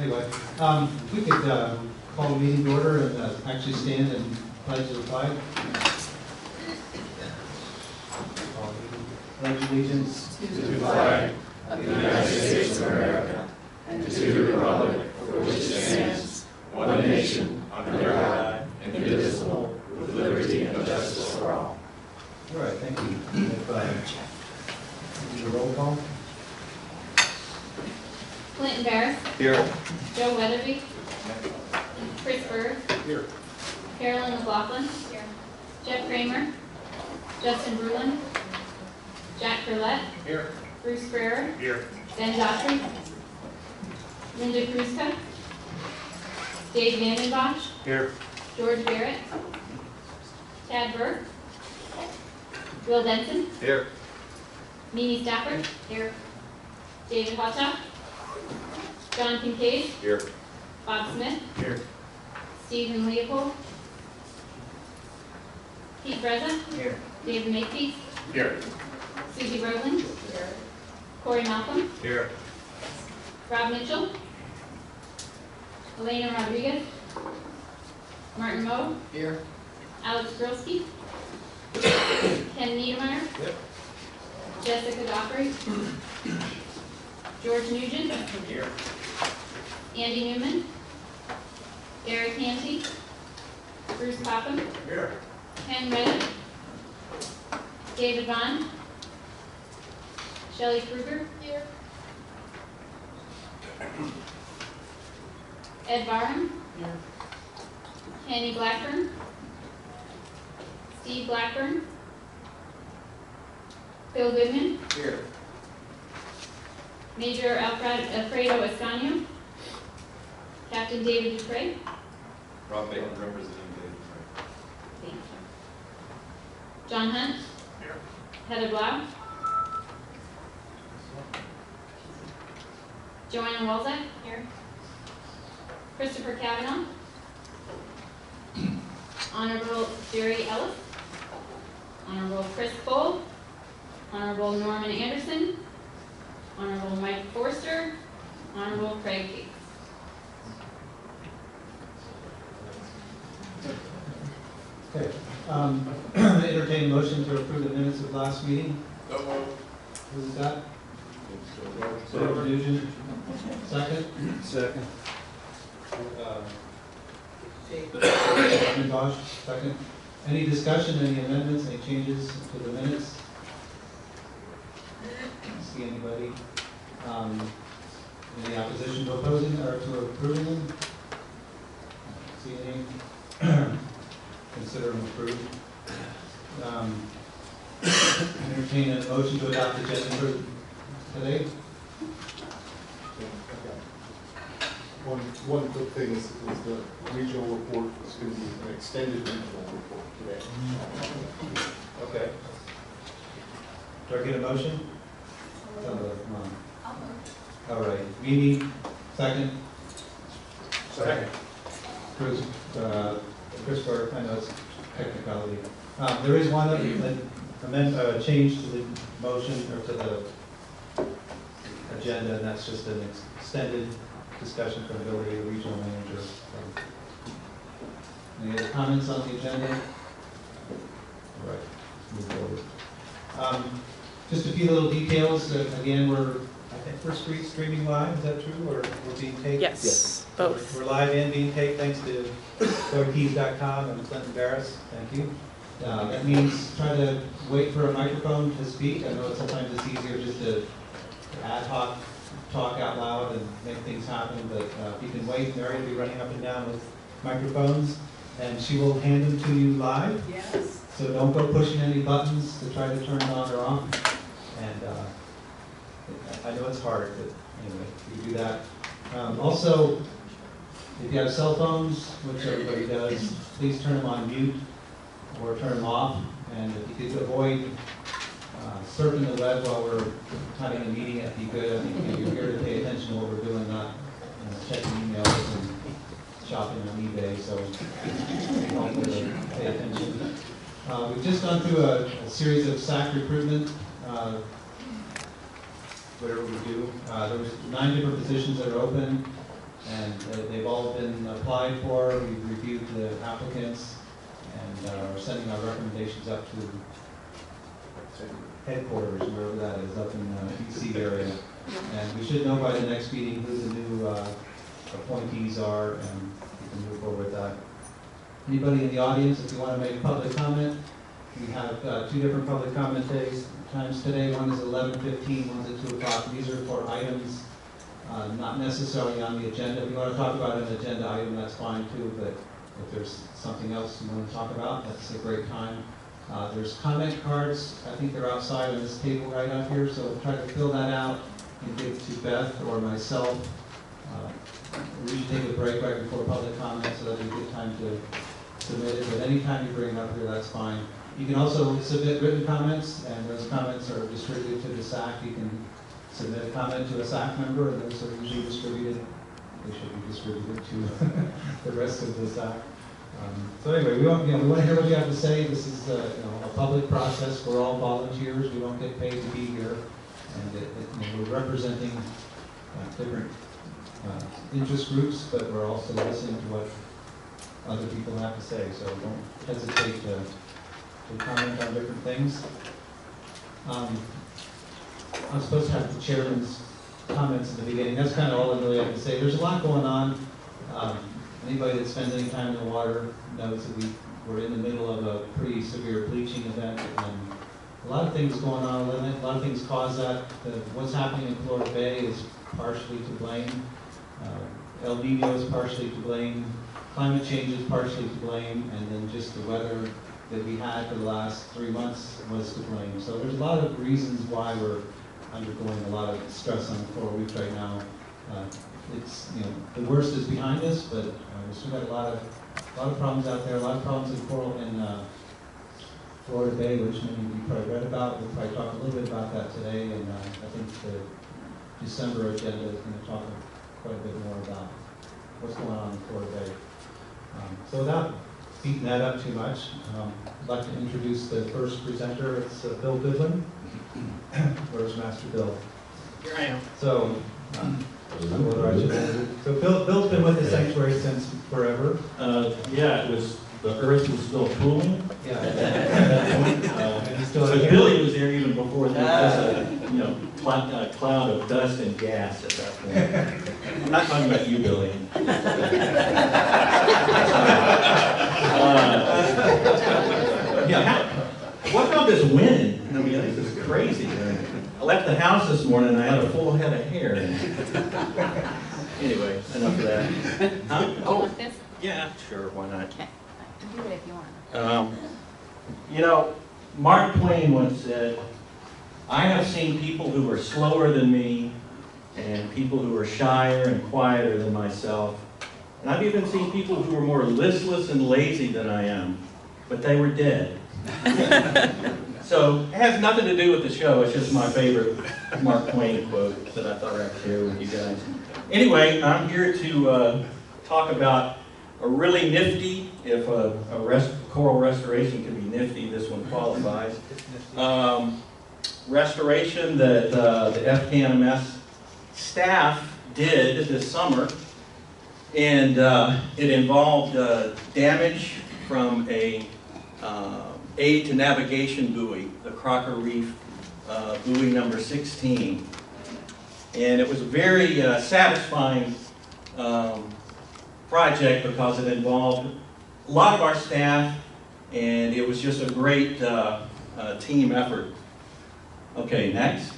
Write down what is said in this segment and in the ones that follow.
Anyway, um, we could, uh, call the meeting to order and, uh, actually stand and pledge the flag. Pledge allegiance to the flag of the United States of America and to the republic for which it stands, one nation, under God, indivisible, with liberty and justice for all. All right, thank you. If, uh, roll call? Clinton Barris. Here. Joe Weatherby. Chris Berg. Here. Carolyn McLaughlin. Here. Jeff Kramer. Justin Bruin. Jack Burlett. Here. Bruce Brewer. Here. Ben Joffrey. Linda Kruzka. Dave Vanden Bosch. Here. George Barrett. Chad Burke. Will Denson. Here. Mimi Stafford. Here. David Hochschild. John Kincaid. Here. Bob Smith. Here. Stephen Leopold. Pete Reza. Here. David Makepeace. Here. Susie Rowland. Here. Corey Malcolm. Here. Rob Mitchell. Elena Rodriguez. Martin Moe. Here. Alex Grosky. Ken Nedimyer. Yep. Jessica Dockery. George Neugent. Here. Andy Newman. Eric Hanty. Bruce Popham. Here. Ken Reddick. David Vaughn. Shelley Kruger. Here. Ed Barham. Here. Kenny Blackburn. Steve Blackburn. Bill Goodman. Here. Major Alfred, Alfredo Escanio. Captain David Dupre. Rob Bacon representing David Thank you. John Hunt. Here. Heather Blau. Joanna Walczak. Here. Christopher Kavanaugh. Honorable Jerry Ellis. Honorable Chris Cole. Honorable Norman Anderson. Honorable Mike Forster. Honorable Craig Cates. Okay, um, entertain motion to approve the minutes of last meeting. Who's that? Robert Nugent. Second? Second. Martin Bosch, second. Any discussion, any amendments, any changes to the minutes? See anybody? Um, Any opposition to opposing, or to approving them? See any? Consider them approved. Um, Entertain a motion to adopt the agenda for today? One, one quick thing is, is the regional report is going to be an extended regional report today. Okay. Do I get a motion? Uh, come on. All right, Mimi, second. Second. Chris, uh, Chris Burke, I know it's technicality. Um, there is one amend, uh, change to the motion, or to the agenda, and that's just an extended discussion from Billy, the regional manager. So, Any other comments on the agenda? All right, move forward. Um, Just a few little details, Uh, again, we're, I think we're street streaming live, is that true, or we're being taped? Yes, both. We're live and being taped, thanks to GoKeys.com and Clinton Barris, thank you. Uh, That means try to wait for a microphone to speak, I know sometimes it's easier just to ad hoc talk out loud and make things happen, but uh, if you can wait, Mary will be running up and down with microphones, and she will hand them to you live. Yes. So don't go pushing any buttons to try to turn it on or off. And uh, I know it's hard, but anyway, you do that. Um, Also, if you have cell phones, which everybody does, please turn them on mute or turn them off. And if you could avoid uh, surfing the web while we're having a meeting, that'd be good. I think you're here to pay attention to what we're doing, not you know, checking emails and shopping on eBay, so pay attention. Uh, We've just gone through a, a series of SAC recruitment, uh, whatever we do. Uh, There nine different positions that are open. And they- they've all been applied for, we've reviewed the applicants, and uh, are sending our recommendations up to headquarters, wherever that is, up in the DC area. And we should know by the next meeting who the new uh, appointees are, and we can move forward with that. Anybody in the audience, if you want to make public comment, we have uh, two different public comment days, times today. One is eleven fifteen, one's at two o'clock. These are for items uh, not necessarily on the agenda. If you want to talk about an agenda item, that's fine too, but if there's something else you want to talk about, that's a great time. Uh, There's comment cards, I think they're outside on this table right out here, so try to fill that out and give to Beth or myself. Uh, We usually take a break right before public comment, so that'll be a good time to submit it, but anytime you bring it up here, that's fine. You can also submit written comments, and those comments are distributed to the SAC. You can submit a comment to a SAC member, and those are usually distributed, they should be distributed to the rest of the SAC. Um, So anyway, we want, you know, we want to hear what you have to say. This is, uh, you know, a public process. We're all volunteers. We don't get paid to be here. And it, it, you know, we're representing uh, different uh, interest groups, but we're also listening to what other people have to say. So don't hesitate to, to comment on different things. Um, I'm supposed to have the chairman's comments at the beginning. That's kind of all I really have to say. There's a lot going on. Um, Anybody that spends any time in the water knows that we, we're in the middle of a pretty severe bleaching event, and a lot of things going on, a lot of- a lot of things cause that. The- What's happening in Florida Bay is partially to blame. Uh, El Nino is partially to blame, climate change is partially to blame, and then just the weather that we had for the last three months was to blame. So there's a lot of reasons why we're undergoing a lot of stress on the coral reef right now. Uh, It's, you know, the worst is behind us, but uh, we've still got a lot of, a lot of problems out there, a lot of problems in coral in uh, Florida Bay, which many of you probably read about. We'll probably talk a little bit about that today, and uh, I think the December agenda is going to talk quite a bit more about what's going on in Florida Bay. Um, So without beating that up too much, um, I'd like to introduce the first presenter. It's uh, Bill Goodwin. Where's Master Bill? Here I am. So, I don't know whether I should- so Bill, Bill's been with the sanctuary since forever. Uh, yeah, it was, the earth was still cooling Yeah. at that point. Uh, And still So here. Billy was there even before there was a, you know, cloud, a cloud of dust and gas at that point. I'm not talking about you, Billy. Uh, Yeah, how- what about this wind? I mean, this is crazy. I left the house this morning and I had a full head of hair. Anyway, enough of that. Huh? Oh, this? yeah, sure, why not? Okay. Do it if you want. Um, You know, Mark Twain once said, I have seen people who are slower than me and people who are shyer and quieter than myself. And I've even seen people who are more listless and lazy than I am, but they were dead. So it has nothing to do with the show, it's just my favorite Mark Twain quote that I thought I'd share with you guys. Anyway, I'm here to uh, talk about a really nifty, if a, a rest, coral restoration can be nifty, this one qualifies. Um, restoration that uh, the FKNMS staff did this summer, and uh, it involved uh, damage from a uh, aid to navigation buoy, the Crocker Reef uh, buoy number 16. And it was a very uh, satisfying um, project because it involved a lot of our staff, and it was just a great uh, uh, team effort. Okay, next.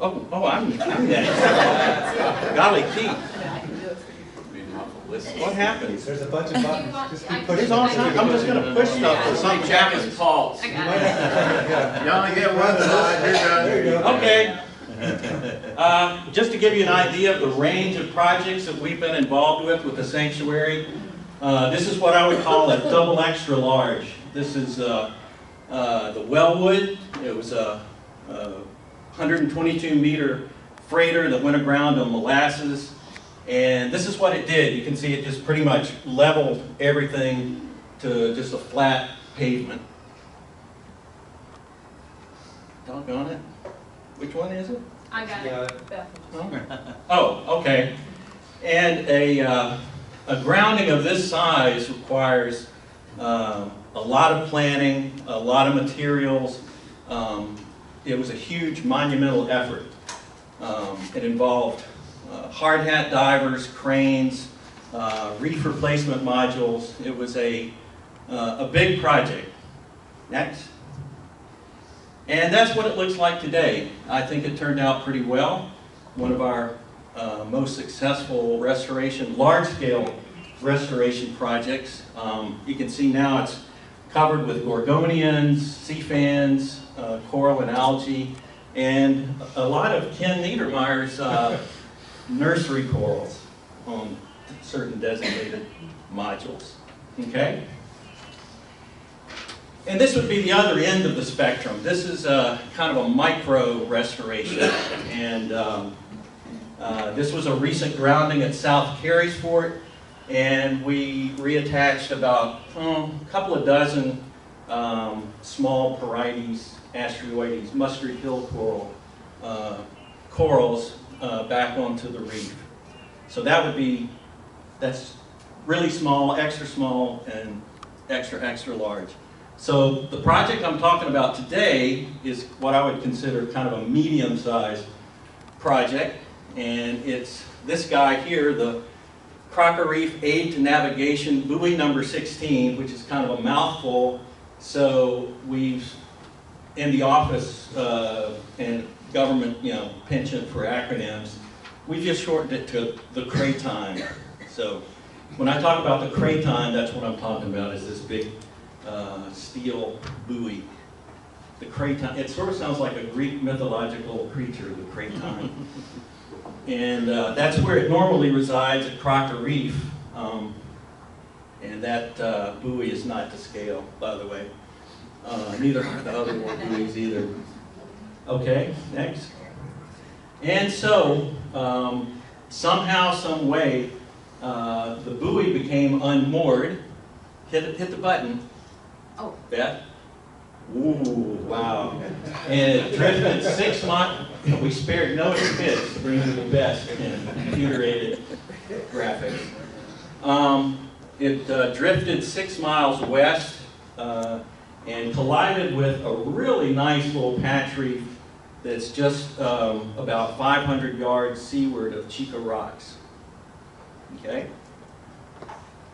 Oh, oh, I'm, I'm next. Golly, Keith, what happened? There's a bunch of buttons. Just keep pushing. It's all, I'm just gonna push stuff to some Jack is Paul's. I got it. You only get one side, you're done. There you go. Okay. Uh, Just to give you an idea of the range of projects that we've been involved with with the sanctuary, uh, this is what I would call a double extra large. This is uh, uh, the Wellwood. It was a a 122 meter freighter that went aground on molasses. And this is what it did. You can see it just pretty much leveled everything to just a flat pavement. Doggone it. Which one is it? I got it. Oh, okay. And a, uh, a grounding of this size requires um, a lot of planning, a lot of materials. Um, It was a huge monumental effort. Um, It involved uh, hard hat divers, cranes, uh, reef replacement modules. It was a, uh, a big project. Next. And that's what it looks like today. I think it turned out pretty well. One of our uh, most successful restoration, large-scale restoration projects. Um, You can see now it's covered with gorgonians, sea fans, uh, coral and algae, and a lot of Ken Nedimyer's uh, nursery corals on certain designated modules. Okay? And this would be the other end of the spectrum. This is a kind of a micro restoration. And um, uh, this was a recent grounding at South Carysfort. And we reattached about um, a couple of dozen um, small Porites, astreoides, mustard hill coral, uh, corals uh, back onto the reef. So that would be, that's really small, extra small, and extra, extra large. So the project I'm talking about today is what I would consider kind of a medium-sized project. And it's this guy here, the Crocker Reef Aid to Navigation buoy number 16, which is kind of a mouthful. So we've, in the office uh, and government, you know, penchant for acronyms, we just shortened it to the Craton. So when I talk about the Craton, that's what I'm talking about, is this big uh, steel buoy. The Craton, it sort of sounds like a Greek mythological creature, the Craton. And uh, that's where it normally resides at Crocker Reef. Um, and that uh, buoy is not to scale, by the way. Uh, neither are the other buoys either. Okay, next. And so, um, somehow, some way, uh, the buoy became unmoored. Hit, hit the button. Oh. Beth? Ooh, wow. And it drifted six miles, we spared no expense to bring you the best in computer-aided graphics. Um, it uh, drifted six miles west uh, and collided with a really nice little patch reef that's just um, about 500 yards seaward of Cheeca Rocks. Okay?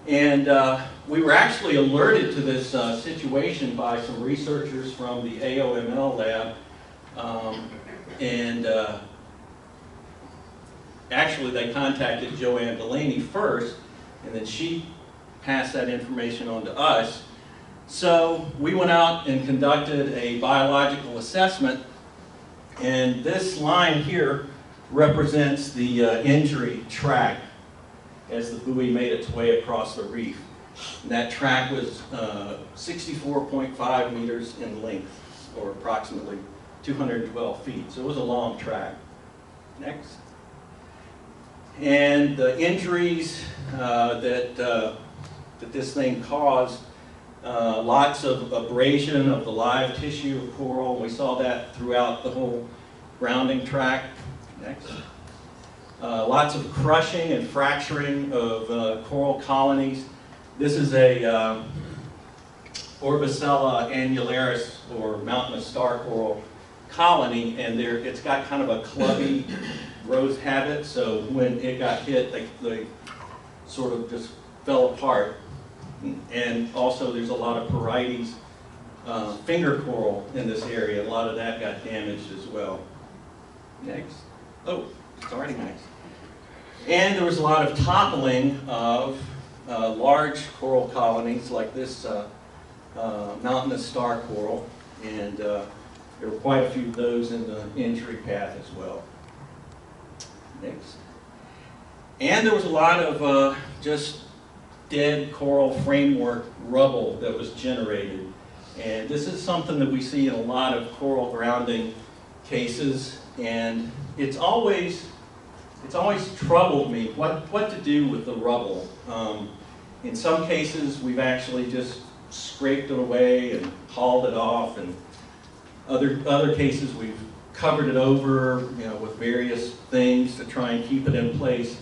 And uh, we were actually alerted to this uh, situation by some researchers from the AOML lab. Um, and uh, actually, they contacted Joanne Delaney first, and then she passed that information on to us. So we went out and conducted a biological assessment, and this line here represents the uh, injury track as the buoy made its way across the reef. And that track was uh, 64.5 meters in length, or approximately 212 feet. So it was a long track. Next. And the injuries uh, that, uh, that this thing caused, uh, lots of abrasion of the live tissue of coral. We saw that throughout the whole grounding track. Next. Uh, lots of crushing and fracturing of uh, coral colonies. This is a um, Orbicella annularis, or mountainous star coral colony, and there it's got kind of a clubby growth habit, so when it got hit, they, they sort of just fell apart. And also, there's a lot of Porites, uh, finger coral in this area. A lot of that got damaged as well. Next. Oh, it's already nice. And there was a lot of toppling of uh, large coral colonies like this uh, uh, mountainous star coral. And uh, there were quite a few of those in the injury path as well. Next. And there was a lot of uh, just dead coral framework rubble that was generated. And this is something that we see in a lot of coral grounding cases. And it's always, it's always troubled me what, what to do with the rubble. Um, in some cases, we've actually just scraped it away and hauled it off. And other, other cases, we've covered it over, you know, with various things to try and keep it in place.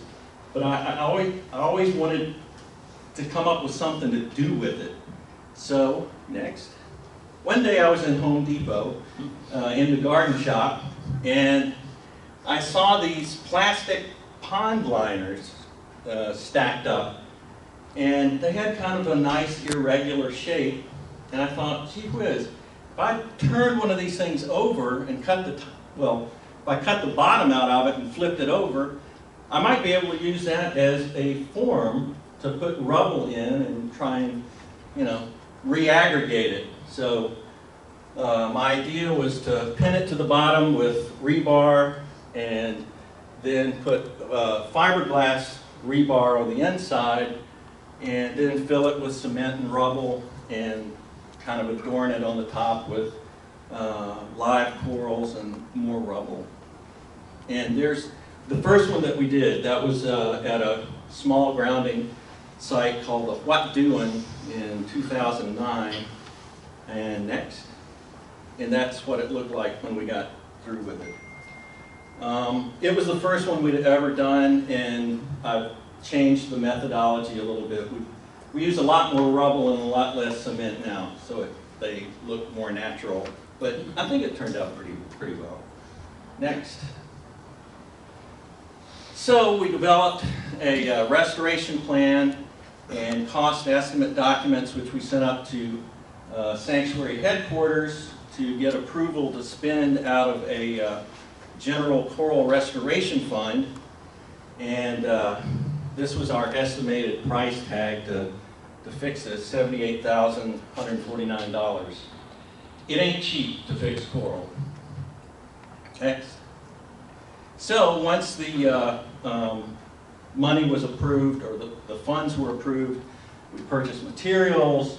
But I, I always, I always wanted to come up with something to do with it. So, next. One day I was in Home Depot, uh, in the garden shop, and I saw these plastic pond liners uh, stacked up. And they had kind of a nice irregular shape. And I thought, gee whiz, if I turned one of these things over and cut the, well, if I cut the bottom out of it and flipped it over, I might be able to use that as a form to put rubble in and try and, you know, re-aggregate it. So uh, my idea was to pin it to the bottom with rebar and then put uh, fiberglass rebar on the inside and then fill it with cement and rubble and kind of adorn it on the top with uh, live corals and more rubble. And there's the first one that we did, that was uh, at a small grounding site called the What Doin' in 2009. And next. And that's what it looked like when we got through with it. Um, it was the first one we'd ever done, and I've changed the methodology a little bit. We, we use a lot more rubble and a lot less cement now, so it, they look more natural. But I think it turned out pretty, pretty well. Next. So we developed a uh, restoration plan and cost estimate documents, which we sent up to uh, sanctuary headquarters to get approval to spend out of a uh, general coral restoration fund. And uh, this was our estimated price tag to, to fix this, $78,149. It ain't cheap to fix coral. Next. So once the uh, um, money was approved, or the, the funds were approved, we purchased materials,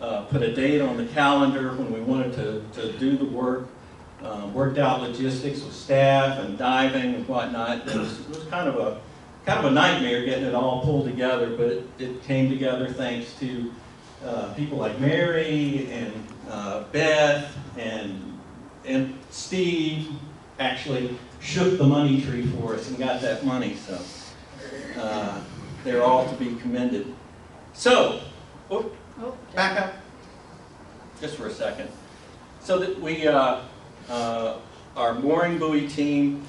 uh, put a date on the calendar when we wanted to, to do the work, uh, worked out logistics with staff and diving and whatnot. It was, it was kind of a kind of a nightmare getting it all pulled together, but it, it came together thanks to uh, people like Mary and uh, Beth and and Steve actually shook the money tree for us and got that money. So uh, they're all to be commended. So, oh, Oh, back up, just for a second. So that we, uh, uh, our mooring buoy team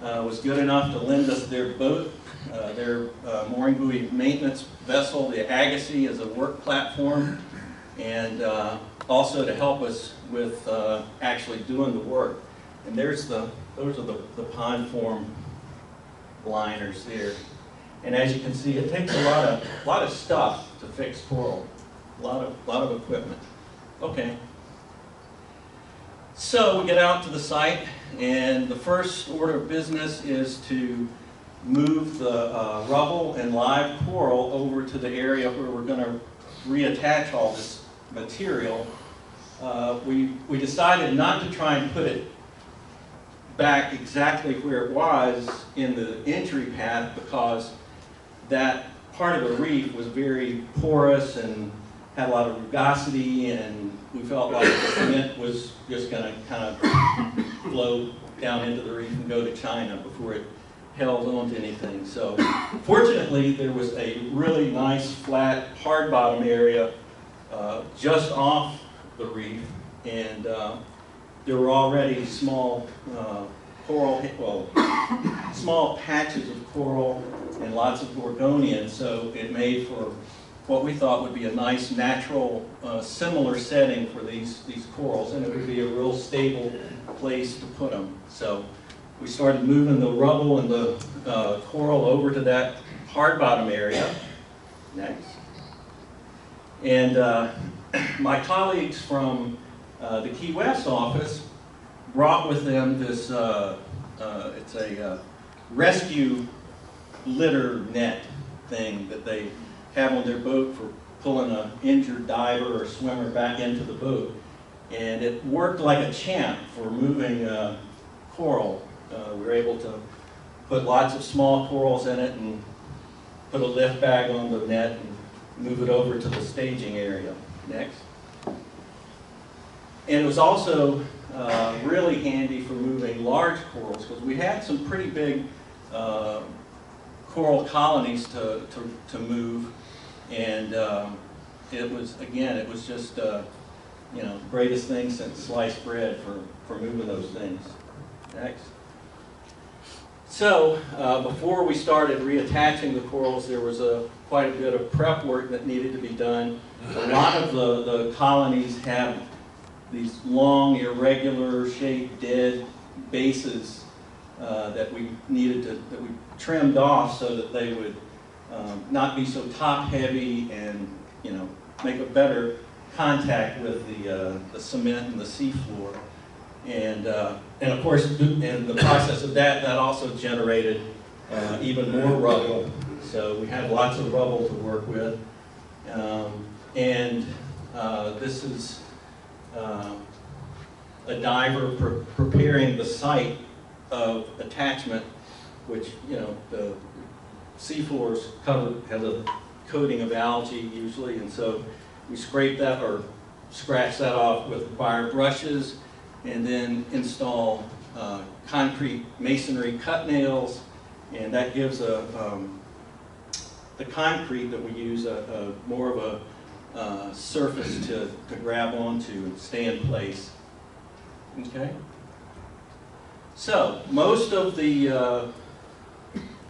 uh, was good enough to lend us their boat, uh, their uh, mooring buoy maintenance vessel, the Agassiz, as a work platform, and uh, also to help us with uh, actually doing the work. And there's the, those are the, the pond form liners there. And as you can see, it takes a lot of, lot of stuff to fix coral. A lot of, lot of equipment. Okay. So we get out to the site, and the first order of business is to move the uh, rubble and live coral over to the area where we're going to reattach all this material. Uh, we, we decided not to try and put it back exactly where it was in the entry path because that part of the reef was very porous and had a lot of rugosity and we felt like the cement was just going to kind of flow down into the reef and go to China before it held on to anything. So fortunately, there was a really nice flat hard bottom area uh, just off the reef and uh, there were already small uh, coral, well, small patches of coral and lots of gorgonian, so it made for what we thought would be a nice natural uh, similar setting for these, these corals, and it would be a real stable place to put them. So we started moving the rubble and the uh, coral over to that hard bottom area. Next. And uh, my colleagues from uh, the Key West office brought with them this, uh, uh, it's a rescue litter net thing that they have on their boat for pulling an injured diver or swimmer back into the boat. And it worked like a champ for moving uh, coral. Uh, we were able to put lots of small corals in it and put a lift bag on the net and move it over to the staging area. Next. And it was also uh, really handy for moving large corals because We had some pretty big uh, coral colonies to, to, to move, and um, it was, again, it was just, uh, you know, greatest thing since sliced bread for, for moving those things. Next. So, uh, before we started reattaching the corals, there was a, quite a bit of prep work that needed to be done. A lot of the, the colonies have these long, irregular shaped, dead bases uh, that we needed to, that we trimmed off so that they would um, not be so top-heavy and, you know, make a better contact with the, uh, the cement and the seafloor. And, uh, and of course, in the process of that, that also generated uh, even more rubble. So we had lots of rubble to work with. Um, and uh, this is uh, a diver pre- preparing the site of attachment, which, you know, the seafloor has a coating of algae usually, and so we scrape that or scratch that off with wire brushes and then install uh, concrete masonry cut nails, and that gives a, um, the concrete that we use a, a more of a uh, surface to, to grab onto and stay in place. Okay? So, most of the uh,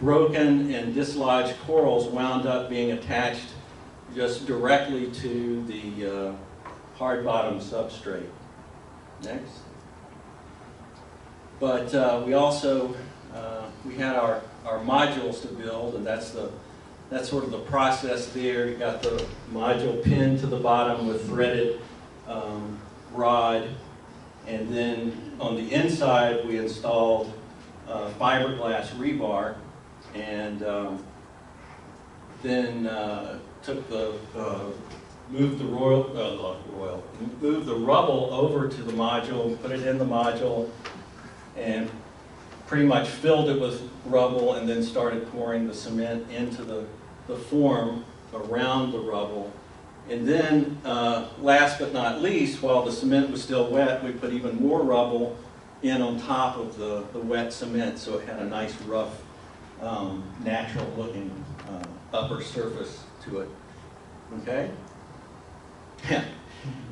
broken and dislodged corals wound up being attached just directly to the uh, hard bottom substrate. Next. But uh, we also, uh, we had our, our modules to build, and that's the, that's sort of the process there. You got the module pinned to the bottom with threaded um, rod, and then on the inside, we installed uh, fiberglass rebar, and um, then uh, took the, uh, moved the royal, uh, royal, moved the rubble over to the module, put it in the module, and pretty much filled it with rubble, and then started pouring the cement into the, the form around the rubble. And then, uh, last but not least, while the cement was still wet, we put even more rubble in on top of the, the wet cement, so it had a nice rough, um, natural looking uh, upper surface to it. Okay?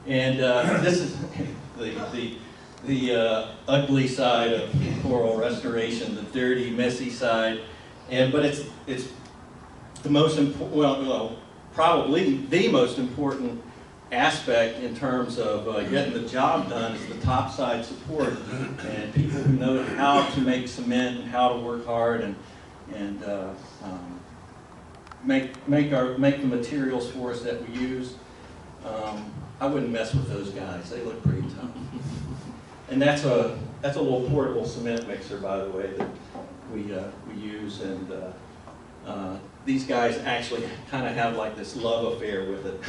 and uh, this is the, the, the uh, ugly side of coral restoration, the dirty, messy side. And, but it's, it's the most important, well, well, probably the most important aspect in terms of uh, getting the job done is the topside support and people who know how to make cement and how to work hard and, and uh, um, make, make, our, make the materials for us that we use. Um, I wouldn't mess with those guys. They look pretty tough. And that's a, that's a little portable cement mixer, by the way, that we, uh, we use. And uh, uh, these guys actually kind of have like this love affair with it.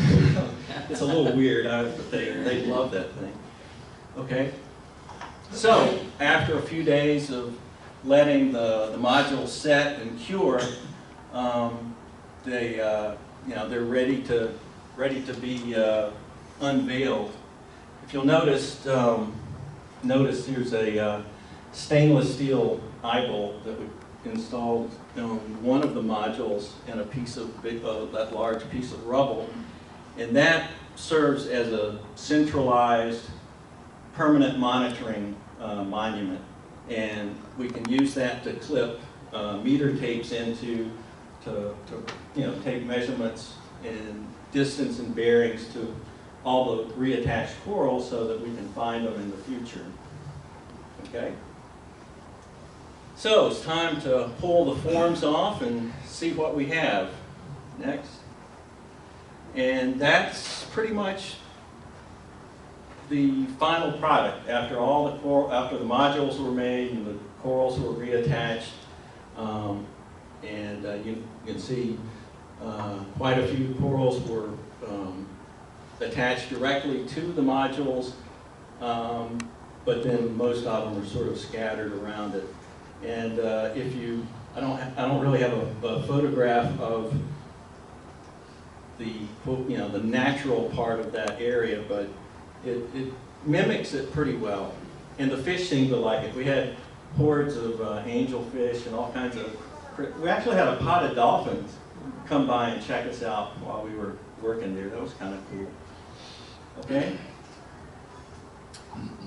it's a little weird, but they, they love that thing. Okay? So, after a few days of letting the, the modules set and cure, um, they, uh, you know, they're ready to, ready to be uh, unveiled. If you'll notice, um, notice here's a uh, stainless steel eyeball that we installed on one of the modules and a piece of big, that large piece of rubble. And that serves as a centralized permanent monitoring uh, monument. And we can use that to clip uh, meter tapes into, to, to, you know, take measurements in distance and bearings to all the reattached corals so that we can find them in the future. Okay? So it's time to pull the forms off and see what we have. Next. And that's pretty much the final product after all the after the modules were made and the corals were reattached. Um, and uh, you, can see uh, quite a few corals were um, attached directly to the modules, um, but then most of them are sort of scattered around it. And uh, if you, I don't, I don't really have a, a photograph of the, you know, the natural part of that area, but it, it mimics it pretty well. And the fish seem to like it. We had hordes of uh, angelfish and all kinds of, we actually had a pot of dolphins come by and check us out while we were working there. That was kind of cool. Okay?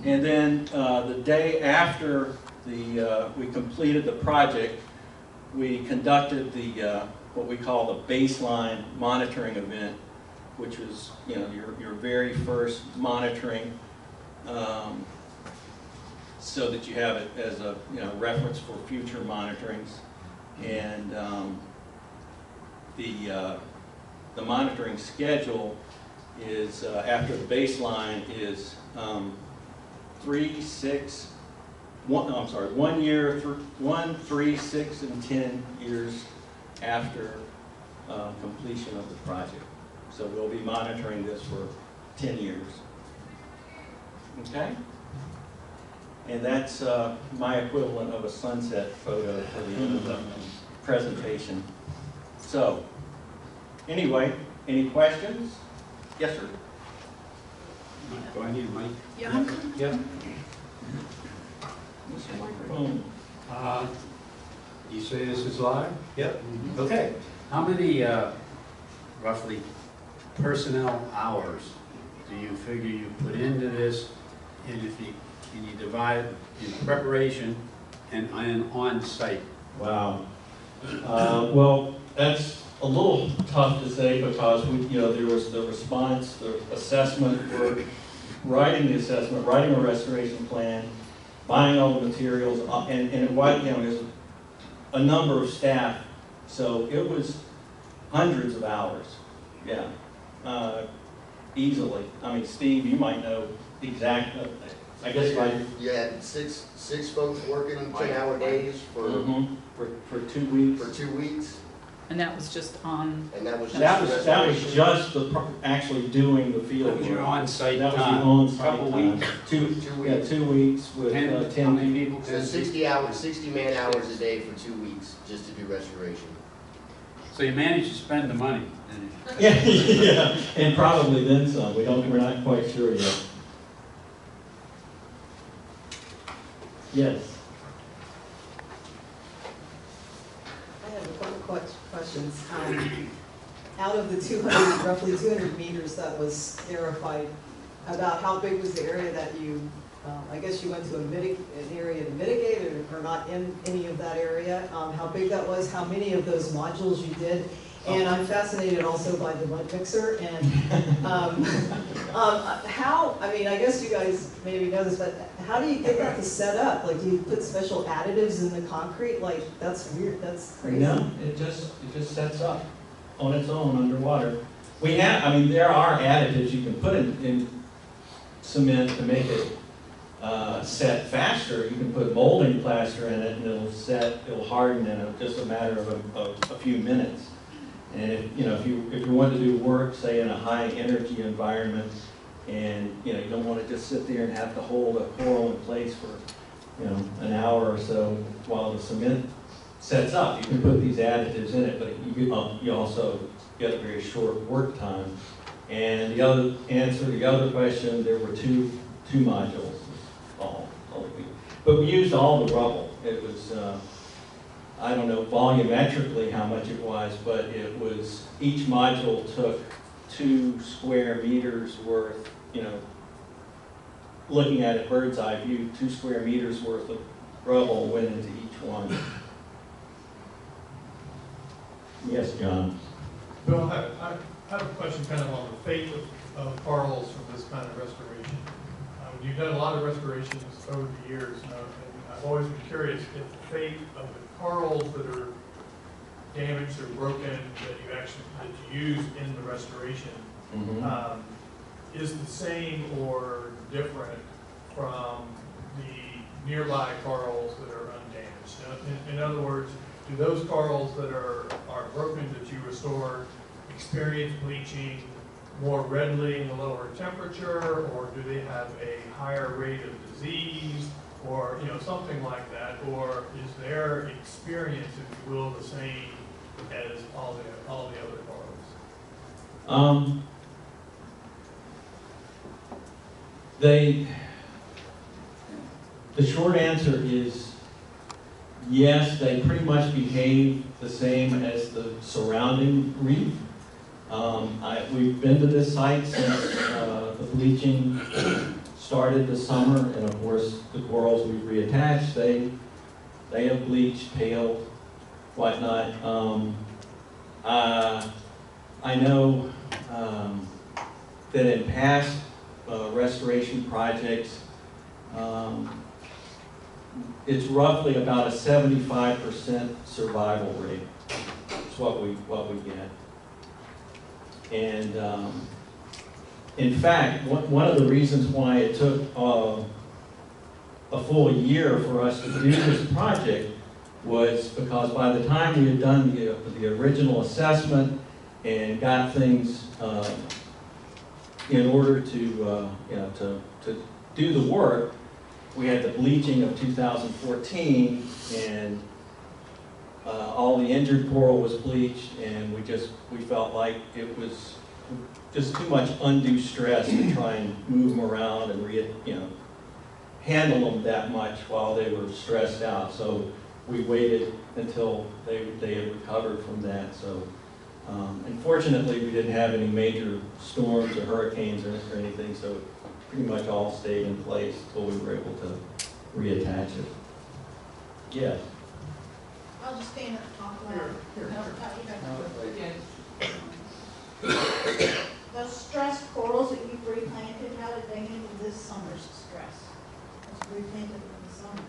And then uh, the day after the, uh, we completed the project, we conducted the, uh, what we call the baseline monitoring event, which was, you know, your, your very first monitoring, um, so that you have it as a, you know, reference for future monitorings. And um, the, uh, the monitoring schedule is, uh, after the baseline is um, three, six, one, I'm sorry, one year, thr- one, three, six, and 10 years after uh, completion of the project. So we'll be monitoring this for 10 years. Okay? And that's uh, my equivalent of a sunset photo for the end of the presentation. So, anyway, any questions? Yes, sir. Do I need a mic? Yeah. Yep. Mr. Microphone. Uh, You say this is live? Yep. Okay. How many uh, roughly personnel hours do you figure you put into this? And if you, can you divide in preparation and and on-site? Wow. Uh, Well, that's a little tough to say because we, you know, there was the response, the assessment, for writing the assessment, writing a restoration plan, buying all the materials, uh, and, and in White County, there's a number of staff, so it was hundreds of hours, yeah, uh, easily. I mean, Steve, you might know the exactly, I guess if I, You had six, six folks working ten-hour days for, Mhm, for, for two weeks. for two weeks, And that was just on, and that was just That was, that was restoration? just the, pro- actually doing the field That was your work. on-site That was the time? on-site Couple time. weeks? Two, Two yeah, weeks. two weeks with Ten, uh, how ten. many people? So sixty hours, sixty man hours a day for two weeks, just to do restoration. So you managed to spend the money? Yeah, yeah, and probably then some, we don't, we're not quite sure yet. Yes, I have a couple questions. Um, Out of the 200, roughly 200 meters that was verified, about how big was the area that you, um, I guess you went to an area to mitigate or- or not in any of that area? Um, How big that was, how many of those modules you did? And I'm fascinated also by the mud mixer and um, um, how, I mean, I guess you guys maybe know this, but how do you get that to set up? Like, do you put special additives in the concrete? Like, that's weird, that's crazy. no, it just, it just sets up on its own underwater. We have, I mean, there are additives you can put in, in cement to make it, uh, set faster. You can put molding plaster in it and it'll set, it'll harden in a- just a matter of a, of a few minutes. And if, you know, if you, if you want to do work, say in a high energy environment, and, you know, you don't want to just sit there and have to hold a coral in place for, you know, an hour or so while the cement sets up. You can put these additives in it, but you, um, you also get a very short work time. And the other, answer the other question, there were two, two modules, all, all but we used all the rubble. It was, uh, I don't know volumetrically how much it was, but it was, each module took two square meters worth, you know, looking at it bird's eye view, two square meters worth of rubble went into each one. Yes, John? Bill, I, I have a question kind of on the fate of, of from this kind of restoration. Um, you've done a lot of restorations over the years, and I've always been curious if the fate of the corals that are damaged or broken, that you actually, that you use in the restoration, um, is the same or different from the nearby corals that are undamaged? Now, In, in other words, do those corals that are, are broken that you restore experience bleaching more readily in the lower temperature, or do they have a higher rate of disease, or, you know, something like that? Or is their experience, if you will, the same as all the, all the other corals? Um, they, the short answer is yes, they pretty much behave the same as the surrounding reef. Um, I, we've been to this site since, uh, the bleaching started this summer, and of course, the corals we've reattached, they, they have bleached, paled, whatnot. Um, uh, I know, um, that in past, uh, restoration projects, um, it's roughly about a seventy-five percent survival rate. It's what we, what we get. And, um, in fact, one, of the reasons why it took, uh, a full year for us to do this project was because by the time we had done the, the original assessment and got things, uh, in order to, uh, you know, to, to do the work, we had the bleaching of 2014, and uh, all the injured coral was bleached, and we just, we felt like it was just too much undue stress to try and move them around and re, you know, handle them that much while they were stressed out. So we waited until they, they had recovered from that, so. Um, Unfortunately, we didn't have any major storms or hurricanes or or anything, so it pretty much all stayed in place until we were able to reattach it. Yes. I'll just stand up and talk loud. Here, No, here. no, you don't. Those stressed corals that you've replanted, how did they handle this summer's stress? Replanted in the summer.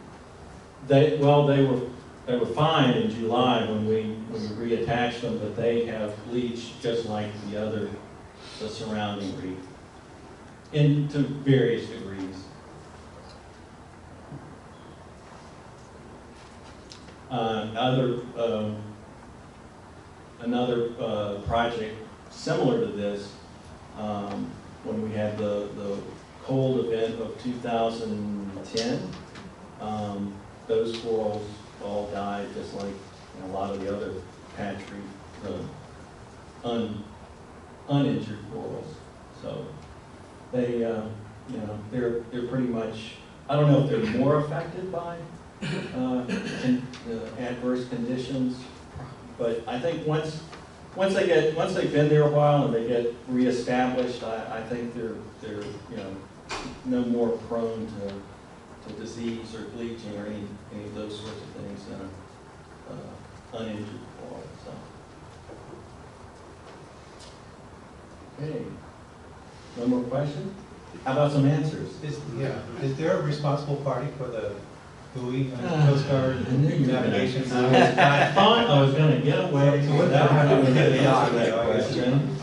They, well, they were, they were fine in July when we, when we reattached them, but they have bleached just like the other, the surrounding reef. In, to various degrees. Uh, other, um, another, uh, project similar to this, um, when we had the, the cold event of two thousand ten, um, those corals all died, just like a lot of the other patch reef, the un, uninjured corals. So they, uh, you know, they're, they're pretty much, I don't know if they're more affected by uh, in- uh, adverse conditions, but I think once, once they get, once they've been there a while and they get reestablished, I, I think they're, they're, you know, no more prone to, to disease or bleaching or any, any of those sorts of things than a, uh, uninjured coral, so. Okay, no more questions? How about some answers? Is, yeah, is there a responsible party for the buoy on Ah, Coast Guard I knew you were gonna- navigation? I was- I thought I was gonna get away So without having to answer that yeah, I guess. question.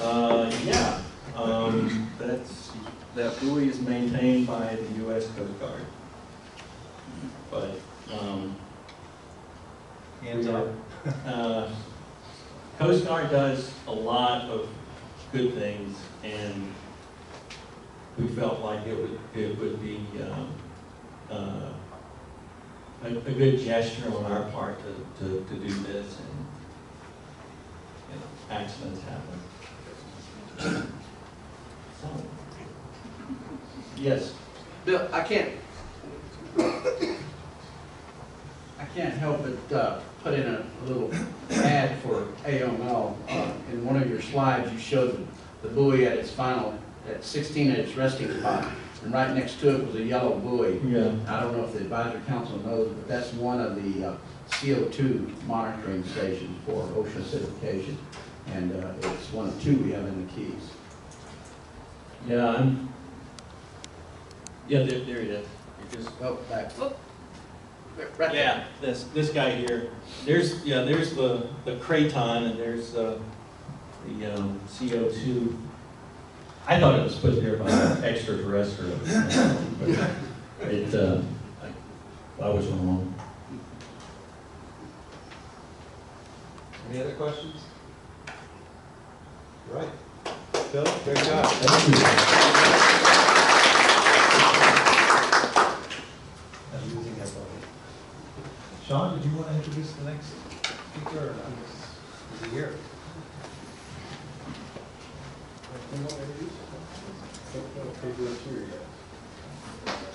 Uh, yeah, um, that's, that buoy is maintained by the US Coast Guard. But, um, Hands up. uh, Coast Guard does a lot of good things, and we felt like it would, it would be, um, uh, a, a good gesture on our part to, to, to do this, and, you know, accidents happen. So, yes, Bill, I can't, I can't help but uh, put in a little ad for AOML. Uh, In one of your slides, you showed the buoy at its final, at 16 at its resting spot, and right next to it was a yellow buoy. yeah, I don't know if the advisory council knows, but that's one of the uh, CO2 monitoring stations for ocean acidification. And uh, it's one of two we have in the Keys. yeah, I'm, yeah, there, there it is. You're just Oh, back. Right. Yeah, this, this guy here, there's, yeah, there's the, the craton and there's, uh, the, um, CO two. I thought it was put there by an extraterrestrial. but It, uh, I, I was wrong. Any other questions? Right. Bill, great job. Thank you. I'm using that one. Sean, did you want to introduce the next speaker or? Is he here?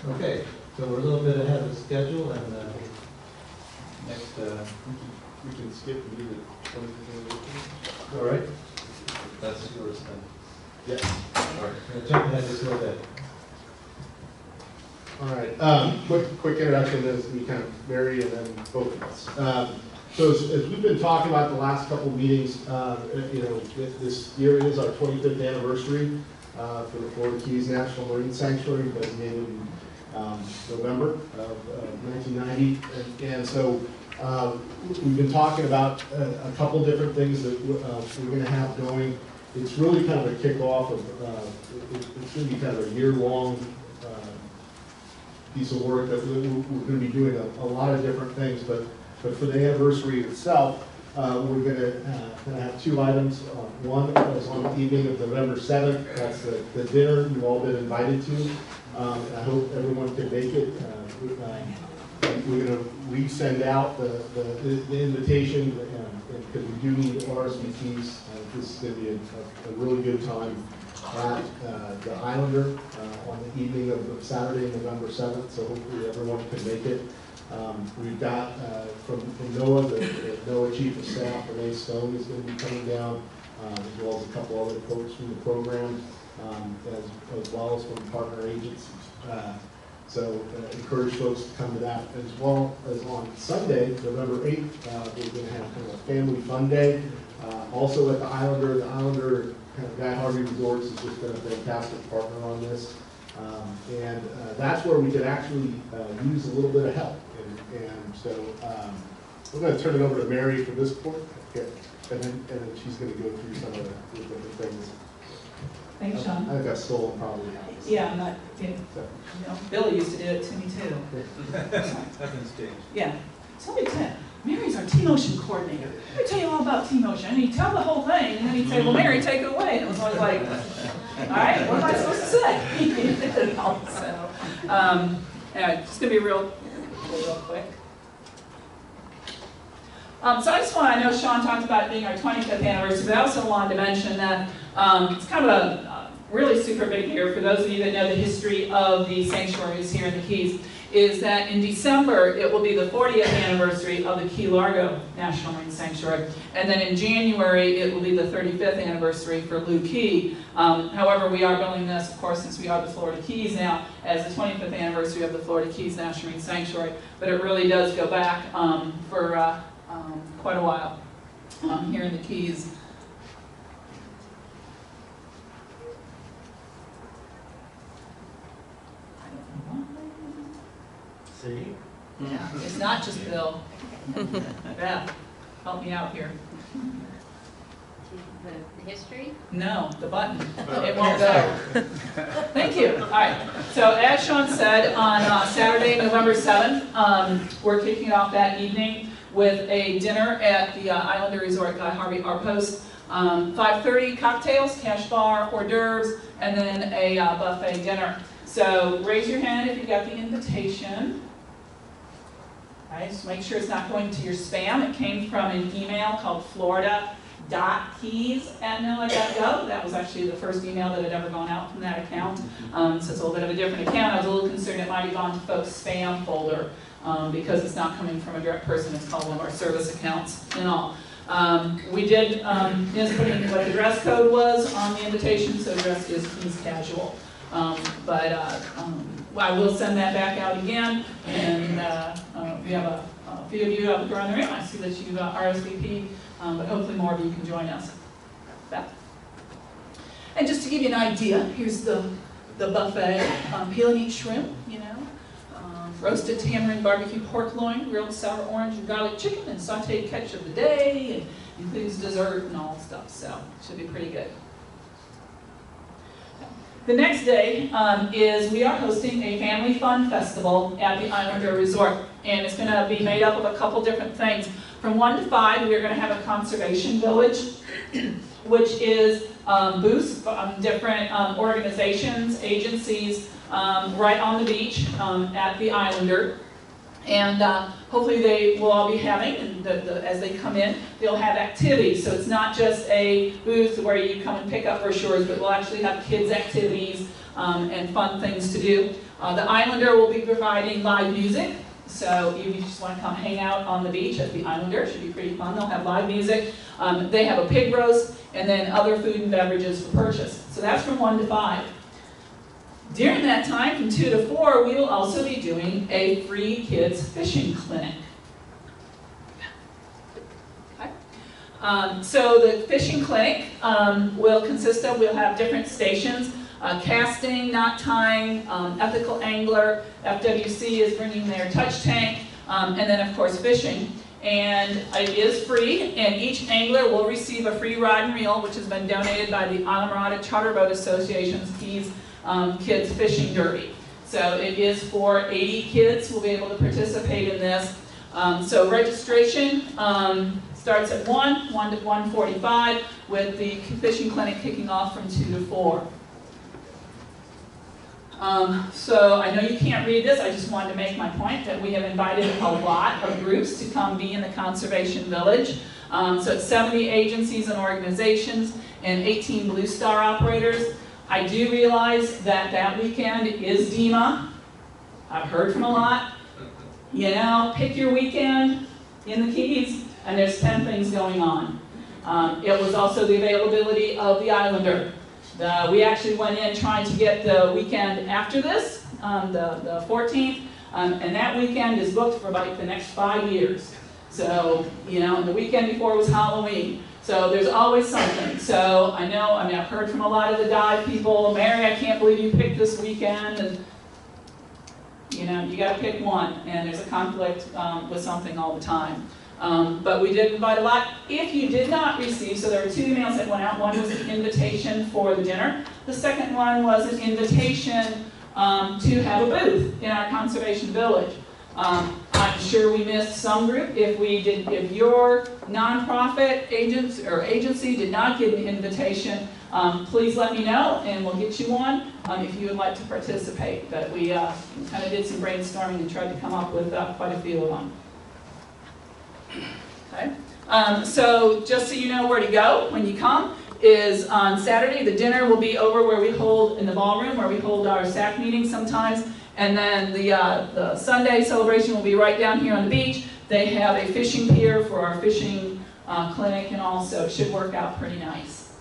Okay, so we're a little bit ahead of schedule and uh, next, uh, We can skip and do the all right? That's yours then. Yes. All right, gonna jump ahead just a little bit. All right, um, quick, quick introduction as we kind of Mary and then both of us. Um, so as, as we've been talking about the last couple meetings, uh, you know, this year is our twenty-fifth anniversary, uh, for the Florida Keys National Marine Sanctuary, designated in, um, November of, nineteen ninety. And, and so, um, we've been talking about a, a couple different things that, uh, we're gonna have going. It's really kind of a kickoff of, uh, it- it's gonna be kind of a year-long, uh, piece of work that we- we're going to be doing a, a lot of different things, but, but for the anniversary itself, uh, we're going to, uh, gonna have two items. Uh, One is on the evening of November seventh, that's the, the dinner you've all been invited to. Um, I hope everyone can make it. Uh, we- uh, We're going to resend out the, the, the invitation, because we do need RSVPs. This is going to be a, a- really good time at the Islander on the evening of of Saturday, November 7th, so hopefully everyone can make it. Um, We've got uh, from from NOAA, the the NOAA Chief of Staff, Renee Stone, is going to be coming down, um, as well as a couple other folks from the program, um, as as well as from partner agencies. Uh, So uh, encourage folks to come to that, as well as on Sunday, November 8th, uh, we're going to have kind of a family fun day. Uh, Also at the Islander, the Islander kind of Guy Harvey Resorts has just been a fantastic partner on this. Um, And uh, that's where we could actually uh, use a little bit of help. And- And so um, we're going to turn it over to Mary for this part. Okay. And then, and then she's going to go through some of the the different things. Thanks, Sean. I think I stole them probably. Yeah, I'm not, you know, Billy used to do it to me too. Nothing's changed. Yeah. So let me tell you, Mary's our Team OCEAN coordinator. Let me tell you all about Team OCEAN. And he'd tell the whole thing, and then he'd say, well, Mary, take it away. And it was always like, all right, what am I supposed to say? You know, so, um, anyway, just gonna be real, real quick. Um, so I just want, I know Sean talked about it being our 25th anniversary, but I also wanted to mention that um, it's kind of a uh, really super big year for those of you that know the history of the sanctuaries here in the Keys. Is that in December it will be the 40th anniversary of the Key Largo National Marine Sanctuary, and then in January it will be the 35th anniversary for Looe Key. Um, however, we are billing this, of course, since we are the Florida Keys now, as the 25th anniversary of the Florida Keys National Marine Sanctuary. But it really does go back um, for uh, um, quite a while um, here in the Keys. See? Yeah, it's not just Bill. Beth, help me out here. The history? No, the button. It won't go. Thank you. All right. So as Sean said, on uh, Saturday, November 7th, um, we're kicking off that evening with a dinner at the uh, Islander Resort Guy Harvey Outpost. Um, 5:30 cocktails, cash bar, hors d'oeuvres, and then a uh, buffet dinner. So raise your hand if you got the invitation. Right, just make sure it's not going to your spam. It came from an email called florida.keys@noaa.gov. That was actually the first email that had ever gone out from that account. Um, so it's a little bit of a different account. I was a little concerned it might have gone to folks' spam folder um, because it's not coming from a direct person. It's called one of our service accounts and all. Um, we did, um, put in what the dress code was on the invitation, so dress is Keys casual. Um, but, uh, um, I will send that back out again, and, uh, uh, we have a, a few of you out there in the room, I see that you've uh, RSVP, um, but hopefully more of you can join us. Beth. And just to give you an idea, here's the, the buffet, um, peel and eat shrimp, you know, um, roasted tamarind barbecue pork loin, grilled sour orange and garlic chicken, and sauteed catch of the day, and includes dessert and all stuff, so should be pretty good. The next day um, is we are hosting a family fun festival at the Islander Resort, and it's going to be made up of a couple different things. From one to five, we are going to have a conservation village, which is um, booths from different um, organizations, agencies, um, right on the beach um, at the Islander. And uh, hopefully they will all be having, and the, the, as they come in, they'll have activities. So it's not just a booth where you come and pick up brochures, but we'll actually have kids' activities um, and fun things to do. Uh, the Islander will be providing live music So if you just want to come hang out on the beach at the Islander, it should be pretty fun. They'll have live music. Um, they have a pig roast and then other food and beverages for purchase. So that's from one to five. During that time, from two to four, we will also be doing a free kids fishing clinic. Okay. Um, so the fishing clinic um, will consist of, we'll have different stations, uh, casting, knot tying, um, ethical angler, FWC is bringing their touch tank, um, and then of course fishing. And it is free, and each angler will receive a free rod and reel, which has been donated by the Islamorada Charter Boat Association's Keys um, Kids Fishing Derby. So it is for 80 kids who will be able to participate in this. Um, so registration um, starts at 1, 1 to 1:45, with the fishing clinic kicking off from 2 to 4. Um, so I know you can't read this, I just wanted to make my point that we have invited a lot of groups to come be in the Conservation Village. Um, so it's 70 agencies and organizations and 18 Blue Star operators. I do realize that that weekend is DEMA. I've heard from a lot. You know, pick your weekend in the Keys, and there's 10 things going on. Um, it was also the availability of the Islander. The, we actually went in trying to get the weekend after this, um, the, the 14th, um, and that weekend is booked for about the next five years. So, you know, and the weekend before was Halloween. So there's always something. So I know, I mean, I've heard from a lot of the dive people, Mary, I can't believe you picked this weekend, and you know, you gotta pick one, and there's a conflict um, with something all the time. Um, but we did invite a lot. If you did not receive, so there were two emails that went out. One was an invitation for the dinner. The second one was an invitation um, to have a booth in our conservation village. Um, I'm sure we missed some group. If we did, if your nonprofit agents or agency did not get an invitation, um, please let me know and we'll get you one um, if you would like to participate. But we uh, kind of did some brainstorming and tried to come up with uh, quite a few of them. Okay. Um, so just so you know where to go when you come is on Saturday, the dinner will be over where we hold, in the ballroom, where we hold our SAC meetings sometimes. And then the, uh, the Sunday celebration will be right down here on the beach. They have a fishing pier for our fishing uh, clinic and also it should work out pretty nice.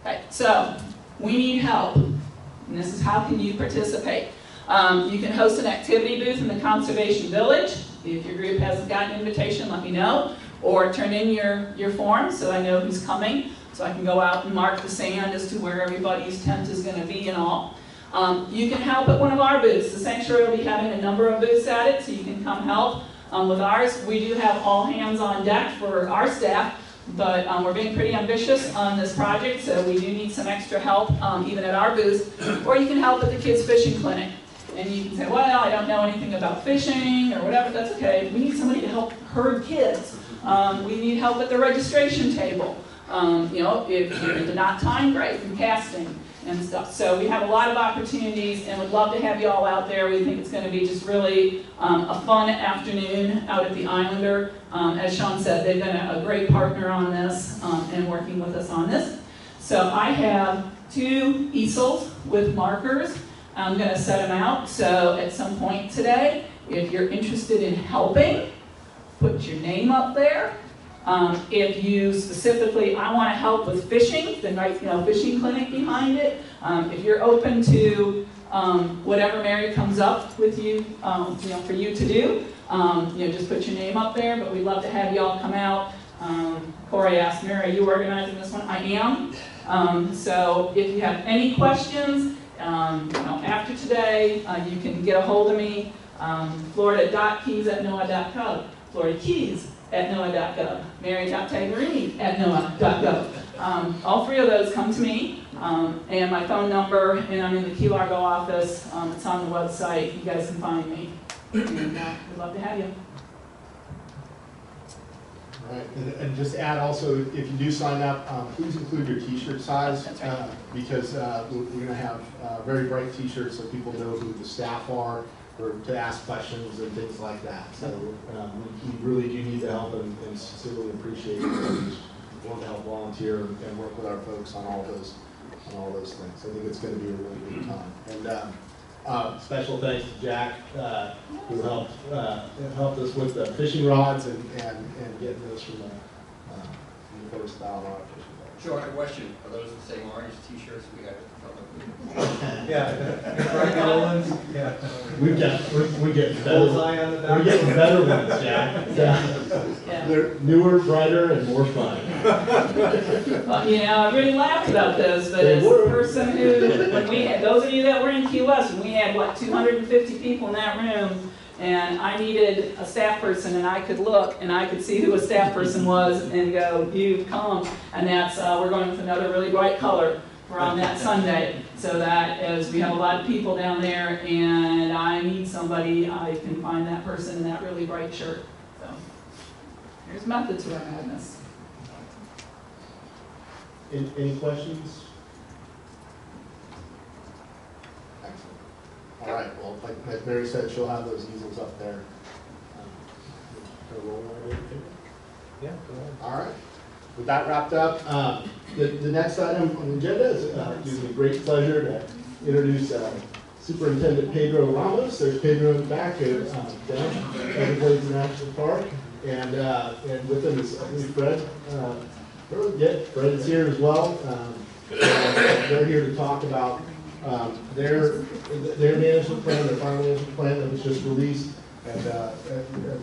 Okay, so we need help. And this is how can you participate. Um, you can host an activity booth in the Conservation Village. If your group hasn't gotten an invitation, let me know. Or turn in your, your form so I know who's coming, so I can go out and mark the sand as to where everybody's tent is going to be and all. Um, you can help at one of our booths. The sanctuary will be having a number of booths at it, so you can come help um, with ours. We do have all hands on deck for our staff, but um, we're being pretty ambitious on this project, so we do need some extra help um, even at our booth. Or you can help at the kids fishing clinic. And you can say, well, I don't know anything about fishing or whatever, that's okay. We need somebody to help herd kids. Um, we need help at the registration table. Um, you know, if you're knot tying, great, and casting and stuff. So we have a lot of opportunities and would love to have you all out there. We think it's going to be just really um, a fun afternoon out at the Islander. Um, as Sean said, they've been a, a great partner on this um, and working with us on this. So I have two easels with markers. I'm going to set them out. So at some point today, if you're interested in helping, put your name up there. Um, if you specifically, I want to help with fishing, write, you know, fishing clinic behind it. Um, if you're open to um, whatever Mary comes up with you, um, you know, for you to do, um, you know, just put your name up there. But we'd love to have you all come out. Um, Corey asked Mary, are you organizing this one? I am. so if you have any questions, you know, after today, uh, you can get a hold of me, um, florida.keys at noaa.gov, Florida Keys at noaa.gov, mary.tagliareni at noaa.gov. Um, all three of those come to me, um, and my phone number, and I'm in the Key Largo office. Um, it's on the website. You guys can find me. And uh, we'd love to have you. Right, and, and just add also, if you do sign up, um, please include your t-shirt size. Right. uh, Because, uh, we're, we're gonna have, uh, very bright t-shirts so people know who the staff are, or to ask questions and things like that. So, um, we, really do need the help and, and sincerely appreciate it. Want to help volunteer and work with our folks on all those, on all those things. I think it's gonna be a really good time. And, um, Uh, special thanks to Jack, uh, who helped, uh, helped us with the fishing rods and, and, and getting those from the, uh, from the first dollar fishing rods. Sean, a question, are those the same orange t-shirts we the? Yeah. Right, Nolan's, yeah. We get, we, we get better, Bullseye on the back. we're getting better ones, Jack. Yeah. Yeah. They're newer, brighter, and more fun. Uh, You know, I really laughed about this, but They as a were. person who, when we had, those of you that were in Key West, when we had, what, two hundred and fifty people in that room, and I needed a staff person, and I could look, and I could see who a staff person was, and go, you've come, and that's, uh, we're going with another really bright color for on that Sunday, so that as we have a lot of people down there, and I need somebody, I can find that person in that really bright shirt, so. Here's method to our madness. Any, any questions? Excellent. All right, well, like, like Mary said, she'll have those easels up there. Um, roll right? Yeah, go ahead. All right. With that wrapped up, um, the, the next item on the agenda is, uh, gives me great pleasure to introduce uh, Superintendent Pedro Ramos. There's Pedro in the back, uh, down at Everglades National Park. And, uh, and with him is, I believe, Fred. Uh, Yeah, Fred is here as well. Um, and They're here to talk about um, their, their management plan, their final management plan that was just released. And uh, at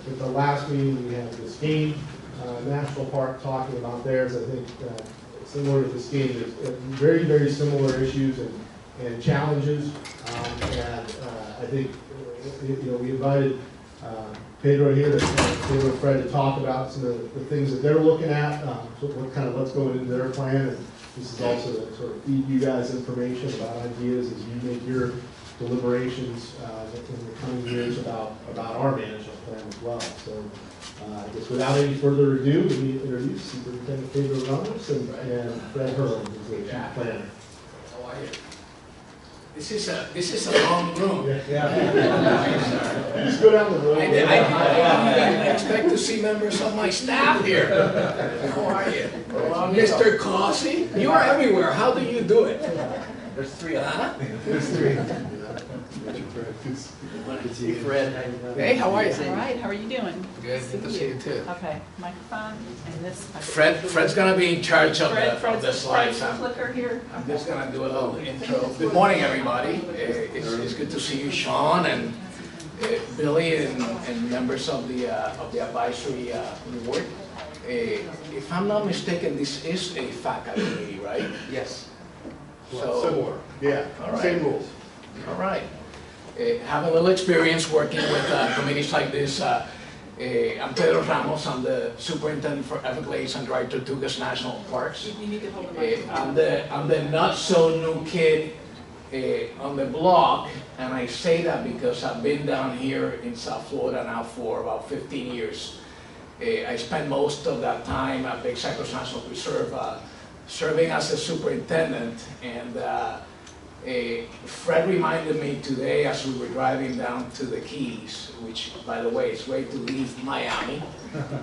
at the last meeting, we had Biscayne, uh, National Park talking about theirs, I think, uh, similar to the scheme, there's uh, very, very similar issues and, and challenges. Um, And uh, I think, uh, you know, we invited uh, Pedro here, to- Pedro and Fred to talk about some of the things that they're looking at, um, so what kind of, what's going into their plan. And this is also to sort of feed you guys information about ideas as you make your deliberations in the coming years about, about our management plan as well. So Uh, I guess without any further ado, let me introduce Superintendent Pedro Ramos and and Fred Hurley, who's the chief planner. How are you? This is a, this is a long room. Yeah. Just go down the road. I, I, I didn't expect to see members of my staff here. How are you? Mr. Causey, you are everywhere. How do you do it? There's three Huh? There's three. Fred. Hey, how are you? All right, how are you doing? Good, good to see you too. Okay, microphone and this. Fred, Fred's gonna be in charge of Fred, the, of Fred's, slides. Fred's I'm clicker here. I'm just gonna do a little intro. Good morning, everybody. Uh, It's, it's good to see you, Sean, and uh, Billy, and, and members of the, uh, of the advisory uh, board. Uh, If I'm not mistaken, this is a faculty meeting, right? Yes. So- Similar, yeah, All right. same rules. All right. Uh, Have a little experience working with uh, committees like this. Uh, uh, I'm Pedro Ramos, I'm the superintendent for Everglades and Dry Tortugas National Parks. You need to hold the Uh. I'm the, I'm the not-so-new kid uh, on the block, and I say that because I've been down here in South Florida now for about 15 years. Uh, I spent most of that time at Big Cypress National Preserve uh, serving as a superintendent, and uh, uh, Fred reminded me today as we were driving down to the Keys, which, by the way, is way to leave Miami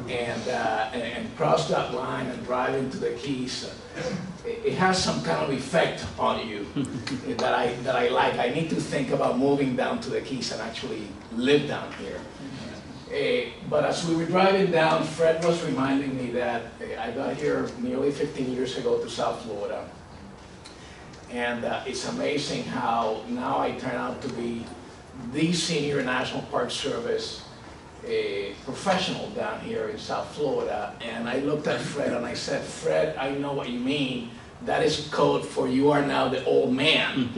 and, uh, and, cross that line and drive into the Keys. Uh, It, it has some kind of effect on you that I, that I like. I need to think about moving down to the Keys and actually live down here. Uh, but as we were driving down, Fred was reminding me that uh, I got here nearly 15 years ago to South Florida. And uh, it's amazing how now I turn out to be the senior National Park Service uh, professional down here in South Florida. And I looked at Fred and I said, Fred, I know what you mean. That is code for you are now the old man.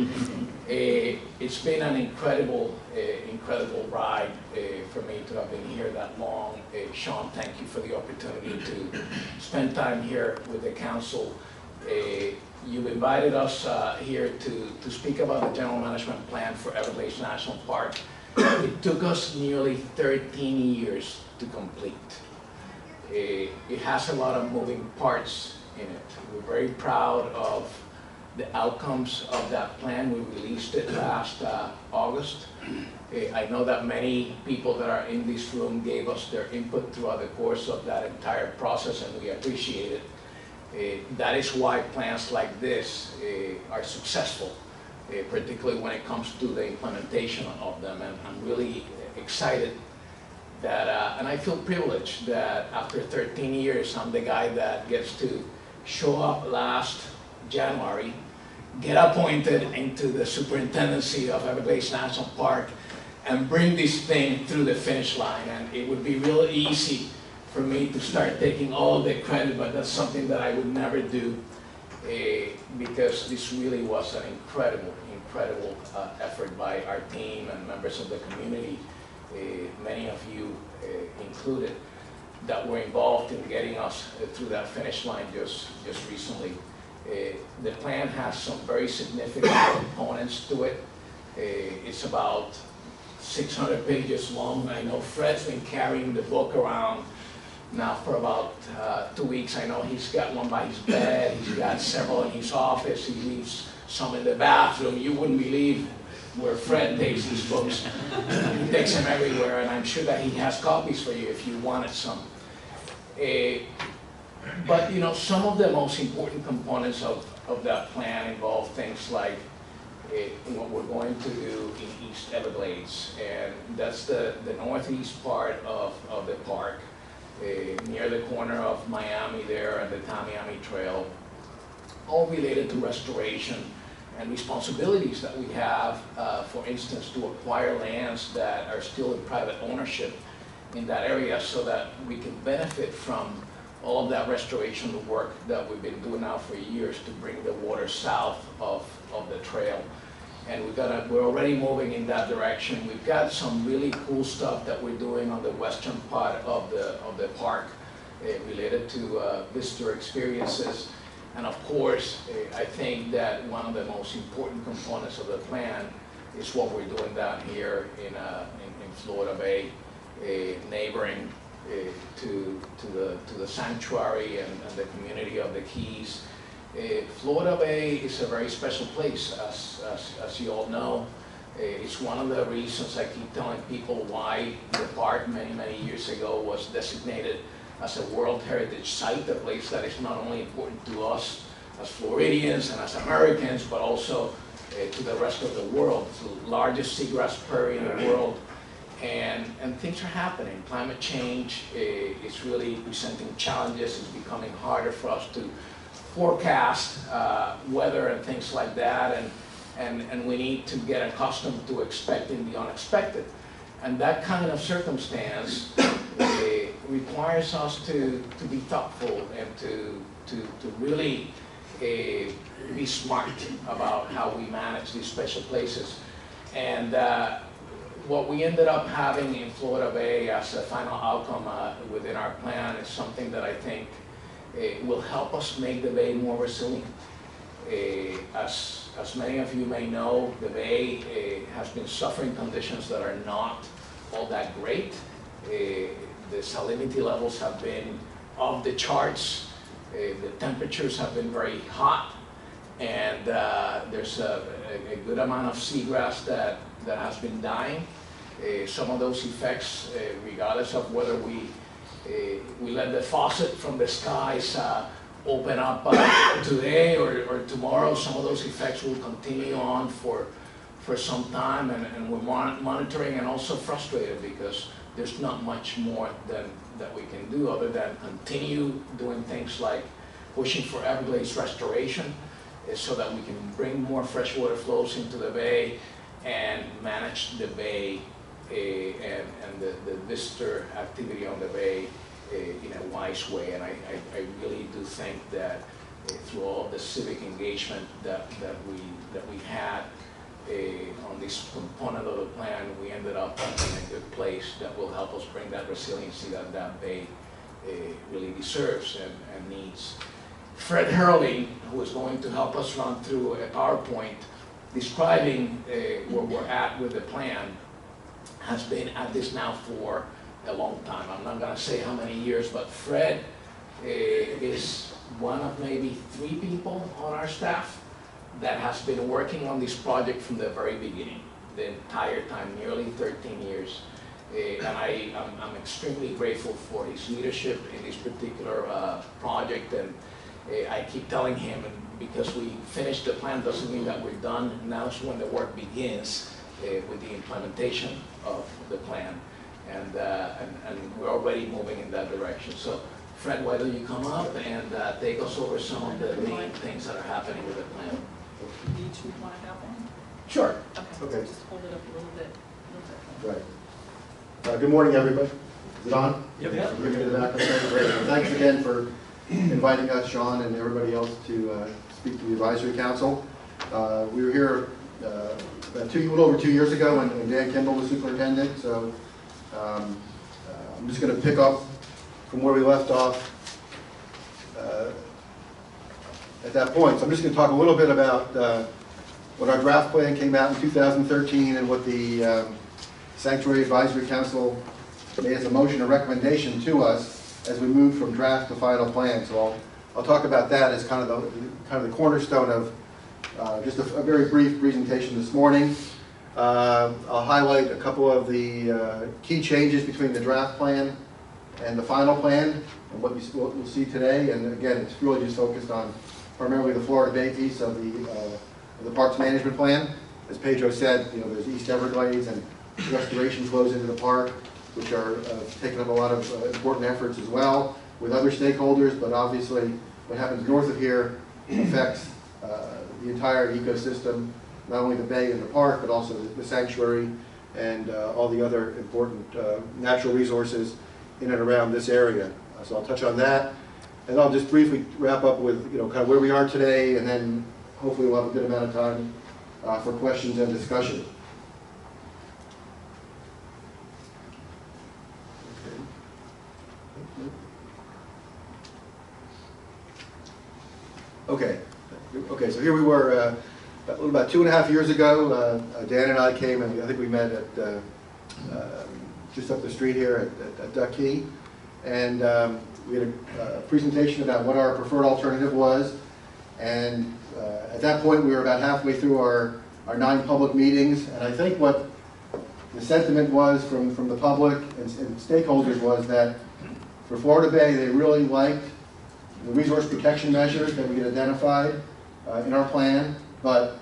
Uh, It's been an incredible, uh, incredible ride uh, for me to have been here that long. Uh, Sean, thank you for the opportunity to spend time here with the council. Uh, You invited us uh, here to, to speak about the general management plan for Everglades National Park. It took us nearly 13 years to complete. Uh, It has a lot of moving parts in it. We're very proud of the outcomes of that plan. We released it last uh, August. Uh, I know that many people that are in this room gave us their input throughout the course of that entire process, and we appreciate it. Uh, That is why plans like this uh, are successful. Uh, particularly when it comes to the implementation of them. And I'm really excited that, uh, and I feel privileged that after 13 years, I'm the guy that gets to show up last January, get appointed into the superintendency of Everglades National Park, and bring this thing through the finish line. And it would be real easy for me to start taking all the credit, but that's something that I would never do eh, because this really was an incredible, incredible uh, effort by our team and members of the community, eh, many of you eh, included, that were involved in getting us uh, through that finish line just, just recently. The plan has some very significant components to it. It's about 600 pages long. I know Fred's been carrying the book around now for about uh, two weeks. I know he's got one by his bed, he's got several in his office, he leaves some in the bathroom. You wouldn't believe where Fred takes his books. He takes them everywhere, and I'm sure that he has copies for you if you wanted some. Eh, But, you know, some of the most important components of, of that plan involve things like eh, what we're going to do in East Everglades. And that's the, the northeast part of, of the park, eh, near the corner of Miami there and the Tamiami Trail, all related to restoration and responsibilities that we have, uh, for instance, to acquire lands that are still in private ownership in that area so that we can benefit from all of that restoration work that we've been doing now for years to bring the water south of, of the trail. And we've got we're already moving in that direction. We've got some really cool stuff that we're doing on the western part of the, of the park eh, related to uh, visitor experiences. And of course, eh, I think that one of the most important components of the plan is what we're doing down here in, uh, in, in Florida Bay, eh, neighboring to, to the, to the sanctuary and, and the community of the Keys. Eh, Florida Bay is a very special place, as, as, as you all know. Eh, It's one of the reasons I keep telling people why the park many, many years ago was designated as a World Heritage Site, a place that is not only important to us as Floridians and as Americans, but also eh, to the rest of the world. It's the largest seagrass prairie in the world, and, and things are happening. Climate change is really presenting challenges, it's becoming harder for us to forecast uh, weather and things like that, and, and, and we need to get accustomed to expecting the unexpected. And that kind of circumstance requires us to, to be thoughtful and to, to, to really eh, be smart about how we manage these special places. And uh, what we ended up having in Florida Bay as a final outcome uh, within our plan is something that I think will help us make the bay more resilient. Eh, As, as many of you may know, the bay eh, has been suffering conditions that are not all that great. Eh, The salinity levels have been off the charts. Eh, The temperatures have been very hot. And uh, there's a, a- good amount of seagrass that, that has been dying. Eh, Some of those effects, eh, regardless of whether we, eh, we let the faucet from the skies uh, open up uh, today or, or tomorrow, some of those effects will continue on for, for some time. And, and we're mon- monitoring and also frustrated because there's not much more than, that we can do other than continue doing things like pushing for Everglades restoration, is so that we can bring more freshwater flows into the bay and manage the bay eh, and, and the, the visitor activity on the bay eh, in a wise way. And I, I, I really do think that eh, through all the civic engagement that, that we, that we had eh, on this component of the plan, we ended up in a good place that will help us bring that resiliency that that bay eh, really deserves and, and needs. Fred Hurley, who is going to help us run through a PowerPoint describing uh, where we're at with the plan, has been at this now for a long time. I'm not gonna say how many years, but Fred uh, is one of maybe three people on our staff that has been working on this project from the very beginning, the entire time, nearly 13 years. Uh, And I, I'm- I'm extremely grateful for his leadership in this particular uh, project and Eh, I keep telling him, because we finished the plan doesn't mean that we're done. Now is when the work begins with the implementation of the plan. And, uh, and, and we're already moving in that direction. So Fred, why don't you come up and uh, take us over some of the main things that are happening with the plan? Each would want to have one? Sure. Okay, Okay. just hold it up a little bit, a little bit. Right. Uh, Good morning, everybody. Is it on? Yep. Bring it to the back. Great. Thanks again for inviting us, Sean, and everybody else to uh, speak to the advisory council. Uh, We were here uh, about two, a little over two years ago when when Dan Kimball was superintendent, so um, uh, I'm just going to pick up from where we left off uh, at that point. So I'm just going to talk a little bit about uh, when our draft plan came out in 2013 and what the um, Sanctuary Advisory Council made as a motion or recommendation to us as we move from draft to final plan. So I'll, I'll talk about that as kind of the, kind of the cornerstone of uh, just a, a very brief presentation this morning. Uh, I'll highlight a couple of the uh, key changes between the draft plan and the final plan and what you, what you'll see today. And again, it's really just focused on primarily the Florida Bay piece of the, uh, of the Parks Management Plan. As Pedro said, you know, there's East Everglades and restoration flows into the park, which are uh, taking up a lot of important efforts as well with other stakeholders, but obviously what happens north of here affects uh, the entire ecosystem, not only the bay and the park, but also the- the sanctuary and uh, all the other important uh, natural resources in and around this area. So I'll touch on that, and I'll just briefly wrap up with, you know, kind of where we are today, and then hopefully we'll have a good amount of time uh, for questions and discussion. Okay, okay, so here we were, uh, about about two and a half years ago, uh, uh, Dan and I came, and I think we met at, uh, um, just up the street here at- at at Duck Key, and um, we had a uh, presentation about what our preferred alternative was, and uh, at that point, we were about halfway through our, our nine public meetings, and I think what the sentiment was from, from the public and and stakeholders was that for Florida Bay, they really liked the resource protection measures that we had identified uh, in our plan, but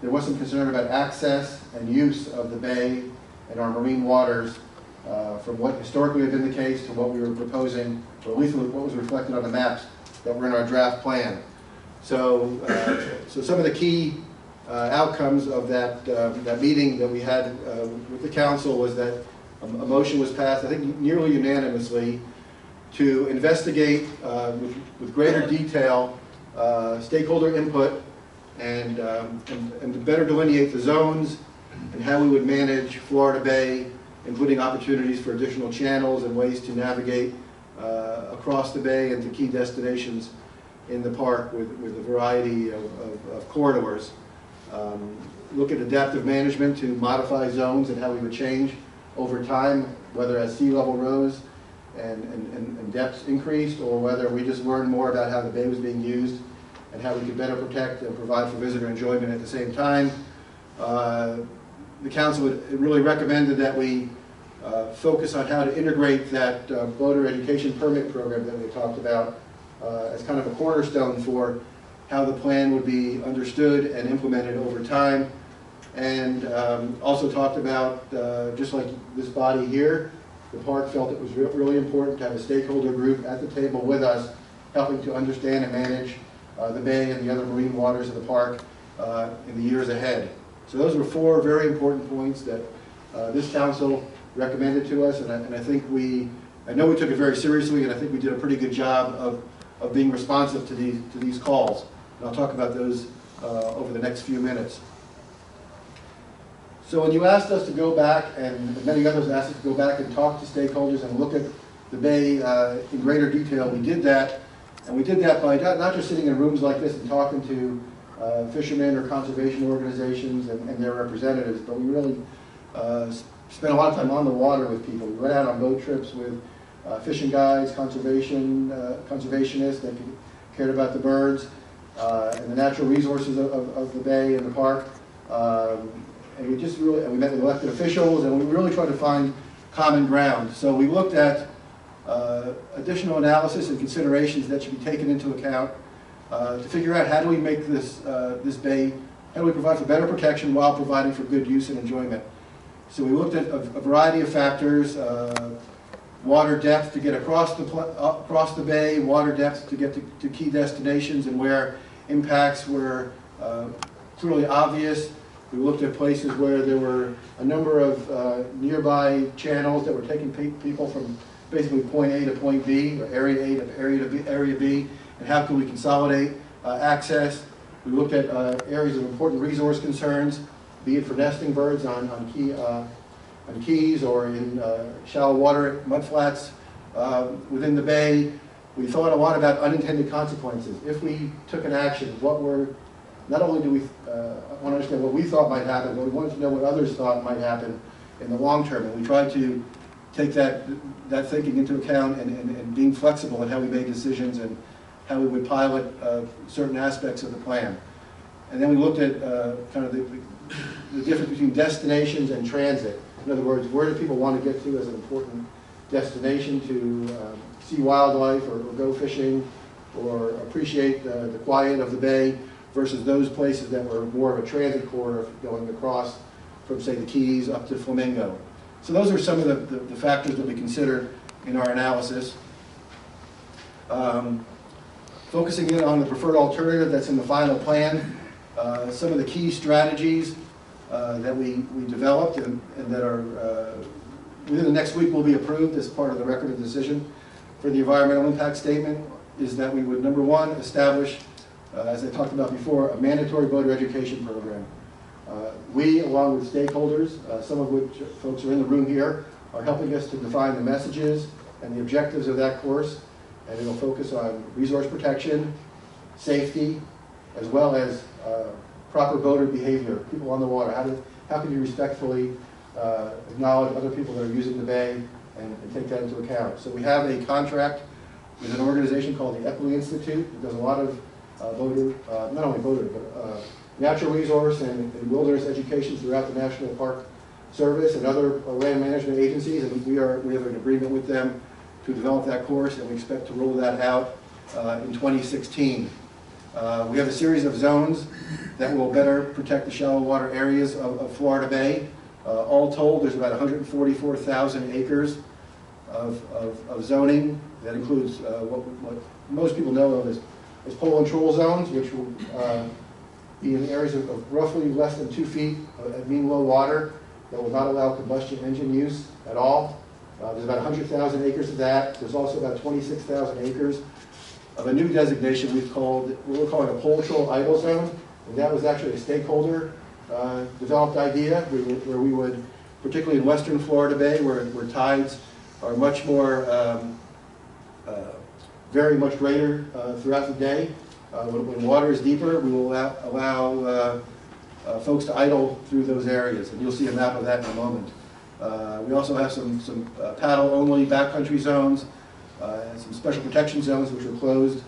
there was some concern about access and use of the bay and our marine waters uh, from what historically had been the case to what we were proposing, or at least what was reflected on the maps that were in our draft plan. So, uh, so some of the key uh, outcomes of that, um, that meeting that we had uh, with the council was that a a motion was passed, I think nearly unanimously, to investigate uh, with with greater detail uh, stakeholder input and, um, and and to better delineate the zones and how we would manage Florida Bay, including opportunities for additional channels and ways to navigate uh, across the bay and to key destinations in the park with, with a variety of, of- of corridors. Um, Look at adaptive management to modify zones and how we would change over time, whether as sea level rose and, and, and- depths increased, or whether we just learned more about how the bay was being used and how we could better protect and provide for visitor enjoyment at the same time. Uh, The council had really recommended that we uh, focus on how to integrate that uh, boater education permit program that we talked about uh, as kind of a cornerstone for how the plan would be understood and implemented over time. And um, also talked about, uh, just like this body here, the park felt it was re- really important to have a stakeholder group at the table with us, helping to understand and manage uh, the bay and the other marine waters of the park uh, in the years ahead. So those were four very important points that uh, this council recommended to us, and I, and I think we, I know we took it very seriously, and I think we did a pretty good job of, of being responsive to these, to these calls. And I'll talk about those uh, over the next few minutes. So when you asked us to go back, and many others asked us to go back and talk to stakeholders and look at the bay uh, in greater detail, we did that. And we did that by not just sitting in rooms like this and talking to uh, fishermen or conservation organizations and and their representatives, but we really uh, spent a lot of time on the water with people. We went out on boat trips with uh, fishing guides, conservation, uh, conservationists that cared about the birds uh, and the natural resources of, of, of the bay and the park. Um, and we just really, we met with elected officials, and we really tried to find common ground. So we looked at uh, additional analysis and considerations that should be taken into account uh, to figure out how do we make this, uh, this bay, how do we provide for better protection while providing for good use and enjoyment. So we looked at a a variety of factors, uh, water depth to get across the, uh, across the bay, water depth to get to, to key destinations and where impacts were uh, clearly obvious. We looked at places where there were a number of uh, nearby channels that were taking pe- people from basically point A to point B, or area A to area to B, area B, and how can we consolidate uh, access. We looked at uh, areas of important resource concerns, be it for nesting birds on, on key, uh, on keys or in uh, shallow water mudflats uh, within the bay. We thought a lot about unintended consequences. If we took an action, what were, not only do we uh, want to understand what we thought might happen, but we wanted to know what others thought might happen in the long term. And we tried to take that, that thinking into account and, and, and being flexible in how we made decisions and how we would pilot uh, certain aspects of the plan. And then we looked at uh, kind of the, the difference between destinations and transit. In other words, where do people want to get to as an important destination to um, see wildlife or, or go fishing or appreciate the, the quiet of the bay versus those places that were more of a transit corridor going across from, say, the Keys up to Flamingo. So those are some of the, the, the factors that we considered in our analysis. Um, focusing in on the preferred alternative that's in the final plan, uh, some of the key strategies uh, that we, we developed and, and that are, uh, within the next week will be approved as part of the record of decision for the environmental impact statement is that we would, number one, establish, as I talked about before, a mandatory boater education program. Uh, We, along with stakeholders, uh, some of which folks are in the room here, are helping us to define the messages and the objectives of that course. And it'll focus on resource protection, safety, as well as uh, proper boater behavior, people on the water. How do, how can you respectfully uh, acknowledge other people that are using the bay and, and take that into account? So we have a contract with an organization called the Eppley Institute that does a lot of uh, boater, uh, not only boater, but uh, natural resource and, and wilderness education throughout the National Park Service and other uh, land management agencies. And we are, we have an agreement with them to develop that course and we expect to roll that out uh, in 2016. Uh, We have a series of zones that will better protect the shallow water areas of, of Florida Bay. Uh, All told, there's about 144,000 acres of, of, of zoning. That includes uh, what, what most people know of as, as pole and troll zones, which will uh, be in areas of of roughly less than two feet at mean low water that will not allow combustion engine use at all. Uh, There's about 100,000 acres of that. There's also about 26,000 acres of a new designation we've called, what we're calling a pole troll idle zone. And that was actually a stakeholder uh, developed idea where we- where we would, particularly in western Florida Bay, where, where tides are much more, um, uh, very much greater uh, throughout the day. Uh, When, when water is deeper, we will allow, allow uh, uh, folks to idle through those areas, and you'll see a map of that in a moment. Uh, We also have some, some uh, paddle-only backcountry zones, and some special protection zones which are closed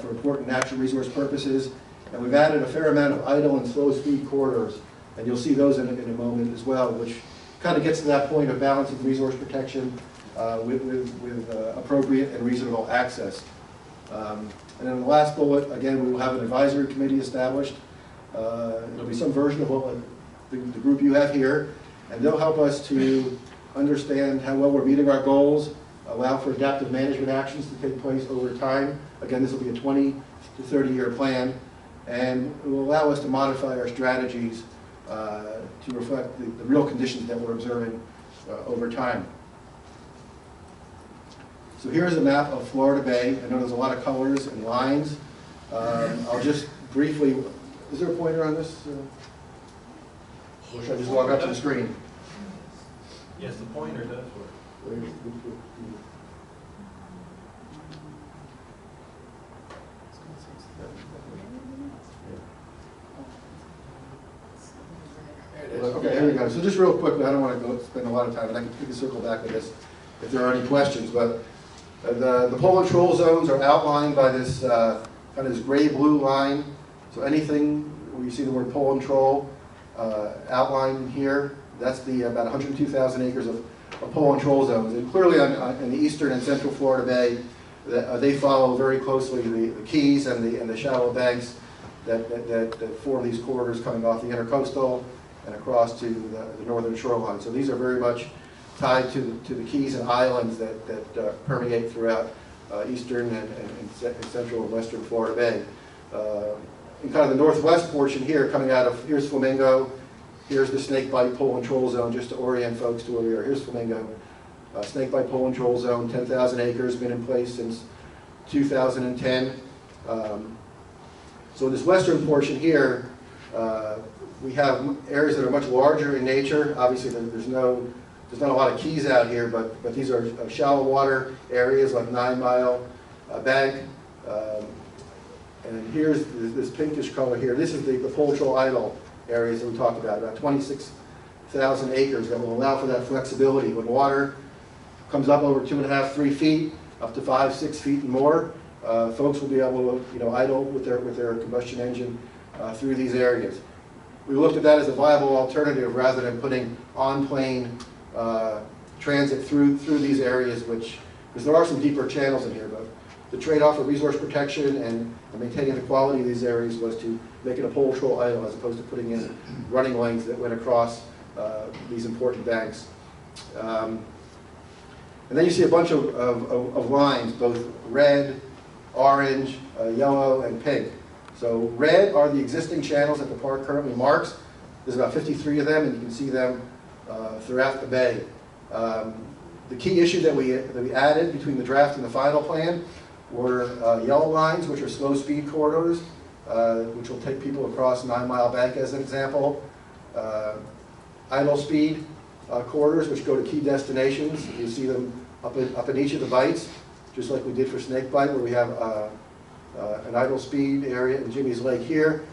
for important natural resource purposes. And we've added a fair amount of idle and slow-speed corridors, and you'll see those in, in a moment as well, which kind of gets to that point of balancing resource protection uh, with, with, with uh, appropriate and reasonable access. Um, And then the last bullet, again, we will have an advisory committee established. Uh, It'll be some version of what the, the group you have here, and they'll help us to understand how well we're meeting our goals, allow for adaptive management actions to take place over time. Again, this will be a 20 to 30-year plan, and it will allow us to modify our strategies uh, to reflect the, the real conditions that we're observing uh, over time. So here's a map of Florida Bay. I know there's a lot of colors and lines. Um, I'll just briefly, is there a pointer on this? uh, Or should I just walk up to the screen? Yes, the pointer does work. Okay, here we go. So just real quickly, I don't want to go spend a lot of time, and I can, we can circle back with this if there are any questions, but the, the pole and troll zones are outlined by this, uh, kind of this gray-blue line. So anything where you see the word pole and troll uh, outlined here, that's the about 102,000 acres of, of pole and troll zones. And clearly on, on, in the eastern and central Florida Bay, that, uh, they follow very closely the, the keys and the, and the shallow banks that, that, that that form these corridors coming off the intercoastal and across to the, the northern shoreline. So these are very much tied to, the- to the keys and islands that, that uh, permeate throughout uh, eastern and, and and central and western Florida Bay. Uh, In kind of the northwest portion here, coming out of, here's Flamingo, here's the Snake Bight pole and troll zone, just to orient folks to where we are. Here's Flamingo. Uh, Snake Bight pole and troll zone, 10,000 acres, been in place since 2010. Um, So this western portion here, uh, we have areas that are much larger in nature. Obviously, there- there's no, there's not a lot of keys out here, but, but these are uh, shallow water areas like Nine Mile uh, Bank. Um, And here's this pinkish color here. This is the, the Pole Troll Idle areas that we talked about, about 26,000 acres that will allow for that flexibility. When water comes up over two and a half, three feet, up to five, six feet and more, uh, folks will be able to, you know, idle with their, with their combustion engine uh, through these areas. We looked at that as a viable alternative rather than putting on-plane uh, transit through, through these areas, which, because there are some deeper channels in here, but the trade-off of resource protection and and maintaining the quality of these areas was to make it a pole troll idle as opposed to putting in running lanes that went across uh, these important banks. Um, and then you see a bunch of, of, of- of lines, both red, orange, uh, yellow, and pink. So red are the existing channels that the park currently marks. There's about 53 of them, and you can see them uh, throughout the bay. Um, The key issue that we, that we added between the draft and the final plan were uh, yellow lines, which are slow-speed corridors, uh, which will take people across Nine Mile Bank as an example. Uh, Idle speed uh, corridors, which go to key destinations. You see them up in, up in each of the bights, just like we did for Snake Bight, where we have an idle speed area in Jimmy's Lake here,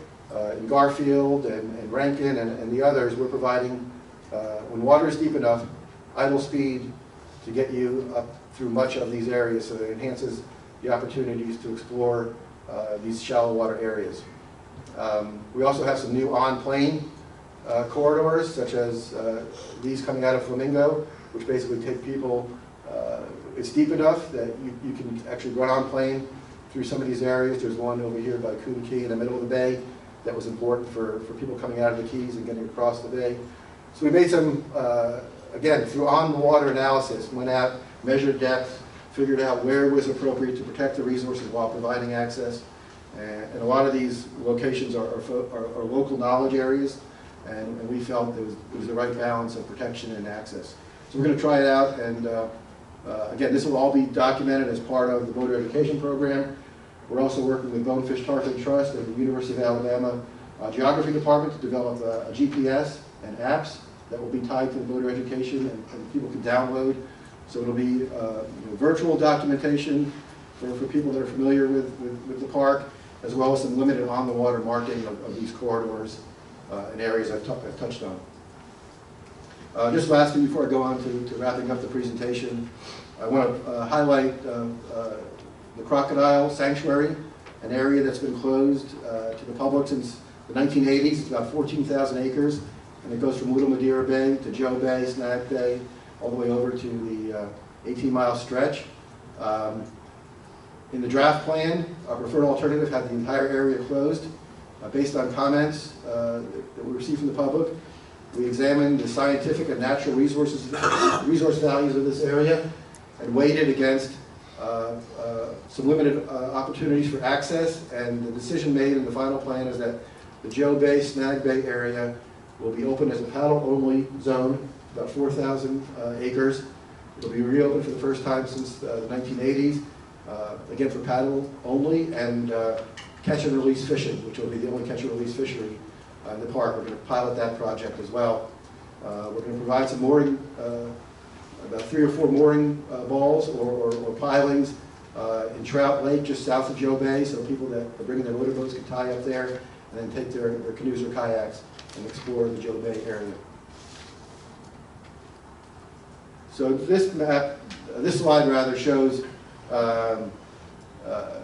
in Garfield and and Rankin and, and the others, we're providing, uh, when water is deep enough, idle speed to get you up through much of these areas, so it enhances the opportunities to explore uh, these shallow water areas. Um, We also have some new on-plane uh, corridors, such as uh, these coming out of Flamingo, which basically take people, uh, it's deep enough that you you can actually run on plane through some of these areas. There's one over here by Coon Key in the middle of the bay that was important for, for people coming out of the Keys and getting across the bay. So we made some, uh, again, through on-the-water analysis, went out, measured depth, figured out where it was appropriate to protect the resources while providing access. And a lot of these locations are, are are are local knowledge areas, and and we felt it was, it was the right balance of protection and access. So we're going to try it out, and uh, uh, again, this will all be documented as part of the boater education program. We're also working with Bonefish Tarpon Trust and the University of Alabama uh, Geography Department to develop a a GPS and apps that will be tied to the boater education and and people can download. So it'll be uh, you know, virtual documentation for, for people that are familiar with, with, with the park, as well as some limited on-the-water marking of, of these corridors uh, and areas I've, I've touched on. Uh, just lastly, before I go on to, to wrapping up the presentation, I want to uh, highlight uh, uh, the Crocodile Sanctuary, an area that's been closed uh, to the public since the 1980s. It's about 14,000 acres, and it goes from Little Madeira Bay to Joe Bay, Snag Bay, all the way over to the 18-mile stretch. Um, in the draft plan, our preferred alternative had the entire area closed. Uh, Based on comments uh, that we received from the public, we examined the scientific and natural resources, resource values of this area and weighed it against uh, uh, some limited uh, opportunities for access. And the decision made in the final plan is that the Joe Bay, Snag Bay area will be open as a paddle-only zone, about 4,000 uh, acres. It'll be reopened for the first time since uh, the 1980s, uh, again for paddle only, and uh, catch and release fishing, which will be the only catch and release fishery uh, in the park. We're going to pilot that project as well. We're going to provide some mooring, about three or four mooring balls or- or or pilings in Trout Lake, just south of Joe Bay, so people that are bringing their motorboats can tie up there and then take their their canoes or kayaks and explore the Joe Bay area. So this map, uh, this slide rather shows um, uh,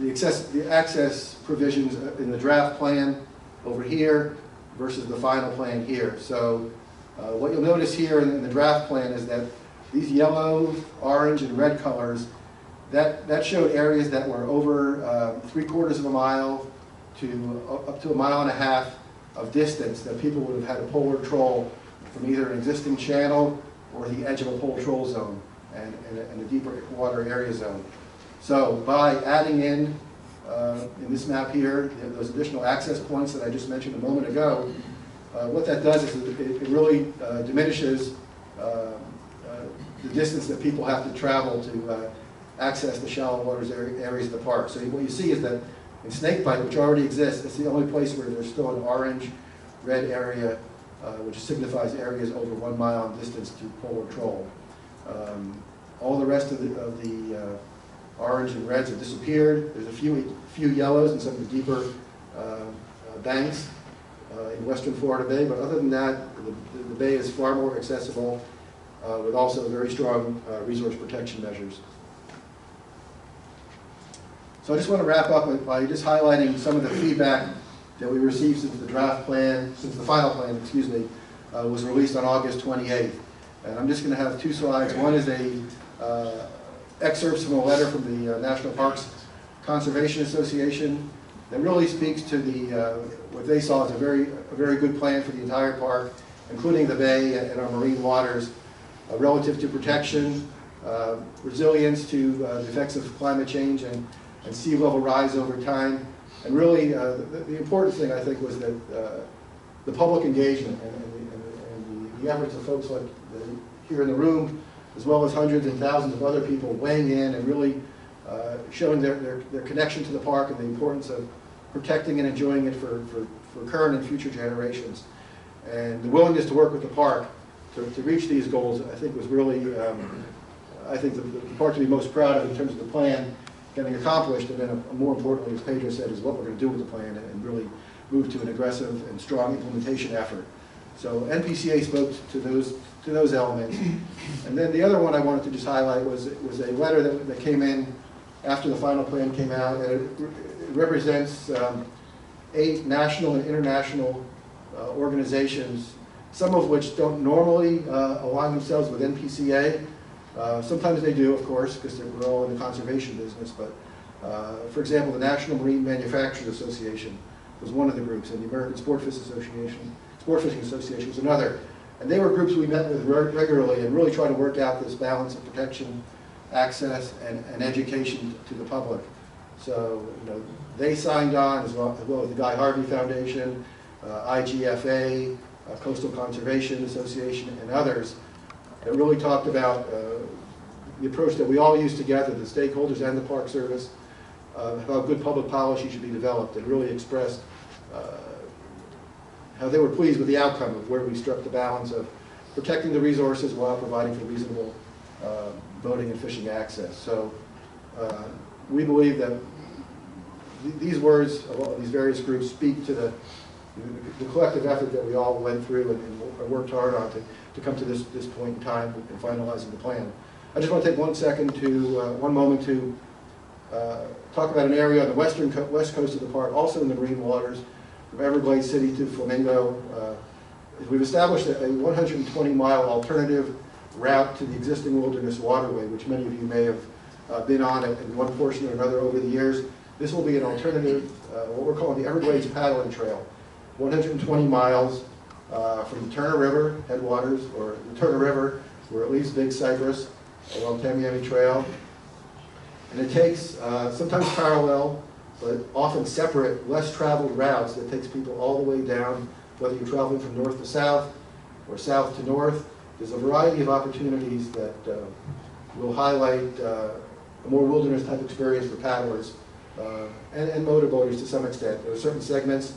the access, the access provisions in the draft plan over here versus the final plan here. So uh, what you'll notice here in the draft plan is that these yellow, orange, and red colors, that, that showed areas that were over uh, three quarters of a mile to uh, up to a mile and a half of distance that people would have had a polar troll from either an existing channel or the edge of a polar troll zone and, and a- and a deeper water area zone. So by adding in, uh, in this map here, those additional access points that I just mentioned a moment ago, uh, what that does is it it really uh, diminishes uh, uh, the distance that people have to travel to uh, access the shallow waters area- areas of the park. So what you see is that in Snake Bight, which already exists, it's the only place where there's still an orange, red area, uh, which signifies areas over one mile in distance to Polar Troll. Um, All the rest of the, of the uh, orange and reds have disappeared. There's a few, few yellows in some of the deeper uh, uh, banks uh, in western Florida Bay, but other than that, the, the bay is far more accessible uh, with also very strong resource protection measures. So I just want to wrap up with- by just highlighting some of the feedback that we received since the draft plan, since the final plan, excuse me, uh, was released on August 28th. And I'm just going to have two slides. One is a uh, excerpts from a letter from the uh, National Parks Conservation Association that really speaks to the, uh, what they saw as a very, a very good plan for the entire park, including the bay and our marine waters, uh, relative to protection, uh, resilience to the effects of climate change and, and sea level rise over time. And really, uh, the, the important thing, I think, was that uh, the public engagement and, and, the, and the, the efforts of folks like the, here in the room, as well as hundreds and thousands of other people weighing in and really uh, showing their, their, their connection to the park and the importance of protecting and enjoying it for, for, for current and future generations. And the willingness to work with the park to, to reach these goals, I think was really, um, I think the, the part to be most proud of in terms of the plan getting accomplished, and then uh, more importantly, as Pedro said, is what we're going to do with the plan and, really move to an aggressive and strong implementation effort. So NPCA spoke to those, to those elements. And then the other one I wanted to just highlight was, was a letter that, that came in after the final plan came out, and it, it represents um, eight national and international uh, organizations, some of which don't normally uh, align themselves with NPCA. Uh, sometimes they do, of course, because we're all in the conservation business, but uh, for example, the National Marine Manufacturers Association was one of the groups, and the American Sportfish Association, Sport Fishing Association was another. And they were groups we met with re- regularly and really tried to work out this balance of protection, access, and, and education to the public. So, you know, they signed on, as well as, well as the Guy Harvey Foundation, uh, IGFA, uh, Coastal Conservation Association, and others, that really talked about uh, the approach that we all use together, the stakeholders and the Park Service, uh, how good public policy should be developed, and really expressed uh, how they were pleased with the outcome of where we struck the balance of protecting the resources while providing for reasonable uh, boating and fishing access. So uh, we believe that th- these words of these various groups speak to the, the collective effort that we all went through and, and worked hard on to, to come to this, this point in time in finalizing the plan. I just want to take one second to, uh, one moment to uh, talk about an area on the western, co- west coast of the park, also in the marine waters, from Everglades City to Flamingo. Uh, We've established a 120-mile alternative route to the existing wilderness waterway, which many of you may have uh, been on in one portion or another over the years. This will be an alternative, uh, what we're calling the Everglades Paddling Trail, 120 miles uh, from the Turner River headwaters, or the Turner River, where it leaves Big Cypress, along Tamiami Trail. And it takes uh, sometimes parallel, but often separate, less traveled routes that takes people all the way down, whether you're traveling from north to south or south to north. There's a variety of opportunities that uh, will highlight uh, a more wilderness type experience for paddlers uh, and, and motorboaters to some extent. There are certain segments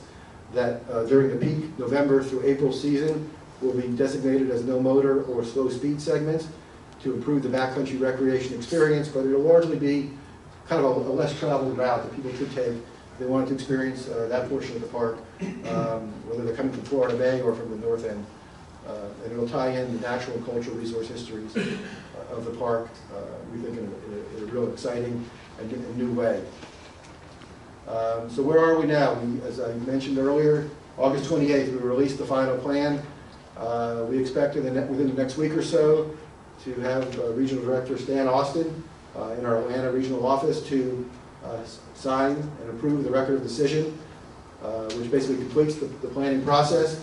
that uh, during the peak November through April season will be designated as no motor or slow speed segments to improve the backcountry recreation experience, but it'll largely be kind of a, a less traveled route that people could take if they wanted to experience uh, that portion of the park, um, whether they're coming from Florida Bay or from the north end. Uh, and it'll tie in the natural and cultural resource histories of the park, uh, we think in a, in a, in a real exciting and new way. Um, So where are we now? We, as I mentioned earlier, August 28th, we released the final plan. Uh, We expect the within the next week or so to have uh, Regional Director Stan Austin uh, in our Atlanta Regional Office to uh, sign and approve the record of decision, uh, which basically completes the the planning process,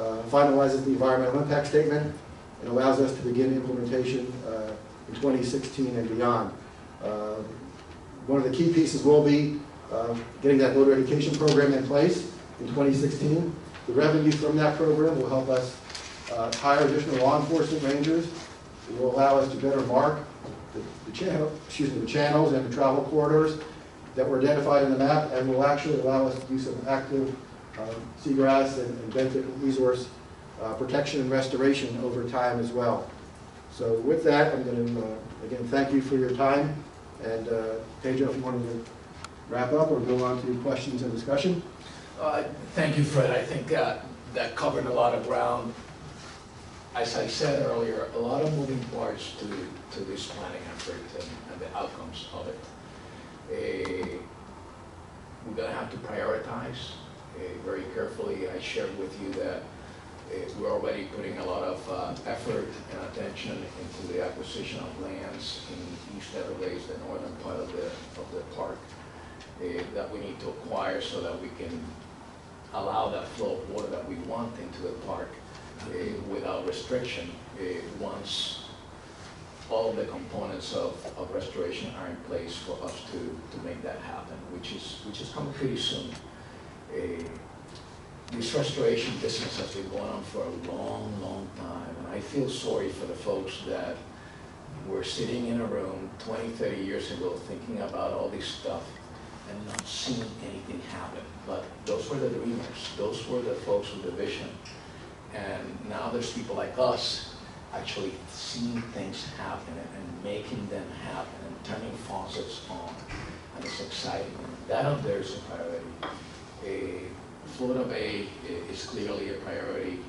uh, finalizes the environmental impact statement, and allows us to begin implementation in 2016 and beyond. One of the key pieces will be uh, getting that boater education program in place in 2016. The revenue from that program will help us uh, hire additional law enforcement rangers. It will allow us to better mark the- the channel, excuse me, the channels and the travel corridors that were identified in the map, and will actually allow us to do some active um, seagrass and and benthic resource uh, protection and restoration over time as well. So with that, I'm going to, again, thank you for your time, and uh, Pedro, if you wanted to wrap up or go on to questions and discussion? Uh, Thank you, Fred. I think uh, that covered a lot of ground. As I said earlier, a lot of moving parts to, to this planning effort and and the outcomes of it. Eh, We're gonna have to prioritize eh, very carefully. I shared with you that eh, we're already putting a lot of uh, effort and attention into the acquisition of lands in East Everglades, the northern part of the, of the park eh, that we need to acquire so that we can allow that flow of water that we want into the park eh, without restriction, eh, once all the components of, of restoration are in place for us to, to make that happen, which is, which is coming pretty soon. This restoration business has been going on for a long, long time, and I feel sorry for the folks that were sitting in a room 20, 30 years ago thinking about all this stuff and not seeing anything happen. But those were the dreamers, those were the folks with the vision. And now there's people like us actually seeing things happen and making them happen and turning faucets on. And it's exciting. That up there is a priority. Eh, Florida Bay is clearly a priority.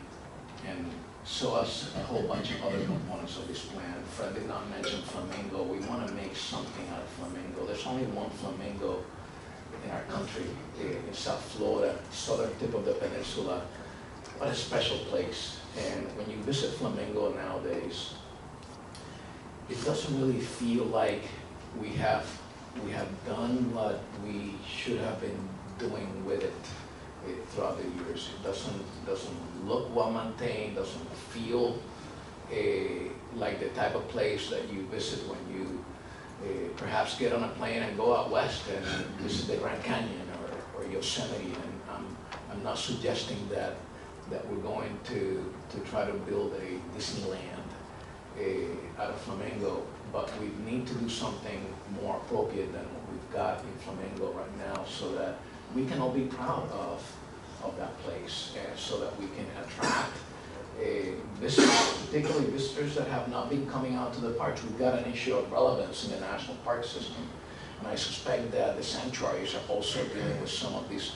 And so is a whole bunch of other components of this plan. Fred did not mention Flamingo. We want to make something out of Flamingo. There's only one Flamingo in our country, in South Florida, southern tip of the peninsula. What a special place. And when you visit Flamingo nowadays, it doesn't really feel like we have, we have done what we should have been doing with it throughout the years. It doesn't, doesn't look well maintained, doesn't feel eh, like the type of place that you visit when you eh, perhaps get on a plane and go out west and visit the Grand Canyon or, or Yosemite. And I'm, I'm not suggesting that, that we're going to, to try to build a Disneyland eh, out of Flamingo, but we need to do something more appropriate than what we've got in Flamingo right now so that we can all be proud of, of that place and so that we can attract visitors, particularly visitors that have not been coming out to the parks. We've got an issue of relevance in the national park system. And I suspect that the sanctuaries are also dealing with some of this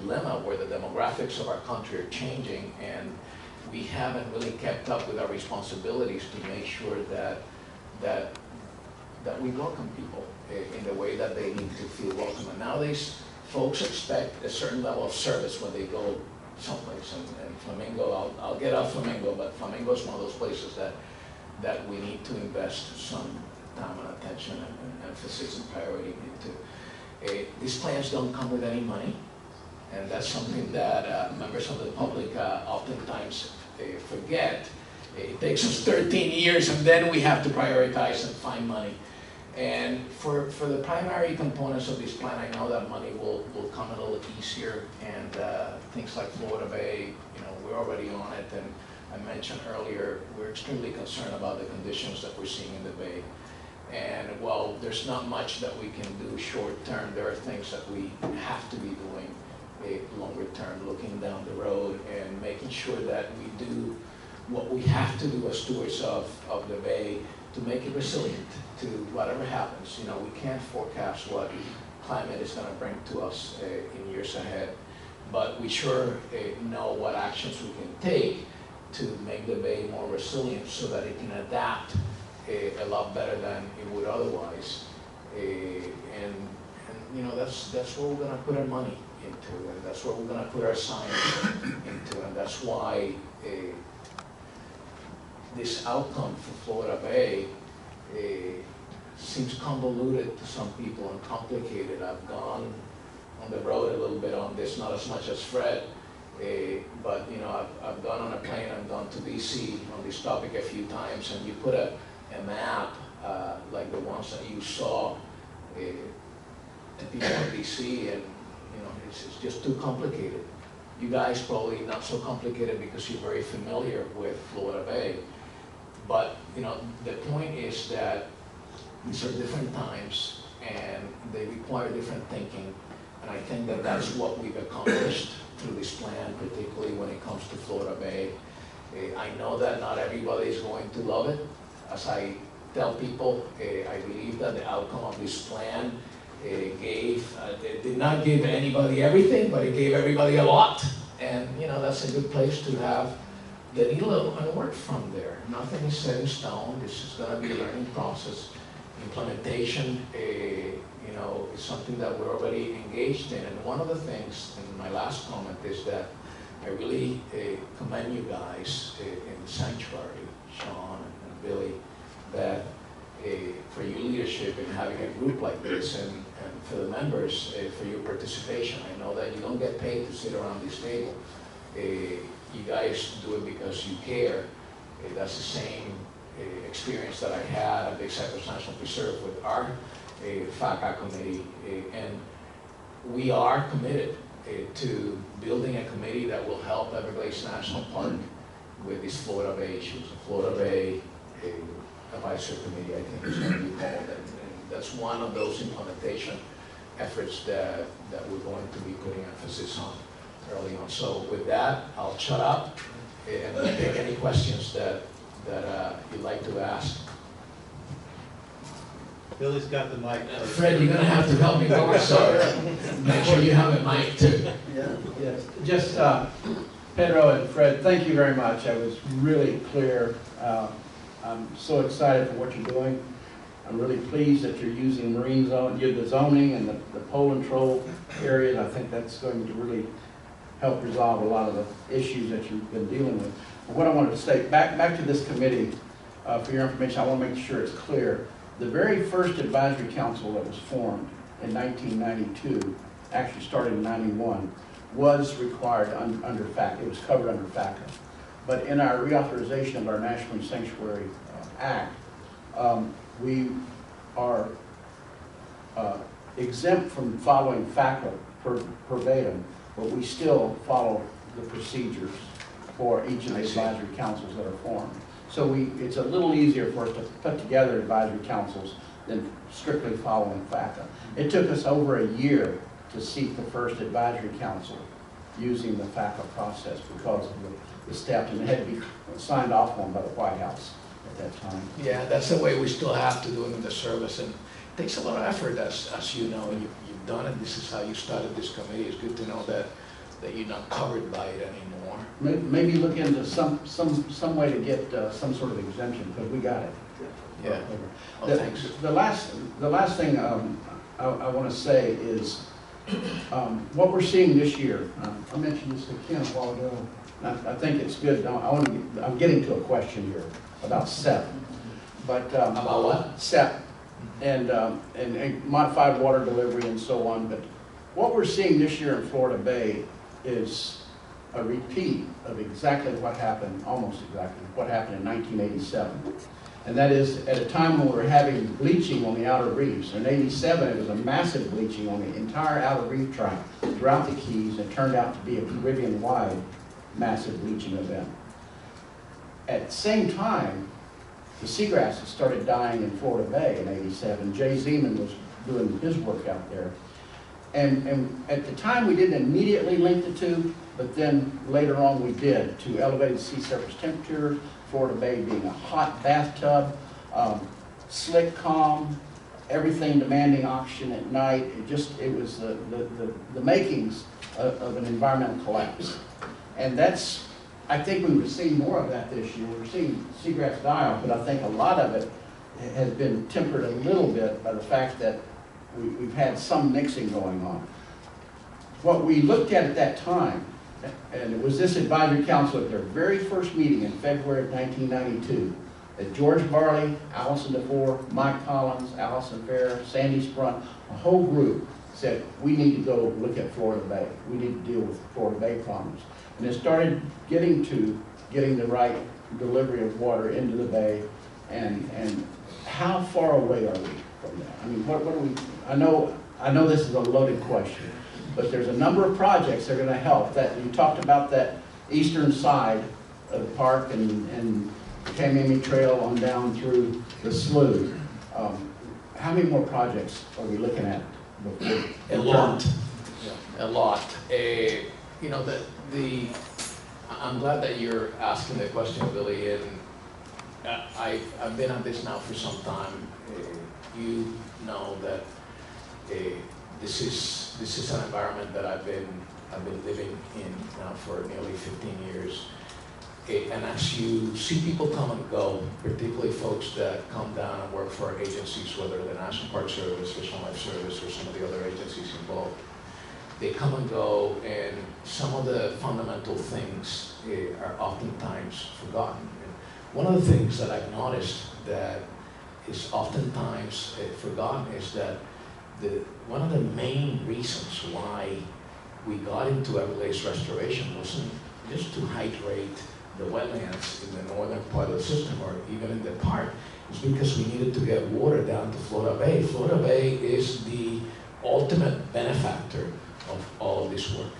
dilemma where the demographics of our country are changing and we haven't really kept up with our responsibilities to make sure that, that, that we welcome people in the way that they need to feel welcome. And nowadays, folks expect a certain level of service when they go someplace. And, Flamingo, I'll, I'll get off Flamingo, but Flamingo is one of those places that, that we need to invest some time and attention and and emphasis and priority into. Eh, These plans don't come with any money. And that's something that uh, members of the public uh, oftentimes uh, forget. It takes us 13 years and then we have to prioritize and find money. And for, for the primary components of this plan, I know that money will, will come a little easier. And uh, things like Florida Bay, we're already on it. And I mentioned earlier, we're extremely concerned about the conditions that we're seeing in the bay. And while there's not much that we can do short term, there are things that we have to be doing a longer term, looking down the road and making sure that we do what we have to do as stewards of, of the bay to make it resilient to whatever happens. You know, we can't forecast what climate is gonna bring to us uh, in years ahead, but we sure uh, know what actions we can take to make the bay more resilient so that it can adapt uh, a lot better than it would otherwise. Uh, And, and, you know, that's, that's where we're gonna put our money into, and that's where we're gonna put our science into, and that's why uh, this outcome for Florida Bay uh, seems convoluted to some people and complicated. I've gone on the road a little bit on this, not as much as Fred, eh, but, you know, I've, I've gone on a plane, I've gone to DC on this topic a few times, and you put a, a map, uh, like the ones that you saw, eh, to people in DC, and, you know, it's, it's just too complicated. You guys probably not so complicated because you're very familiar with Florida Bay. But, you know, the point is that these are different times and they require different thinking. I think that that's what we've accomplished through this plan, particularly when it comes to Florida Bay. Eh, I know that not everybody is going to love it. As I tell people, eh, I believe that the outcome of this plan eh, gave, uh, it did not give anybody everything, but it gave everybody a lot. And, you know, that's a good place to have the needle and work from there. Nothing is set in stone. This is gonna be a learning process. Implementation, you know, is something that we're already engaged in. And one of the things, in my last comment, is that I really eh, commend you guys eh, in the sanctuary, Sean and Billy, that eh, for your leadership in having a group like this and, and for the members, for your participation. I know that you don't get paid to sit around this table. You guys do it because you care. That's the same experience that I had at the Cypress National Preserve with our FACA committee. eh, And we are committed eh, to building a committee that will help Everglades National Park with these Florida Bay issues. Florida Bay eh, Advisory Committee, I think is going to be called. And and that's one of those implementation efforts that, that we're going to be putting emphasis on early on. So with that, I'll shut up eh, and take any questions that, that uh, you'd like to ask. Billy's got the mic. Fred, you're gonna have to help me with this, so make sure you have a mic too. Yeah. Yes, just, uh, Pedro and Fred, thank you very much. That was really clear. Uh, I'm so excited for what you're doing. I'm really pleased that you're using marine zone, you're the zoning and the the pole and troll areas. I think that's going to really help resolve a lot of the issues that you've been dealing with. But What I wanted to state, back, back to this committee, uh, for your information, I want to make sure it's clear. The very first advisory council that was formed in 1992, actually started in 91, was required un- under FACA, it was covered under FACA. But in our reauthorization of our National Sanctuary uh, Act, um, we are uh, exempt from following FACA per- verbatim, but we still follow the procedures for each of the advisory councils that are formed. So we, it's a little easier for us to put together advisory councils than strictly following FACA. It took us over a year to seat the first advisory council using the FACA process because of the- the steps, and it had to be signed off on by the White House at that time. Yeah, that's the way we still have to do it in the service, and it takes a lot of effort, as, as you know, you, you've done it, this is how you started this committee, it's good to know that, that you're not covered by it anymore. May- Maybe look into some, some, some way to get uh, some sort of exemption, because we got it. Yeah. Oh, The- thanks. The last, the last thing um, I, I want to say is, um, what we're seeing this year, um, I mentioned this to Ken a while ago, and I, I think it's good, I want to, I'm getting to a question here about CEPP. But. um, About what? CEPP, and, um, and and modified water delivery and so on, but what we're seeing this year in Florida Bay is a repeat of exactly what happened, almost exactly, what happened in 1987. And that is at a time when we were having bleaching on the outer reefs. In 87, it was a massive bleaching on the entire outer reef tract throughout the Keys. and turned out to be a Caribbean-wide massive bleaching event. At the same time, the seagrasses started dying in Florida Bay in 87. Jay Zieman was doing his work out there. And, and at the time, we didn't immediately link the two, but then later on we did to elevated sea surface temperatures, Florida Bay being a hot bathtub, um, slick calm, everything demanding oxygen at night. It just, it was the, the, the- the makings of, of an environmental collapse. And that's, I think we were seeing more of that this year. We're seeing seagrass die off, but I think a lot of it has been tempered a little bit by the fact that we, we've had some mixing going on. What we looked at at that time, and it was this advisory council at their very first meeting in February of 1992, that George Barley, Allison DeFoor, Mike Collins, Alison Fahrer, Sandy Sprunt, a whole group said, we need to go look at Florida Bay. We need to deal with Florida Bay problems. And it started getting to, getting the right delivery of water into the bay. And, and how far away are we from that? I mean, what, what do we, I know, I know this is a loaded question, but there's a number of projects that are gonna help. That, you talked about that eastern side of the park and, and Tamiami Trail on down through the slough. Um, How many more projects are we looking at before? A lot, a lot. Eh, You know, the, the, I'm glad that you're asking the question, Billy, and uh, I, I've been at this now for some time. Eh, You know that this is, this is an environment that I've been, I've been living in now for nearly 15 years. And as you see people come and go, particularly folks that come down and work for agencies, whether the National Park Service, Fish and Life Service, or some of the other agencies involved, they come and go, and some of the fundamental things eh, are oftentimes forgotten. And One of the things that I've noticed that is oftentimes eh, forgotten is that the, one of the main reasons why we got into Everglades restoration wasn't just to hydrate the wetlands in the northern part of the system or even in the park, is because we needed to get water down to Florida Bay. Florida Bay is the ultimate benefactor of all of this work.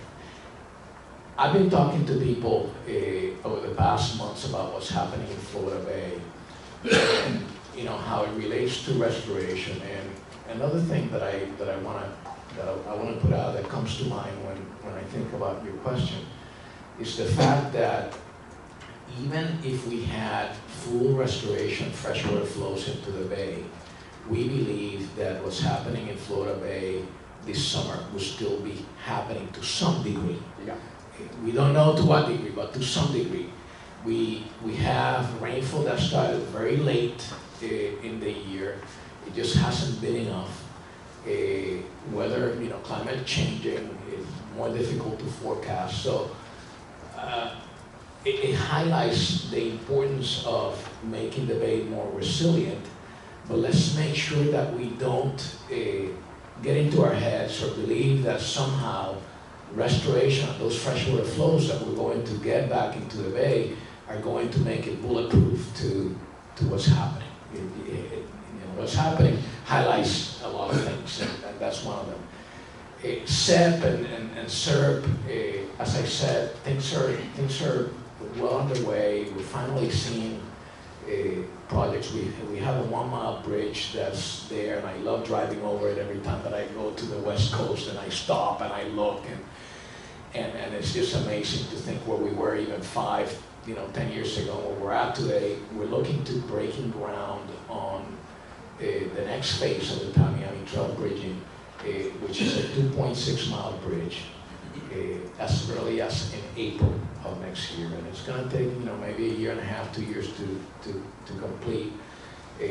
I've been talking to people uh, over the past months about what's happening in Florida Bay, you know, how it relates to restoration. And another thing that I, that I want to, that I, I want to put out that comes to mind when, when I think about your question, is the fact that even if we had full restoration, freshwater flows into the bay, we believe that what's happening in Florida Bay this summer will still be happening to some degree. Yeah. We don't know to what degree, but to some degree. We, we have rainfall that started very late uh, in the year. It just hasn't been enough. Uh, Weather, you know, climate changing is more difficult to forecast. So uh, it, it highlights the importance of making the bay more resilient. But let's make sure that we don't uh, get into our heads or believe that somehow restoration of those freshwater flows that we're going to get back into the bay are going to make it bulletproof to, to what's happening. It- it- what's happening highlights a lot of things, and, and that's one of them. Uh, CEPP and, and, and CERP, uh, as I said, things are, things are well underway. We're finally seeing uh, projects. We, we have a one mile bridge that's there and I love driving over it every time that I go to the west coast and I stop and I look and, and, and it's just amazing to think where we were even five, you know, ten years ago, where we're at today. We're looking to breaking ground on the next phase of the Tamiami Trail bridging, uh, which is a 2.6 mile bridge uh, as early as in April of next year. And it's gonna take, you know, maybe a year and a half, two years to, to, to complete. Uh,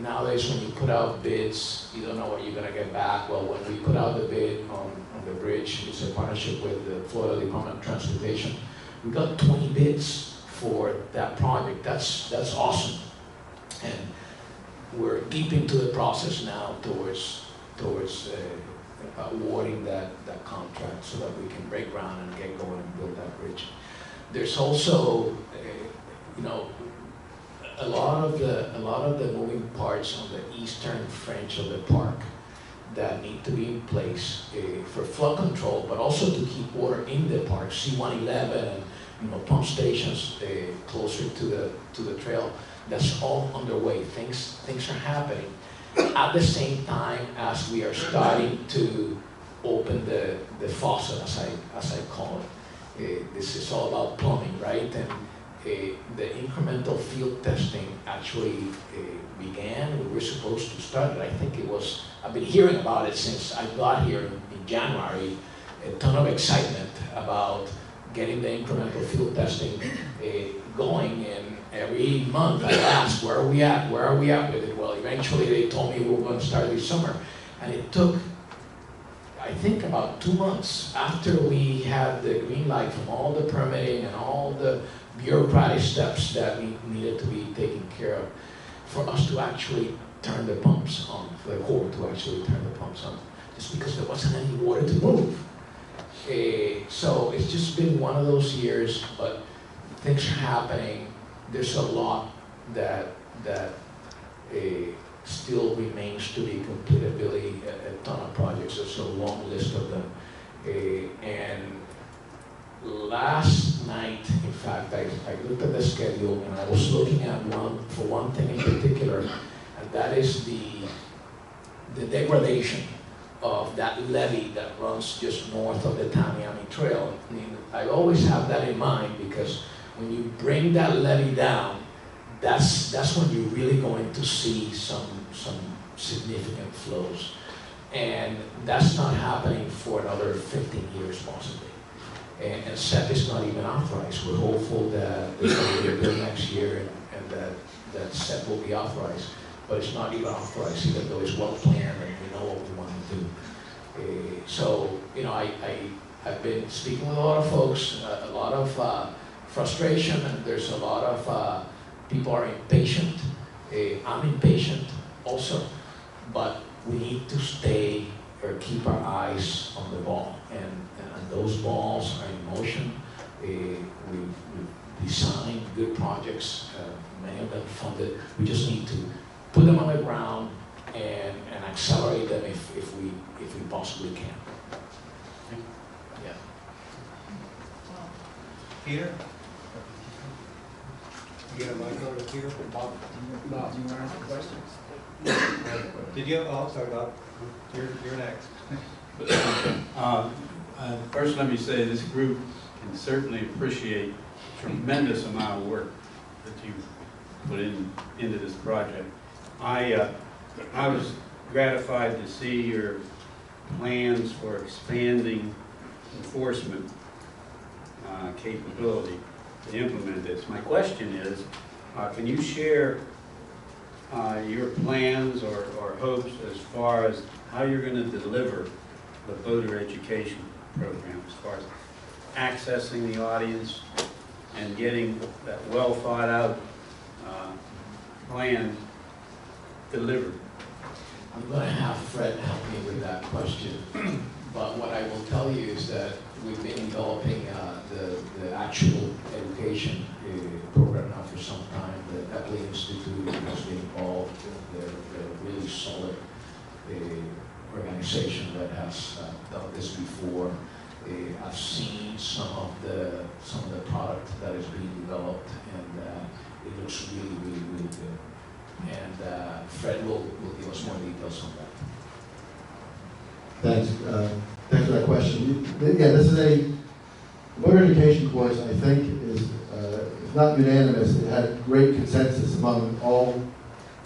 Nowadays, when you put out bids, you don't know what you're gonna get back. Well, when we put out the bid on, on the bridge, it's a partnership with the Florida Department of Transportation. We got 20 bids for that project. That's, that's awesome. And we're deep into the process now towards, towards uh, awarding that, that contract so that we can break ground and get going and build that bridge. There's also, uh, you know, a lot of the, a lot of the moving parts on the eastern fringe of the park that need to be in place uh, for flood control, but also to keep water in the park, C-111 and, you know, pump stations uh, closer to the, to the trail. That's all underway. Things, things are happening at the same time as we are starting to open the, the faucet, as I, as I call it. Uh, this is all about plumbing, right? And uh, the incremental field testing actually uh, began. We were supposed to start it. I think it was, I've been hearing about it since I got here in, in January. A ton of excitement about getting the incremental field testing going. And every month I asked, where are we at? Where are we at with it? Well, eventually they told me we were going to start this summer. And it took I think about two months after we had the green light from all the permitting and all the bureaucratic steps that we needed to be taken care of for us to actually turn the pumps on, for the Corps to actually turn the pumps on, just because there wasn't any water to move. Eh, so it's just been one of those years, but things are happening. There's a lot that, that eh, still remains to be completed, Billy, a, a ton of projects, there's a long list of them. Eh, and last night, in fact, I, I looked at the schedule and I was looking at one, for one thing in particular, and that is the, the degradation of that levee that runs just north of the Tamiami Trail. I mean, I always have that in mind because when you bring that levee down, that's, that's when you're really going to see some, some significant flows. And that's not happening for another 15 years possibly. And, and CEPP is not even authorized. We're hopeful that there's going to be a bill next year and, and that, that CEPP will be authorized. But it's not even authorized, even though it's well planned and we know what we want to do. Uh, so, you know, I, I, I've been speaking with a lot of folks, uh, a lot of uh, frustration, and there's a lot of uh, people are impatient. Uh, I'm impatient also, but we need to stay or keep our eyes on the ball. And, and those balls are in motion. Uh, we've, we've designed good projects, uh, many of them funded. We just need to put them on the ground and, and accelerate them if, if we if we possibly can. Yeah. Peter? You got a mic to Peter? Bob? Bob, do you want to ask a question? Did you, oh, sorry, Bob. You're, you're next. Uh, uh, First, let me say, this group can certainly appreciate tremendous amount of work that you put in, into this project. I, uh, I was gratified to see your plans for expanding enforcement uh, capability to implement this. My question is, uh, can you share uh, your plans or or hopes as far as how you're going to deliver the boater education program, as far as accessing the audience and getting that well thought out uh, plan delivered? I'm going to have Fred help me with that question. But what I will tell you is that we've been developing uh, the, the actual education uh, program now for some time. The Eppley Institute has been involved. They're, they're a really solid uh, organization that has uh, done this before. Uh, I've seen some of the some of the product that is being developed, and uh, it looks really, really, really good. And Fred will, will give us more details on that. Thanks, thanks for that question. Yeah, this is a, boater education course, I think, is, uh, if not unanimous, it had great consensus among all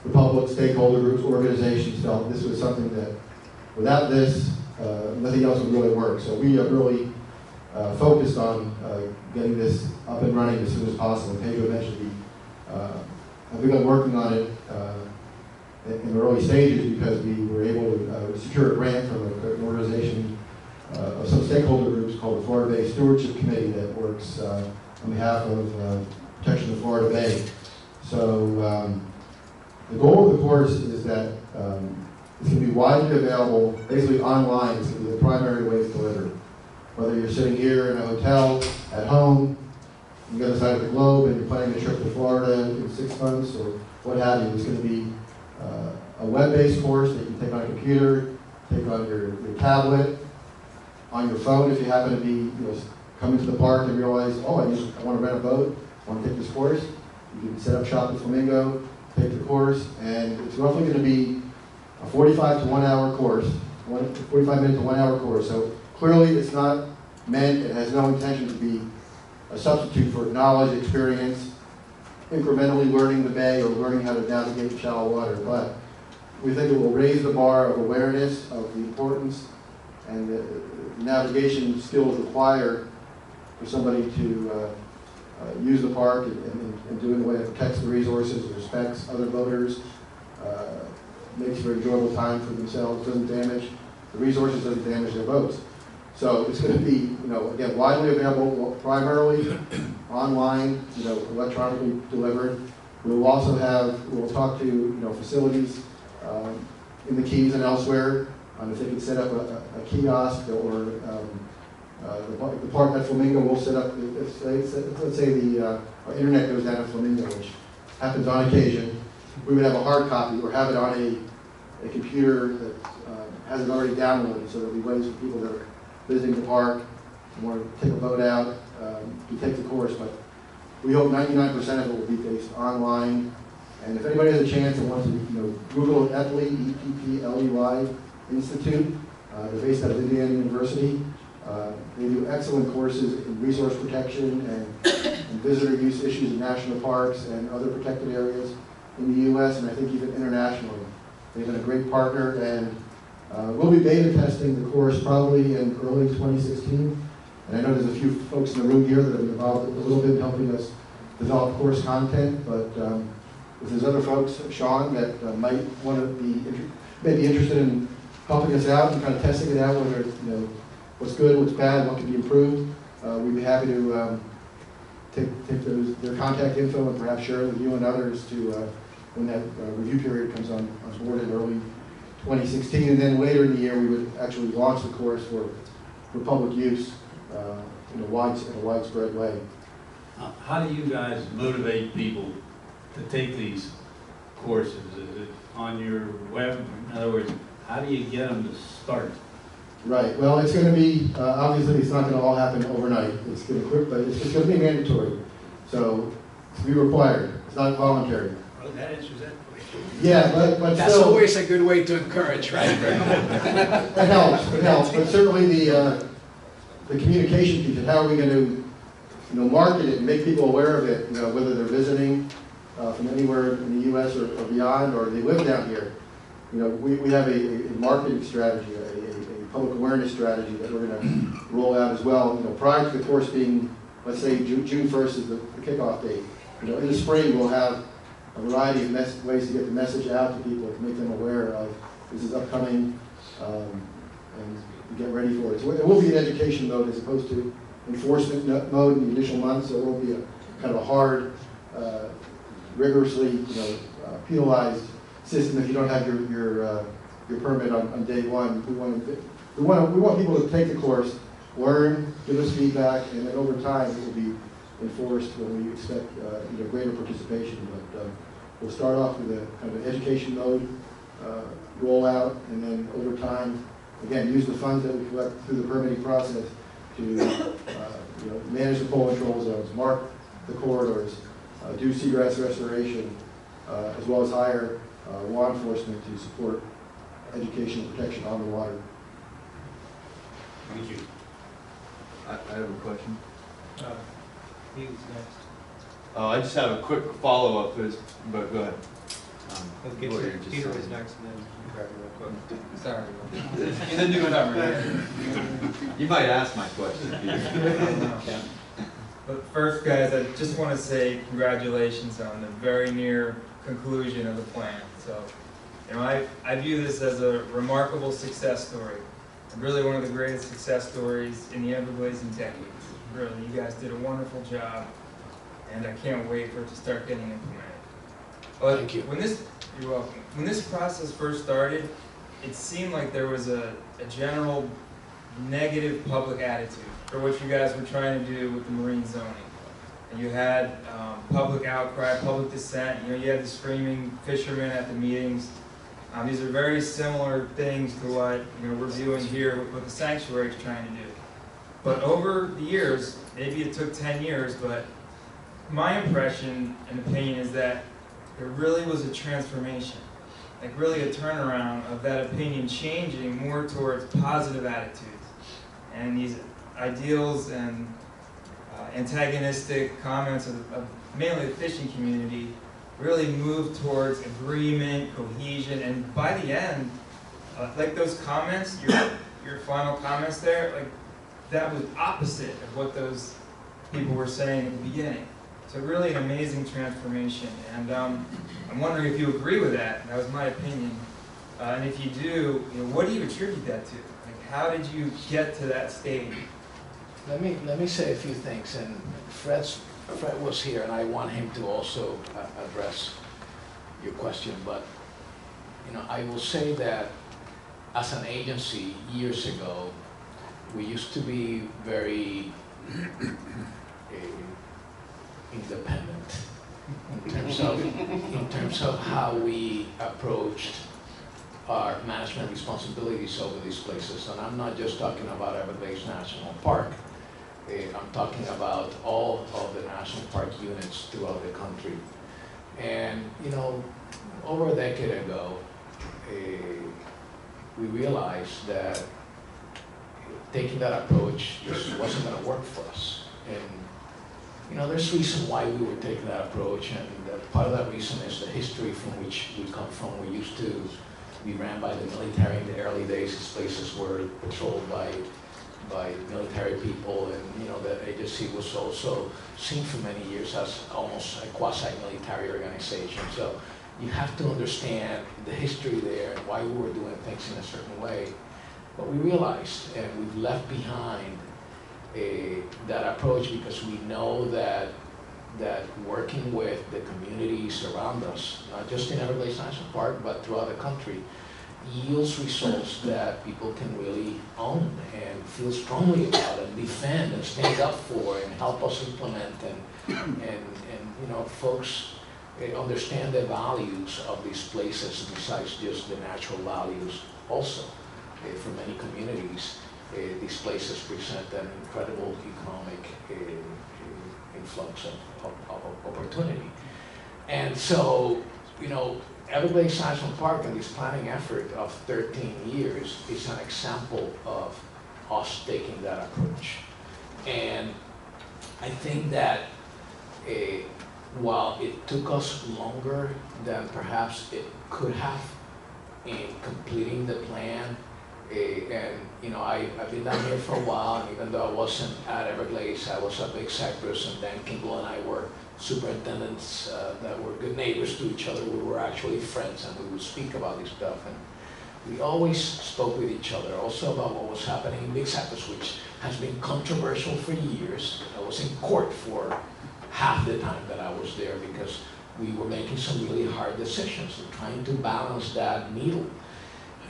the public stakeholder groups, organizations felt this was something that, without this, uh, nothing else would really work. So we are really uh, focused on uh, getting this up and running as soon as possible. Pedro mentioned we uh, have begun working on it uh, in the early stages because we were able to uh, secure a grant from an organization uh, of some stakeholder groups called the Florida Bay Stewardship Committee that works uh, on behalf of uh, Protection of Florida Bay. So um, the goal of the course is that um, it's going to be widely available, basically online, it's going to be the primary way to deliver. Whether you're sitting here in a hotel, at home, on the other side of the globe, and you're planning a trip to Florida in six months, or what have you, it's going to be uh, a web-based course that you can take on a computer, take on your, your tablet, on your phone if you happen to be, you know, coming to the park and realize, oh, I just, I want to rent a boat, I want to take this course. You can set up shop at Flamingo, take the course, and it's roughly going to be a 45 to one hour course, one, 45 minute to one hour course. So clearly, it's not meant, it has no intention to be a substitute for knowledge, experience, incrementally learning the bay or learning how to navigate shallow water. But we think it will raise the bar of awareness of the importance and the navigation skills required for somebody to uh, uh, use the park and, and, and do it in a way that protects the resources, respects other boaters, uh, makes for enjoyable time for themselves, doesn't damage the resources, doesn't damage their boats. So it's going to be, you know, again, widely available, primarily online, you know, electronically delivered. We will also have, we'll talk to, you know, facilities um, in the Keys and elsewhere, um, if they can set up a a- kiosk or um, uh, the the park at Flamingo will set up, if, they- let's say the uh, our internet goes down at Flamingo, which happens on occasion, we would have a hard copy or have it on a, a computer that uh, has it already downloaded, so there'll be ways for people that are visiting the park, and want to take a boat out, um, to take the course, but we hope ninety-nine percent of it will be based online. And if anybody has a chance and wants to, you know, Google Eppley, E-P-P-L-E-Y Institute, uh, they're based out of Indiana University. Uh, They do excellent courses in resource protection and and visitor use issues in national parks and other protected areas in the U.S. and I think even internationally. They've been a great partner and uh, we'll be beta testing the course probably in early 2016. And I know there's a few folks in the room here that have been involved a little bit in helping us develop course content, but um, if there's other folks, Sean, that uh, might want to be, may be interested in helping us out and kind of testing it out, whether, you know, what's good, what's bad, what can be improved, uh, we'd be happy to um, take, take those, their contact info and perhaps share it with you and others to, uh, when that uh, review period comes on, on board in early 2016. And then later in the year, we would actually launch the course for, for public use uh, in a wide, in a widespread way. How do you guys motivate people to take these courses? Is it on your web? In other words, how do you get them to start? Right, well, it's gonna be, uh, obviously, it's not gonna all happen overnight, it's gonna quick, but it's, it's gonna be mandatory. So, it's gonna be required, it's not voluntary. Well, that answers that question. Yeah, but, but That's still, always a good way to encourage, right? it helps, it helps, but certainly the, uh, the communication piece, and how are we gonna, you know, market it and make people aware of it, you know, whether they're visiting, uh, from anywhere in the US or, or beyond, or they live down here. You know, we, we have a, a marketing strategy, a, a, public awareness strategy that we're gonna roll out as well, you know, prior to the course being, let's say, June, June first is the the kickoff date. You know, in the spring, we'll have a variety of ways to get the message out to people, to make them aware of this is upcoming, um, and get ready for it. So it will be an education mode as opposed to enforcement mode in the initial months, so it will be a kind of a hard, uh, rigorously, you know, uh, penalized system if you don't have your, your, uh, your permit on, on day one. We want to, we want, we want people to take the course, learn, give us feedback, and then over time, it will be enforced when we expect, uh, you know, greater participation. But, um, we'll start off with a kind of an education mode, uh, rollout, and then over time, again, use the funds that we collect through the permitting process to, uh, you know, manage the pole and troll zones, mark the corridors, uh, do seagrass restoration, uh, as well as hire uh, law enforcement to support education and protection on the water. Thank you. I, I have a question. Uh, He was next. Oh, I just have a quick follow-up, is- but go ahead. Um, Let's get to- you're Peter was next, and then you grab it real quick. Sorry. In the new number. You might ask my question, Peter. But first, guys, I just want to say congratulations on the very near conclusion of the plan. So, you know, I, I view this as a remarkable success story. Really one of the greatest success stories in the Everglades in decades. Really, you guys did a wonderful job, and I can't wait for it to start getting implemented. But Thank you. when this, you're welcome. When this process first started, it seemed like there was a, a general negative public attitude for what you guys were trying to do with the marine zoning. You had um, public outcry, public dissent, you know, you had the screaming fishermen at the meetings. Um, These are very similar things to what, you know, we're doing here with what the sanctuary is trying to do. But over the years, maybe it took ten years, but my impression and opinion is that there really was a transformation, like really a turnaround of that opinion changing more towards positive attitudes. And these ideals and antagonistic comments of, of mainly the fishing community really moved towards agreement, cohesion, and by the end, uh, like those comments, your, your final comments there, like that was opposite of what those people were saying at the beginning. So really an amazing transformation, and um, I'm wondering if you agree with that. That was my opinion, uh, and if you do, you know, what do you attribute that to? Like, how did you get to that stage? Let me, let me say a few things, and Fred's, Fred was here, and I want him to also uh, address your question, but, you know, I will say that as an agency, years ago, we used to be very eh, independent in terms of, in terms of how we approached our management responsibilities over these places. And I'm not just talking about Everglades National Park. I'm talking about all of the national park units throughout the country. And, you know, over a decade ago, eh, we realized that taking that approach just wasn't gonna work for us. And, you know, there's a reason why we were taking that approach, and part of that reason is the history from which we come from. We used to be ran by the military in the early days. These places were patrolled by, by military people, and, you know, the agency was also seen for many years as almost a quasi-military organization. So you have to understand the history there and why we were doing things in a certain way. But we realized, and we've left behind eh, that approach because we know that that working with the communities around us, not just in Everglades National Park, but throughout the country, yields results that people can really own and feel strongly about and defend and stand up for and help us implement and, and, and, you know, folks eh, understand the values of these places besides just the natural values also. Eh, For many communities, eh, these places present an incredible economic eh, influx of, of, of opportunity. And so, you know, Everglades National Park and this planning effort of 13 years is an example of us taking that approach. And I think that eh, while it took us longer than perhaps it could have in completing the plan, eh, and, you know, I, I've been down here for a while, and even though I wasn't at Everglades, I was at Big Cypress, and Dan Kimball and I were superintendents uh, that were good neighbors to each other. We were actually friends, and we would speak about this stuff. And we always spoke with each other, also about what was happening in Big Cypress, which has been controversial for years. I was in court for half the time that I was there because we were making some really hard decisions and trying to balance that needle.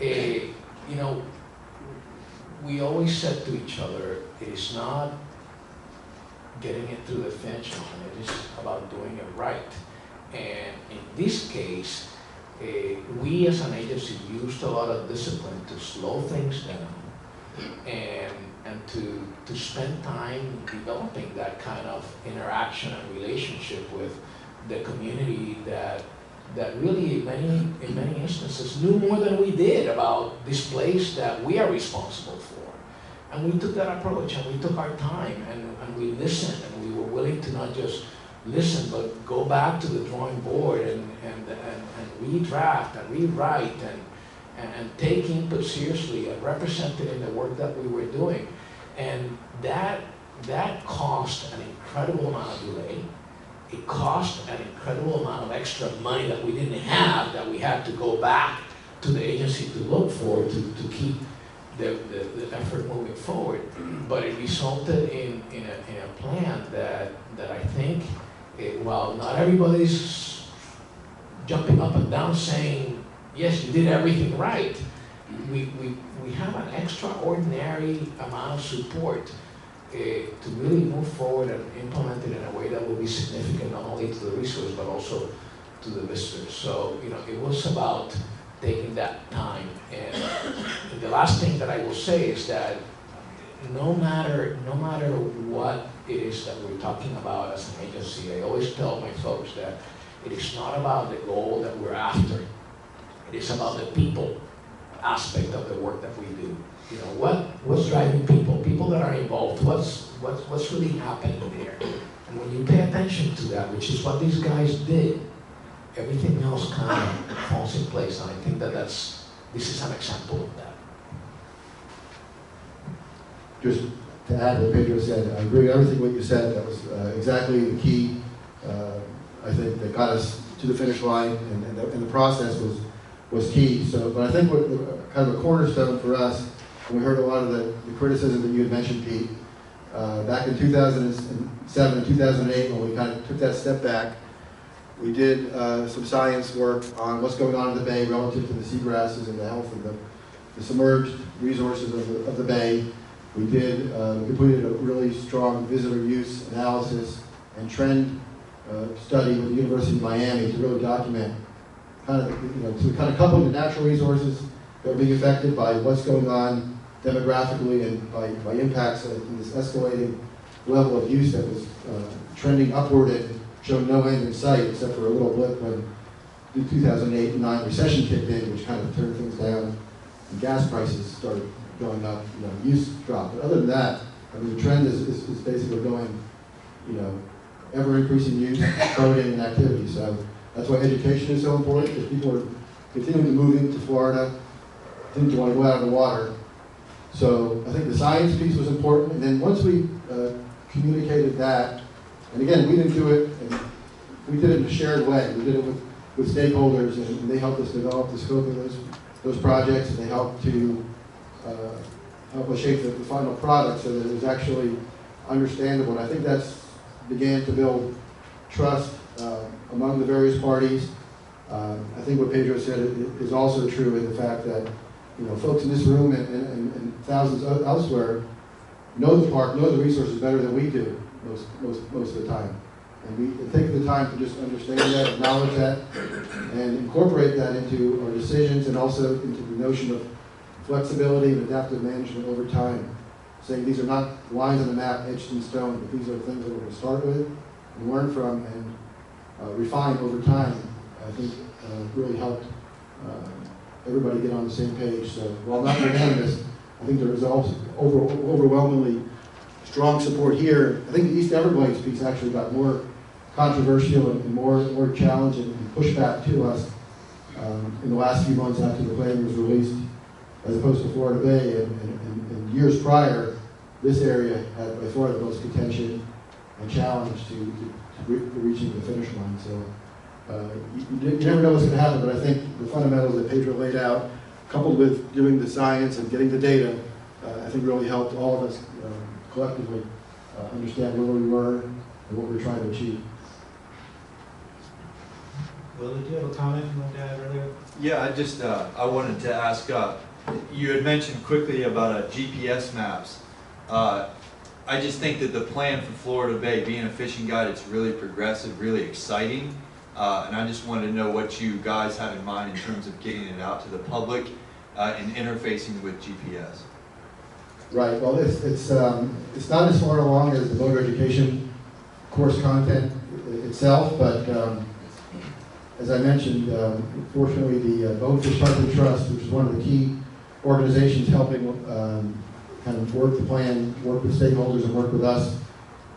Eh, you know, we always said to each other, it is not getting it through the finish line, it is about doing it right. And in this case, eh, we as an agency used a lot of discipline to slow things down and, and to, to spend time developing that kind of interaction and relationship with the community that, that really in many, in many instances knew more than we did about this place that we are responsible for. And we took that approach and we took our time and, and we listened and we were willing to not just listen, but go back to the drawing board and, and, and, and redraft and rewrite and, and, and take input seriously and represent it in the work that we were doing. And that, that cost an incredible amount of delay. It cost an incredible amount of extra money that we didn't have, that we had to go back to the agency to look for, to, to keep the, the, the effort moving forward. But it resulted in, in a, in a plan that, that I think, it, while not everybody's jumping up and down saying, yes, you did everything right, we, we, we have an extraordinary amount of support uh, to really move forward and implement it in a way that will be significant not only to the resource but also to the visitors. So, you know, it was about taking that time. And the last thing that I will say is that no matter, no matter what it is that we're talking about as an agency, I always tell my folks that it is not about the goal that we're after. It is about the people aspect of the work that we do. You know, what, what's driving people, people that are involved, what's, what's, what's really happening there? And when you pay attention to that, which is what these guys did, everything else kind of falls in place. And I think that that's, this is an example of that. Just to add what Pedro said, I agree everything what you said, that was uh, exactly the key, uh, I think, that got us to the finish line, and, and, the, and the process was, was key. So, but I think what, kind of a cornerstone for us and we heard a lot of the the criticism that you had mentioned, Pete. Uh, Back in 2007 and 2008, when we kind of took that step back, we did uh, some science work on what's going on in the bay relative to the seagrasses and the health of the the submerged resources of the, of the bay. We did, uh, completed a really strong visitor use analysis and trend uh, study with the University of Miami to really document kind of, you know, to kind of couple the natural resources that are being affected by what's going on demographically and by, by impacts of this escalating level of use that was uh, trending upward and showed no end in sight except for a little blip when the 2008 and 9 recession kicked in, which kind of turned things down and gas prices started going up, you know, use dropped. But other than that, I mean, the trend is, is, is basically going, you know, ever increasing use, coding and activity. So that's why education is so important, because people are continuing to move into Florida, to want to go out of the water. So I think the science piece was important, and then once we uh, communicated that, and again, we didn't do it, we did it in a shared way. We did it with, with stakeholders, and, they helped us develop the scope of those, those projects, and they helped to uh, help us shape the, the final product so that it was actually understandable. And I think that's began to build trust uh, among the various parties. Uh, I think what Pedro said is also true in the fact that, you know, folks in this room and, and, and thousands elsewhere know the park, know the resources better than we do most, most, most of the time. And we take the time to just understand that, acknowledge that, and incorporate that into our decisions and also into the notion of flexibility and adaptive management over time. Saying these are not lines on the map etched in stone, but these are things that we're going to start with and learn from and uh, refine over time. I think uh, really helped uh, everybody get on the same page. So while not unanimous, I think there is also over, overwhelmingly strong support here. I think the East Everglades piece actually got more controversial and more, more challenging and pushback to us um, in the last few months after the plan was released, as opposed to Florida Bay. And, and, and- and years prior, this area had by far the most contention and challenge to, to, to re- reaching the finish line. So uh, you, you never know what's going to happen, but I think the fundamentals that Pedro laid out, coupled with doing the science and getting the data, uh, I think really helped all of us uh, collectively understand where we were and what we we're trying to achieve. Will, did you have a comment you wanted to add earlier? Yeah, I just, uh, I wanted to ask, uh, you had mentioned quickly about uh, GPS maps. Uh, I just think that the plan for Florida Bay, being a fishing guide, it's really progressive, really exciting. Uh, and I just wanted to know what you guys have in mind in terms of getting it out to the public uh, and interfacing with GPS. Right, well, it's, it's, um, it's not as far along as the boater education course content itself, but, um, as I mentioned, um, fortunately, the uh, Hunting Trust, which is one of the key organizations helping, um, kind of work the plan, work with stakeholders and work with us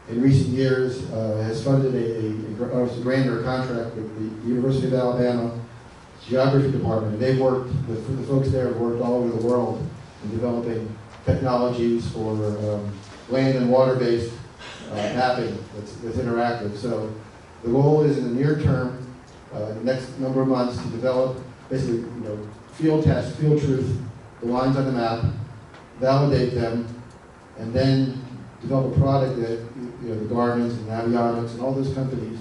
in recent years, uh, has funded a, a, a gr- a grander contract with the University of Alabama Geography Department, and they've worked, the, the folks there have worked all over the world in developing technologies for um, land and water-based uh, mapping that's, that's interactive. So the goal is in the near term, uh, the next number of months, to develop basically, you know, field test, field truth, the lines on the map, validate them, and then develop a product that, you know, the Garmin's and Navionics and all those companies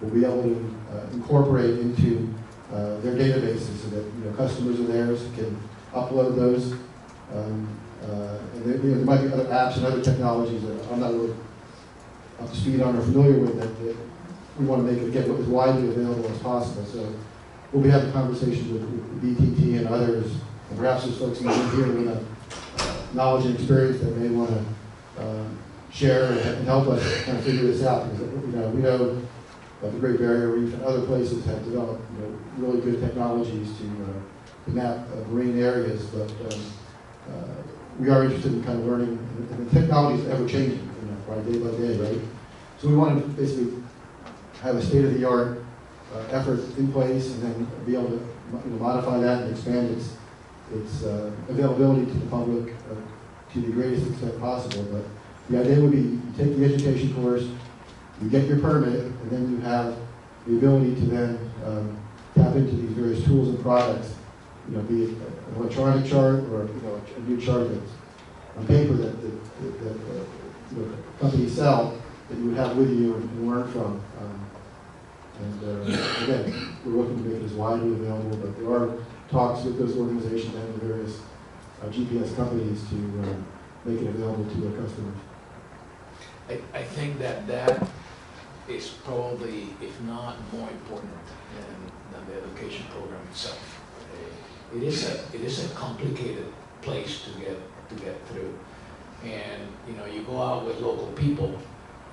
will be able to uh, incorporate into uh, their databases so that, you know, customers of theirs can upload those. Um, uh, And there, you know, there might be other apps and other technologies that I'm not really up to speed on or familiar with that, that we want to make it, again, as widely available as possible. So we'll be having conversations with BTT and others, and perhaps there's folks in the room here with a knowledge and experience that may want to um, share and help us kind of figure this out. Because, you know, we know that the Great Barrier Reef and other places have developed, you know, really good technologies to, uh, to map uh, marine areas, but um, uh, we are interested in kind of learning, and the technology is ever changing, you know, right, day by day, right? So we want to basically have a state-of-the-art uh, effort in place and then be able to you know, modify that and expand its, its uh, availability to the public uh, to the greatest extent possible. But the idea would be you take the education course, you get your permit, and then you have the ability to then um, tap into these various tools and products you know, be it an electronic chart or, you know, a new chart that's on paper that, that, that, uh, you know, companies sell, that you would have with you and and learn from. Um, And, uh, again, we're looking to make it as widely available, but there are talks with those organizations and the various uh, GPS companies to, uh, make it available to their customers. I, I think that that is probably, if not more important than, than the education program itself. Uh, It is a, it is a complicated place to get, to get through. And, you know, you go out with local people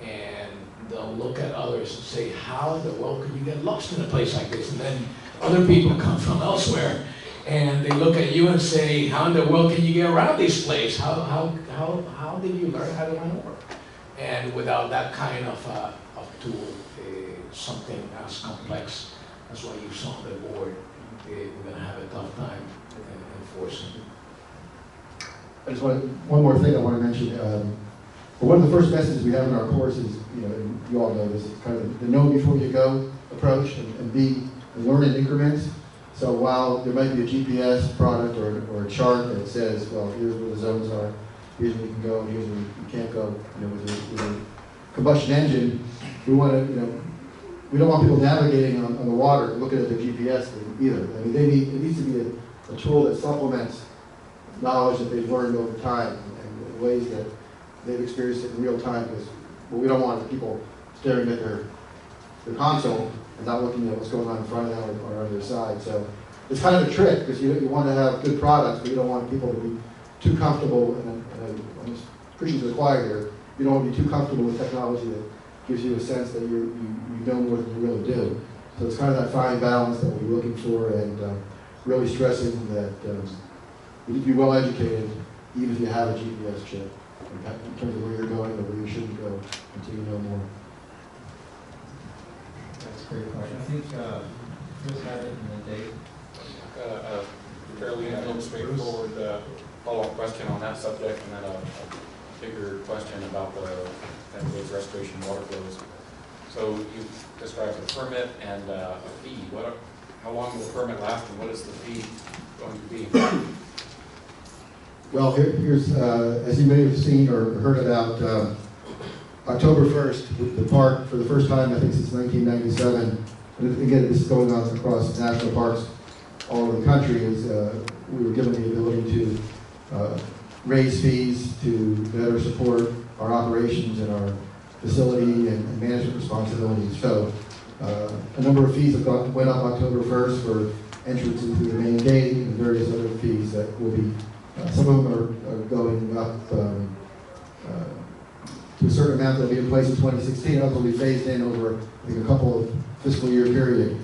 and they'll look at others and say, how in the world could you get lost in a place like this? And then other people come from elsewhere and they look at you and say, how in the world can you get around this place? How, how, how, how did you learn how to maneuver? And without that kind of, uh, of tool, uh, something as complex as what you saw on the board, uh, we're gonna have a tough time uh, enforcing. I just want, one more thing I want to mention. Um, well, one of the first messages we have in our course is, you know, and you all know this, kind of the know before you go approach and, and be, and learn in increments. So while there might be a GPS product or, or a chart that says, well, here's where the zones are, here's where you can go, and here's where you can't go, you know, with a, with a combustion engine, we want to, you know, we don't want people navigating on, on the water, looking at their GPS either. I mean, they need, it needs to be a, a tool that supplements knowledge that they've learned over time and ways that they've experienced it in real time because what we don't want is people staring at their, their console and not looking at what's going on in front of them or, on their side. So it's kind of a trick because you, you want to have good products, but you don't want people to be too comfortable, and, I'm preaching to the choir here, you don't want to be too comfortable with technology that gives you a sense that you, you know more than you really do. So it's kind of that fine balance that we're looking for and uh, really stressing that um, you need to be well educated, even if you have a GPS chip, in terms of where you're going or where you shouldn't go until you know more. That's a great question. I think, uh, Chris had it in the date. Uh, a fairly uh, straightforward uh, follow-up question on that subject, and then a a bigger question about the, that those restoration water flows. So you described a permit and uh, a fee. What, how long will the permit last, and what is the fee going to be? Well, here, here's, uh, as you may have seen or heard about, um, October 1st, the park, for the first time, I think since 1997, and again, this is going on across national parks all over the country, is uh, we were given the ability to uh, raise fees to better support our operations and our facility and and management responsibilities. So uh, a number of fees have gone, went up October 1st for entrance into the main gate and various other fees that will be uh, Some of them are- are going up um, uh, to a certain amount that'll be in place in 2016, others will be phased in over, I think, a couple of fiscal year period.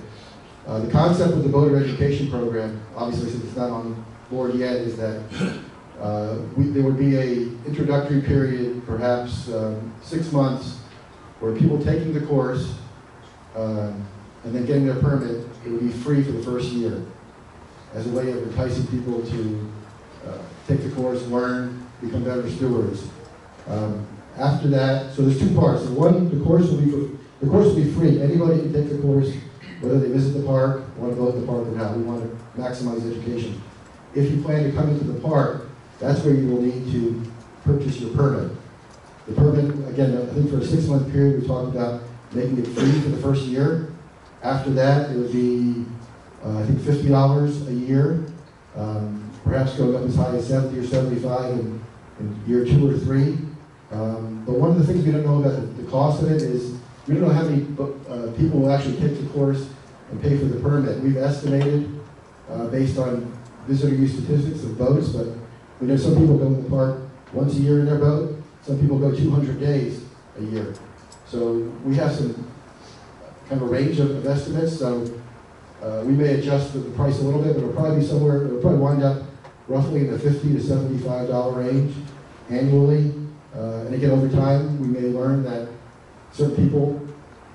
Uh, The concept of the boater education program, obviously since it's not on board yet, is that uh, we- there would be a introductory period, perhaps um, six months, where people taking the course um, and then getting their permit, it would be free for the first year as a way of enticing people to uh, take the course, learn, become better stewards. Um, After that, so there's two parts. One, the course will be, the course will be free. Anybody can take the course, whether they visit the park, want to go to the park or not. We want to maximize education. If you plan to come into the park, that's where you will need to purchase your permit. The permit, again, I think for a six-month period, we talked about making it free for the first year. After that, it would be, uh, I think, fifty dollars a year, um, perhaps going up as high as seventy or seventy-five in, in year two or three. Um, but one of the things we don't know about the, the cost of it is, we don't know how many, uh, people will actually take the course and pay for the permit. We've estimated, uh, based on visitor use statistics of boats, but we know some people go in the park once a year in their boat, some people go two hundred days a year. So we have some kind of a range of of estimates, so uh, we may adjust the the price a little bit, but it'll probably be somewhere, it'll probably wind up roughly in the fifty to seventy-five dollar range annually. Uh, And again, over time, we may learn that certain people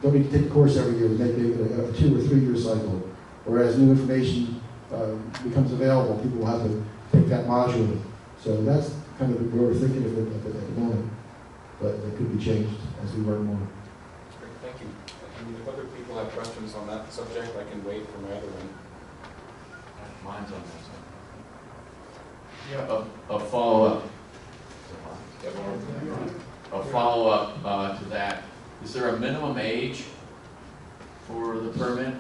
don't need to take the course every year, maybe a a two or three-year cycle. Whereas new information uh, becomes available, people will have to take that module. So that's kind of where we're thinking of it at the moment. But it could be changed as we learn more. Great, Thank you. And if other people have questions on that subject, I can wait for my other one. Mine's on that side. A, a follow-up. A follow-up, uh, to that. Is there a minimum age for the permit?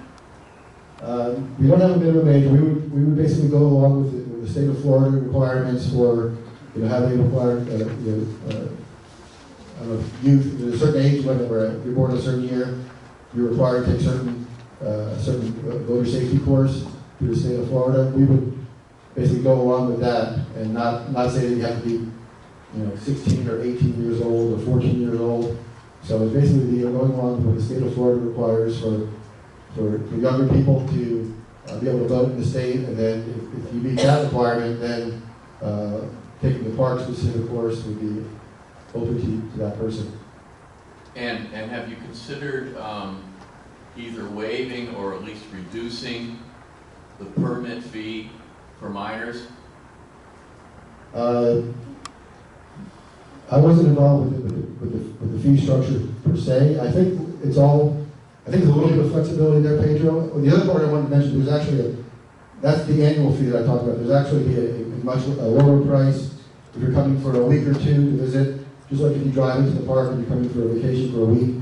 Uh, We don't have a minimum age, we would, we would basically go along with the, with the state of Florida requirements for, you know, how they require, uh, you know, uh, youth, there's a certain age limit where you're born a certain year, you're required to take certain, uh, certain boater safety course through the state of Florida. We would basically go along with that and not, not say that you have to be, you know, sixteen or eighteen years old or fourteen years old. So it's basically the- going along with what the state of Florida requires for for, for younger people to uh, be able to vote in the state, and then if, if you meet that requirement, then uh, taking the park specific course would be open to, to that person. And, and have you considered, um, either waiving or at least reducing the permit fee for minors? Uh, I wasn't involved with the, with the, with the, with the fee structure per se. I think it's all, I think there's a little bit of flexibility there, Pedro. The other part I wanted to mention, there's actually a, that's the annual fee that I talked about. There's actually a, a much a lower price if you're coming for a week or two to visit. Just like if you drive into the park and you're coming for a vacation for a week,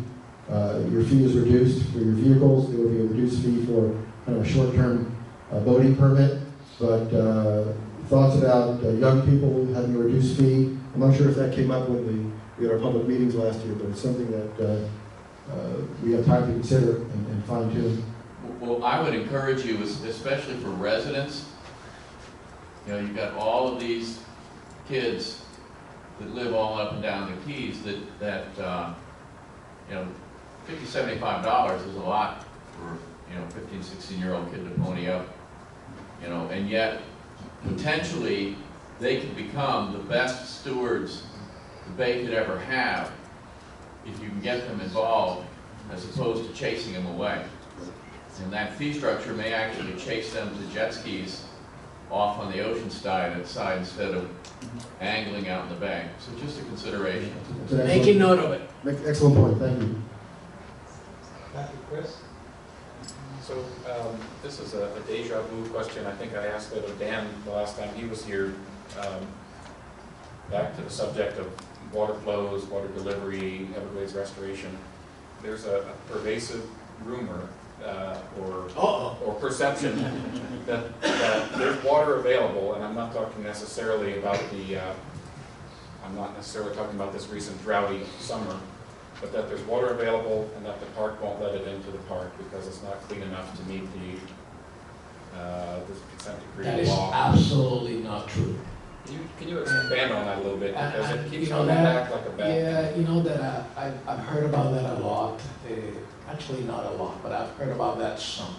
uh, your fee is reduced for your vehicles. There will be a reduced fee for kind of a short-term uh, boating permit. But uh, thoughts about uh, young people having a reduced fee, I'm not sure if that came up when the, we had our public meetings last year, but it's something that uh, uh, we have time to consider and and fine tune. Well, I would encourage you, especially for residents, you know, you've got all of these kids that live all up and down the Keys that, that, uh, you know, fifty, seventy-five dollars is a lot for, you know, fifteen, sixteen-year-old kid to pony up, you know, and yet, potentially, they could become the best stewards the Bay could ever have if you can get them involved as opposed to chasing them away. And that fee structure may actually chase them to jet skis off on the ocean side, side instead of angling out in the bay. So just a consideration. It's an Making note of it. Make- Excellent point, thank you. Thank you, Chris. So, um, this is a a deja vu question, I think I asked it of Dan the last time he was here. Um, Back to the subject of water flows, water delivery, Everglades restoration. There's a a pervasive rumor, uh, or, Uh-oh. or perception that, that there's water available, and I'm not talking necessarily about the, uh, I'm not necessarily talking about this recent droughty summer, but that there's water available and that the park won't let it into the park because it's not clean enough to meet the, uh, the consent That decree is law. absolutely not true. Can you, can you expand on that a little bit, because I- I- it you keeps know coming that- back like a bat. Yeah, you know that uh, I've, I've heard about that a lot, uh, actually not a lot, but I've heard about that some.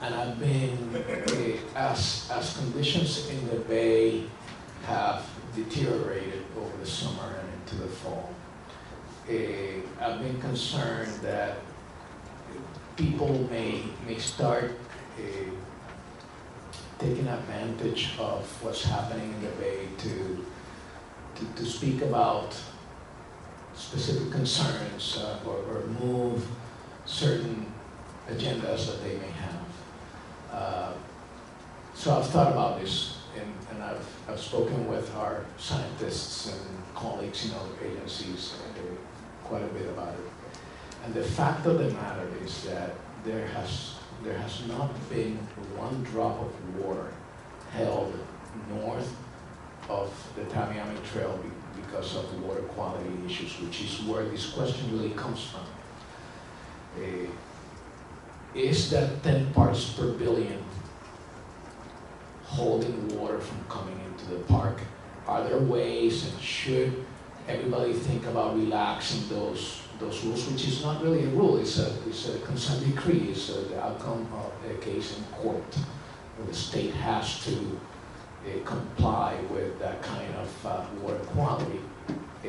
And I've been, uh, as, as conditions in the bay have deteriorated over the summer and into the fall, uh, I've been concerned that people may, may start uh, taking advantage of what's happening in the bay to, to, to speak about specific concerns uh, or, or move certain agendas that they may have. Uh, So I've thought about this and, and I've, I've spoken with our scientists and colleagues in other agencies uh, quite a bit about it. And the fact of the matter is that there has, there has not been one drop of water held north of the Tamiami Trail be- because of the water quality issues, which is where this question really comes from. Eh, Is that ten parts per billion holding water from coming into the park? Are there ways and should everybody think about relaxing those, those rules, which is not really a rule, it's a, it's a consent decree, it's a- the outcome of a case in court. The state has to uh, comply with that kind of uh, water quality uh,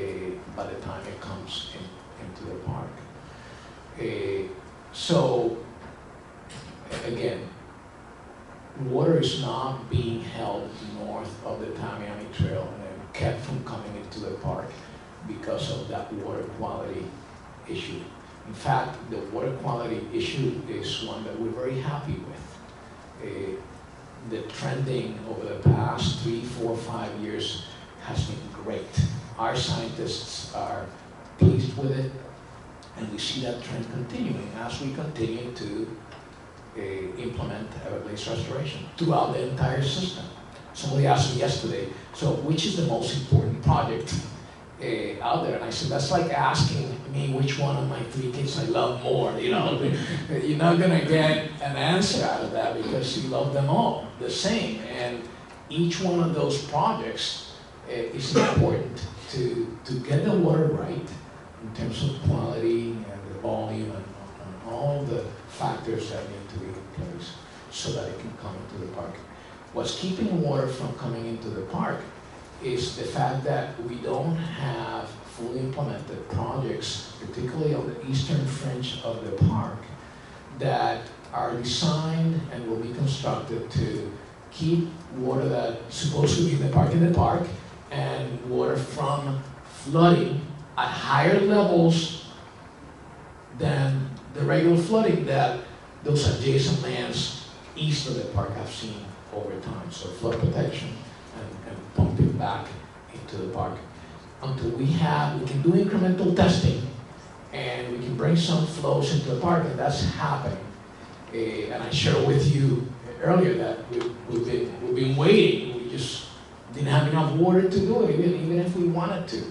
by the time it comes in, into the park. Uh, So, again, water is not being held north of the Tamiami Trail and kept from coming into the park because of that water quality issue. In fact, the water quality issue is one that we're very happy with. Uh, the trending over the past three, four, five years has been great. Our scientists are pleased with it, and we see that trend continuing as we continue to uh, implement Everglades restoration throughout the entire system. Somebody asked me yesterday, so which is the most important project uh, out there? And I said, that's like asking me which one of my three kids I love more, you know? You're not gonna get an answer out of that because you love them all the same. And each one of those projects uh, is important to, to get the water right in terms of quality and the volume and, and all the factors that need to be in place so that it can come into the park. What's keeping water from coming into the park is the fact that we don't have fully implemented projects, particularly on the eastern fringe of the park, that are designed and will be constructed to keep water that's supposed to be in the park in the park and water from flooding at higher levels than the regular flooding that those adjacent lands east of the park have seen over time. So flood protection and pumping back into the park. Until we have, we can do incremental testing and we can bring some flows into the park and that's happening. Eh, and I shared with you earlier that we, we've been, we've been waiting, we just didn't have enough water to do it, even, even if we wanted to.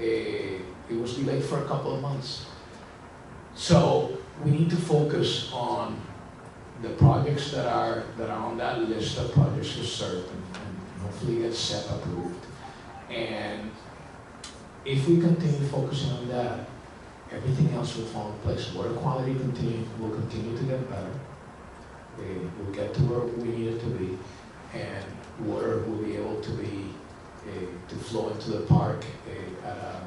Eh, it was delayed for a couple of months. So we need to focus on the projects that are, that are on that list of projects to serve hopefully get set approved. And if we continue focusing on that, everything else will fall in place. Water quality continue, will continue to get better. Eh, We'll get to where we need it to be, and water will be able to be, eh, to flow into the park eh, at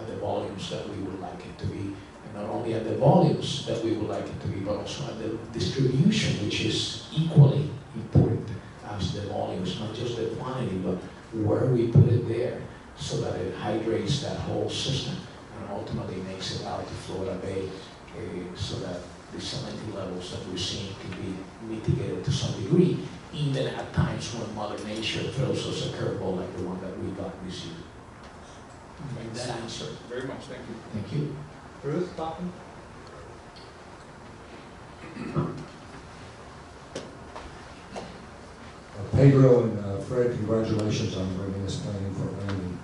at the volumes that we would like it to be. And not only at the volumes that we would like it to be, but also at the distribution, which is equally important as the volumes, not just the quantity, but where we put it there, so that it hydrates that whole system and ultimately makes it out to Florida Bay, eh, so that the salinity levels that we're seeing can be mitigated to some degree, even at times when Mother Nature throws us a curveball like the one that we got this year. Make that answer. Very much, thank you. Thank you. Bruce, Popham? Uh, Pedro and uh, Fred, congratulations on bringing this planning for landing.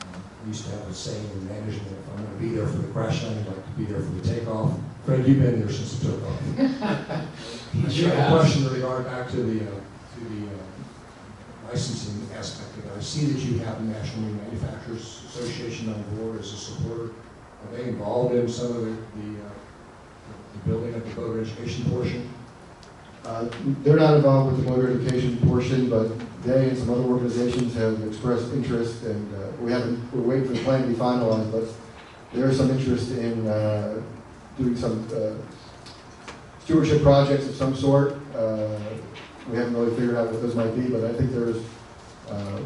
Uh, We used to have a saying in management, if I'm gonna be there for the crash landing, I'd like to be there for the takeoff. Fred, you've been there since the took off. I Sure have a question with regard back to the, uh, to the licensing aspect of it. I see that you have the National Manufacturers Association on board as a supporter. Are they involved in some of the, the, uh, the building of the boat education portion? Uh, They're not involved with the boater education portion, but they and some other organizations have expressed interest, and uh, we haven't, we're waiting for the plan to be finalized, but there is some interest in uh, doing some uh, stewardship projects of some sort. Uh, We haven't really figured out what those might be, but I think there's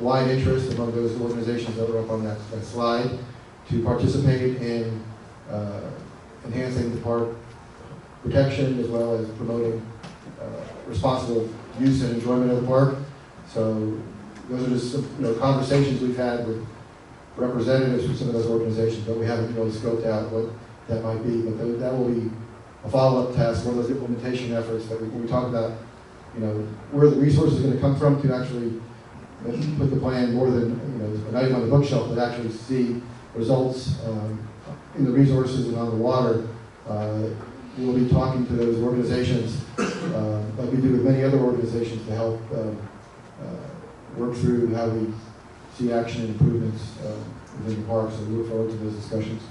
wide interest among those organizations that were up on that that slide to participate in enhancing the park protection as well as promoting responsible use and enjoyment of the park. So those are just, some, you know, conversations we've had with representatives from some of those organizations, but we haven't really scoped out what that might be. But that will be a follow-up task, one of those implementation efforts that we, we talk about, you know, where the resources are gonna come from to actually uh, put the plan more than, you know, not even on the bookshelf, but actually see results um, in the resources and on the water. Uh, We'll be talking to those organizations, uh, like we do with many other organizations, to help um, uh, work through how we see action and improvements uh, within the park. So we look forward to those discussions.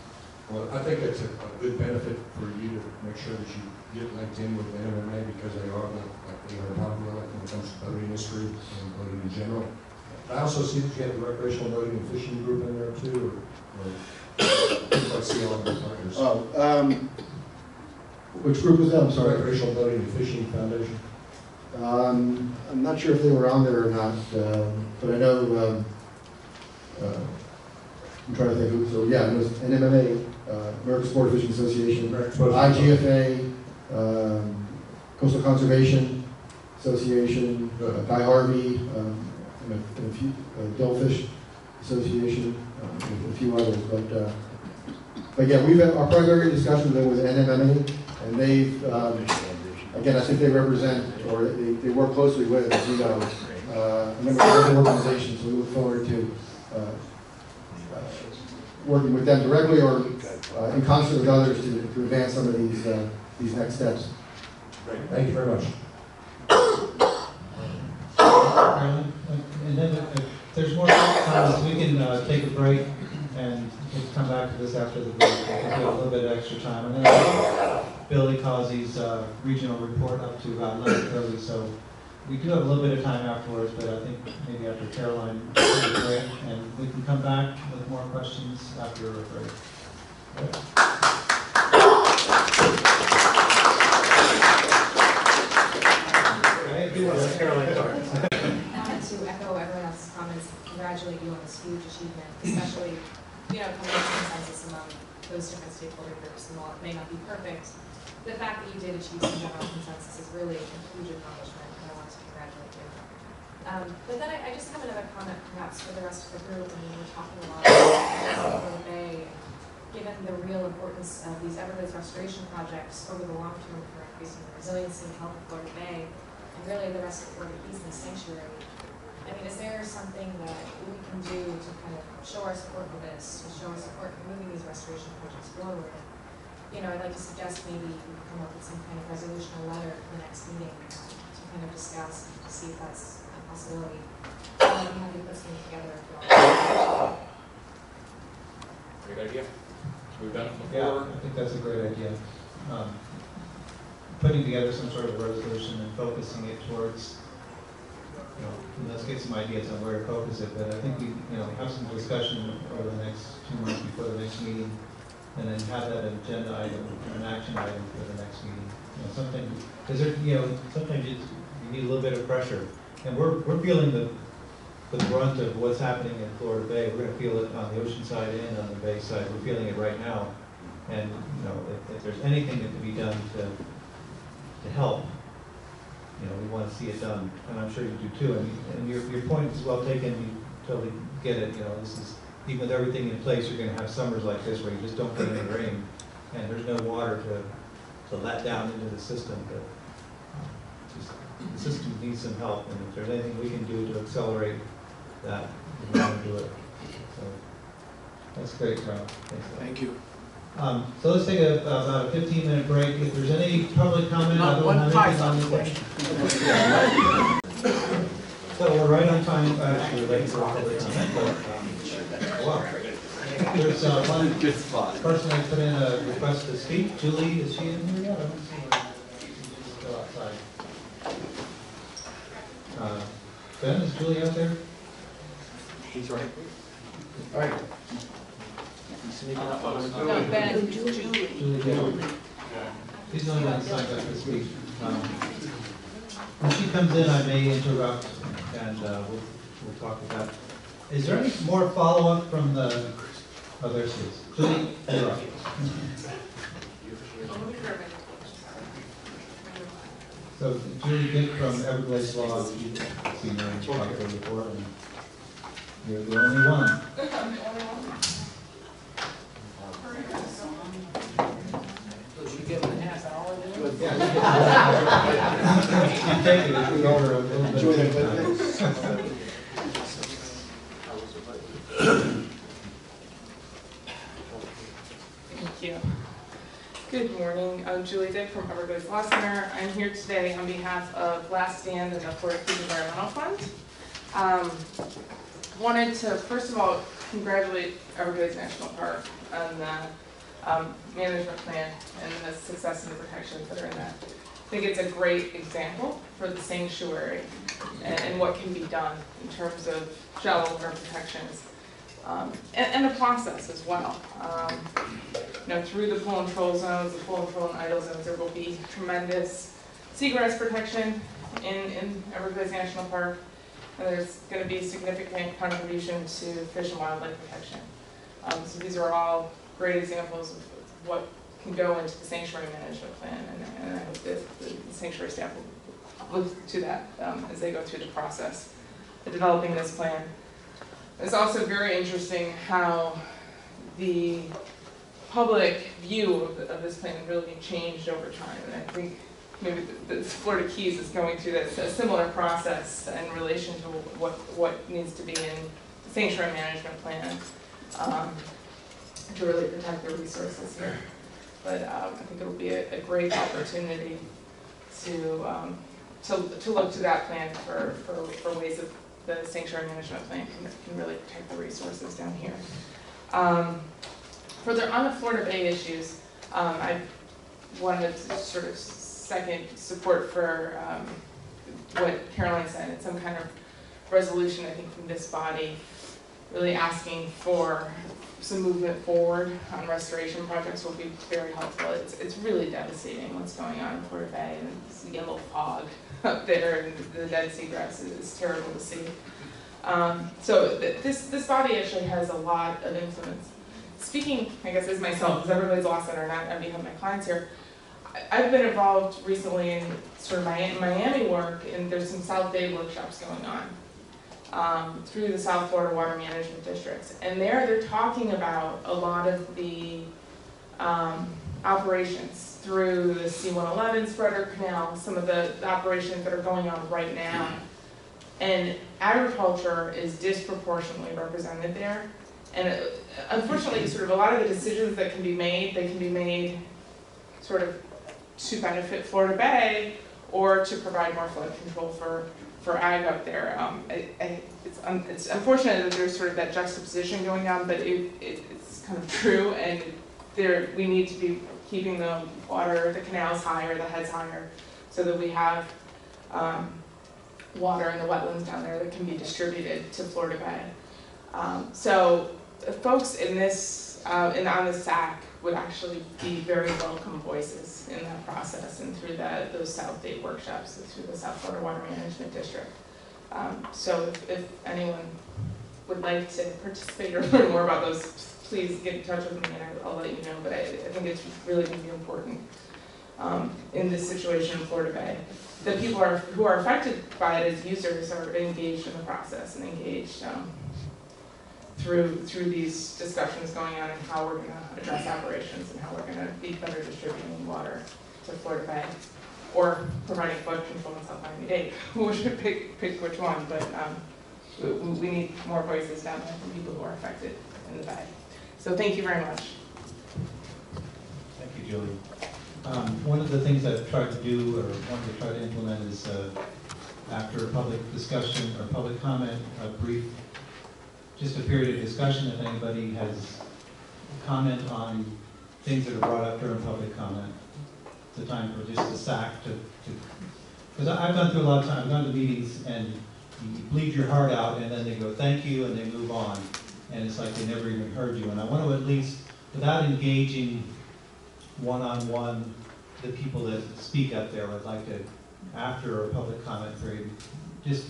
Well, I think it's a, a good benefit for you to make sure that you get linked in with the MMA because they are, the- like they are popular when it comes to boating industry and boating in general. I also see that you have the recreational boating and fishing group in there too, or, or, I see all of the partners. Oh, um, which group was that? I'm sorry. Recreational Boating and Fishing Foundation. Um, I'm not sure if they were on there or not, um, but I know, um, uh, I'm trying to think who, so yeah, it was NMMA, uh, American Sport Fishing Association, IGFA, um, Coastal Conservation, Association, uh, Guy Harvey, um, and a, and a few, uh, Billfish Association, uh, and a few others, but, uh, but yeah, we've had, our primary discussion has been with NMMA, and they've, um, again, I think they represent, or they, they work closely with, as you know, uh, a number of other organizations, we look forward to, uh, uh, working with them directly or uh, in concert with others to, to advance some of these, uh, these next steps. Great, thank you very much. And then if if there's more comments, we can uh, take a break and we can come back to this after the break. We can do a little bit of extra time. And then Billy Causey's uh, regional report up to about eleven thirty, so we do have a little bit of time afterwards, but I think maybe after Caroline, break, and we can come back with more questions after a break. I wanted to echo everyone else's comments, congratulate you on this huge achievement, especially, you know, coming to consensus among those different stakeholder groups, and while it may not be perfect, the fact that you did achieve some general consensus is really a huge accomplishment, and I want to congratulate you. Um, but then I, I just have another comment perhaps for the rest of the group, and we were talking a lot about Bay, given the real importance of these Everglades restoration projects over the long term for increasing the resiliency and health of Florida Bay, and really the rest of the Florida Keys and the sanctuary. I mean, is there something that we can do to kind of show our support for this, to show our support for moving these restoration projects forward? You know, I'd like to suggest maybe we can come up with some kind of resolution or letter for the next meeting to kind of discuss, and to see if that's a possibility. And I'm happy put something together if you. Great idea. We've done it Yeah, before. I think that's a great idea. Um, Putting together some sort of resolution and focusing it towards, let's get some ideas on where to focus it, but I think we, you know, have some discussion over the next two months before the next meeting, and then have that agenda item, an action item for the next meeting. You know, something, because there, you know, sometimes you, you need a little bit of pressure, and we're, we're feeling the, the brunt of what's happening in Florida Bay. We're gonna feel it on the ocean side and on the bay side. We're feeling it right now. And, you know, if, if there's anything that can be done to, to help, you know, we wanna see it done, and I'm sure you do too. And, and your, your point is well taken, you totally get it, you know, this is, even with everything in place, you're gonna have summers like this where you just don't get any rain, and there's no water to, to let down into the system, but um, just, the system needs some help, and if there's anything we can do to accelerate that, we want to do it. So, that's great, Carl. Thanks. Thank you. Um, so let's take a, about a fifteen minute break. If there's any public comment, I Not don't one have anything on Python this. So we're right on time, uh, actually, late for public comment, but, um, wow. There's, uh, one Good spot. person that put in a request to speak. Julie, is she in here yet? I don't see her. She's still outside. Uh, Ben, is Julie out there? He's right. All right. No, Ben, Julie. Julie, yeah. She's the only one signed up to speak. Um, When she comes in, I may interrupt, and uh, we'll, we'll talk about. Is there any more follow-up from the, oh, there she is. Julie, you're. So Julie Dick from Everglades Law, you've seen her in talk to before, and you're the only one. Thank you. Good morning. I'm Julie Dick from Everglades Law Center. I'm here today on behalf of Last Stand and the Florida Keys Environmental Fund. Um, Wanted to, first of all, congratulate Everglades National Park on the um, management plan and the success and the protections that are in that. I think it's a great example for the sanctuary and, and what can be done in terms of shallow water protections. Um, and, and the process as well. Um, you know, through the pole and troll zones, the pole and troll and idle zones, there will be tremendous seagrass protection in, in Everglades National Park. And there's gonna be significant contribution to fish and wildlife protection. Um, so these are all great examples of what can go into the sanctuary management plan, and, and I hope that the sanctuary staff will look to that um, as they go through the process of developing this plan. It's also very interesting how the public view of, the- of this plan really changed over time. And I think maybe the, the Florida Keys is going through this, a similar process in relation to what, what needs to be in the sanctuary management plan um, to really protect the resources here. But um, I think it'll be a, a great opportunity to, um, to, to look to that plan for, for, for ways of the sanctuary management plan can, can really protect the resources down here. Um, further, on the Florida Bay issues, um, I wanted to sort of second support for, um, what Caroline said, it's some kind of resolution, I think, from this body, really asking for some movement forward on restoration projects will be very helpful. It's, it's really devastating what's going on in Florida Bay and this yellow fog up there and the dead seagrass is- is terrible to see. Um, so th- this, this body actually has a lot of influence. Speaking, I guess, as myself, as Everglades Law Center, not on behalf of my clients here, I've been involved recently in sort of Mi- Miami work and there's some South Bay workshops going on um, through the South Florida Water Management Districts. And there, they're talking about a lot of the um, operations through the C-111 spreader canal, some of the operations that are going on right now. And agriculture is disproportionately represented there. And uh, unfortunately, sort of a lot of the decisions that can be made, they can be made sort of to benefit Florida Bay or to provide more flood control for for ag up there. Um, I, I, it's, it's unfortunate that there's sort of that juxtaposition going on, but it, it, it's kind of true, and there, we need to be keeping the water, the canals higher, the heads higher, so that we have, um, water in the wetlands down there that can be distributed to Florida Bay. Um, so, folks in this, uh, in, on the SAC would actually be very welcome voices in that process and through the, those South Dade workshops, through the South Florida Water Management District. Um, so if, if anyone would like to participate or learn more about those, please get in touch with me and I'll, let you know, but I, I think it's really gonna be important, um, in this situation in Florida Bay. The people are, who are affected by it as users are engaged in the process and engaged, um, through, through these discussions going on and how we're gonna address operations and how we're gonna be better distributing water to Florida Bay. Or providing flood control in South Miami-Dade, who should pick, pick which one, but, um, we, we we need more voices down there from people who are affected in the Bay. So thank you very much. Thank you, Julie. Um, One of the things I've tried to do, or wanted to try to implement is, uh, after a public discussion or public comment, a brief, just a period of discussion, if anybody has comment on things that are brought up during public comment. It's a time for just a SAC to, because I've gone through a lot of time, I've gone to meetings and you bleed your heart out and then they go, thank you, and they move on. And it's like they never even heard you. And I want to at least, without engaging one-on-one the people that speak up there, I'd like to, after a public comment period, just,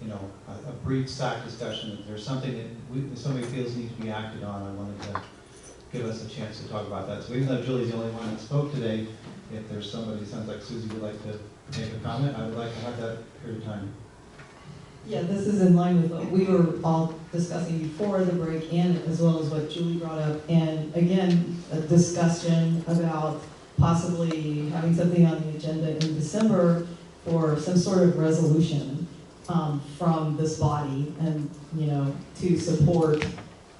you know, a, a brief SAC discussion. If there's something that we, somebody feels needs to be acted on, I wanted to give us a chance to talk about that. So even though Julie's the only one that spoke today, if there's somebody, sounds like Susie would like to make a comment, I would like to have that period of time. Yeah, this is in line with what we were all discussing before the break and as well as what Julie brought up. And again, a discussion about possibly having something on the agenda in December for some sort of resolution um, from this body and, you know, to support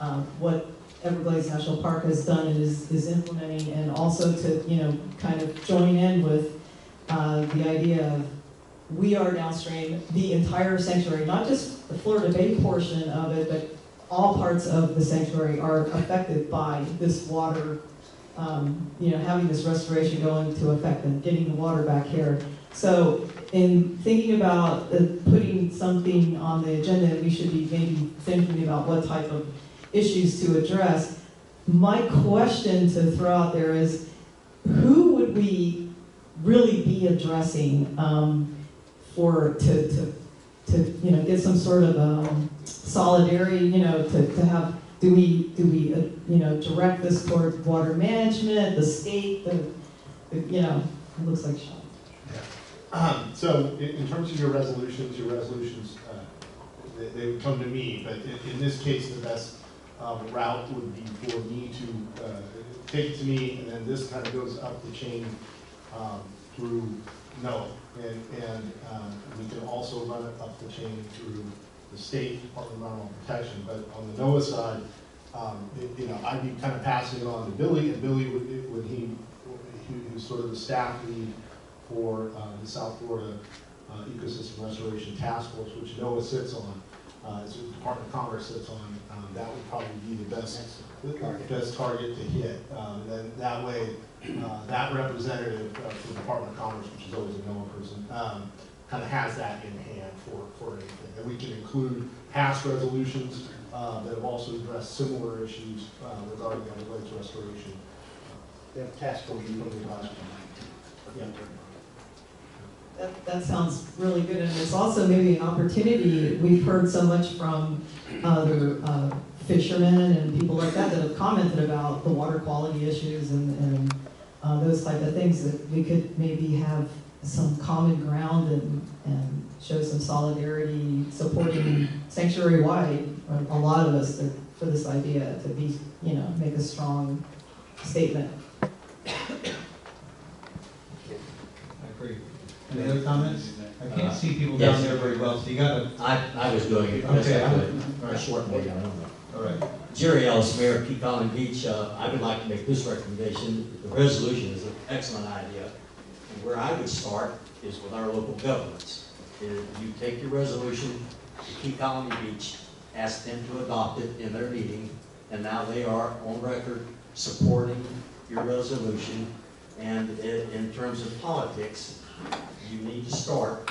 um, what Everglades National Park has done and is, is implementing and also to, you know, kind of join in with uh, the idea of we are downstream, the entire sanctuary, not just the Florida Bay portion of it, but all parts of the sanctuary are affected by this water, um, you know, having this restoration going to affect them, getting the water back here. So in thinking about putting something on the agenda, we should be maybe thinking about what type of issues to address. My question to throw out there is, who would we really be addressing? Um, for, to, to, to, you know, get some sort of, um, solidarity, you know, to, to have, do we, do we, uh, you know, direct this toward water management, the state, the, the- you know, it looks like. Um, So in, in terms of your resolutions, your resolutions, uh, they, they would come to me, but in, in this case, the best um, route would be for me to uh, take it to me, and then this kind of goes up the chain um, through NOAA. And, and um, we can also run it up the chain through the state Department of Environmental Protection. But on the NOAA side, um, it- you know, I'd be kind of passing it on to Billy, and Billy would, when he, he was sort of the staff lead for uh, the South Florida uh, Ecosystem Restoration Task Force, which NOAA sits on, uh, it's the Department of Commerce sits on, um, that would probably be the best, the best target to hit. Um, and Then that way, uh, that representative uh, for the Department of Commerce, which is always a NOAA person, um, kind of has that in hand for, for anything. And we can include past resolutions uh, that have also addressed similar issues uh, regarding the lakes restoration. They have task force meeting last Yeah. That, that sounds really good, and it's also maybe an opportunity, we've heard so much from other uh, fishermen and people like that that have commented about the water quality issues and, and uh, those type of things, that we could maybe have some common ground and, and show some solidarity, supporting sanctuary-wide, a a lot of us, for this idea, to be, you know, make a strong statement. I agree. Any other comments? I can't see people down there very well, so you gotta. I, I was doing it, best Okay, I I'm- could, all right. short. All right. Jerry Ellis, Mayor of Key Colony Beach, uh, I would like to make this recommendation. The resolution is an excellent idea. And where I would start is with our local governments. Is You take your resolution to Key Colony Beach, ask them to adopt it in their meeting, and now they are on record supporting your resolution. And i- in terms of politics, you need to start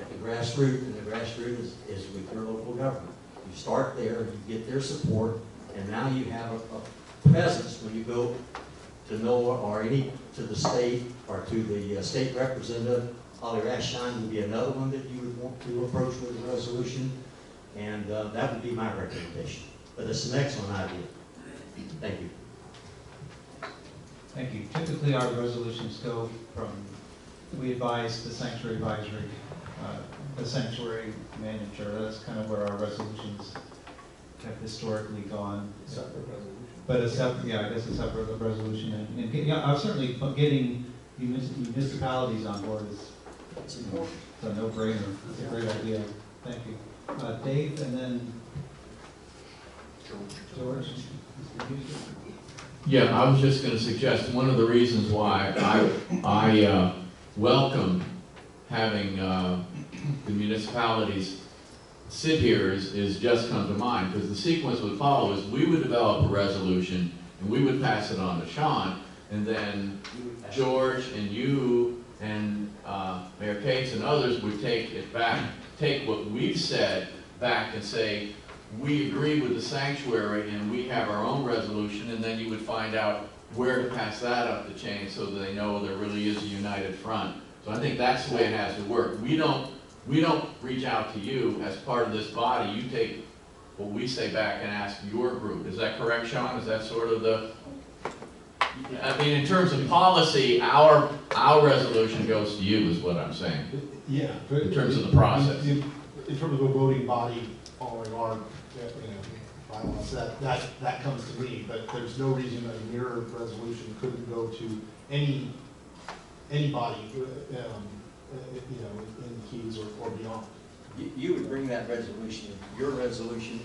at the grassroots, and the grassroots is, is with your local government. You start there, you get their support, and now you have a, a presence when you go to NOAA or any, to the state or to the uh, state representative. Holly Raschein would be another one that you would want to approach with a resolution, and uh, that would be my recommendation. But it's an excellent idea. Thank you. Thank you. Typically, our resolutions go from, we advise the sanctuary advisory, uh, the sanctuary manager, that's kind of where our resolutions have historically gone. Separate resolution. But a separate, yeah, I guess a separate resolution, and, and, get- yeah, I'm certainly getting municipalities on board is, you know, it's a no-brainer, it's a great idea, thank you. Uh, Dave, and then George? Yeah, I was just gonna suggest, one of the reasons why I, I uh, welcome having uh, the municipalities sit here is, is just come to mind, because the sequence would follow is we would develop a resolution, and we would pass it on to Sean, and then George and you and uh, Mayor Cates and others would take it back, take what we've said back and say, we agree with the sanctuary and we have our own resolution, and then you would find out where to pass that up the chain so that they know there really is a united front. So I think that's the way it has to work. We don't, we don't reach out to you as part of this body. You take what we say back and ask your group. Is that correct, Sean? Is that sort of the, I mean, in terms of policy, our, our resolution goes to you is what I'm saying. Yeah. In terms of the process. In terms of a voting body following our, uh, that, that, that comes to me, but there's no reason that a mirror resolution couldn't go to any, anybody, uh, um, uh, you know, in Keys or, or beyond. You, you would bring that resolution, your resolution,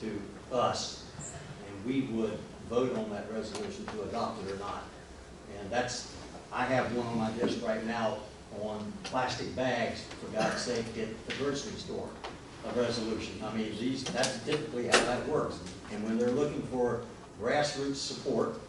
to us, and we would vote on that resolution to adopt it or not. And that's, I have one on my desk right now on plastic bags, for God's sake, at the grocery store, a resolution. I mean, these, that's typically how that works. And when they're looking for grassroots support,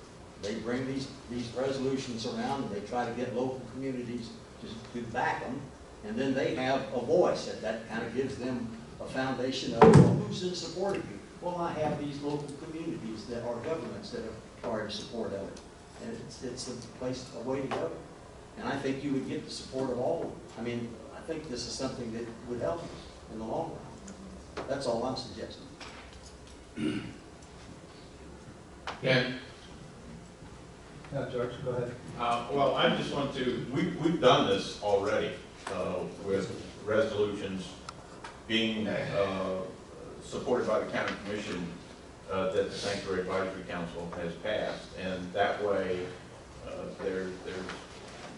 they bring these, these resolutions around, and they try to get local communities to, to back them, and then they have a voice, that, that kind of gives them a foundation of, well, who's in support of you? Well, I have these local communities that are governments that are, in support of it. And it's, it's a place, a way to go. And I think you would get the support of all. I mean, I think this is something that would help in the long run. That's all I'm suggesting. Ken? Yeah, George, go ahead. Uh, Well, I just want to, we, we've done this already uh, with resolutions being uh, supported by the county commission uh, that the Sanctuary Advisory Council has passed. And that way, uh, there, there's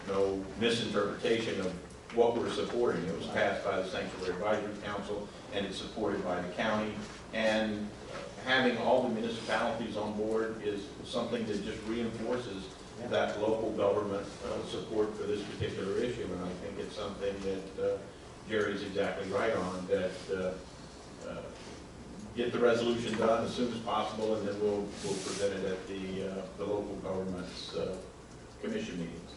no misinterpretation of what we're supporting. It was passed by the Sanctuary Advisory Council and it's supported by the county. And having all the municipalities on board is something that just reinforces that local government uh, support for this particular issue. And I think it's something that uh, Jerry's exactly right on, that uh, uh, get the resolution done as soon as possible, and then we'll, we'll present it at the, uh, the local government's uh, commission meetings.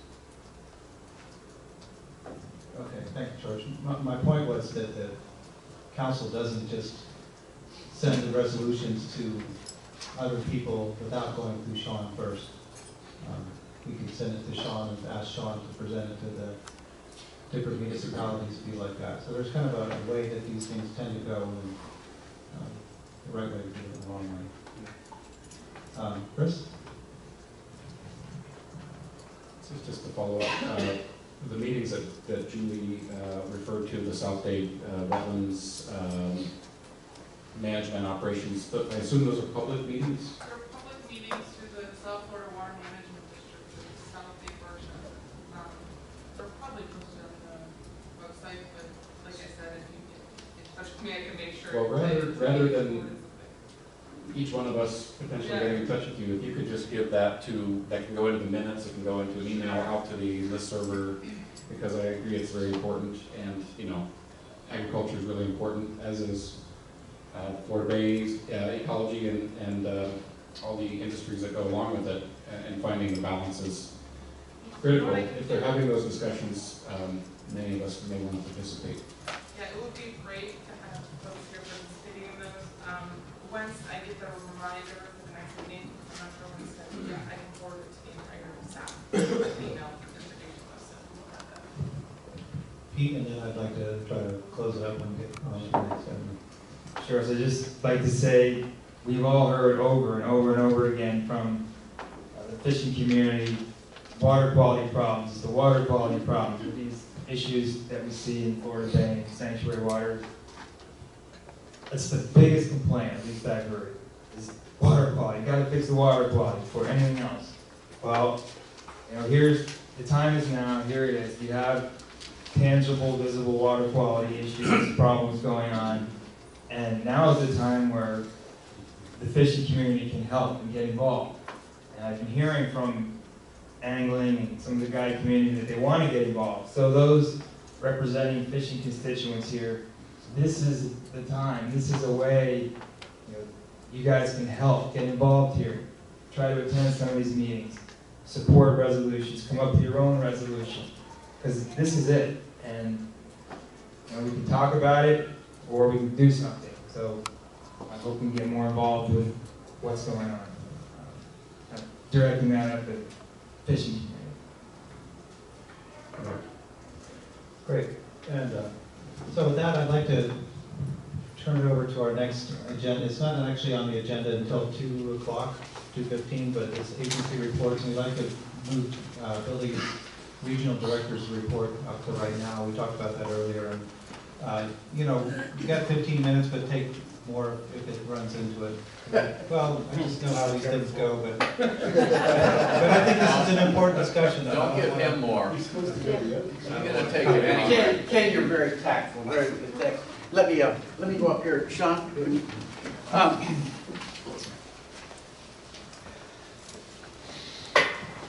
Okay, thank you, George. My, my point was that the council doesn't just send the resolutions to other people without going through Sean first. Um, We can send it to Sean and ask Sean to present it to the different municipalities, to be like that. So there's kind of a a way that these things tend to go, and um, the right way to do it, the wrong way. Um, Chris? This is just a follow up, uh, the meetings that, that Julie uh, referred to, the South Dade uh, Wetlands um, Management Operations, but I assume those are public meetings? There are public meetings through the South Florida Water Management District, the South Bay version. Um, They're probably posted on the website, but like I said, if you get in touch with me, I can make sure. Well, rather, rather than each one of us potentially getting in touch with you, if you could just give that to, that can go into the minutes, it can go into an email out to the list server, because I agree it's very important, and, you know, agriculture is really important, as is uh, Florida Bay's uh, ecology and, and uh, all the industries that go along with it, and- and finding the balance is critical. If they're having those discussions, um, many of us may want to participate. Yeah, it would be great to have folks here participating in those. Um, once I get the reminder for the next meeting, I'm not sure when it's going to be, I can forward it to the entire staff. Pete, and then I'd like to try to close it up and get on to the next item. Sure, so just like to say, we've all heard over and over and over again from uh, the fishing community, water quality problems, the water quality problems with these issues that we see in Florida Bay sanctuary waters. That's the biggest complaint, at least I've heard, is water quality, you gotta fix the water quality before anything else. Well, you know, here's, the time is now, here it is, you have tangible, visible water quality issues, problems going on. And now is the time where the fishing community can help and get involved. And I've been hearing from angling and some of the guide community that they want to get involved. So those representing fishing constituents here, this is the time, this is a way, you know, you guys can help, get involved here. Try to attend some of these meetings, support resolutions, come up with your own resolution. Because this is it, and, you know, we can talk about it, or we can do something. So I hope we can get more involved with what's going on. Directing that at the fishing community. Great, and uh, so with that, I'd like to turn it over to our next agenda. It's not actually on the agenda until two o'clock, two fifteen, but it's agency reports, and we'd like to move uh, building regional director's report up to right now. We talked about that earlier, and, uh, you know, you got fifteen minutes, but take more if it runs into it. Well, I just know how these things go, but, but I think this is an important discussion. though. Don't give him more. He's supposed to go the I'm gonna take it anyway. Ken, Ken, you're very tactful, very good tact. Let me, uh, let me go up here, Sean. um,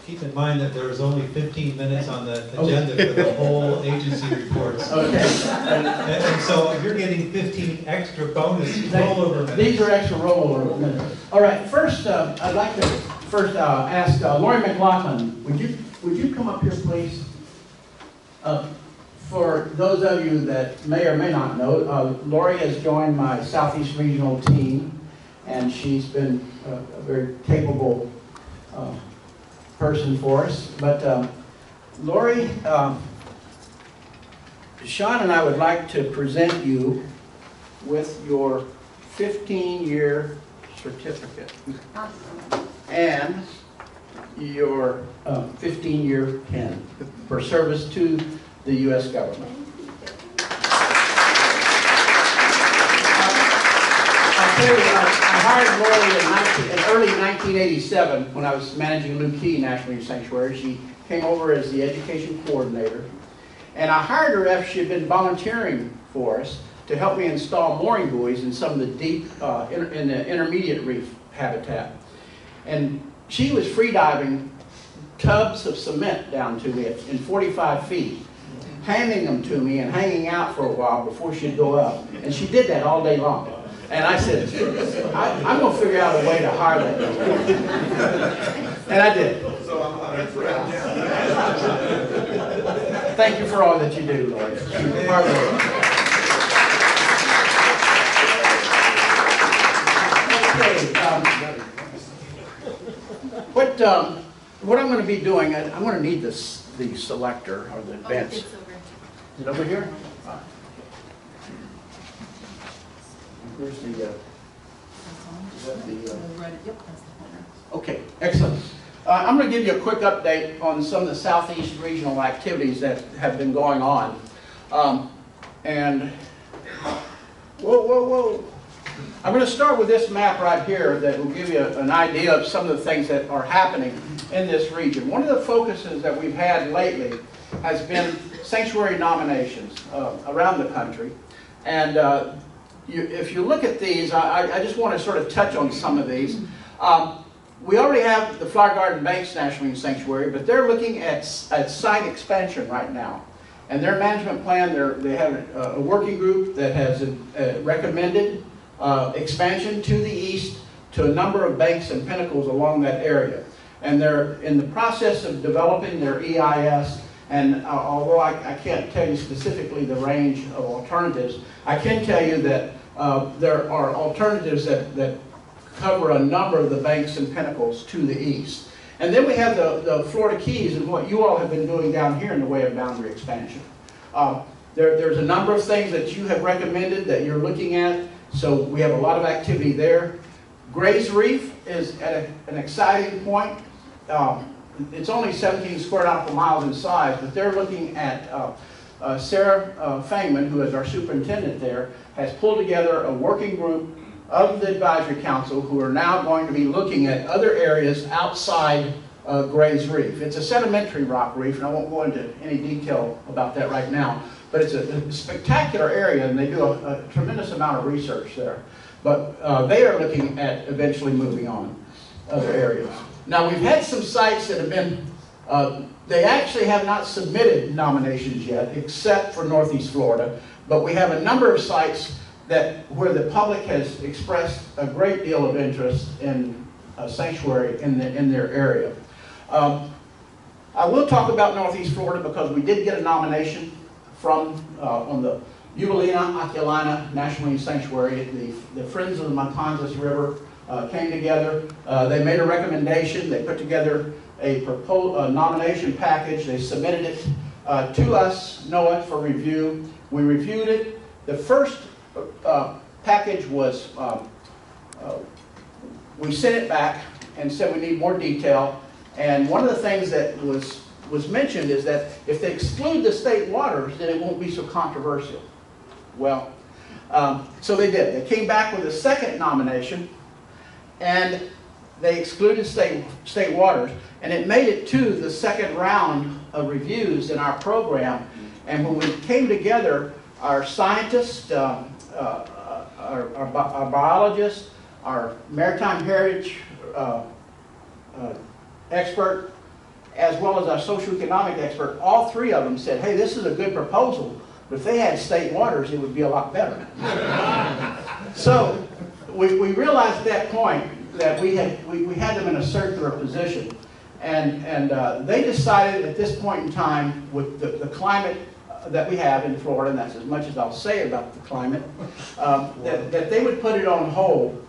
Keep in mind that there was only 15 minutes on the agenda for the whole agency reports. Okay. And and so you're getting 15 extra bonus rollover minutes. These are extra rollover minutes. All right, first, uh, I'd like to first uh, ask uh, Lauri MacLaughlin, would you, would you come up here, please? Uh, For those of you that may or may not know, uh, Lori has joined my Southeast Regional team, and she's been a a very capable uh, person for us. But um, Lori, um, Sean and I would like to present you with your 15-year certificate. And your 15-year pen for service to the U.S. government. I hired Lori in 19 in early 1987, when I was managing Looe Key National Youth Sanctuary. She came over as the education coordinator. And I hired her after she had been volunteering for us to help me install mooring buoys in some of the deep, uh, in in the intermediate reef habitat. And she was free diving tubs of cement down to me in 45 feet, handing them to me and hanging out for a while before she'd go up. And she did that all day long. And I said, I, I'm gonna figure out a way to hire that girl. And I did. So I'm. Thank you for all that you do, Lord. Hard work. Okay, um, What, um, what I'm gonna be doing, I- I'm gonna need this, the selector or the advance. Is it over here? Where's the, uh, is that the, uh, Okay, excellent. Uh, I'm going to give you a quick update on some of the Southeast regional activities that have been going on. Um, And, whoa, whoa, whoa. I'm going to start with this map right here that will give you an idea of some of the things that are happening in this region. One of the focuses that we've had lately has been sanctuary nominations uh, around the country. And uh, you, if you look at these, I, I just want to sort of touch on some of these. Um, we already have the Flower Garden Banks National Youth Sanctuary, but they're looking at, at site expansion right now. And their management plan, they're, have a, a working group that has uh, recommended uh, expansion to the east to a number of banks and pinnacles along that area. And they're in the process of developing their EIS, and uh, although I, I can't tell you specifically the range of alternatives, I can tell you that uh, there are alternatives that, that cover a number of the banks and pinnacles to the east. And then we have the, the Florida Keys and what you all have been doing down here in the way of boundary expansion. Uh, there, there's a number of things that you have recommended that you're looking at, so we have a lot of activity there. Gray's Reef is at a, an exciting point. Um, it's only 17 square nautical miles in size, but they're looking at uh, uh, Sarah uh, Fangman, who is our superintendent there, has pulled together a working group of the advisory council who are now going to be looking at other areas outside uh, Gray's Reef. It's a sedimentary rock reef, and I won't go into any detail about that right now, but it's a, a spectacular area, and they do a, a, tremendous amount of research there. But uh, they are looking at eventually moving on other areas. Now, we've had some sites that have been, uh, they actually have not submitted nominations yet, except for Northeast Florida, but we have a number of sites that where the public has expressed a great deal of interest in a sanctuary in, the, in their area. Um, I will talk about Northeast Florida because we did get a nomination from uh, on the Eulina Aculina National Youth Sanctuary. The, the Friends of the Matanzas River uh, came together. Uh, they made a recommendation. They put together a, a nomination package. They submitted it uh, to us, NOAA, for review. We reviewed it. The first uh, package was, um, uh, we sent it back and said we need more detail. And one of the things that was, was mentioned is that if they exclude the state waters, then it won't be so controversial. Well, um, so they did. They came back with a second nomination, and they excluded state, state waters, and it made it to the second round of reviews in our program. And when we came together, our scientists, um, uh, our, our, our, biologist, our maritime heritage uh, uh, expert, as well as our socioeconomic expert, all three of them said, hey, this is a good proposal, but if they had state waters, it would be a lot better. so we, we realized at that point that we had, we, we had them in a circular position. And, and uh, they decided at this point in time, with the, the climate that we have in Florida, and that's as much as I'll say about the climate, um, that, that they would put it on hold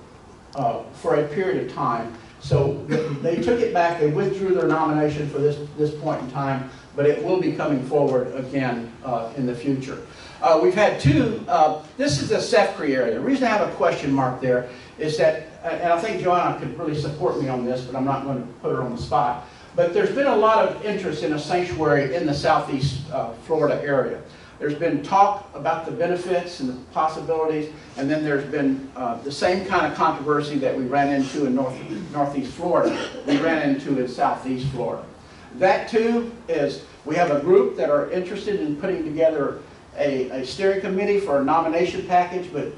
uh, for a period of time. So they took it back, they withdrew their nomination for this, this point in time, but it will be coming forward again uh, in the future. Uh, we've had two, uh, this is the SEFCRI area. The reason I have a question mark there is that, and I think Joanna could really support me on this, but I'm not going to put her on the spot. But there's been a lot of interest in a sanctuary in the southeast uh, Florida area. There's been talk about the benefits and the possibilities, and then there's been uh, the same kind of controversy that we ran into in north, northeast Florida, we ran into in southeast Florida. That too is, we have a group that are interested in putting together a, a steering committee for a nomination package, but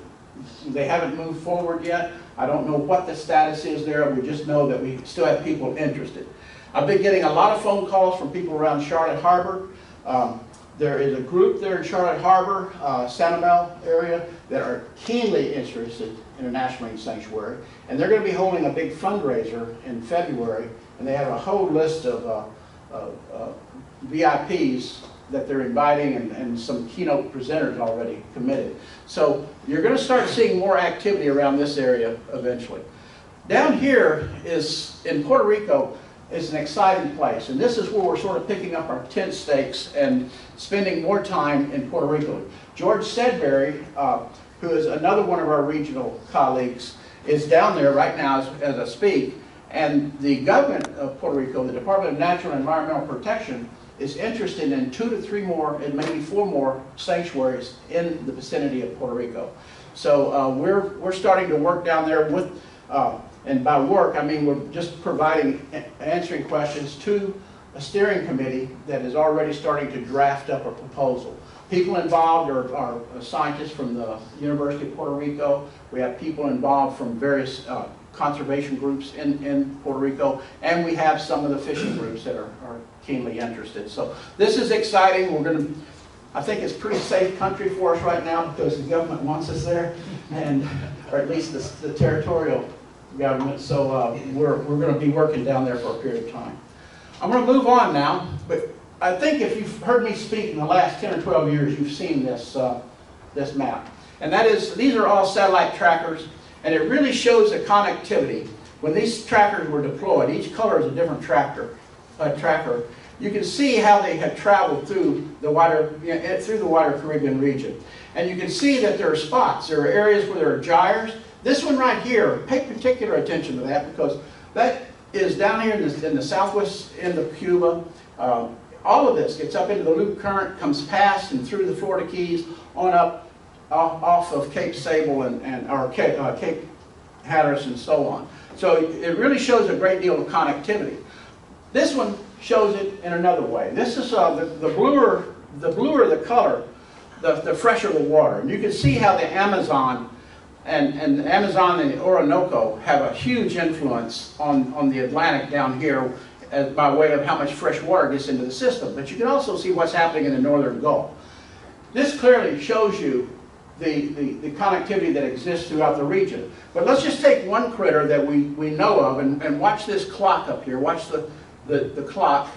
they haven't moved forward yet. I don't know what the status is there, we just know that we still have people interested. I've been getting a lot of phone calls from people around Charlotte Harbor. Um, there is a group there in Charlotte Harbor, uh, Sanibel area, that are keenly interested in a national marine sanctuary. And they're going to be holding a big fundraiser in February, and they have a whole list of uh, uh, uh, VIPs that they're inviting and, and some keynote presenters already committed. So you're going to start seeing more activity around this area eventually. Down here is, in Puerto Rico, is an exciting place. And this is where we're sort of picking up our tent stakes and spending more time in Puerto Rico. George Sedberry, uh, who is another one of our regional colleagues, is down there right now as, as I speak. And the government of Puerto Rico, the Department of Natural and Environmental Protection, is interested in two to three more and maybe four more sanctuaries in the vicinity of Puerto Rico. So uh, we're, we're starting to work down there with, uh, and by work, I mean we're just providing, answering questions to a steering committee that is already starting to draft up a proposal. People involved are, are scientists from the University of Puerto Rico. We have people involved from various uh, conservation groups in, in Puerto Rico, and we have some of the fishing groups that are, are keenly interested. So this is exciting. We're going to, I think it's pretty safe country for us right now because the government wants us there, and or at least the, the territorial government. So uh, we're, we're going to be working down there for a period of time. I'm going to move on now, but I think if you've heard me speak in the last 10 or 12 years, you've seen this, uh, this map. And that is, these are all satellite trackers, and it really shows the connectivity. When these trackers were deployed, each color is a different tractor, uh, tracker. You can see how they have traveled through the wider, you know, through the wider Caribbean region. And you can see that there are spots. There are areas where there are gyres. This one right here, pay particular attention to that because that is down here in the, in the southwest end of Cuba. Uh, all of this gets up into the loop current, comes past and through the Florida Keys, on up off, off of Cape Sable and, and or Cape, uh, Cape Hatteras and so on. So it really shows a great deal of connectivity. This one shows it in another way. This is uh, the, the bluer, the bluer the color, the, the fresher the water. And you can see how the Amazon and, and Amazon and the Orinoco have a huge influence on, on the Atlantic down here as, by way of how much fresh water gets into the system. But you can also see what's happening in the northern Gulf. This clearly shows you the, the, the, connectivity that exists throughout the region. But let's just take one critter that we, we know of and, and watch this clock up here. Watch the, the, the clock.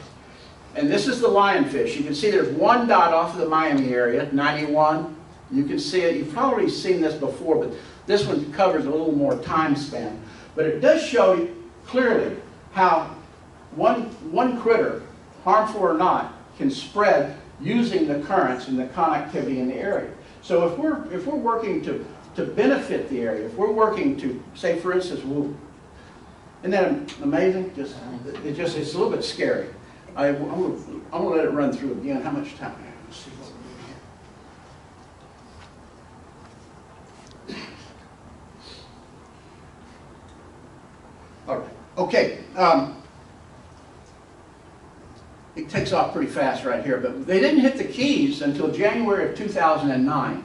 And this is the lionfish. You can see there's one dot off of the Miami area, 91. You can see it. You've probably seen this before, but this one covers a little more time span. But it does show you clearly how one, one critter, harmful or not, can spread using the currents and the connectivity in the area. So if we're, if we're working to, to benefit the area, if we're working to, say for instance, we'll, isn't that amazing? Just, it just, it's a little bit scary. I, I'm I'm gonna let it run through again. How much time? Let's see what we have. All right. Okay. Um, it takes off pretty fast right here, but they didn't hit the Keys until January of 2009.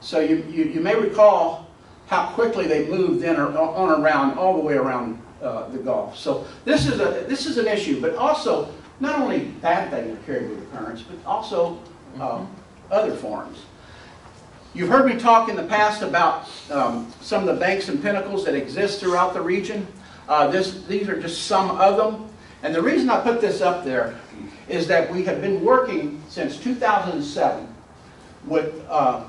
So you, you, you may recall how quickly they moved in or on around, all the way around uh, the Gulf. So this is, a, this is an issue, but also not only bad things are carried with the currents, but also uh, other forms. You've heard me talk in the past about um, some of the banks and pinnacles that exist throughout the region. Uh, this, these are just some of them. And the reason I put this up there is that we have been working since 2007 with uh,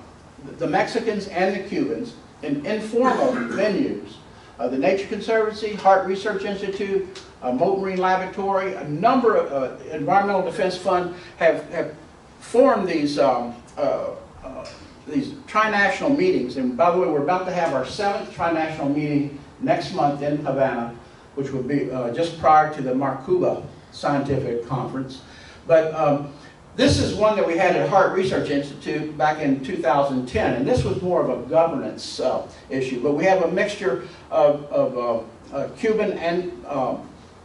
the Mexicans and the Cubans in informal venues. Uh, the Nature Conservancy, Harte Research Institute, uh, Mote Marine Laboratory, a number of uh, Environmental Defense Fund have, have formed these um, uh, uh, these trinational meetings, and by the way, we're about to have our seventh trinational meeting next month in Havana, which will be uh, just prior to the Marcuba Scientific Conference. But um, this is one that we had at Harte Research Institute back in 2010, and this was more of a governance uh, issue. But we have a mixture of, of uh, uh, Cuban and uh,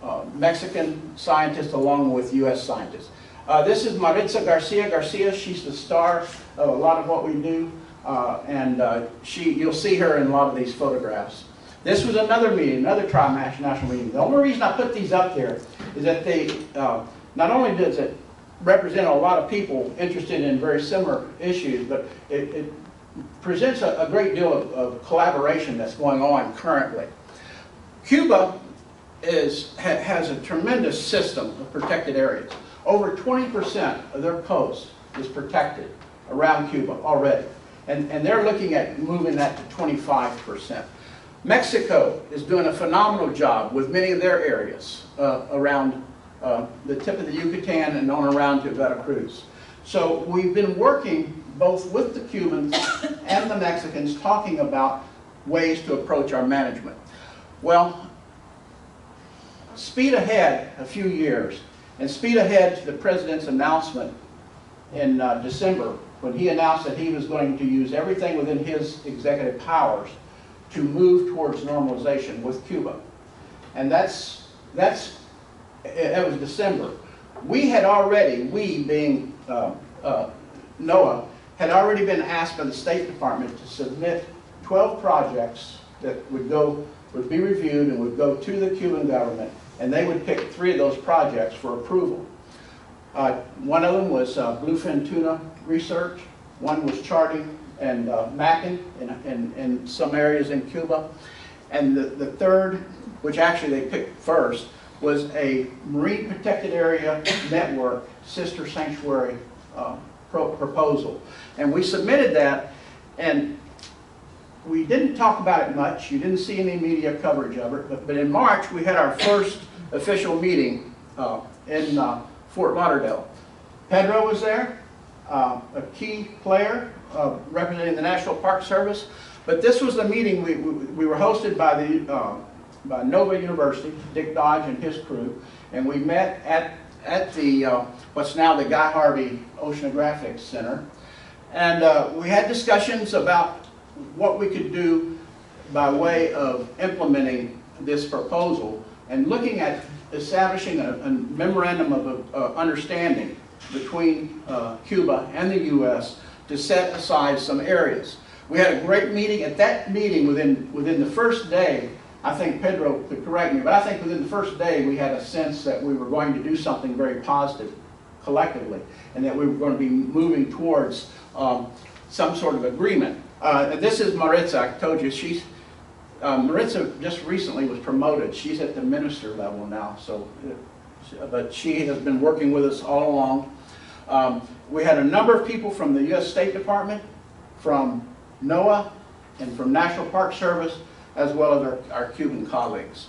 uh, Mexican scientists along with U.S. scientists. Uh, this is Maritza Garcia Garcia. She's the star of a lot of what we do, uh, and she, you'll see her in a lot of these photographs. This was another meeting, another tri-national meeting. The only reason I put these up there is that they, uh, not only does it represent a lot of people interested in very similar issues, but it, it presents a, a great deal of, of collaboration that's going on currently. Cuba is, ha, has a tremendous system of protected areas. Over 20% of their coast is protected around Cuba already. And, and they're looking at moving that to 25%. Mexico is doing a phenomenal job with many of their areas uh, around uh, the tip of the Yucatan and on around to Veracruz. So we've been working both with the Cubans and the Mexicans talking about ways to approach our management. Well, speed ahead a few years, and speed ahead to the President's announcement in uh, December when he announced that he was going to use everything within his executive powers to move towards normalization with Cuba. And that's, that's, that was December. We had already, we being uh, uh, NOAA, had already been asked by the State Department to submit 12 projects that would go, would be reviewed and would go to the Cuban government, and they would pick three of those projects for approval. Uh, one of them was uh, bluefin tuna research, one was charting and uh, in, in, in some areas in Cuba, and the, the third, which actually they picked first, was a marine protected area network sister sanctuary uh, pro proposal. And we submitted that, and we didn't talk about it much. You didn't see any media coverage of it, but, but in March we had our first official meeting uh, in uh, Fort Lauderdale. Pedro was there, uh, a key player uh, representing the National Park Service. But this was the meeting, we, we, we were hosted by, the, uh, by Nova University, Dick Dodge and his crew, and we met at, at the, uh, what's now the Guy Harvey Oceanographic Center. And uh, we had discussions about what we could do by way of implementing this proposal and looking at establishing a, a memorandum of uh, understanding between uh, Cuba and the U.S. to set aside some areas. We had a great meeting. At that meeting, within, within the first day, I think Pedro could correct me, but I think within the first day we had a sense that we were going to do something very positive collectively and that we were going to be moving towards um, some sort of agreement. Uh, this is Maritza, I told you, she's, uh, Maritza just recently was promoted. She's at the minister level now, so, uh, but she has been working with us all along. Um, we had a number of people from the U.S. State Department, from NOAA, and from National Park Service, as well as our, our Cuban colleagues.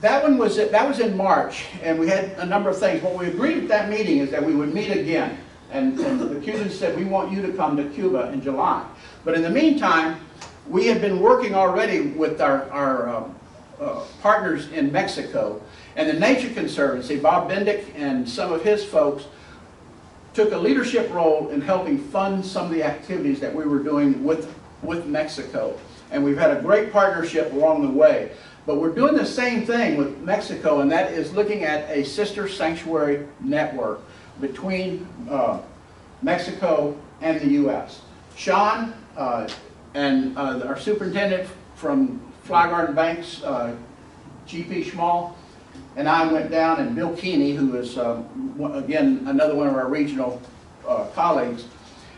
That one was, that was in March, and we had a number of things. What we agreed at that meeting is that we would meet again. And, and the Cubans said, we want you to come to Cuba in July. But in the meantime, we had been working already with our, our um, uh, partners in Mexico. And the Nature Conservancy, Bob Bendick and some of his folks, took a leadership role in helping fund some of the activities that we were doing with, with Mexico. And we've had a great partnership along the way. But we're doing the same thing with Mexico, and that is looking at a sister sanctuary network between uh, Mexico and the U.S. Sean uh, and uh, our superintendent from Flower Garden Banks, uh, G.P. Schmahl, and I went down, and Bill Kiene, who is, um, again, another one of our regional uh, colleagues,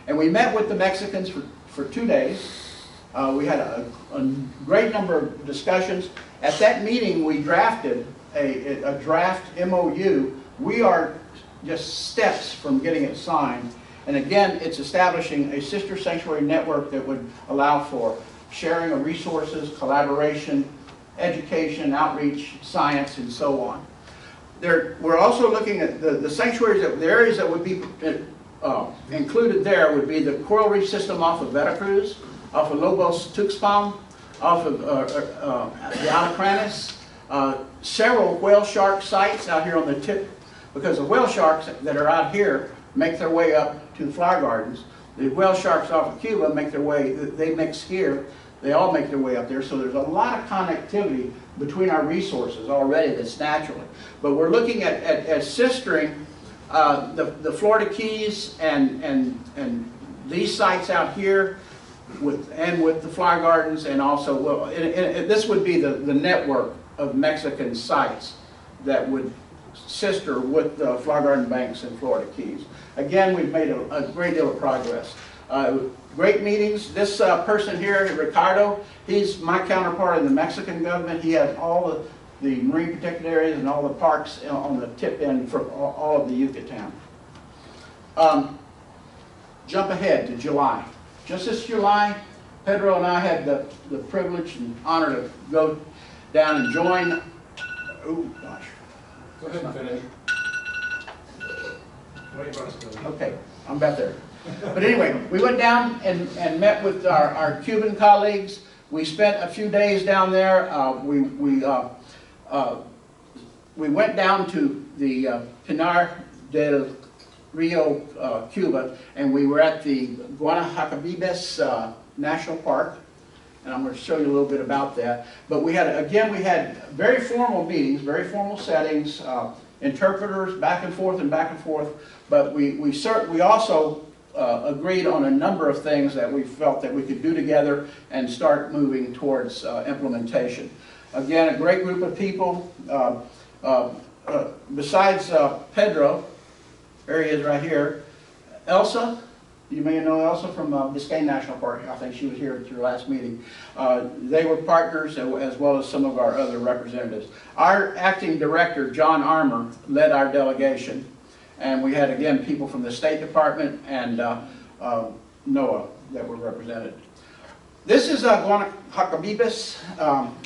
and we met with the Mexicans for, for two days. Uh, we had a, a, great number of discussions. At that meeting, we drafted a, a draft MOU. We are just steps from getting it signed. And again, it's establishing a sister sanctuary network that would allow for sharing of resources, collaboration, education, outreach, science, and so on. There, we're also looking at the, the sanctuaries, that, the areas that would be uh, included there would be the coral reef system off of Veracruz, off of Lobos Tuxpan, off of uh, uh, uh, the Alacranes, uh, several whale shark sites out here on the tip, because the whale sharks that are out here make their way up to flower gardens. The whale sharks off of Cuba make their way, they mix here, they all make their way up there, so there's a lot of connectivity between our resources already that's naturally. But we're looking at, at, at sistering uh, the, the Florida Keys and, and, and these sites out here with, and with the flower gardens and also, well, and, and- this would be the, the network of Mexican sites that would sister with the flower garden banks and Florida Keys. Again, we've made a, a great deal of progress. Uh, great meetings. This uh, person here, Ricardo, he's my counterpart in the Mexican government. He has all the, the marine protected areas and all the parks on the tip end for all all of the Yucatan. Um, jump ahead to July. Just this July, Pedro and I had the, the privilege and honor to go down and join, oh gosh. Go ahead and finish. Okay, I'm about there. But anyway, we went down and, and met with our, our Cuban colleagues. We spent a few days down there. Uh, we, we, uh, uh, we went down to the uh, Pinar del Rio, uh, Cuba, and we were at the Guanahacabibes uh, National Park. And I'm going to show you a little bit about that. But we had, again, we had very formal meetings, very formal settings, interpreters back and forth and back and forth. But we, we, cert, we also uh, agreed on a number of things that we felt that we could do together and start moving towards uh, implementation. Again, a great group of people. Uh, uh, uh, besides Pedro, there he is right here, Elsa, you may know Elsa from uh, Biscayne National Park. I think she was here at your last meeting. Uh, They were partners as as well as some of our other representatives. Our acting director, John Armour, led our delegation. And we had, again, people from the State Department and uh, uh, NOAA that were represented. This is uh. Um,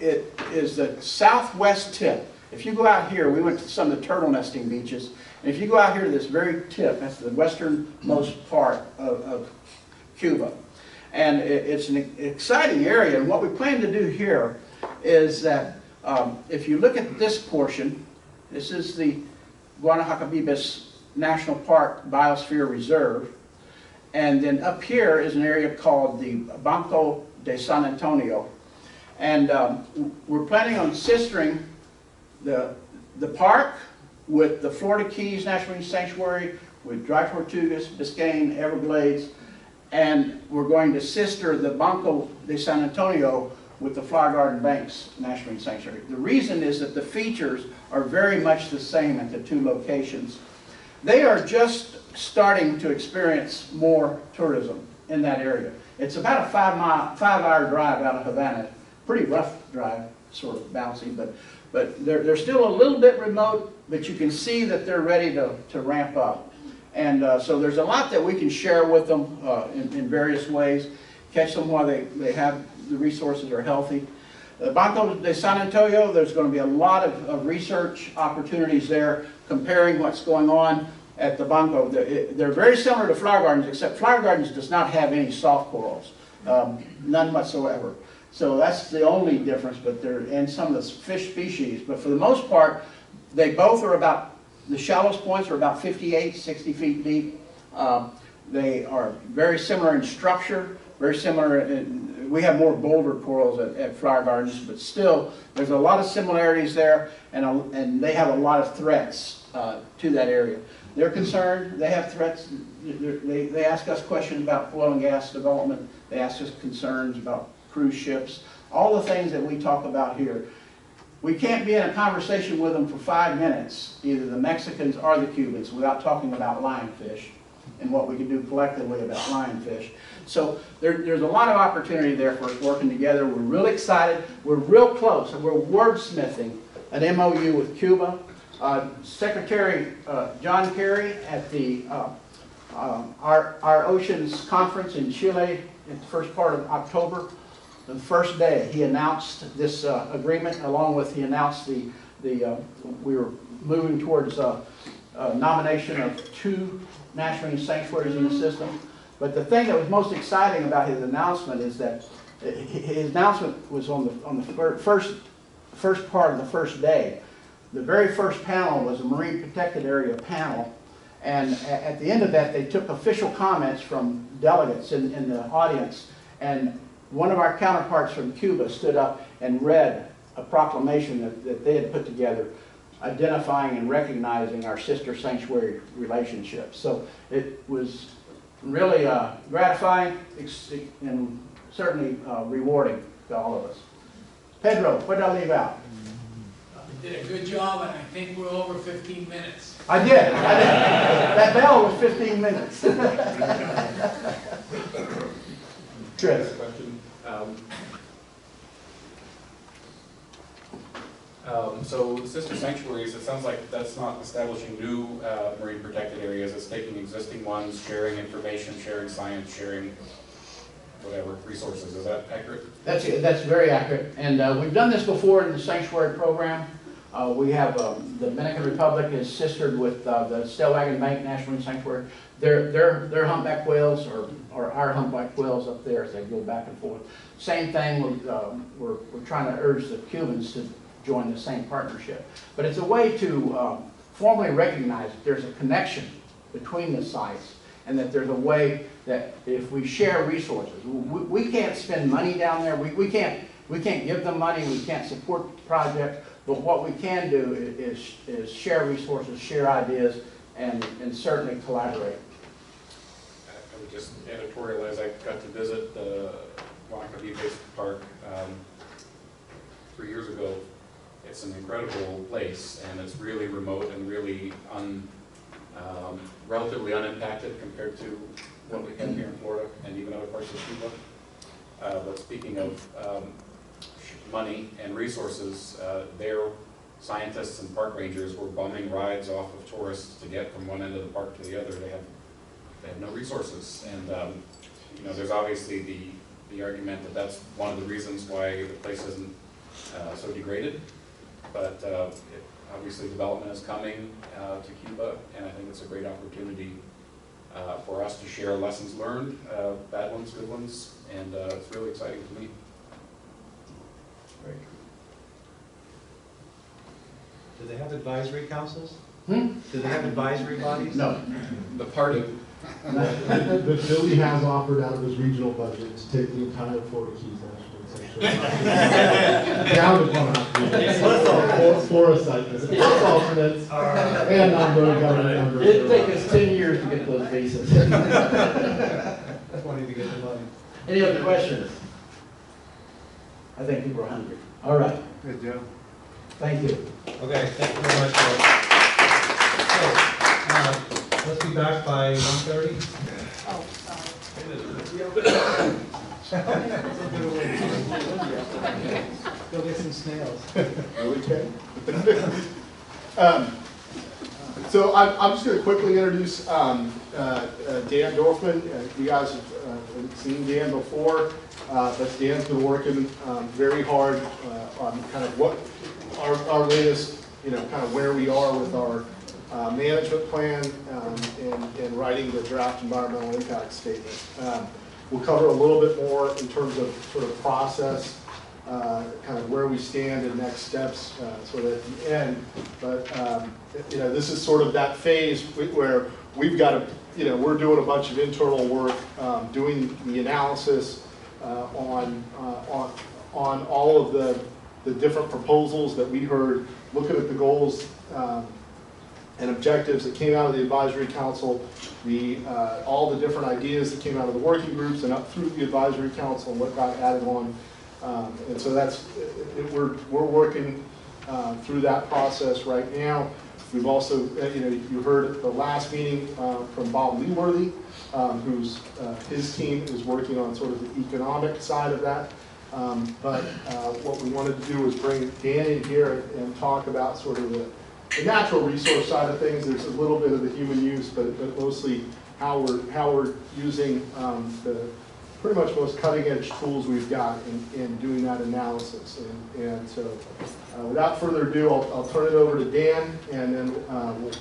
It is the southwest tip. If you go out here, we went to some of the turtle nesting beaches, and if you go out here to this very tip, that's the westernmost part of, of Cuba. And it, it's an exciting area, and what we plan to do here is that um, if you look at this portion, this is the Guanahacabibes National Park Biosphere Reserve, and then up here is an area called the Banco de San Antonio. And um, we're planning on sistering the, the park with the Florida Keys National Marine Sanctuary, with Dry Tortugas, Biscayne, Everglades, and we're going to sister the Banco de San Antonio with the Flower Garden Banks National Marine Sanctuary. The reason is that the features are very much the same at the two locations. They are just starting to experience more tourism in that area. It's about a five mile, five hour drive out of Havana. Pretty rough drive, sort of bouncy, but, but they're, they're still a little bit remote, but you can see that they're ready to, to ramp up. And uh, so there's a lot that we can share with them uh, in, in various ways, catch them while they, they have, the resources are healthy. The Banco de San Antonio, there's going to be a lot of, of research opportunities there comparing what's going on at the Banco. They're, they're very similar to flower gardens, except flower gardens does not have any soft corals, um, none whatsoever. So that's the only difference, but they're, and some of the fish species. But for the most part, they both are about, the shallowest points are about 58, 60 feet deep. Um, they are very similar in structure, very similar in, we have more boulder corals at, at flower gardens, but still, there's a lot of similarities there, and, a, and they have a lot of threats uh, to that area. They're concerned, they have threats, they, they ask us questions about oil and gas development, they ask us concerns about cruise ships, all the things that we talk about here. We can't be in a conversation with them for five minutes, either the Mexicans or the Cubans, without talking about lionfish and what we can do collectively about lionfish. So there, there's a lot of opportunity there for us working together. We're really excited. We're real close, and we're wordsmithing an MOU with Cuba. Uh, Secretary uh, John Kerry at the uh, um, our, our Oceans Conference in Chile in the first part of October, the first day, he announced this uh, agreement along with, he announced the, the uh, we were moving towards nomination of two National sanctuaries in the system. But the thing that was most exciting about his announcement is that his announcement was on the, on the first, first part of the first day. The very first panel was a Marine Protected Area panel. And at the end of that, they took official comments from delegates in, in the audience. And one of our counterparts from Cuba stood up and read a proclamation that, that they had put together identifying and recognizing our sister sanctuary relationships. So it was really uh, gratifying and certainly uh, rewarding to all of us. Pedro, what did I leave out? You did a good job, and I think we're over 15 minutes. I did, I did. That bell was 15 minutes. Chris? Question. Um, um, So sister sanctuaries, it sounds like that's not establishing new uh, marine protected areas, it's taking existing ones, sharing information, sharing science, sharing whatever, resources, is that accurate? That's, that's very accurate, and uh, we've done this before in the sanctuary program. Uh, We have, um, the Dominican Republic is sistered with uh, the Stellwagen Bank National Marine Sanctuary. Their, their, their humpback whales, or, or our humpback whales up there, as they go back and forth. Same thing, we're, um, we're, we're trying to urge the Cubans to join the same partnership. But it's a way to um, formally recognize that there's a connection between the sites, and that there's a way that if we share resources, we, we can't spend money down there, we, we can't, we can't give them money, we can't support projects, but what we can do is, is share resources, share ideas, and, and certainly collaborate. I would just editorialize, I got to visit the Guanahacabibes Park um, three years ago. It's an incredible place, and it's really remote and really un, um, relatively unimpacted compared to what we have here in Florida and even other parts of Cuba. Uh, But speaking of um, money and resources, uh, their scientists and park rangers were bumming rides off of tourists to get from one end of the park to the other. They have they no resources. And, um, you know, there's obviously the, the argument that that's one of the reasons why the place isn't uh, so degraded. But uh, it- obviously, development is coming uh, to Cuba, and I think it's a great opportunity uh, for us to share lessons learned, uh, bad ones, good ones, and uh, it's really exciting to me. Very Do they have advisory councils? Hmm? Do they have advisory bodies? No. The party. But Billy has offered out of his regional budget to take the entire Florida Keys National Sanctuary. Down to one, four, four assignments, plus alternates, and non-voting government members. It'd take us ten years to get those visas. That's why I need to get the money. Any other questions? I think people are hungry. All right. Good job. Thank you. Okay, thank you very much, Bill. So, uh, let's be back by one thirty. Oh, Go get some snails. Um, So I'm, I'm just going to quickly introduce um, uh, uh, Dan Dorfman. Uh, You guys have uh, seen Dan before, uh, but Dan's been working um, very hard uh, on kind of what, our, our latest, you know, kind of where we are with our uh, management plan um, and, and writing the draft environmental impact statement. Um, We'll cover a little bit more in terms of sort of process, uh, kind of where we stand and next steps, uh, sort of at the end. But, um, you know, this is sort of that phase where we've got to, you know, we're doing a bunch of internal work, um, doing the analysis uh, on, uh, on, on all of the, the different proposals that we heard, looking at the goals um, and objectives that came out of the advisory council, the, uh, all the different ideas that came out of the working groups and up through the advisory council and what got added on. Um, And so that's, it- we're, we're working uh, through that process right now. We've also, uh, you know, you heard at the last meeting uh, from Bob Leeworthy, um, who's, uh, his team is working on sort of the economic side of that. Um, But uh, what we wanted to do was bring Dan in here and talk about sort of the the natural resource side of things, there's a little bit of the human use, but, but mostly how we're, how we're using um, the pretty much most cutting edge tools we've got in, in doing that analysis. And, and so uh, without further ado, I'll, I'll turn it over to Dan and then uh, we'll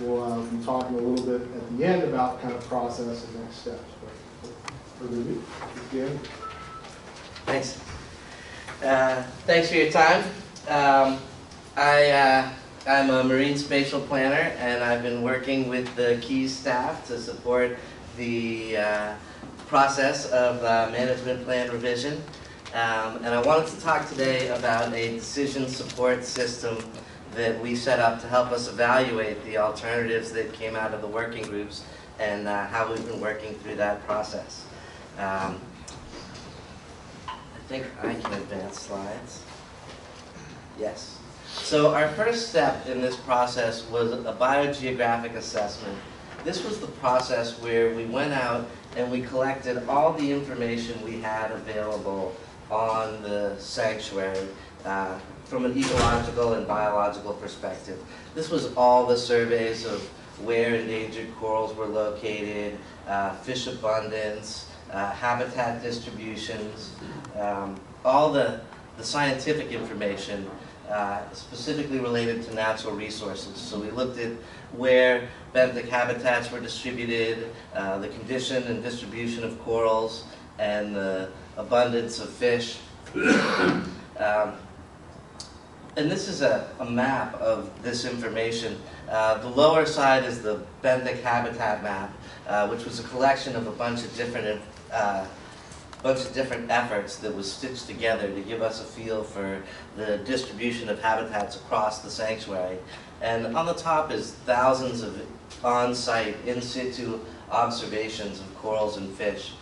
we'll uh, be talking a little bit at the end about kind of process and next steps. But the week, again, Thanks. Uh, Thanks for your time. Um, I, uh, I'm a marine spatial planner, and I've been working with the Keys staff to support the uh, process of uh, management plan revision. Um, And I wanted to talk today about a decision support system that we set up to help us evaluate the alternatives that came out of the working groups and uh, how we've been working through that process. Um, I think I can advance slides. Yes. So our first step in this process was a biogeographic assessment. This was the process where we went out and we collected all the information we had available on the sanctuary uh, from an ecological and biological perspective. This was all the surveys of where endangered corals were located, uh, fish abundance, uh, habitat distributions, um, all the, the scientific information uh, specifically related to natural resources. So we looked at where benthic habitats were distributed, uh, the condition and distribution of corals, and the abundance of fish. um, and this is a, a map of this information. Uh, the lower side is the benthic habitat map, uh, which was a collection of a bunch of different uh, bunch of different efforts that was stitched together to give us a feel for the distribution of habitats across the sanctuary. And on the top is thousands of on-site, in situ observations of corals and fish.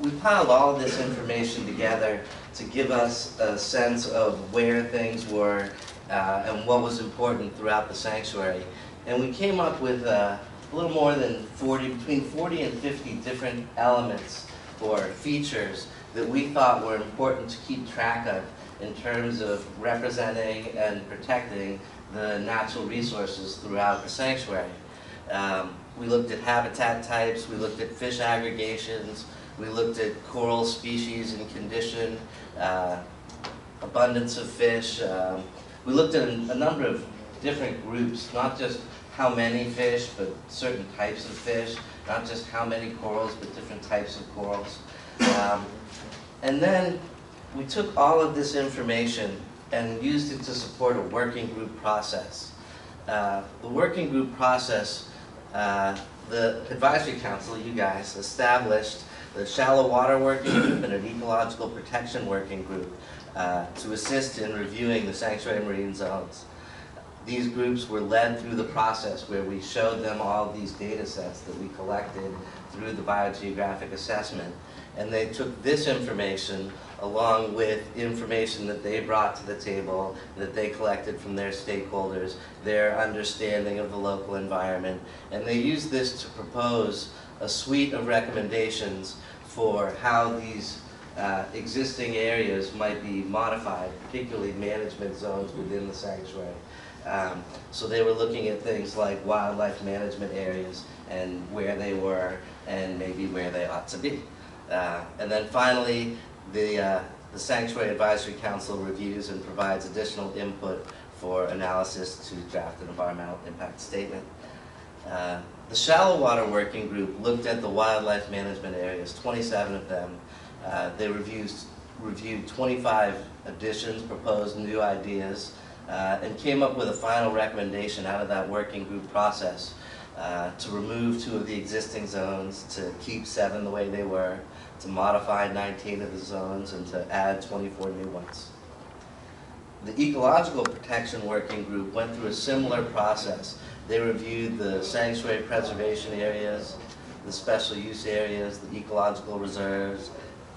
We piled all this information together to give us a sense of where things were uh, and what was important throughout the sanctuary. And we came up with uh, a little more than 40, between 40 and 50 different elements or features that we thought were important to keep track of in terms of representing and protecting the natural resources throughout the sanctuary. Um, we looked at habitat types, we looked at fish aggregations, we looked at coral species and condition, uh, abundance of fish. Um, we looked at a, a number of different groups, not just how many fish, but certain types of fish, not just how many corals, but different types of corals. Um, and then we took all of this information and used it to support a working group process. Uh, the working group process, uh, the advisory council, you guys, established the shallow water working group and an ecological protection working group uh, to assist in reviewing the sanctuary marine zones. These groups were led through the process where we showed them all these data sets that we collected through the biogeographic assessment. And they took this information along with information that they brought to the table, that they collected from their stakeholders, their understanding of the local environment, and they used this to propose a suite of recommendations for how these uh, existing areas might be modified, particularly management zones within the sanctuary. Um, so they were looking at things like wildlife management areas and where they were and maybe where they ought to be. Uh, and then finally, the, uh, the Sanctuary Advisory Council reviews and provides additional input for analysis to draft an environmental impact statement. Uh, the Shallow Water Working Group looked at the wildlife management areas, 27 of them. Uh, they reviewed, reviewed 25 additions, proposed new ideas, uh, and came up with a final recommendation out of that working group process uh, to remove two of the existing zones, to keep seven the way they were, to modify 19 of the zones, and to add 24 new ones. The Ecological Protection Working Group went through a similar process. They reviewed the sanctuary preservation areas, the special use areas, the ecological reserves,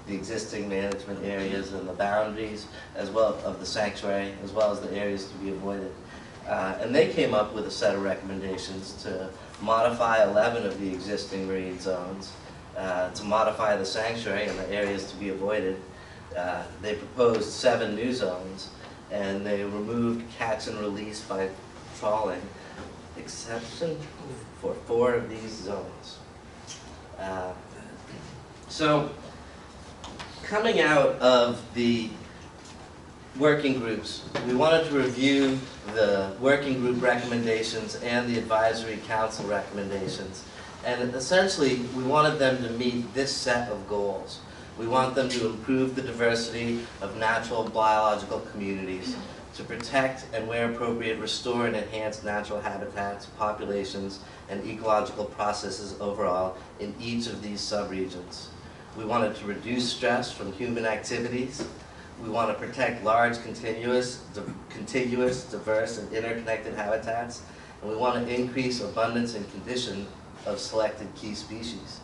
the existing management areas and the boundaries as well of the sanctuary, as well as the areas to be avoided. Uh, and they came up with a set of recommendations to modify 11 of the existing marine zones, uh, to modify the sanctuary and the areas to be avoided. Uh, they proposed seven new zones, and they removed catch and release by trawling, exception for four of these zones. Uh, so, coming out of the working groups. We wanted to review the working group recommendations and the advisory council recommendations. And essentially, we wanted them to meet this set of goals. We want them to improve the diversity of natural biological communities, to protect and where appropriate, restore and enhance natural habitats, populations, and ecological processes overall in each of these subregions. We wanted to reduce stress from human activities. We want to protect large continuous, di- contiguous, diverse, and interconnected habitats. And we want to increase abundance and condition of selected key species.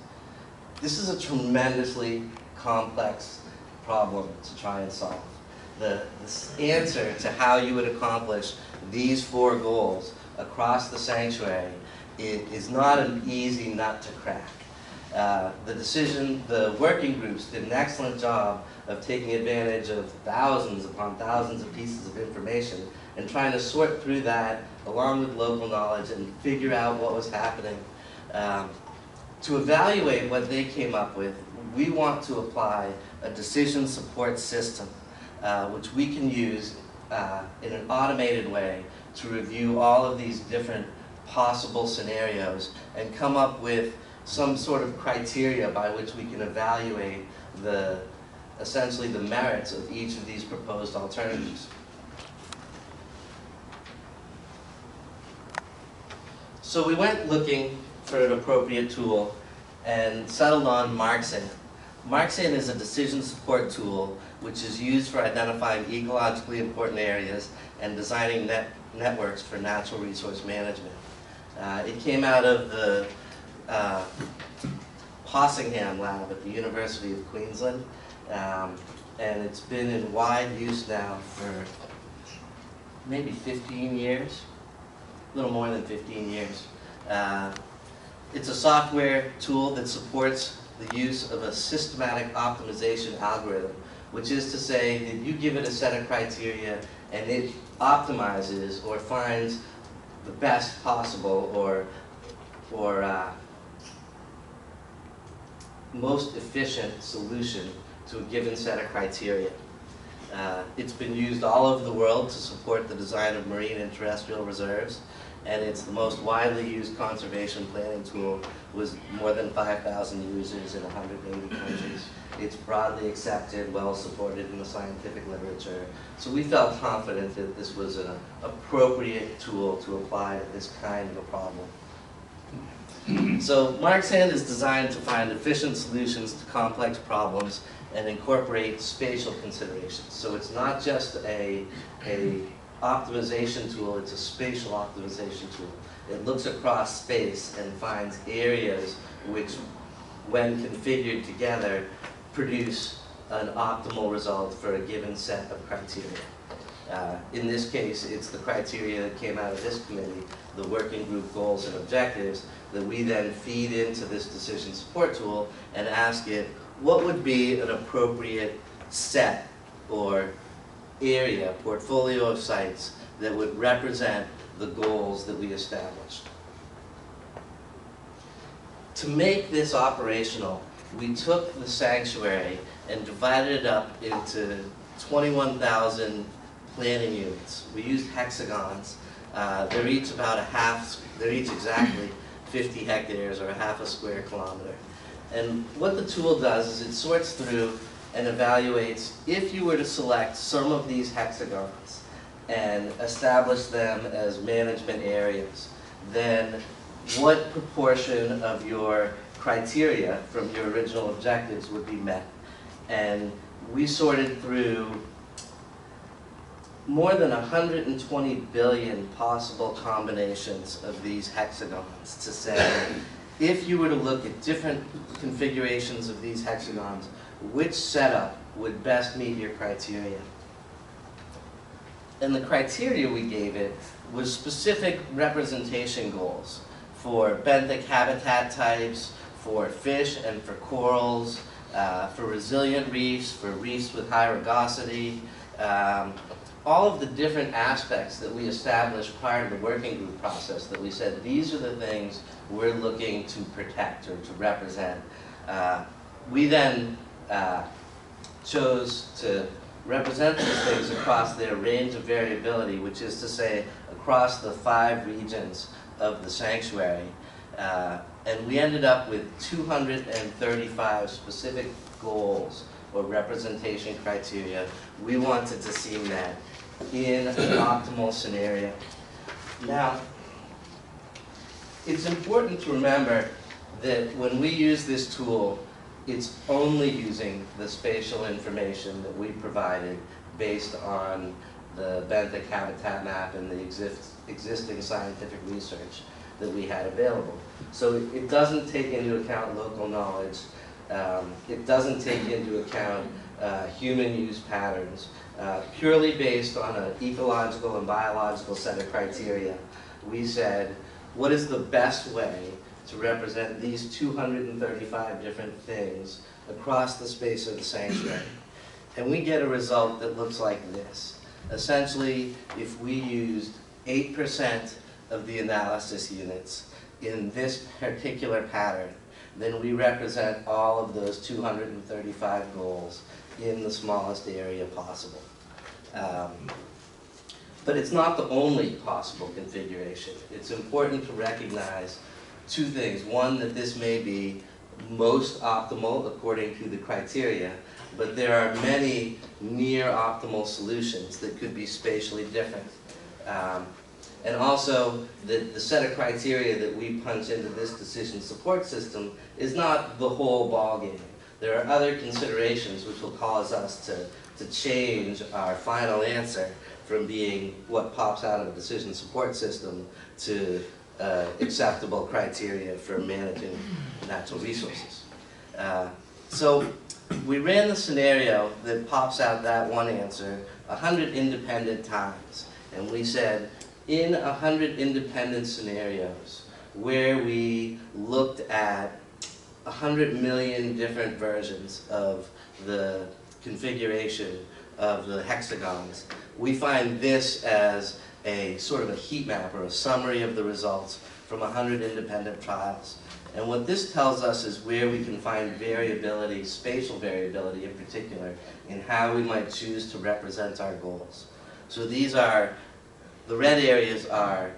This is a tremendously complex problem to try and solve. The, the answer to how you would accomplish these four goals across the sanctuary is not an easy nut to crack. Uh, the decision, the working groups did an excellent job of taking advantage of thousands upon thousands of pieces of information and trying to sort through that along with local knowledge and figure out what was happening. Um, to evaluate what they came up with, we want to apply a decision support system, uh, which we can use uh, in an automated way to review all of these different possible scenarios and come up with some sort of criteria by which we can evaluate the, essentially the merits of each of these proposed alternatives. So we went looking for an appropriate tool and settled on Marxan. Marxan is a decision support tool which is used for identifying ecologically important areas and designing net, networks for natural resource management. Uh, it came out of the uh, Possingham Lab at the University of Queensland, um, and it's been in wide use now for maybe 15 years, a little more than 15 years. Uh, it's a software tool that supports the use of a systematic optimization algorithm, which is to say that you give it a set of criteria and it optimizes or finds the best possible or, or uh, most efficient solution to a given set of criteria. Uh, it's been used all over the world to support the design of marine and terrestrial reserves, and it's the most widely used conservation planning tool with more than 5,000 users in 180 countries. It's broadly accepted, well supported in the scientific literature. So we felt confident that this was an appropriate tool to apply to this kind of a problem. So Marxan is designed to find efficient solutions to complex problems and incorporate spatial considerations. So it's not just a, a optimization tool, it's a spatial optimization tool. It looks across space and finds areas which, when configured together, produce an optimal result for a given set of criteria. Uh, in this case, it's the criteria that came out of this committee, the working group goals and objectives, that we then feed into this decision support tool and ask it, what would be an appropriate set or area, portfolio of sites that would represent the goals that we established. To make this operational, we took the sanctuary and divided it up into 21,000 planning units. We used hexagons. Uh, they're each about a half, they're each exactly 50 hectares or a half a square kilometer. And what the tool does is it sorts through and evaluates if you were to select some of these hexagons and establish them as management areas, then what proportion of your criteria from your original objectives would be met? And we sorted through more than 120 billion possible combinations of these hexagons to say, if you were to look at different configurations of these hexagons, which setup would best meet your criteria? And the criteria we gave it was specific representation goals for benthic habitat types, for fish and for corals, uh, for resilient reefs, for reefs with high rugosity, um, all of the different aspects that we established prior to the working group process that we said these are the things we're looking to protect or to represent. Uh, we then uh, chose to represent these things across their range of variability, which is to say, across the five regions of the sanctuary. Uh, and we ended up with 235 specific goals or representation criteria we wanted to see met in an optimal scenario. Now, it's important to remember that when we use this tool, it's only using the spatial information that we provided based on the benthic habitat map and the exist, existing scientific research that we had available. So it, doesn't take into account local knowledge. Um, it doesn't take into account uh, human use patterns. Uh, purely based on an ecological and biological set of criteria, we said, what is the best way to represent these 235 different things across the space of the sanctuary? And we get a result that looks like this. Essentially, if we used 8% of the analysis units in this particular pattern, then we represent all of those 235 goals in the smallest area possible. Um, but it's not the only possible configuration. It's important to recognize two things. One, that this may be most optimal according to the criteria, but there are many near optimal solutions that could be spatially different. Um, and also, the, the set of criteria that we punch into this decision support system is not the whole ballgame. There are other considerations which will cause us to, to change our final answer from being what pops out of a decision support system to uh, acceptable criteria for managing natural resources. Uh, so we ran the scenario that pops out that one answer 100 independent times. And we said, in 100 independent scenarios where we looked at 100 million different versions of the configuration of the hexagons, we find this as a sort of a heat map or a summary of the results from 100 independent trials. And what this tells us is where we can find variability, spatial variability in particular, in how we might choose to represent our goals. So these are, the red areas are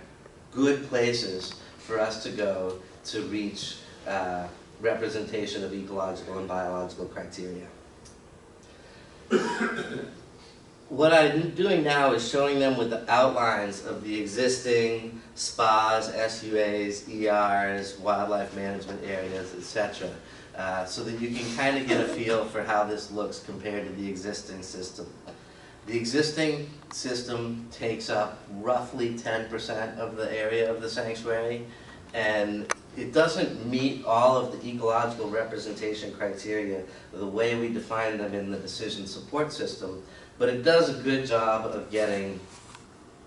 good places for us to go to reach uh, representation of ecological and biological criteria. What I'm doing now is showing them with the outlines of the existing spas, SUAs, ERs, wildlife management areas, etc. Uh, so that you can kind of get a feel for how this looks compared to the existing system. The existing system takes up roughly 10% of the area of the sanctuary, and it doesn't meet all of the ecological representation criteria the way we define them in the decision support system, but it does a good job of getting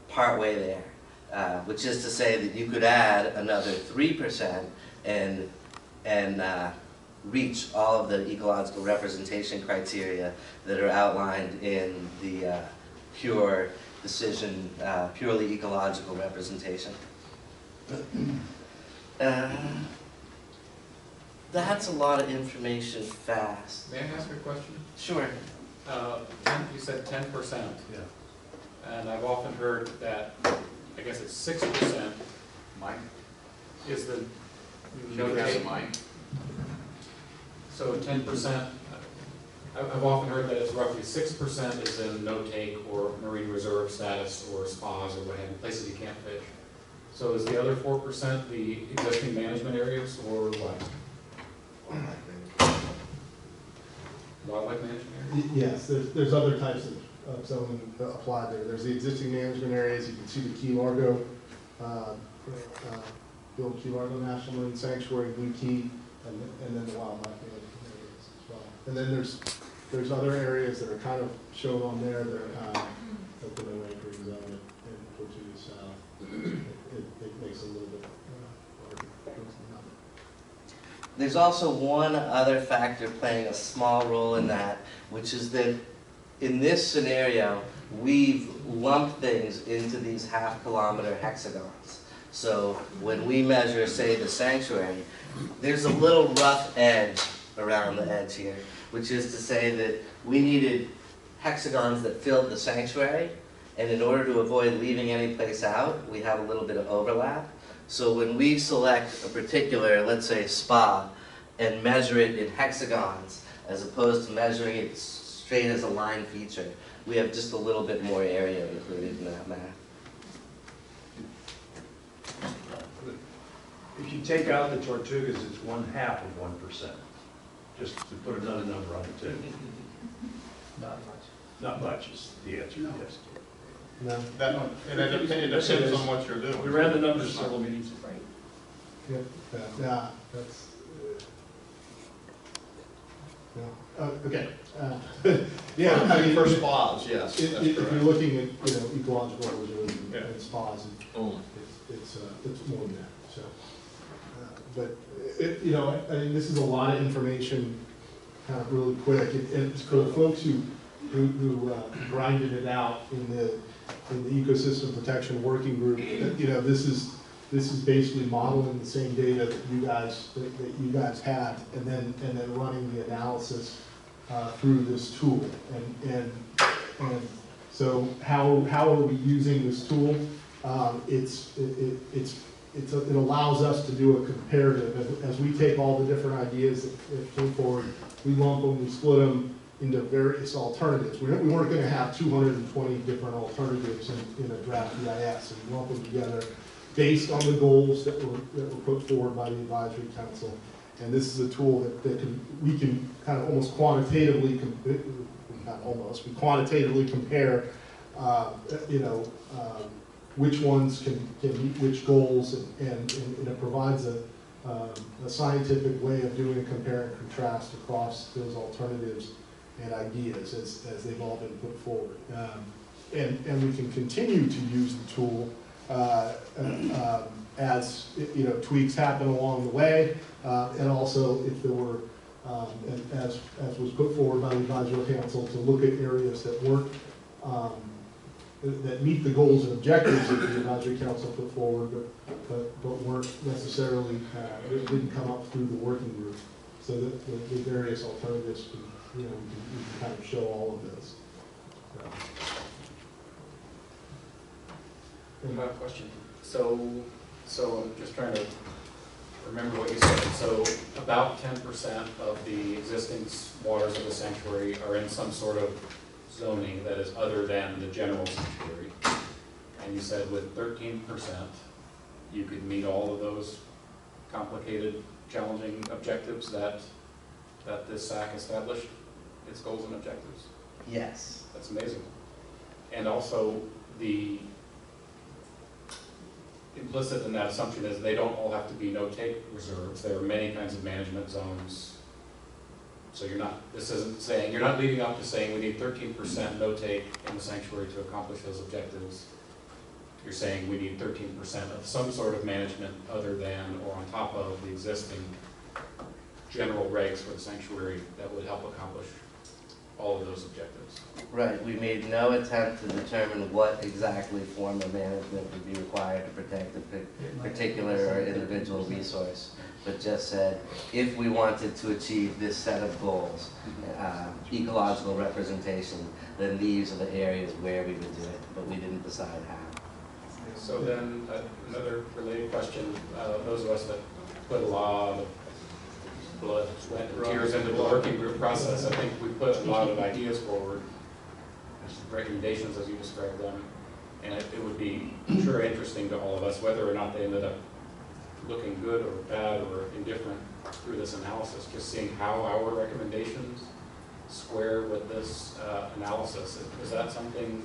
partway there, uh, which is to say that you could add another 3% and, and uh, reach all of the ecological representation criteria that are outlined in the uh, pure decision, uh, purely ecological representation. Uh, that's a lot of information fast. May I ask a question? Sure. Uh, ten- You said ten percent. Yeah. And I've often heard that, I guess it's six percent Mike? is the No, no that's take. So ten percent, I've often heard that it's roughly six percent is in no-take or marine reserve status or spas or what have you, places you can't fish. So is the other four percent the existing management areas or what? Wildlife management areas? Yes, there's, there's other types of, of zoning that apply there. There's the existing management areas, you can see the Key Largo, uh, uh, the Key Largo National Marine Sanctuary, Looe Key, and, and then the wildlife management areas as well. And then there's, there's other areas that are kind of shown on there, that are, uh, no anchoring zone in Fortuny South. It, it makes it a little bit, uh, larger. There's also one other factor playing a small role in that, which is that in this scenario, we've lumped things into these half-kilometer hexagons. So when we measure, say, the sanctuary, there's a little rough edge around the edge here, which is to say that we needed hexagons that filled the sanctuary. And in order to avoid leaving any place out, we have a little bit of overlap. So when we select a particular, let's say spa, and measure it in hexagons, as opposed to measuring it straight as a line feature, we have just a little bit more area included in that math. If you take out the Tortugas, it's one half of one percent, just to put another number on it too. Not much. Not much is the answer, yes. No. That, and it depends, it depends on what you're doing. We ran the numbers several meetings. Yeah, yeah, yeah, that's. uh, yeah. Uh, okay, uh, yeah, I mean. For spas, yes, If, that's if correct. you're looking at, you know, ecological reserves and- Yeah. and spas, and Only. it's, it's, uh, it's more than that, so. uh, But, it, you know, I mean, this is a lot of information, kind of really quick, and and it's for the folks who, who, who uh, grinded it out in the, in the ecosystem protection working group, that, you know, this is, this is basically modeling the same data that you guys, that, that you guys had, and then, and then running the analysis, uh, through this tool. And, and, and so how, how are we using this tool? Um, it's, it, it- it's, it's, a- it allows us to do a comparative, as, as we take all the different ideas that, that came forward, we lump them, we split them into various alternatives. We, we weren't have two hundred and twenty different alternatives in, in a draft EIS, and lump them together based on the goals that were, that were put forward by the advisory council. And this is a tool that, that can, we can kind of almost quantitatively, com- not almost, we quantitatively compare, uh, you know, um, which ones can, can meet which goals, and, and and it provides a, um, a scientific way of doing a compare and contrast across those alternatives and ideas as, as they've all been put forward. Um, And, and we can continue to use the tool uh, uh, um, as, you know, tweaks happen along the way, uh, and also if there were, um, as, as was put forward by the advisory council, to look at areas that weren't, um, that meet the goals and objectives that the advisory council put forward, but, but, but weren't necessarily, uh, didn't come up through the working group. So that the, the various alternatives, can, you know, we can, we can kind of show all of those. I have a question. So, so I'm just trying to remember what you said. So about ten percent of the existing waters of the sanctuary are in some sort of zoning that is other than the general sanctuary. And you said with thirteen percent, you could meet all of those complicated, challenging objectives that, that this SAC established, its goals and objectives? Yes. That's amazing. And also, the implicit in that assumption is they don't all have to be no-take reserves. There are many kinds of management zones. So you're not, this isn't saying, you're not leading up to saying we need thirteen percent no-take in the sanctuary to accomplish those objectives. You're saying we need thirteen percent of some sort of management other than or on top of the existing general regs for the sanctuary that would help accomplish all of those objectives. Right, we made no attempt to determine what exactly form of management would be required to protect a particular or individual resource, but just said, if we wanted to achieve this set of goals, uh, ecological representation, then these are the areas where we would do it, but we didn't decide how. So then, uh, another related question, uh, those of us that put a lot of blood, sweat, and tears into the working group process, I think we put a lot of ideas forward, recommendations as you described them, and it it would be sure interesting to all of us, whether or not they ended up looking good or bad or indifferent through this analysis, just seeing how our recommendations square with this uh, analysis. Is that something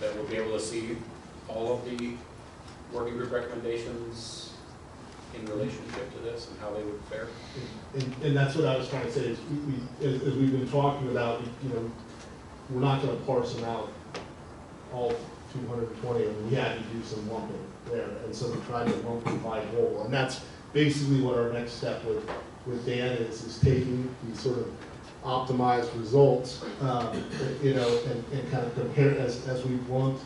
that we'll be able to see all of the working group recommendations in relationship to this and how they would fare? And, and that's what I was trying to say, is we, we, as, as we've been talking about, you know, we're not gonna parse them out, all two hundred and twenty, and we had to do some lumping there, and so we tried to lump them by goal, and that's basically what our next step with, with Dan is, is taking these sort of optimized results, um, you know, and, and kind of compare, as, as we've lumped,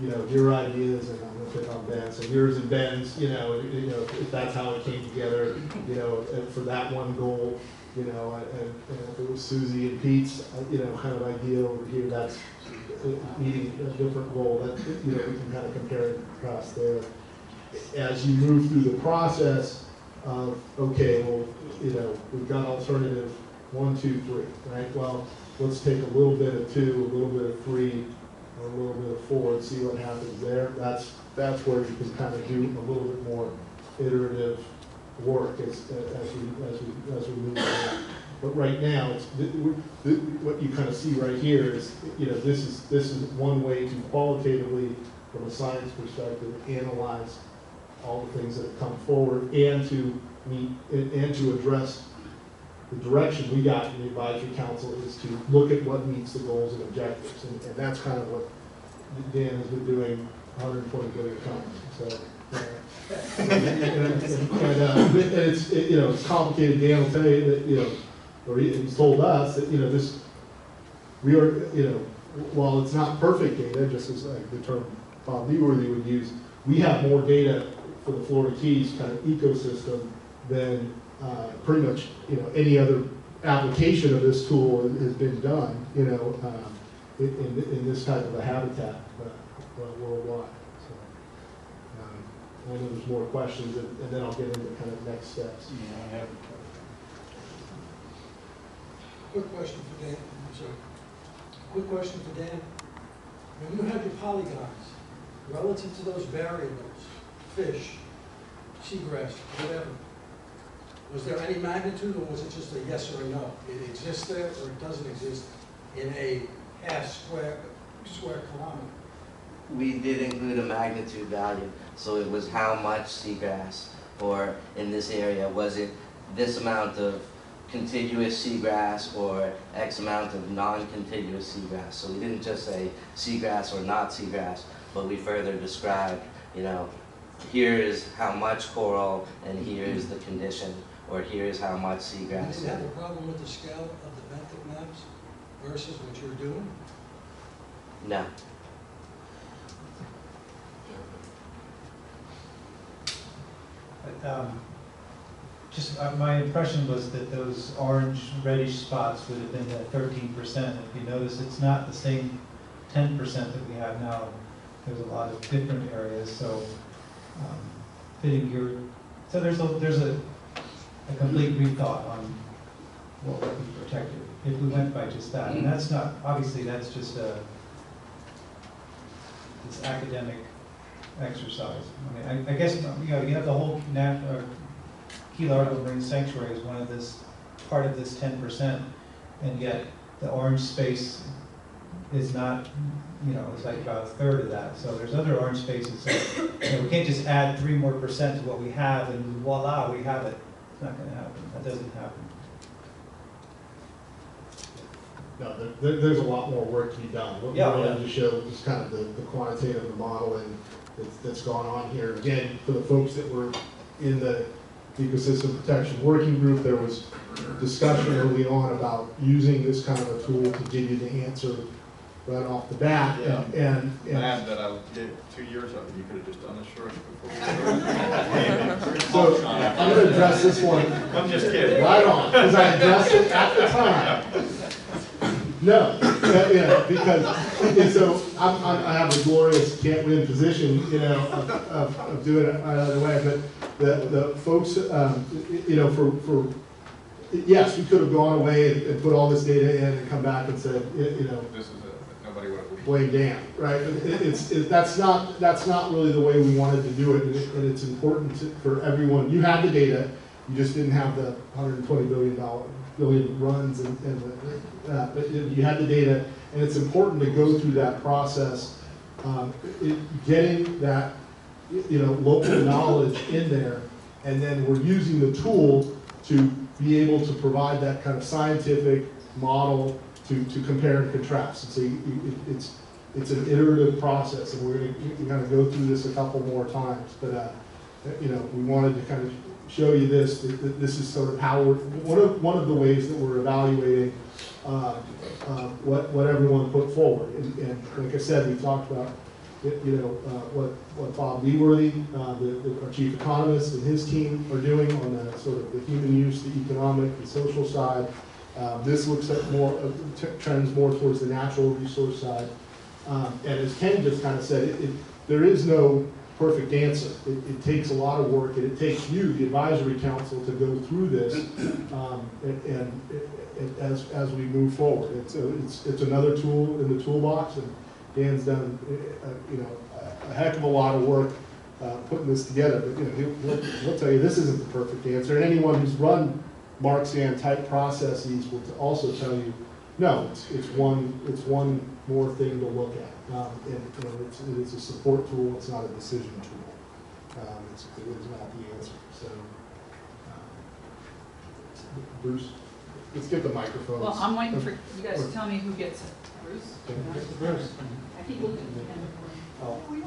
you know, your ideas, and I'm gonna pick on Ben's, and yours and Ben's, you know, you know, if that's how it came together, you know, for that one goal, you know, and, and if it was Susie and Pete's, uh, you know, kind of idea over here, that's uh, meeting a different goal, that, you know, we can kind of compare and contrast there. As you move through the process of, okay, well, you know, we've got alternative one, two, three, right? Well, let's take a little bit of two, a little bit of three, a little bit and see what happens there. That's, that's where you can kind of do a little bit more iterative work as, as we, as we, as we move along. But right now, it's, what you kind of see right here is, you know, this is, this is one way to qualitatively, from a science perspective, analyze all the things that have come forward and to meet, and to address the direction we got from the advisory council is to look at what meets the goals and objectives. And, and that's kind of what Dan has been doing 120 billion times, so. uh, And, and- and, uh, and it's, it- you know, it's complicated, Dan will tell you that, you know, or he- he's told us that, you know, this, we are, you know, while it's not perfect data, just as like the term Bob Leeworthy would use, we have more data for the Florida Keys kind of ecosystem than uh, pretty much, you know, any other application of this tool has been done, you know, um, in, in in this type of a habitat uh, worldwide. So, um, I know there's more questions, and and then I'll get into kind of next steps. Yeah, I have Quick question for Dan, I'm sorry. Quick question for Dan. When you have your polygons, relative to those variables, fish, seagrass, whatever, was there any magnitude or was it just a yes or a no? It exists there or it doesn't exist in a half square, square kilometer? We did include a magnitude value, so it was how much seagrass, or in this area, was it this amount of contiguous seagrass or X amount of non-contiguous seagrass? So we didn't just say seagrass or not seagrass, but we further described, you know, here is how much coral and here is the condition, or here is how much You seagrass. didn't have a problem with the scale of the benthic maps versus what you're doing? No. Um, Just, uh, my impression was that those orange reddish spots would have been the thirteen percent. If you notice, it's not the same ten percent that we have now. There's a lot of different areas, so um, fitting your, so there's a, there's a, a complete rethought on what would be protected if we went by just that. And that's not, obviously, that's just a, this academic exercise. I mean, I, I guess, you know, you have the whole nat, uh, Key Largo Marine Sanctuary is one of this, part of this ten percent, and yet the orange space is not, you know, it's like about a third of that. So there's other orange spaces, so, you know, we can't just add three more percent to what we have and voila, we have it. It's not gonna happen, that doesn't happen. No, there- there, there's a lot more work to be done. What we Yeah, wanted yeah. to show is kind of the, the quantitative modeling that's, that's gone on here. Again, for the folks that were in the ecosystem protection working group, there was discussion early on about using this kind of a tool to give you the answer right off the bat. Yeah. And, and- and Mad that I did two years of it, you could have just done this first before. So, I'm gonna address this one. I'm just kidding. Right on, because I addressed it at the time. No, yeah, yeah, because, and so, I'm, I'm- I have a glorious can't win position, you know, of, of, of doing it either way, but the, the folks, um, you know, for, for, yes, we could have gone away and, and put all this data in and come back and said, you know, This is a, nobody would have. Blame Dan, right? It's, it, that's not, that's not really the way we wanted to do it, and it- and it's important to, for everyone, you had the data, you just didn't have the hundred and twenty billion dollar, billion runs and, and, uh, but you had the data, and it's important to go through that process, um, getting that, you know, local knowledge in there, and then we're using the tool to be able to provide that kind of scientific model to, to compare and contrast. And so you, you, it- it's, it's an iterative process, and we're gonna, we're gonna go through this a couple more times, but, uh, you know, we wanted to kind of show you this, that, that this is sort of how we're, one of, one of the ways that we're evaluating, uh, uh, what, what everyone put forward. And, and like I said, we talked about you you know, uh, what, what Bob Leeworthy, uh, the, the- our chief economist and his team are doing on the sort of the human use, the economic, the social side. Uh, This looks at more, uh, trends more towards the natural resource side. Um, And as Ken just kind of said, it, it- there is no perfect answer. It, it takes a lot of work, and it takes you, the advisory council, to go through this, um, and, and and as, as we move forward. It's, a- it's, it's another tool in the toolbox, and Dan's done, uh, uh, you know, a- a heck of a lot of work uh, putting this together, but, you know, he'll, he'll- he'll tell you this isn't the perfect answer, and anyone who's run Marxan type processes will also tell you, no, it's, it's one, it's one more thing to look at. Um, And, you know, it's, it is a support tool, it's not a decision tool. Um, It's, it is not the answer, so. um, Bruce, let's get the microphones. Well, I'm waiting for you guys to tell me who gets it. Bruce? Bruce. I keep looking.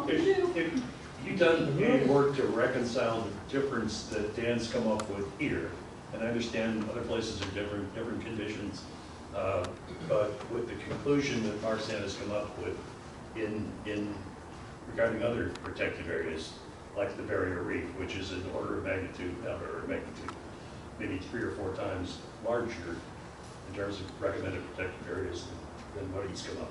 If, if you've done any work to reconcile the difference that Dan's come up with here, and I understand other places are different, different conditions, uh, but with the conclusion that Marxan has come up with in, in regarding other protected areas, like the barrier reef, which is an order of magnitude, order of magnitude, maybe three or four times larger in terms of recommended protected areas than what he's come up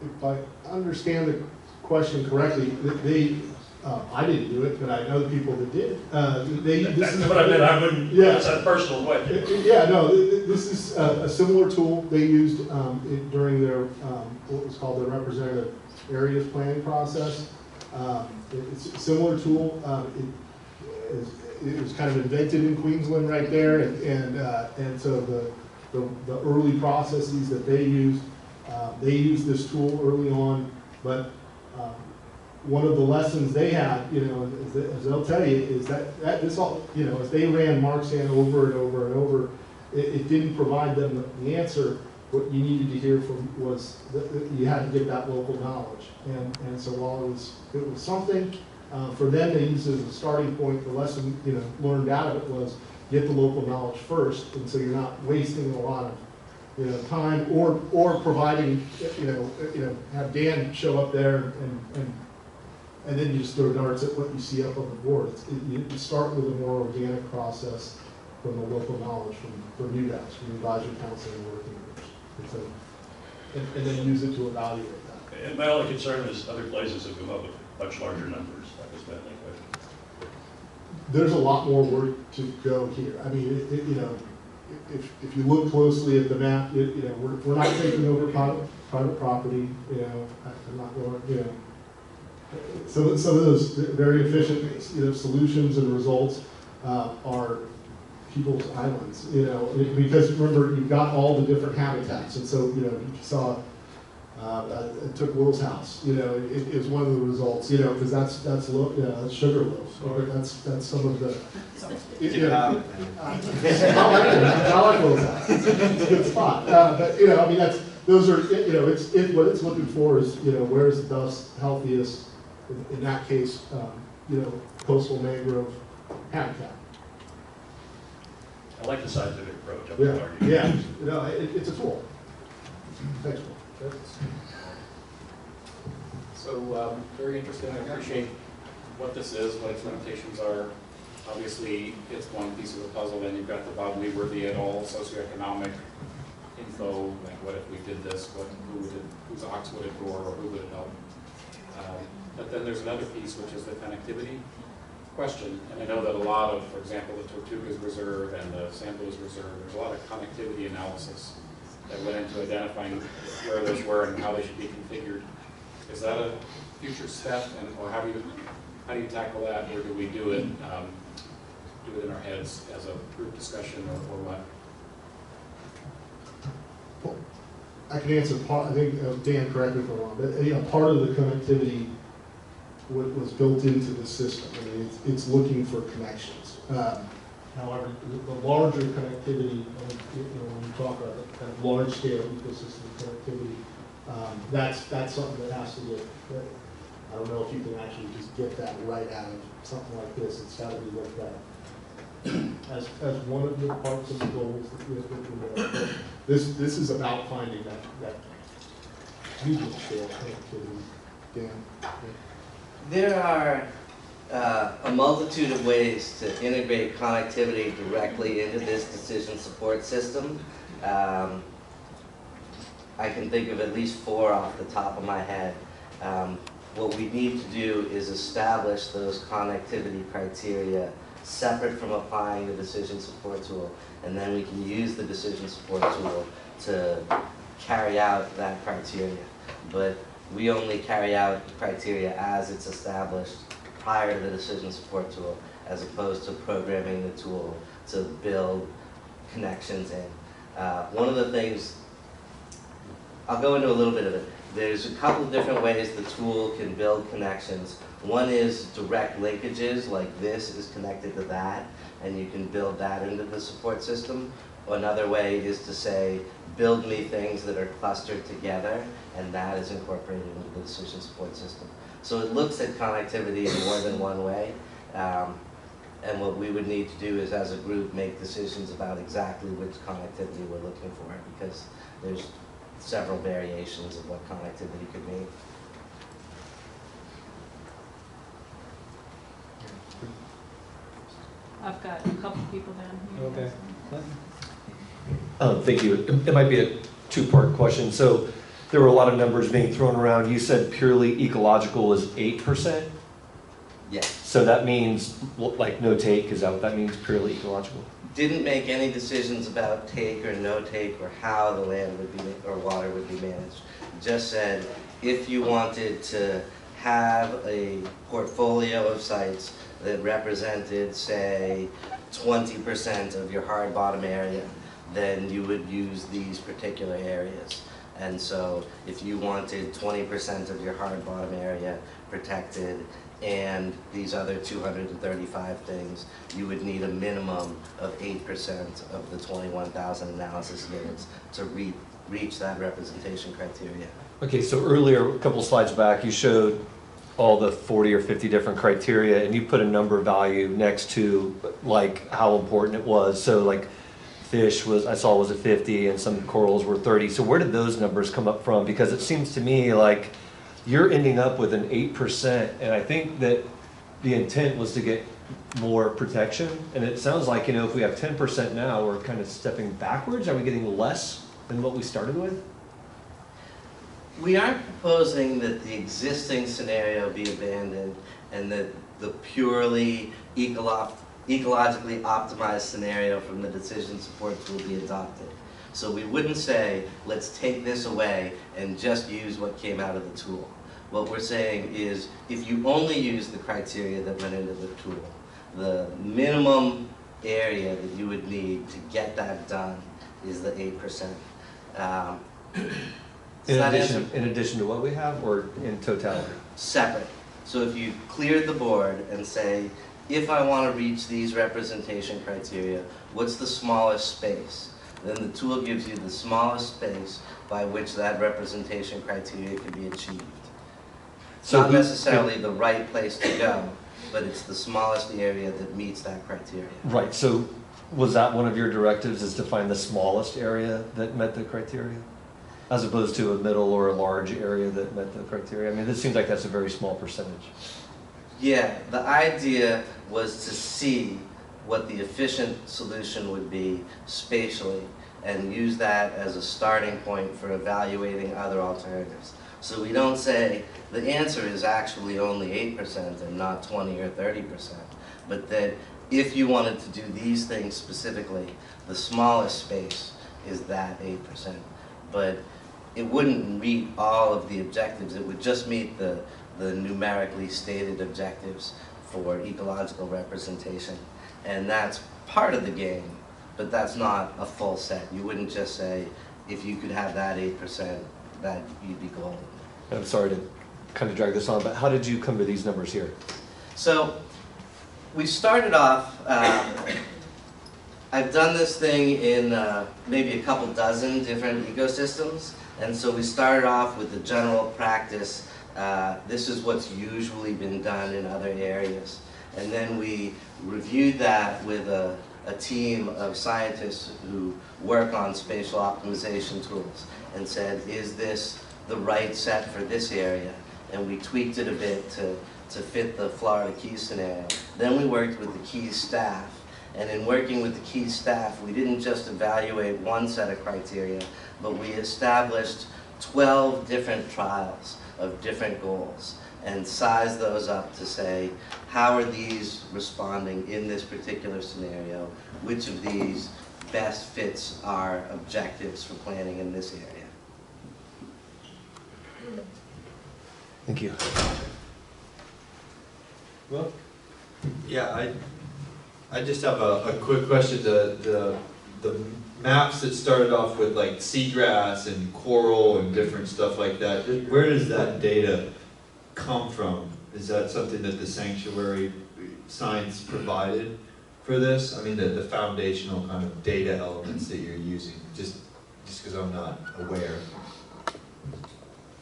with. If I understand the question correctly, th- they, uh, I didn't do it, but I know the people that did. Uh, They, this That's is. what I meant, I wouldn't, Yeah. that's a personal question. Yeah, no, th- th- this is a a similar tool they used um, it- during their, um, what was called the representative areas planning process. Um, it- It's a similar tool. Um, It it was kind of invented in Queensland right there, and, and uh, and so the, the the early processes that they used, uh, they used this tool early on, but um, one of the lessons they had, you know, as they- as they'll tell you, is that, that this all, you know, as they ran Marxan over and over and over, it, it didn't provide them the- answer. What you needed to hear from was that, that you had to get that local knowledge. And, and so while it was, it was something, uh, for them to use as a starting point, the lesson, you know, learned out of it was get the local knowledge first, and so you're not wasting a lot of, you know, time, or, or providing, you know, you know, have Dan show up there and, and and then you just throw darts at what you see up on the board. It- You start with a more organic process from the local knowledge, from, from you guys, from the advisory council and working groups. And so, and, and then use it to evaluate that. And my only concern is other places have come up with much larger numbers, that was my only question. There's a lot more work to go here. I mean, it, it, you know, if, if you look closely at the map, you, you know, we're, we're not taking over private, private property, you know, I'm not going, you know. Some, of- some of those very efficient, you know, solutions and results, uh, are people's islands, you know, because remember, you've got all the different habitats, and so, you know, you saw, uh, I took Will's house, you know, it, it's one of the results, you know, because that's, that's, lo- yeah, that's Sugarloaf, or that's, that's some of the. you know, I like I like Will's house, it's a good spot, uh, but, you know, I mean, that's, those are, you know, it's, it, what it's looking for is, you know, where's the best, healthiest, in, in that case, um, you know, coastal mangrove habitat. I like the scientific approach, I'm Yeah, not yeah, you know, it, it's a tool. Thanks, Will. So, um, very interesting, I appreciate what this is, what its limitations are. Obviously, it's one piece of the puzzle, then you've got the Bob Leeworthy et al. socioeconomic info, like what if we did this, what, who would it, whose ox would it gore, or who would it help? Um, But then there's another piece, which is the connectivity question, and I know that a lot of, for example, the Tortugas Reserve and the San Luis Reserve, there's a lot of connectivity analysis that went into identifying where those were and how they should be configured. Is that a future step, and, or how do you, how do you tackle that, or do we do it, um, do it in our heads as a group discussion, or, or what? I can answer part, I think, uh, Dan, correct me if I'm wrong, but, you know, part of the connectivity wa- was built into the system. I mean, it's, it's looking for connections. Um, However, the- larger connectivity, you know, when you talk about the kind of large-scale ecosystem connectivity, um, that's, that's something that has to get, I don't know if you can actually just get that right out of something like this. It's gotta be looked at as, as one of the parts of the goals that we, that we, uh, this, this is about finding that, that regional scale connectivity? Dan? There are uh, a multitude of ways to integrate connectivity directly into this decision support system. Um, I can think of at least four off the top of my head. Um, What we need to do is establish those connectivity criteria separate from applying the decision support tool. And then we can use the decision support tool to carry out that criteria. But we only carry out the criteria as it's established prior to the decision support tool, as opposed to programming the tool to build connections in. Uh, one of the things, I'll go into a little bit of it. There's a couple of different ways the tool can build connections. One is direct linkages, like this is connected to that, and you can build that into the support system. Another way is to say, build me things that are clustered together, and that is incorporated into the decision support system. So it looks at connectivity in more than one way. Um, and what we would need to do is, as a group, make decisions about exactly which connectivity we're looking for, because there's several variations of what connectivity could mean. I've got a couple people down here. Okay. Um, Thank you. It it might be a two-part question. So there were a lot of numbers being thrown around. You said purely ecological is eight percent? Yes. So that means, like, no take, is that what that means, purely ecological? Didn't make any decisions about take or no take or how the land would be, or water would be managed. Just said, if you wanted to have a portfolio of sites that represented, say, twenty percent of your hard bottom area, then you would use these particular areas. And so if you wanted twenty percent of your hard bottom area protected and these other two hundred and thirty-five things, you would need a minimum of eight percent of the twenty-one thousand analysis units to re- reach that representation criteria. Okay, so earlier, a couple slides back, you showed all the 40 or 50 different criteria, and you put a number value next to, like, how important it was. So like, fish was, I saw was a 50, and some corals were 30. So where did those numbers come up from? Because it seems to me like you're ending up with an 8%, and I think that the intent was to get more protection. And it sounds like, you know, if we have 10% now, we're kind of stepping backwards. Are we getting less than what we started with? We aren't proposing that the existing scenario be abandoned and that the purely ecolo- ecologically optimized scenario from the decision support tool be adopted. So we wouldn't say, let's take this away and just use what came out of the tool. What we're saying is, if you only use the criteria that went into the tool, the minimum area that you would need to get that done is the eight percent. Um, In addition, in addition to what we have, or in totality? separate. So if you cleared the board and say, if I want to reach these representation criteria, what's the smallest space? Then the tool gives you the smallest space by which that representation criteria can be achieved. It's So not necessarily the right place to go, but it's the smallest area that meets that criteria. Right, so was that one of your directives, is to find the smallest area that met the criteria? As opposed to a middle or a large area that met the criteria? I mean, this seems like that's a very small percentage. Yeah, the idea was to see what the efficient solution would be spatially and use that as a starting point for evaluating other alternatives. So we don't say the answer is actually only eight percent and not twenty or thirty percent, but that if you wanted to do these things specifically, the smallest space is that eight percent. But it wouldn't meet all of the objectives, it would just meet the, the numerically stated objectives for ecological representation. And that's part of the game, but that's not a full set. You wouldn't just say, if you could have that eight percent, that you'd be golden. I'm sorry to kind of drag this on, but how did you come to these numbers here? So, we started off, uh, I've done this thing in uh, maybe a couple dozen different ecosystems, and so we started off with the general practice. Uh, this is what's usually been done in other areas. And then we reviewed that with a, a team of scientists who work on spatial optimization tools and said, is this the right set for this area, and we tweaked it a bit to, to fit the Florida Keys scenario. Then we worked with the Keys staff, and in working with the Keys staff, we didn't just evaluate one set of criteria, but we established 12 different trials of different goals and size those up to say, how are these responding in this particular scenario? Which of these best fits our objectives for planning in this area? Thank you. Well, Yeah, I, I just have a, a quick question. The, the, the maps that started off with like seagrass and coral and different stuff like that, where does that data come from? Is that something that the sanctuary science provided for this? I mean, the, the foundational kind of data elements that you're using, just, just because I'm not aware.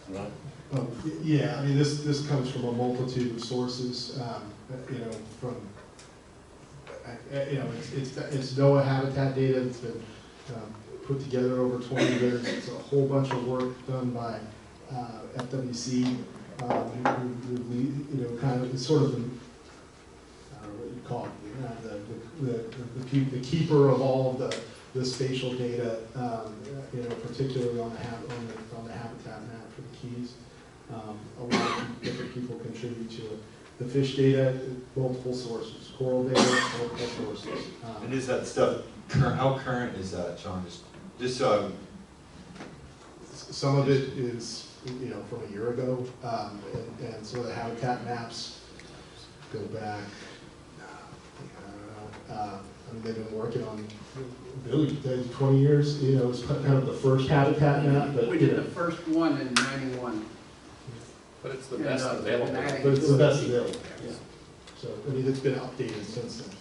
Right. Um, Yeah, I mean, this, this comes from a multitude of sources, um, you know, from, uh, you know, it's, it's, it's NOAA habitat data that's been um, put together over 20 years. It's a whole bunch of work done by uh, FWC, um, who, who, who you know, kind of, sort of the, what you call it, uh, the, the, the, the the keeper of all of the, the spatial data, um, you know, particularly on the on the, on the habitat map for the Keys. Um, a lot of different people contribute to it. The fish data, multiple sources, coral data, multiple sources. Um, And is that stuff, cur- how current is that, John? Just, just so Some of it is, you know, from a year ago, um, and, and so the habitat maps go back, I don't know, uh, I mean, they've been working on, really, twenty years, you know, it's kind of the first habitat map, but, We you did know, the first one in ninety-one. But it's the And, best uh, available. but it's the best available. So, I mean, it's been updated since then.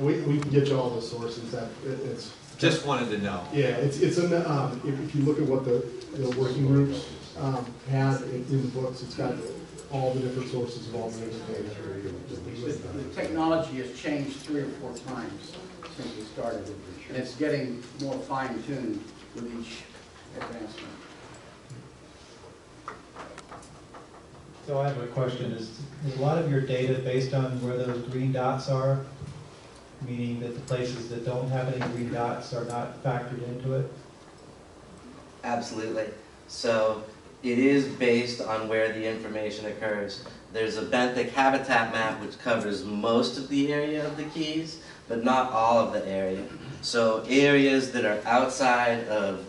We, we can get you all the sources, that, it- it's. Just wanted to know. Yeah, it's, it's in the, um, if, if you look at what the, the working groups, um, had in in the books, it's got all the different sources of all the different data. The the technology has changed three or four times since we started it, and it's getting more fine tuned with each advancement. So I have a question, is, is a lot of your data based on where those green dots are? Meaning that the places that don't have any green dots are not factored into it? Absolutely. So it is based on where the information occurs. There's a benthic habitat map which covers most of the area of the Keys, but not all of the area. So areas that are outside of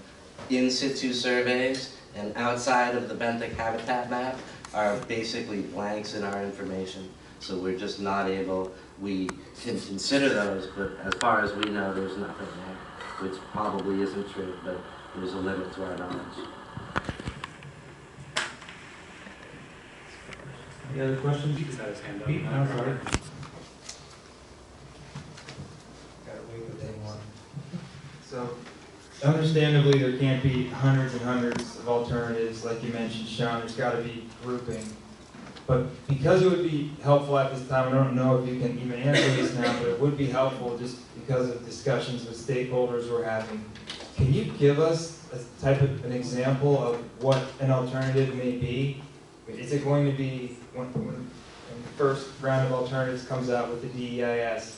in situ surveys and outside of the benthic habitat map are basically blanks in our information. So we're just not able, we can consider those, but as far as we know, there's nothing there, which probably isn't true, but there's a limit to our knowledge. Any other questions? He's had his hand up. Pete, I'm sorry. Gotta wait for day one. So understandably, there can't be hundreds and hundreds of alternatives, like you mentioned, Sean, there's gotta be grouping. But because it would be helpful at this time, I don't know if you can even answer this now, but it would be helpful just because of discussions with stakeholders we're having. Can you give us a type of, an example of what an alternative may be? Is it going to be, when, when, the first round of alternatives comes out with the DEIS,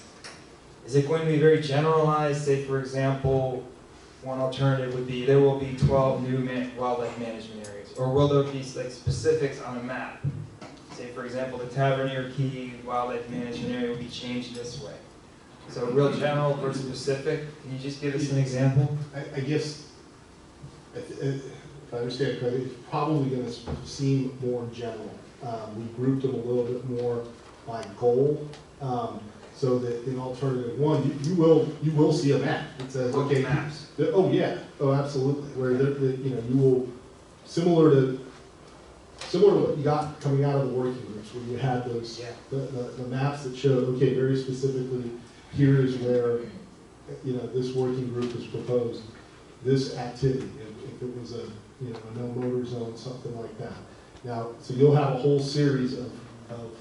is it going to be very generalized, say for example, one alternative would be, there will be twelve new man, wildlife management areas? Or will there be like specifics on a map? Say for example, the Tavernier Key Wildlife Management Area will be changed this way. So real general versus specific, can you just give us an example? I, I guess, if, if I understand correctly, it's probably gonna seem more general. Um, we grouped them a little bit more by goal, um, so that in alternative one, you, you will, you will see a map. It says, okay. maps. the- Oh, yeah, oh, absolutely, where the, the, you know, you will, similar to, similar to what you got coming out of the working groups, where you had those, Yeah. the, the, the maps that showed, okay, very specifically, here is where, you know, this working group has proposed this activity, if, if it was a, you know, a no motor zone, something like that. Now, so you'll have a whole series of, of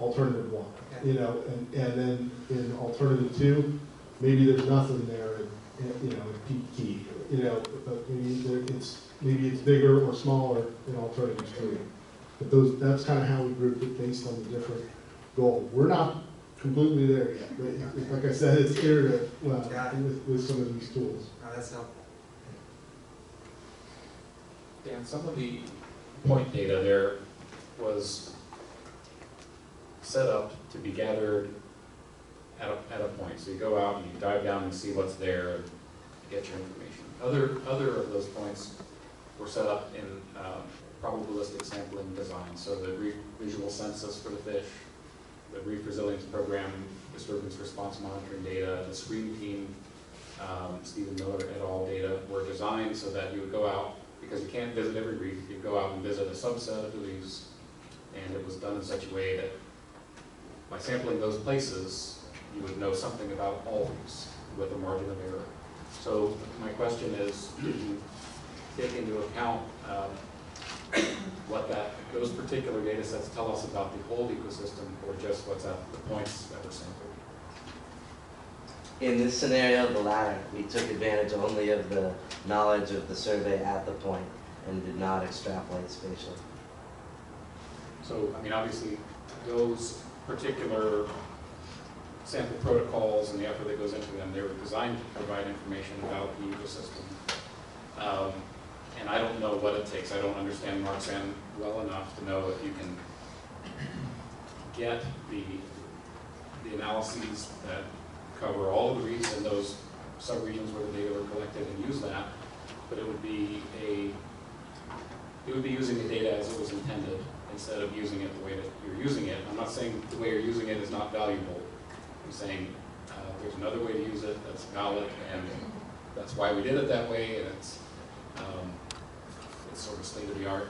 alternative one, you know, and, and then in alternative two, maybe there's nothing there in, you know, in Peak Key, you know, but maybe there- it's, maybe it's bigger or smaller in alternative to But those, that's kind of how we grouped it based on the different goal. We're not completely there yet, but it- like I said, it's uh, iterative, well, with, with some of these tools. Oh, that's helpful. Dan, some of the point data there was set up to be gathered at a, at a point. So you go out and you dive down and see what's there and get your information. Other, other of those points were set up in uh, probabilistic sampling design. So the visual census for the fish, the reef resilience program, disturbance response monitoring data, the screen team, um, Stephen Miller et al. data were designed so that you would go out, because you can't visit every reef, you go out and visit a subset of reefs, and it was done in such a way that by sampling those places, you would know something about all reefs with a margin of error. So my question is, take into account um, what that, those particular data sets tell us about the whole ecosystem, or just what's at the points that were sampled? In this scenario, the latter, we took advantage only of the knowledge of the survey at the point and did not extrapolate spatially. So, I mean, obviously, those particular sample protocols and the effort that goes into them, they were designed to provide information about the ecosystem. Um, and I don't know what it takes, I don't understand Marxan well enough to know if you can get the, the analyses that cover all of the reefs and those subregions where the data were collected and use that, but it would be a, it would be using the data as it was intended instead of using it the way that you're using it. I'm not saying the way you're using it is not valuable. I'm saying uh, there's another way to use it that's valid, and that's why we did it that way, and it's, um, sort of state of the art.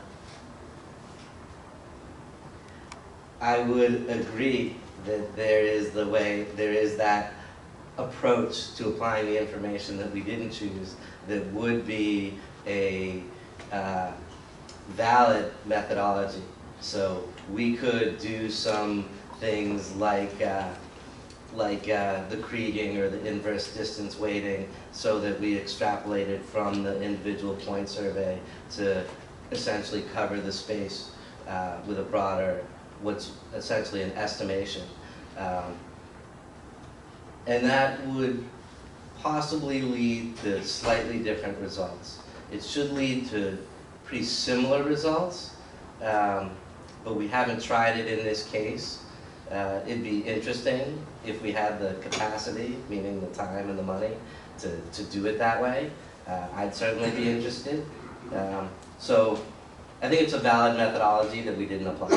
I would agree that there is the way, there is that approach to applying the information that we didn't choose that would be a uh, valid methodology. So we could do some things like uh, like uh, the kriging or the inverse distance weighting so that we extrapolated from the individual point survey to essentially cover the space uh, with a broader, what's essentially an estimation. Um, and that would possibly lead to slightly different results. It should lead to pretty similar results, um, but we haven't tried it in this case. Uh, it'd be interesting if we had the capacity, meaning the time and the money, to, to do it that way. Uh, I'd certainly be interested. Um, so I think it's a valid methodology that we didn't apply.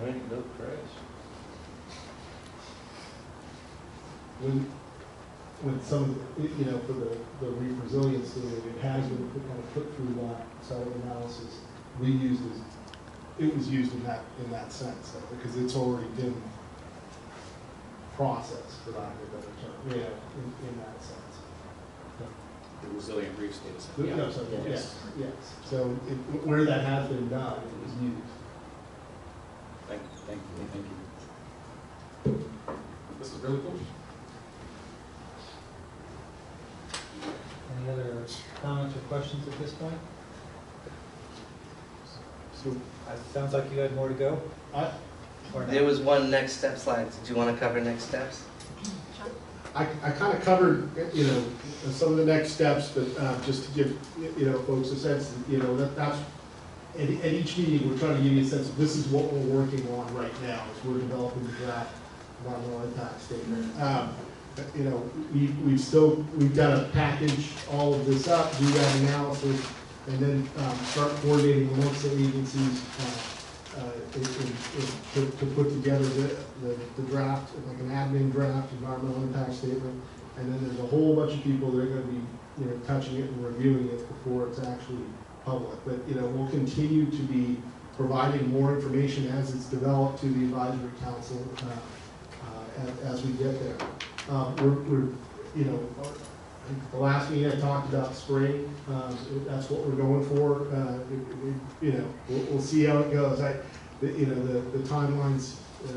Ready to go, Chris? When, when some, of you know, for the, the reef resilience, thing, it has been put- kind of put through that side of analysis. We used as, it was used in that, in that sense, uh, because it's already been processed, for lack of a better term, yeah, in, in that sense. The resilient reefs data set. Yeah, no, so, yes, yes, so it, where that has been done, it was used. Thank, thank you, thank you. This is really cool. Any other comments or questions at this point? So, it sounds like you had more to go? I, Or not? There was one next step slide. Did you want to cover next steps? I, I kind of covered, you know, some of the next steps, but uh, just to give, you know, folks a sense, you know, that, that's, at, at each meeting, we're trying to give you a sense of this is what we're working on right now, as we're developing the draft environmental impact statement. Um, You know, we, we've still, we've got to package all of this up, do that analysis, and then um, start coordinating amongst the agencies uh, uh, in- in- to, to put together the, the the draft, like an admin draft, environmental impact statement. And then there's a whole bunch of people that are gonna be, you know, touching it and reviewing it before it's actually public. But, you know, we'll continue to be providing more information as it's developed to the advisory council, uh, uh, as, as we get there. Um, we're, we're, you know, the last meeting I talked about spring, um, that's what we're going for. Uh, it- it- You know, we'll, we'll see how it goes. I, the- you know, the, the timelines, uh,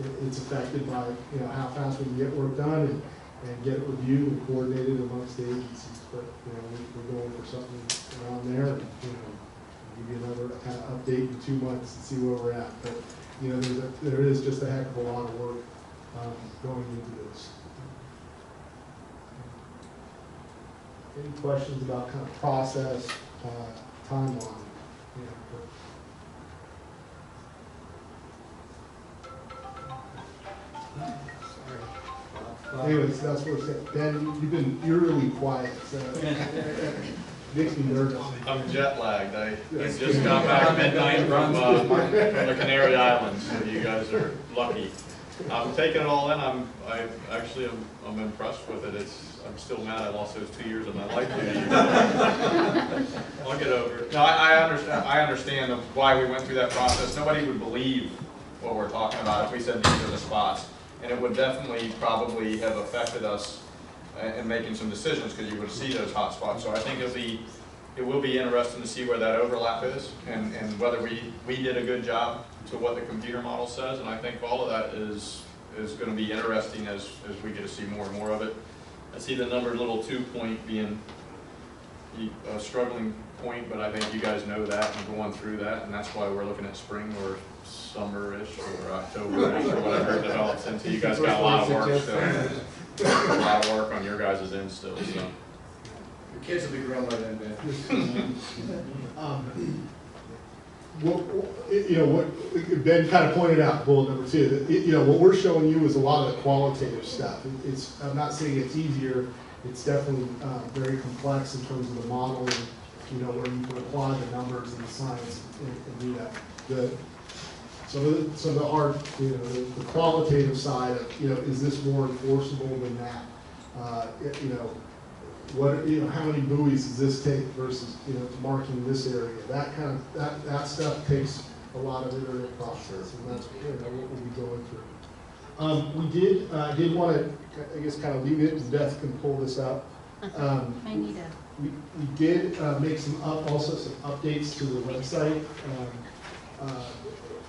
it- it's affected by, you know, how fast we can get work done. And, and get it reviewed and coordinated amongst the agencies. But, you know, we- we're going for something around there, and, you know, give you another kind of update in two months and see where we're at. But, you know, there's a, there is just a heck of a lot of work, um, going into this. Any questions about kind of process, uh, timeline? you know, for- Anyways, that's what I'm saying. Ben, you- you've been eerily quiet, so. Makes me nervous. I'm jet lagged. I I just got back midnight from, uh, from the Canary Islands, so you guys are lucky. I'm taking it all in. I'm, I, actually, I'm, I'm impressed with it. It's, I'm still mad I lost those two years of my life. I'll get over it. No, I, I understand, I understand why we went through that process. Nobody would believe what we're talking about if we said these are the spots. And it would definitely probably have affected us in in making some decisions, because you would see those hot spots. So I think it'll be, it will be interesting to see where that overlap is, and, and whether we, we did a good job to what the computer model says, and I think all of that is, is gonna be interesting as, as we get to see more and more of it. I see the number little two point being a struggling point, but I think you guys know that and going through that, and that's why we're looking at spring or summer-ish or October-ish or whatever it develops into. You guys got a lot of work still. A lot of work on your guys' end still, so. Your kids will be grown by then. Um, What, you know, what Ben kind of pointed out, bullet number two, that, you know, what we're showing you is a lot of the qualitative stuff. It- It's, I'm not saying it's easier, it's definitely, uh, very complex in terms of the model and, you know, where you can apply the numbers and the science and, and do that. The, of the, of the hard, you know, the the qualitative side of, you know, is this more enforceable than that? Uh, you know, what, you know, how many buoys does this take versus, you know, marking this area? That kind of, that, that stuff takes a lot of iterative process, and that's, you know, what we'll be going through. Um, we did, uh, did want to, I guess, kind of leave it, and Beth can pull this up. Um, I need a. we, we did, uh, make some up, also some updates to the website, um, uh,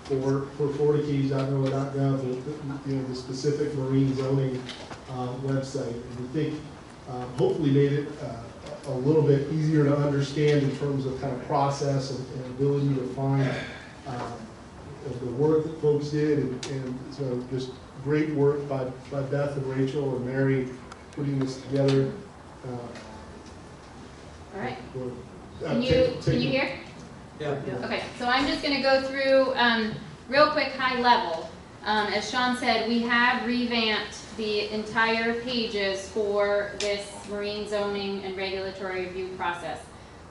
for, for Florida Keys, .NOAA.gov, the- the, you know, the specific marine zoning, uh, website. And we think, um, hopefully made it, uh, a little bit easier to understand in terms of kind of process and, and ability to find, um, of the work that folks did, and, and so just great work by, by Beth and Rachel and Mary putting this together. Uh, All right. uh, Can you, take- can you hear? Yeah. Okay, so I'm just gonna go through, um, real quick, high level. Um, as Sean said, we have revamped the entire pages for this marine zoning and regulatory review process.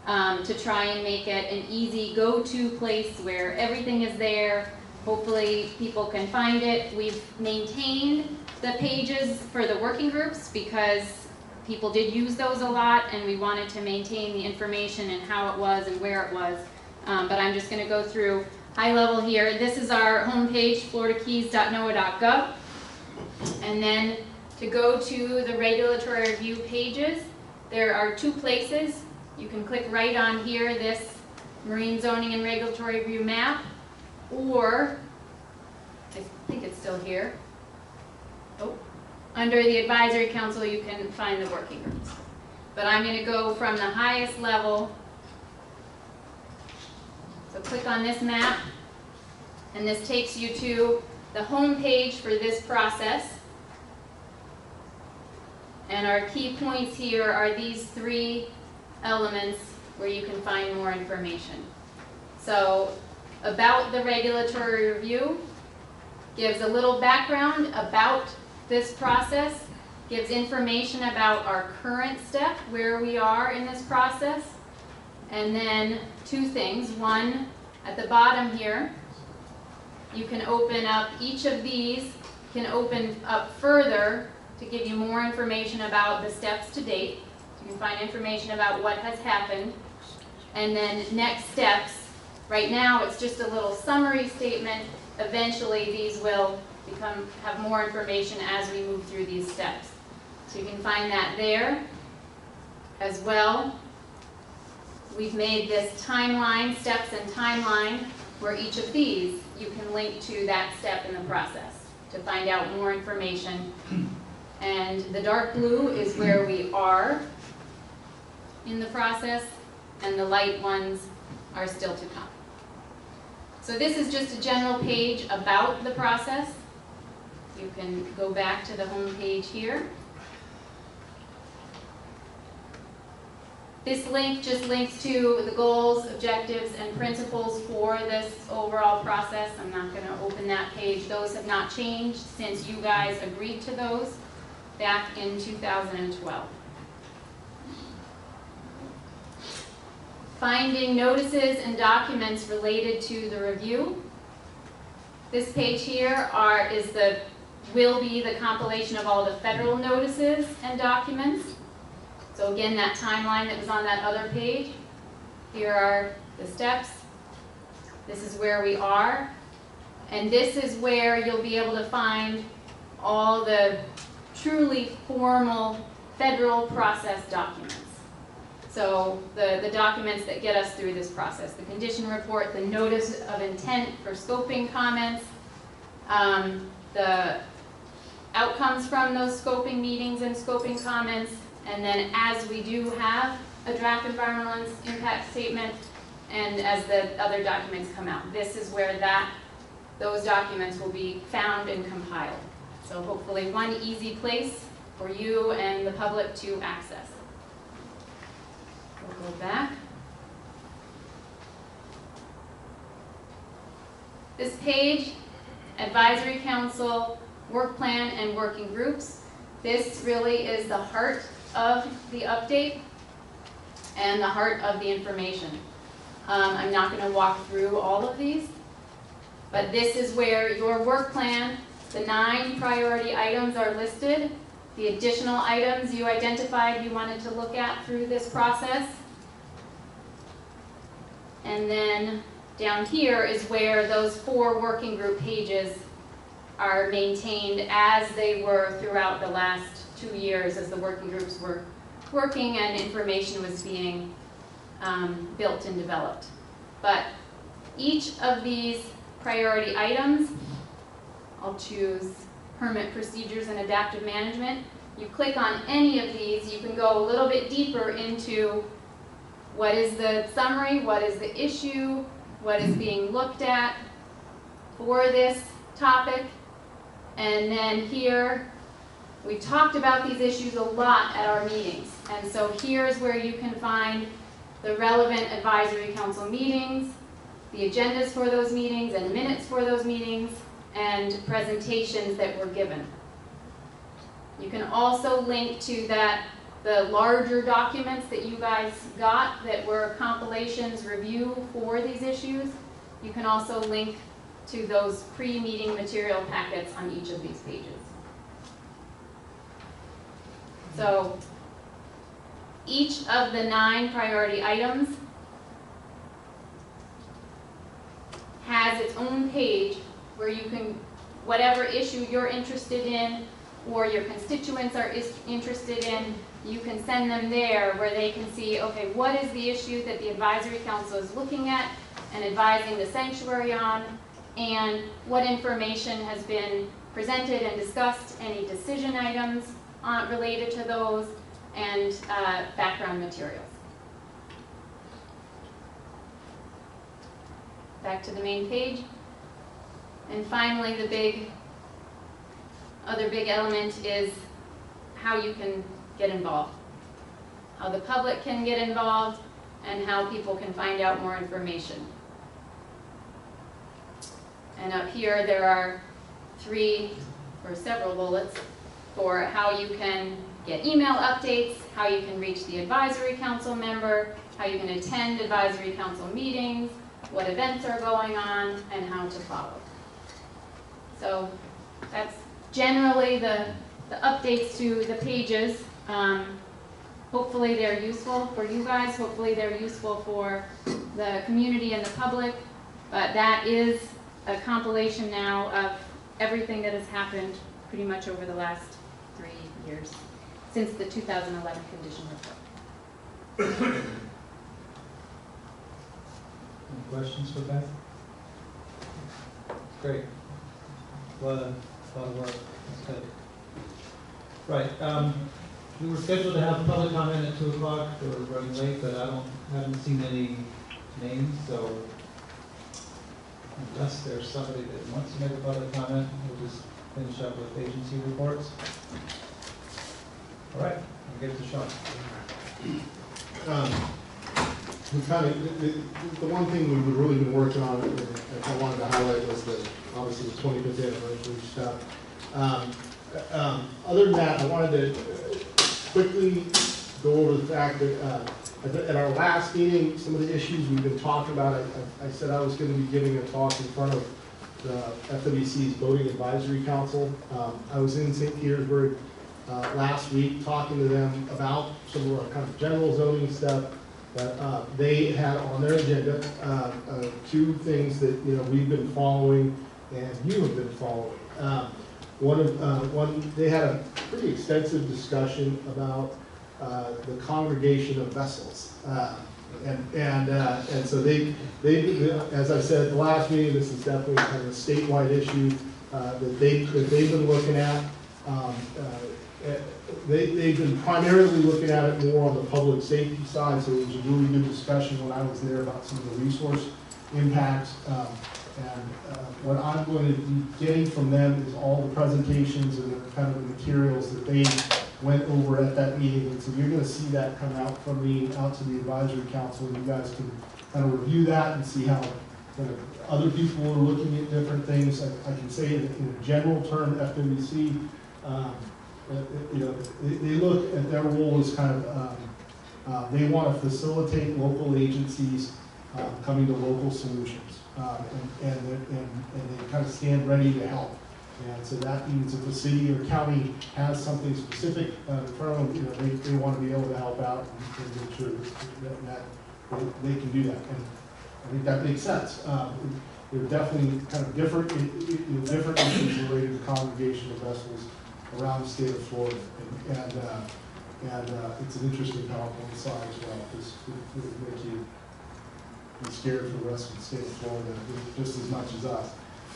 Um, to try and make it an easy go-to place where everything is there. Hopefully, people can find it. We've maintained the pages for the working groups because people did use those a lot and we wanted to maintain the information and how it was and where it was. Um, but I'm just gonna go through high level here. This is our homepage, floridakeys.noaa.gov. And then to go to the regulatory review pages, there are two places. You can click right on here, this marine zoning and regulatory review map, or, I think it's still here. Oh, under the advisory council, you can find the working groups. But I'm gonna go from the highest level so click on this map, and this takes you to the home page for this process. And our key points here are these three elements where you can find more information. So, about the regulatory review, gives a little background about this process, gives information about our current step, where we are in this process, and then two things. One, at the bottom here, you can open up each of these, can open up further to give you more information about the steps to date. You can find information about what has happened. And then next steps. Right now, it's just a little summary statement. Eventually, these will become, have more information as we move through these steps. So you can find that there as well. We've made this timeline, steps and timeline, where each of these, you can link to that step in the process to find out more information. And the dark blue is where we are in the process, and the light ones are still to come. So this is just a general page about the process. You can go back to the home page here. This link just links to the goals, objectives, and principles for this overall process. I'm not going to open that page. Those have not changed since you guys agreed to those back in 2012. Finding notices and documents related to the review. This page here are, is the, will be the compilation of all the federal notices and documents. So again, that timeline that was on that other page, here are the steps. This is where we are. And this is where you'll be able to find all the truly formal federal process documents. So the, the documents that get us through this process, the condition report, the notice of intent for scoping comments, um, the outcomes from those scoping meetings and scoping comments, and then as we do have a draft environmental impact statement, and as the other documents come out, this is where that, those documents will be found and compiled. So hopefully one easy place for you and the public to access. We'll go back. This page, advisory council, work plan, and working groups. This really is the heart of the update and the heart of the information. Um, I'm not going to walk through all of these, but this is where your work plan, the nine priority items are listed, the additional items you identified you wanted to look at through this process. And then down here is where those four working group pages are maintained as they were throughout the last two years as the working groups were working and information was being um, built and developed. But each of these priority items, I'll choose permit procedures and adaptive management. You click on any of these, you can go a little bit deeper into what is the summary, what is the issue, what is being looked at for this topic. And then here, we talked about these issues a lot at our meetings. And so here's where you can find the relevant advisory council meetings, the agendas for those meetings and minutes for those meetings, and presentations that were given. You can also link to that, the larger documents that you guys got that were compilations review for these issues. You can also link to those pre-meeting material packets on each of these pages. So each of the nine priority items has its own page where you can, whatever issue you're interested in or your constituents are interested in, you can send them there where they can see, okay, what is the issue that the advisory council is looking at and advising the sanctuary on, and what information has been presented and discussed, any decision items uh, related to those, and uh, background materials. Back to the main page. And finally, the big, other big element is how you can get involved. How the public can get involved and how people can find out more information. And up here, there are three or several bullets for how you can get email updates, how you can reach the advisory council member, how you can attend advisory council meetings, what events are going on, and how to follow. So that's generally the, the updates to the pages. Um, hopefully they're useful for you guys, hopefully they're useful for the community and the public, but that is a compilation now of everything that has happened pretty much over the last years, since the 2011 condition report. Any questions for Beth? Great. A lot of work. That's good. Right, um, we were scheduled to have public comment at two o'clock, we're running late, but I don't, haven't seen any names, so unless there's somebody that wants to make a public comment, we'll just finish up with agency reports. All right, I'll give it to Sean. Um, kind of, the, the- one thing we've really been working on, and I wanted to highlight was the, obviously the twenty-fifth anniversary stuff. Um, um, Other than that, I wanted to quickly go over the fact that, uh, at our last meeting, some of the issues we've been talking about, I- I, said I was gonna be giving a talk in front of the FWC's Boating Advisory Council. Um, I was in St. Petersburg, uh, last week, talking to them about some of our kind of general zoning stuff that, uh, they had on their agenda, uh, uh, two things that, you know, we've been following and you have been following. Um, one of, uh, one, they had a pretty extensive discussion about, uh, the congregation of vessels. And, and, and so they, they, as I said the last meeting, this is definitely kind of a statewide issue, that they, that they've been looking at. Um, uh, They, they've been primarily looking at it more on the public safety side, so it was a really good discussion when I was there about some of the resource impacts. Um, And uh, what I'm going to be getting from them is all the presentations and the kind of the materials that they went over at that meeting. And so you're gonna see that come out from me, out to the advisory council, and you guys can kind of review that and see how other people are looking at different things. I I can say in in a general term, FWC, um, you know, they, they look at their role as kind of, um, uh, they want to facilitate local agencies, uh, coming to local solutions. Uh, and, and, and, and they kind of stand ready to help. And so that means if a city or county has something specific, uh, in front of them, you know, they, they want to be able to help out and, and make sure that, that they, they can do that. And I think that makes sense. Um, there are definitely kind of different, different issues related to congregation of vessels around the state of Florida. And, and, uh, and uh, it's an interesting PowerPoint slide as well, because it would make you be scared for the rest of the state of Florida just as much as us.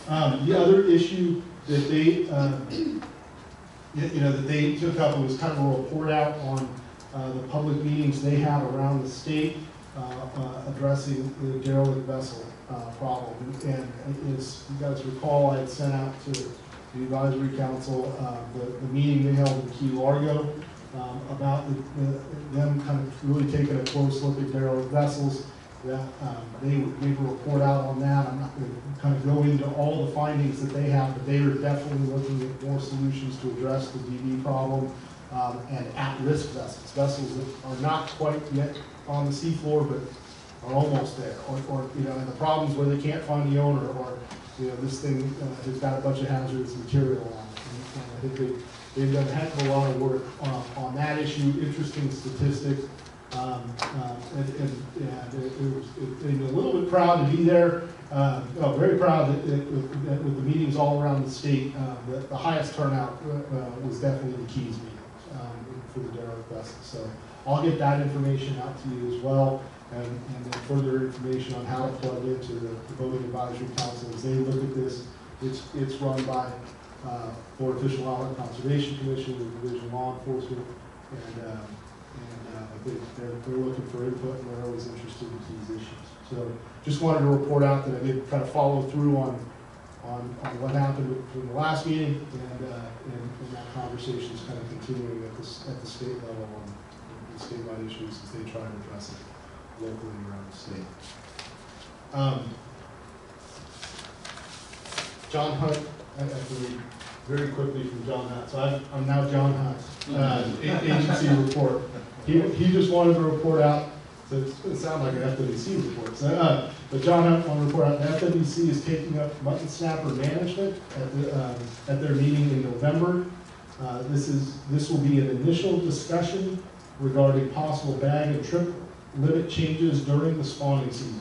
Um, the other issue that they, uh, you know, that they took up was kind of a report out on uh, the public meetings they have around the state uh, uh, addressing the derelict vessel uh, problem. And as you guys recall, I had sent out to the advisory council, uh, the, the meeting they held in Key Largo, um, about the, the, them kind of really taking a close look at derelict vessels. That, um, they gave a report out on that. I'm not gonna kind of go into all the findings that they have, but they are definitely looking at more solutions to address the DV problem, um, and at-risk vessels, vessels that are not quite yet on the seafloor, but are almost there, or, or, you know, and the problems where they can't find the owner, or, you know, this thing uh, has got a bunch of hazardous material on it. And- And I think they, they've done a heck of a lot of work on, on that issue, interesting statistics. Um, uh, and, and, and it it was, it, and a little bit proud to be there, uh, oh, very proud that, that, with- that with the meetings all around the state, uh, the, the highest turnout, uh, was definitely the Keys meeting, um, for the derelict vessels. So I'll get that information out to you as well, and, and then further information on how to plug into the the boating advisory council as they look at this. It's, it's run by, uh, Florida Fish and Conservation Commission, the Division of Law Enforcement, and, um, and, uh, think they're, they're looking for input, and they're always interested in these issues. So, just wanted to report out that I did kind of follow through on, on, on what happened from the last meeting, and, uh, and, and that conversation is kind of continuing at this, at the state level on the statewide issues as they try to address it locally around the state. Um, John Hunt, I to read very quickly from John Hunt, so I'm, I'm now John Hunt, uh, agency report. He, he just wanted to report out, so it's gonna sound like an FWC report, so, uh, but John Hunt wanted to report out, FWC is taking up mutton snapper management at the, um, at their meeting in November. Uh, this is, this will be an initial discussion regarding possible bag and trip limit changes during the spawning season.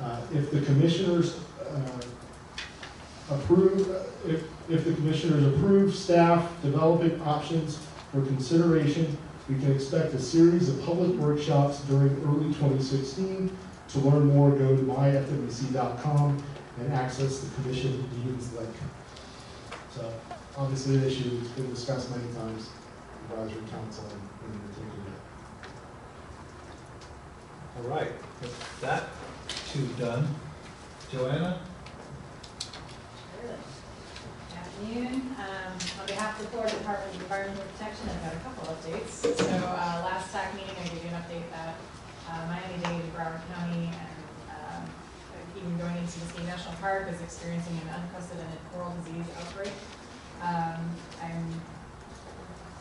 Uh, If the commissioners uh, approve, if, if the commissioners approve staff developing options for consideration, we can expect a series of public workshops during early 2016. To learn more, go to myfwc.com and access the commission meetings link. So obviously an issue that's been discussed many times, advisory council and and in particular. All right, with that two done. Joanna? Good afternoon. Um, On behalf of the Florida Department of Environmental Protection, I've got a couple updates. So uh, last SAC meeting, I gave you an update that uh, Miami-Dade, Broward County, and um, even going into Biscayne National Park is experiencing an unprecedented coral disease outbreak. Um, I'm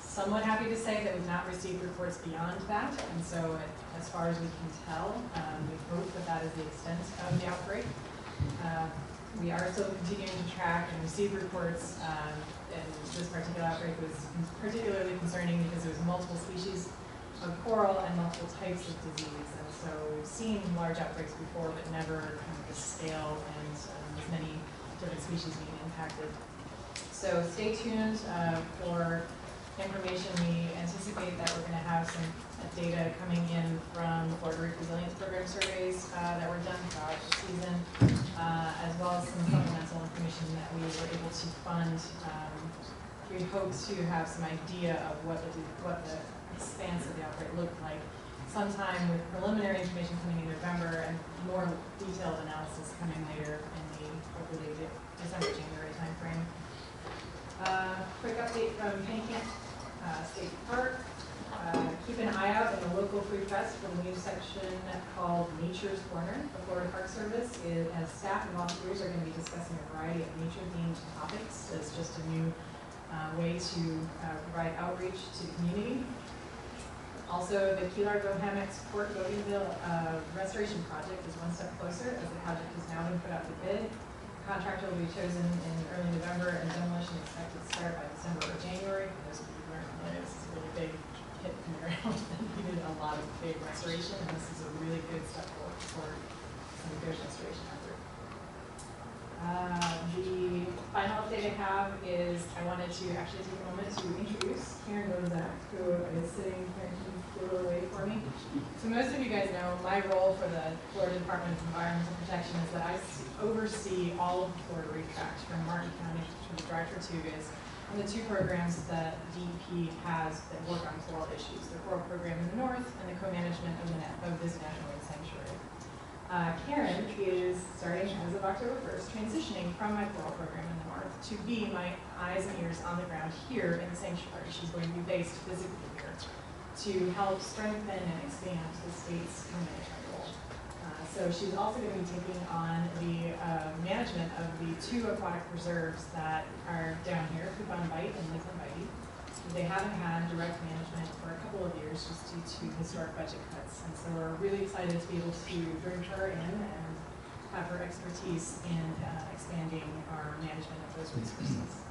somewhat happy to say that we've not received reports beyond that, and so as far as we can tell, um, we hope that that is the extent of the outbreak. Uh, We are still continuing to track and receive reports, um, and this particular outbreak was particularly concerning because there was multiple species of coral and multiple types of disease. And so we've seen large outbreaks before, but never kind of this scale and um, as many different species being impacted. So stay tuned uh, for information. We anticipate that we're going to have some data coming in from Florida Reef Resilience Program surveys uh, that were done throughout the season, uh, as well as some supplemental information that we were able to fund. Um, We hope to have some idea of what the, what the expanse of the outbreak looked like sometime with preliminary information coming in November and more detailed analysis coming later in the, hopefully, December, January timeframe. Uh, Quick update from Pennekamp uh, State Park. Uh, Keep an eye out in the local free press for the news section called Nature's Corner. The Florida Park Service is, as staff and volunteers are going to be discussing a variety of nature-themed topics. It's just a new uh, way to uh, provide outreach to the community. Also, the Key Largo Hammocks Port Bougainville uh, Restoration Project is one step closer as the project has now been put out to bid. The Contractor will be chosen in early November and demolition is expected to start by December or January. Those of you who aren't familiar, this is a really big hit from the ground that needed a lot of big restoration, and this is a really good step forward for some good restoration effort. Uh, The final update I have is I wanted to actually take a moment to introduce Karen Bohnsack, who is sitting here a little away for me. So most of you guys know my role for the Florida Department of Environmental Protection is that I oversee all of the Florida Reef from Martin County to the Dry Tortugas and the two programs that DP has that work on coral issues, the coral program in the north and the co-management of of this national marine sanctuary. Uh, Karen is starting as of October first, transitioning from my coral program in the north to be my eyes and ears on the ground here in the sanctuary. She's going to be based physically here to help strengthen and expand the state's. Uh, So she's also going to be taking on the uh, management of the two aquatic preserves that are down here, Coupon Bight and Lignumvitae. They haven't had direct management for a couple of years just due to historic budget cuts. And so we're really excited to be able to bring her in and have her expertise in uh, expanding our management of those resources.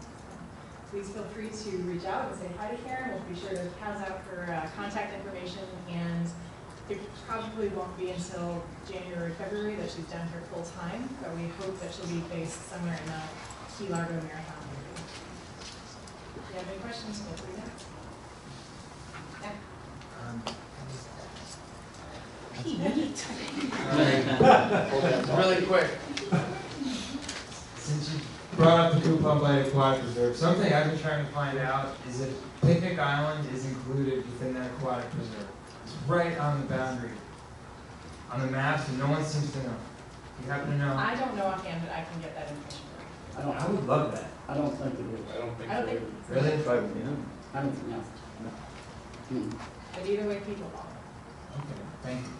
Please feel free to reach out and say hi to Karen. We'll be sure to pass out her uh, contact information and it probably won't be until January, February that she's done here full time, but we hope that she'll be based somewhere in the Key Largo Marathon area. If you have any questions, feel free to ask. Yeah. Really quick. Since you brought up the Coupon Bight Aquatic Reserve, something I've been trying to find out is if Picnic Island is included within that aquatic preserve. It's right on the boundary, on the maps, and no one seems to know. You happen to know? I don't know offhand, but I can get that information for you. I don't, I would love that. I don't think it is. I don't think I don't so. think, Really? I don't, no. Hmm. but either way, people will. Okay, thank you.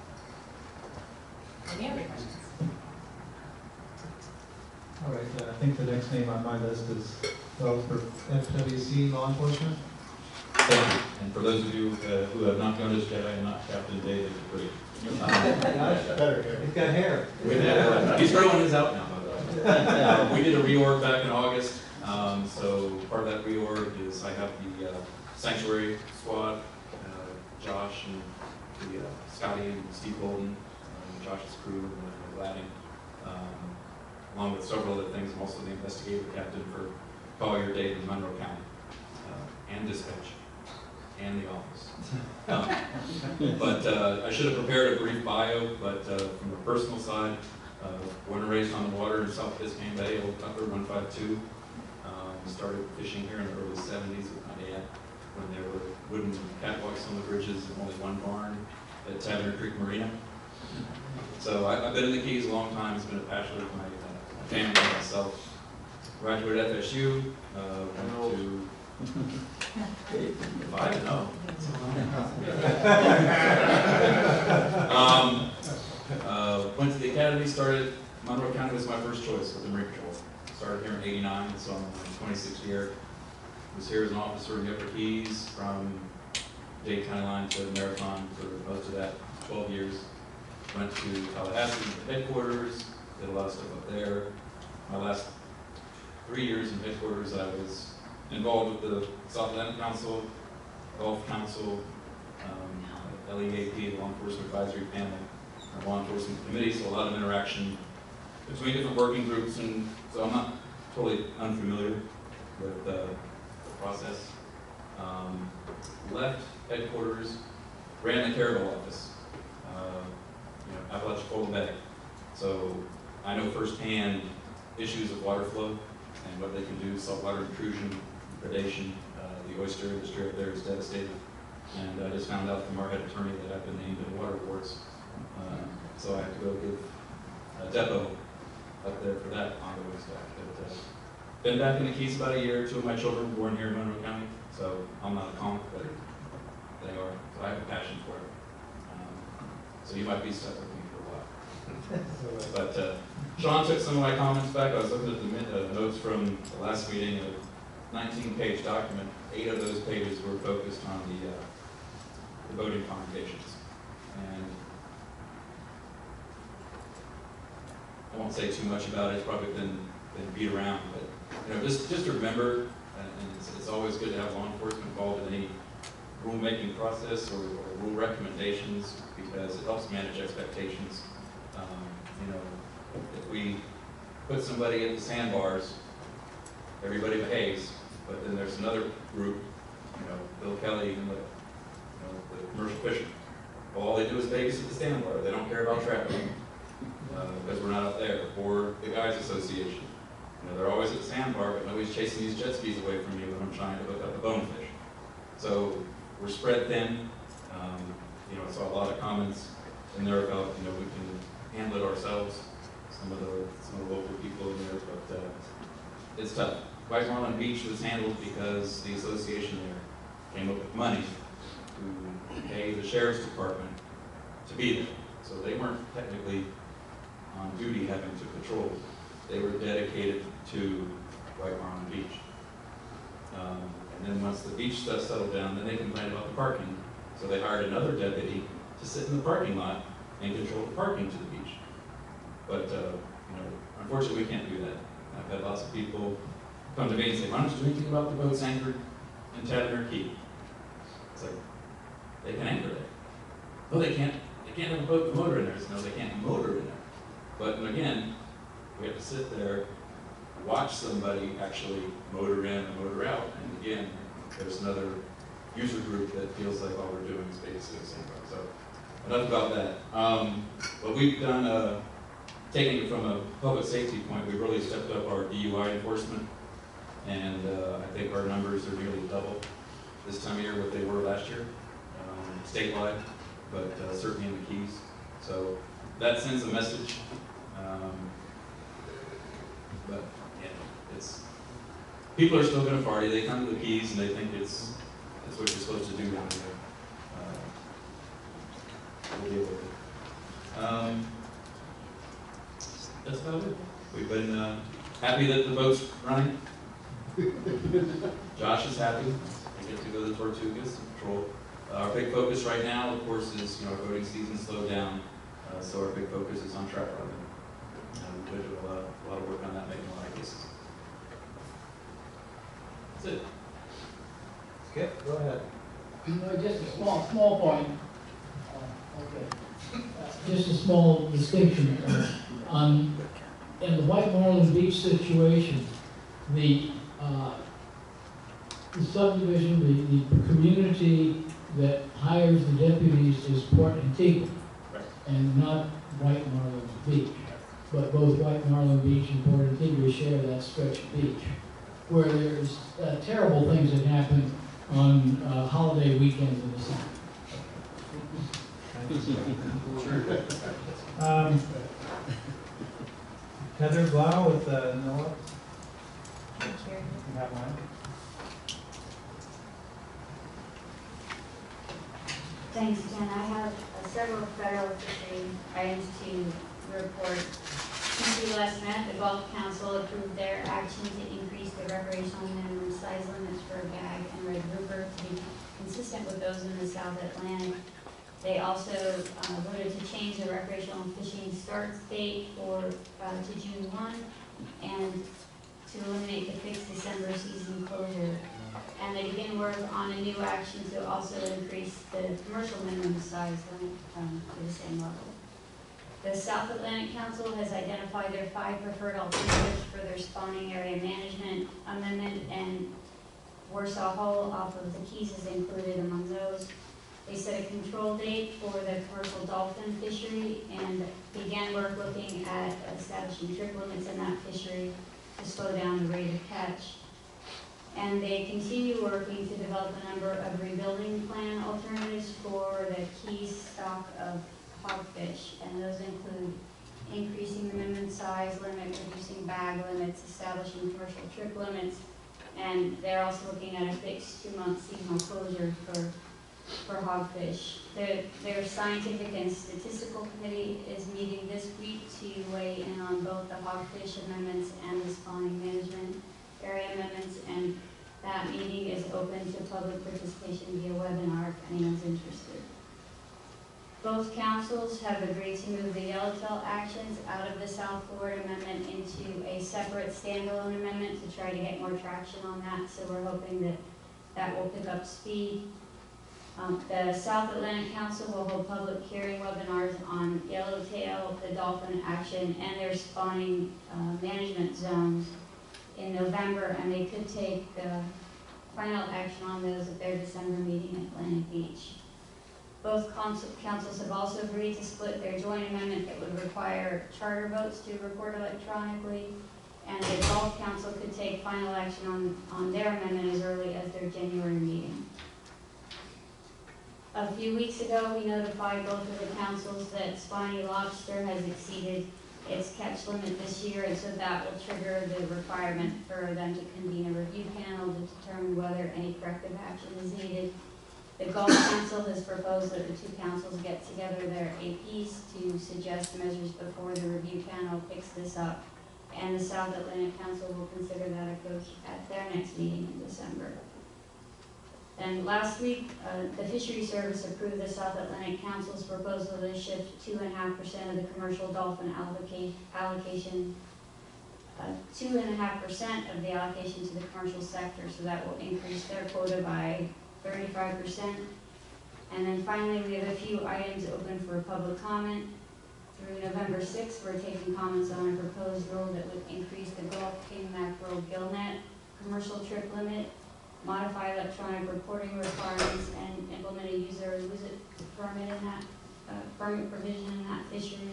Any other questions? All right, uh, I think the next name on my list is, well, for FWC law enforcement. Thank you. And for those of you uh, who have not noticed yet, I am not Captain David Dupree. Um, Better here. He's got hair. We did, uh, he's growing his out now, by the way. Uh, We did a reorg back in August, um, so part of that reorg is I have the uh, sanctuary squad, uh, Josh and the uh, Scotty and Steve Golden, um, Josh's crew, and then Gladding, um, along with several other things. I'm also the investigator captain for Collier, Dade, and Monroe County, uh, and dispatch, and the office. But uh, I should have prepared a brief bio, but uh, from the personal side, uh, born and raised on the water in South Biscayne Bay, Old Cutler 152. Um, started fishing here in the early seventies with my dad, when there were wooden catwalks on the bridges and only one barn at Tavernier Creek Marina. So I, I've been in the Keys a long time, it's been a passion of my, uh, family and myself. Graduated FSU, uh, went to Five and oh. Um, uh, went to the academy, started, Monroe County was my first choice with the Marine Patrol. Started here in eighty-nine, so I'm my twenty-sixth year. Was here as an officer in the Upper Keys from Dade County line to Marathon for most of that twelve years. Went to Tallahassee headquarters, did a lot of stuff up there. My last three years in headquarters, I was involved with the South Atlantic Council, Gulf Council, um, LEAP, the Law Enforcement Advisory Panel, our Law Enforcement Committee, so a lot of interaction between different working groups, and so I'm not totally unfamiliar with uh, the process. Um, Left headquarters, ran the Carrabelle office, uh, you know, Apalachicola Bay. So I know firsthand issues of water flow and what they can do, saltwater intrusion, predation. Uh, The oyster industry up there is devastated. And I just found out from our head attorney that I've been named in water wards. Uh, So I have to go give a depot up there for that ongoing stuff. But, uh, Been back in the Keys about a year. Two of my children were born here in Monroe County, so I'm not a conch, but they are. So I have a passion for it. Um, So you might be stuck with me for a while. But uh, Sean took some of my comments back. I was looking at the uh, notes from the last meeting, a 19-page document. Eight of those pages were focused on the, uh, the voting congregations. And I won't say too much about it. It's probably been, been beat around, but, you know, just, just remember, and it's, it's always good to have law enforcement involved in any rulemaking process or, or rule recommendations because it helps manage expectations. Um, you know, if we put somebody at the sandbars, everybody behaves, but then there's another group, you know, Bill Kelly and the, you know, the commercial fishing. All they do is babysit the sandbar, they don't care about traffic, uh, because we're not up there, or the guys association. You know, they're always at the sandbar, but nobody's chasing these jet skis away from you when I'm trying to hook up a bonefish. So we're spread thin, um, you know, I saw a lot of comments in there about, you know, we can handle it ourselves, some of the, some of the local people in there, but, uh, it's tough. White Marlin Beach was handled because the association there came up with money to pay the sheriff's department to be there. So they weren't technically on duty having to patrol. They were dedicated to White Marlin Beach. Um, and then once the beach stuff settled down, then they complained about the parking. So they hired another deputy to sit in the parking lot and control the parking to the beach. But, uh, you know, unfortunately, we can't do that. I've had lots of people come to me and say, why don't you do anything about the boats anchored in Tavernier Key? It's like, they can anchor there. No, they can't, they can't have a boat a motor in there. No, they can't motor in there. But again, we have to sit there, watch somebody actually motor in and motor out. And again, there's another user group that feels like all we're doing is basically the same thing. So enough about that. Um, what we've done, uh, taking it from a public safety point, we've really stepped up our DUI enforcement. And uh, I think our numbers are nearly double this time of year what they were last year, um, statewide, but uh, certainly in the Keys. So that sends a message. Um, but yeah, it's people are still going to party. They come to the Keys and they think it's it's what you're supposed to do down here. Uh, we'll deal with it. Um, that's about it. We've been uh, happy that the boat's running. Josh is happy. I get to go to the Tortugas and patrol. Uh, our big focus right now, of course, is you know our voting season slowed down, uh, so our big focus is on track running. And we're doing a lot, a lot of work on that, making a lot of cases. That's it. Skip, go ahead. No, just a small, small point. Uh, Okay. Uh, Just a small distinction. Uh, On, in the White Marlin Beach situation, the, uh, the subdivision, the, the community that hires the deputies is Port Antigua and not White Marlin Beach. But both White Marlin Beach and Port Antigua share that stretch of beach. where there's uh, terrible things that happen on uh, holiday weekends in the summer. Um, Heather Blough with uh, NOAA. You mine? Thanks, Jen. I have uh, several federal fishery items to report. Since we last met, the Gulf Council approved their action to increase the recreational minimum size limits for gag and red grouper to be consistent with those in the South Atlantic. They also uh, voted to change the recreational fishing start date for, uh, to June one, and to eliminate the fixed December season closure. And they begin work on a new action to also increase the commercial minimum size limit um, to the same level. The South Atlantic Council has identified their five preferred alternatives for their spawning area management amendment, and Warsaw Hole off of the Keys is included among those. They set a control date for the commercial dolphin fishery and began work looking at establishing trip limits in that fishery to slow down the rate of catch. And they continue working to develop a number of rebuilding plan alternatives for the key stock of hogfish. And those include increasing the minimum size limit, reducing bag limits, establishing commercial trip limits. And they're also looking at a fixed two-month seasonal closure for, for hogfish. Their, their scientific and statistical committee is meeting this week to weigh in on both the hogfish amendments and the spawning management area amendments, and that meeting is open to public participation via webinar if anyone's interested. Both councils have agreed to move the Yellowtail actions out of the South Florida amendment into a separate standalone amendment to try to get more traction on that, so we're hoping that that will pick up speed. Um, the South Atlantic Council will hold public hearing webinars on Yellowtail, the dolphin action, and their spawning, uh, management zones in November, and they could take final action on those at their December meeting in Atlantic Beach. Both council- councils have also agreed to split their joint amendment that would require charter boats to report electronically, and the Gulf Council could take final action on, on their amendment as early as their January meeting. A few weeks ago, we notified both of the councils that spiny lobster has exceeded its catch limit this year, and so that will trigger the requirement for them to convene a review panel to determine whether any corrective action is needed. The Gulf Council has proposed that the two councils get together their APs to suggest measures before the review panel picks this up. And the South Atlantic Council will consider that approach at their next meeting in December. And last week, uh, the Fishery Service approved the South Atlantic Council's proposal to shift two and a half percent of the commercial dolphin alloca- allocation, uh, two and a half percent of the allocation to the commercial sector, so that will increase their quota by thirty-five percent. And then finally, we have a few items open for public comment. Through November sixth, we're taking comments on a proposed rule that would increase the Gulf King mackerel gillnet commercial trip limit modify electronic reporting requirements, and implement a user lose it permit in that, uh, permit provision in that fishery.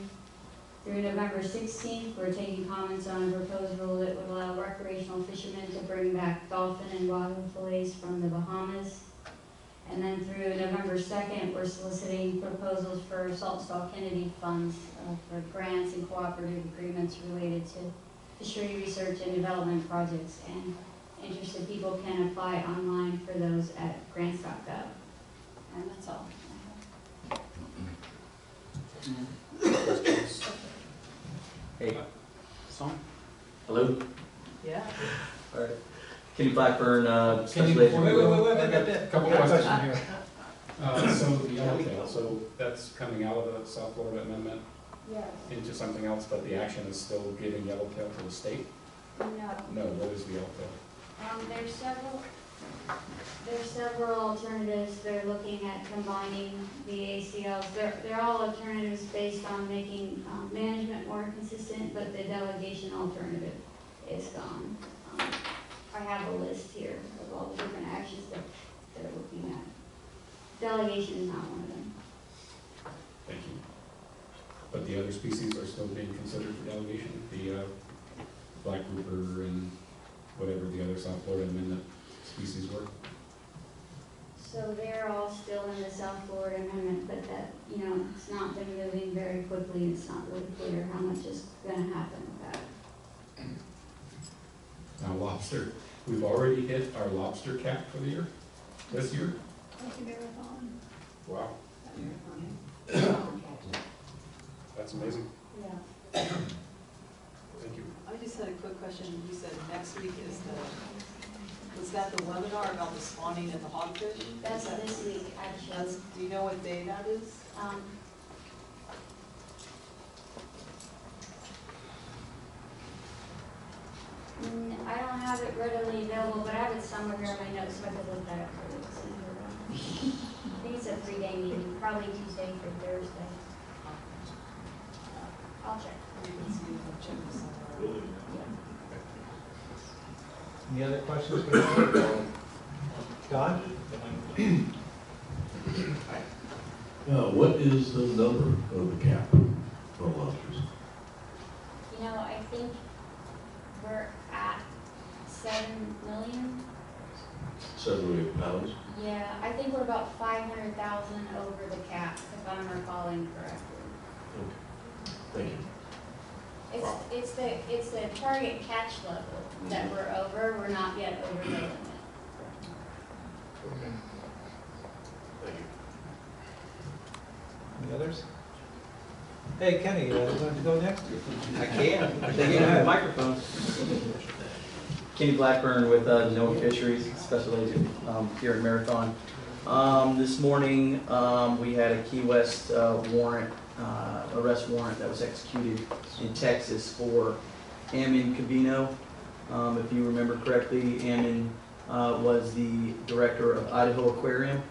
Through November sixteenth, we're taking comments on a proposed rule that would allow recreational fishermen to bring back dolphin and wahoo fillets from the Bahamas. And then through November second, we're soliciting proposals for Salt Saltonstall Kennedy funds, uh, for grants and cooperative agreements related to fishery research and development projects. And interested people can apply online for those at grants.gov. And that's all. Hey, song? Hello? Yeah. All right. Kenny Blackburn, uh, Can you, agent. wait, wait, wait, wait, wait, wait. Couple I questions. here. Uh, so the yellowtail, so that's coming out of the South Florida amendment Yes. into something else, but the action is still giving yellowtail to the state? No. No, what is the yellowtail? Um, there's several, there's several alternatives. They're looking at combining the ACLs. They're, they're all alternatives based on making, um, management more consistent, but the delegation alternative is gone. Um, I have a list here of all the different actions that they're looking at. Delegation is not one of them. Thank you. But the other species are still being considered for delegation, the, uh, black grouper and whatever the other South Florida amendment species were? So they're all still in the South Florida amendment, but that, you know, it's not been moving very quickly, it's not really clear how much is gonna happen with that. Now lobster, we've already hit our lobster cap for the year, this year? Thank you, Marathon. Wow, that's amazing. Yeah. I just had a quick question. You said next week is the, was that the webinar about the spawning of the hogfish? Is That's that- this week, actually. That's, do you know what day that is? Um, mm, I don't have it readily available, but I have it somewhere here in my notes, so I could look that up for you. send it around. I think it's a three-day meeting, probably Tuesday through Thursday. I'll check. Any other questions for Don? Don? Uh, what is the number of the cap for lobsters? You know, I think we're at seven million. Seven million pounds? Yeah, I think we're about five hundred thousand over the cap, if I'm recalling correctly. Okay. Thank you. It's, it's the, it's the target catch level that we're over, we're not yet over the limit. Thank you. Any others? Hey, Kenny, uh, you want to go next? I can, they gave me the microphone. Kenny Blackburn with uh, NOAA Fisheries, Special Agent um, here in Marathon. Um, This morning, um, we had a Key West uh, warrant, uh, arrest warrant that was executed in Texas for Ammon Covino. Um, If you remember correctly, Ammon uh, was the director of Idaho Aquarium,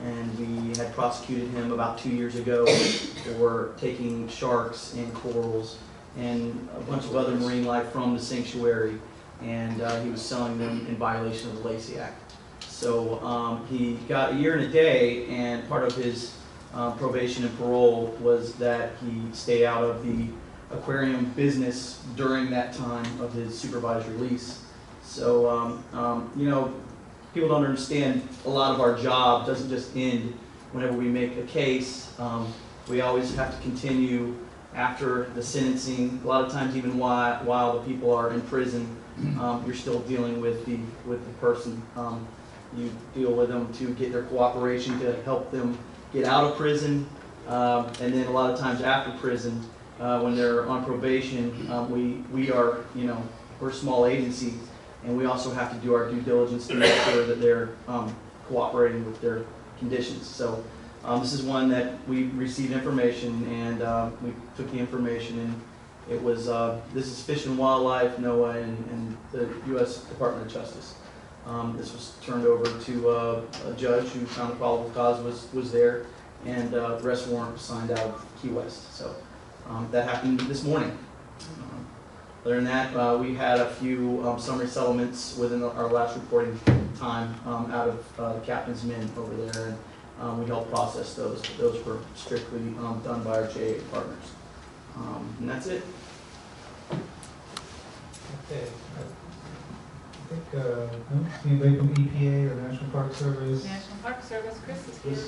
and we had prosecuted him about two years ago for taking sharks and corals and a bunch of other marine life from the sanctuary, and uh, he was selling them in violation of the Lacey Act. So um, he got a year and a day, and part of his uh, probation and parole was that he stay out of the aquarium business during that time of his supervised release. So, um, um, you know, people don't understand, a lot of our job doesn't just end whenever we make a case. Um, we always have to continue after the sentencing, a lot of times even while, while the people are in prison, um, you're still dealing with the, with the person. Um, you deal with them to get their cooperation, to help them get out of prison, um, and then a lot of times after prison, uh, when they're on probation, um, we, we are, you know, we're a small agency, and we also have to do our due diligence to make sure that they're um, cooperating with their conditions. So um, this is one that we received information, and uh, we took the information, and it was, uh, this is Fish and Wildlife, NOAA, and, and the U.S. Department of Justice. Um, This was turned over to uh, a judge who found a probable cause was, was there, and uh, arrest warrant was signed out of Key West. So um, that happened this morning. Um, Other than that, uh, we had a few um, summary settlements within our last reporting time um, out of uh, the captain's men over there, and um, we helped process those. Those were strictly done by our JEA partners. And that's it. Okay. I think, uh, no, anybody from EPA or National Park Service? National Park Service, Chris is here.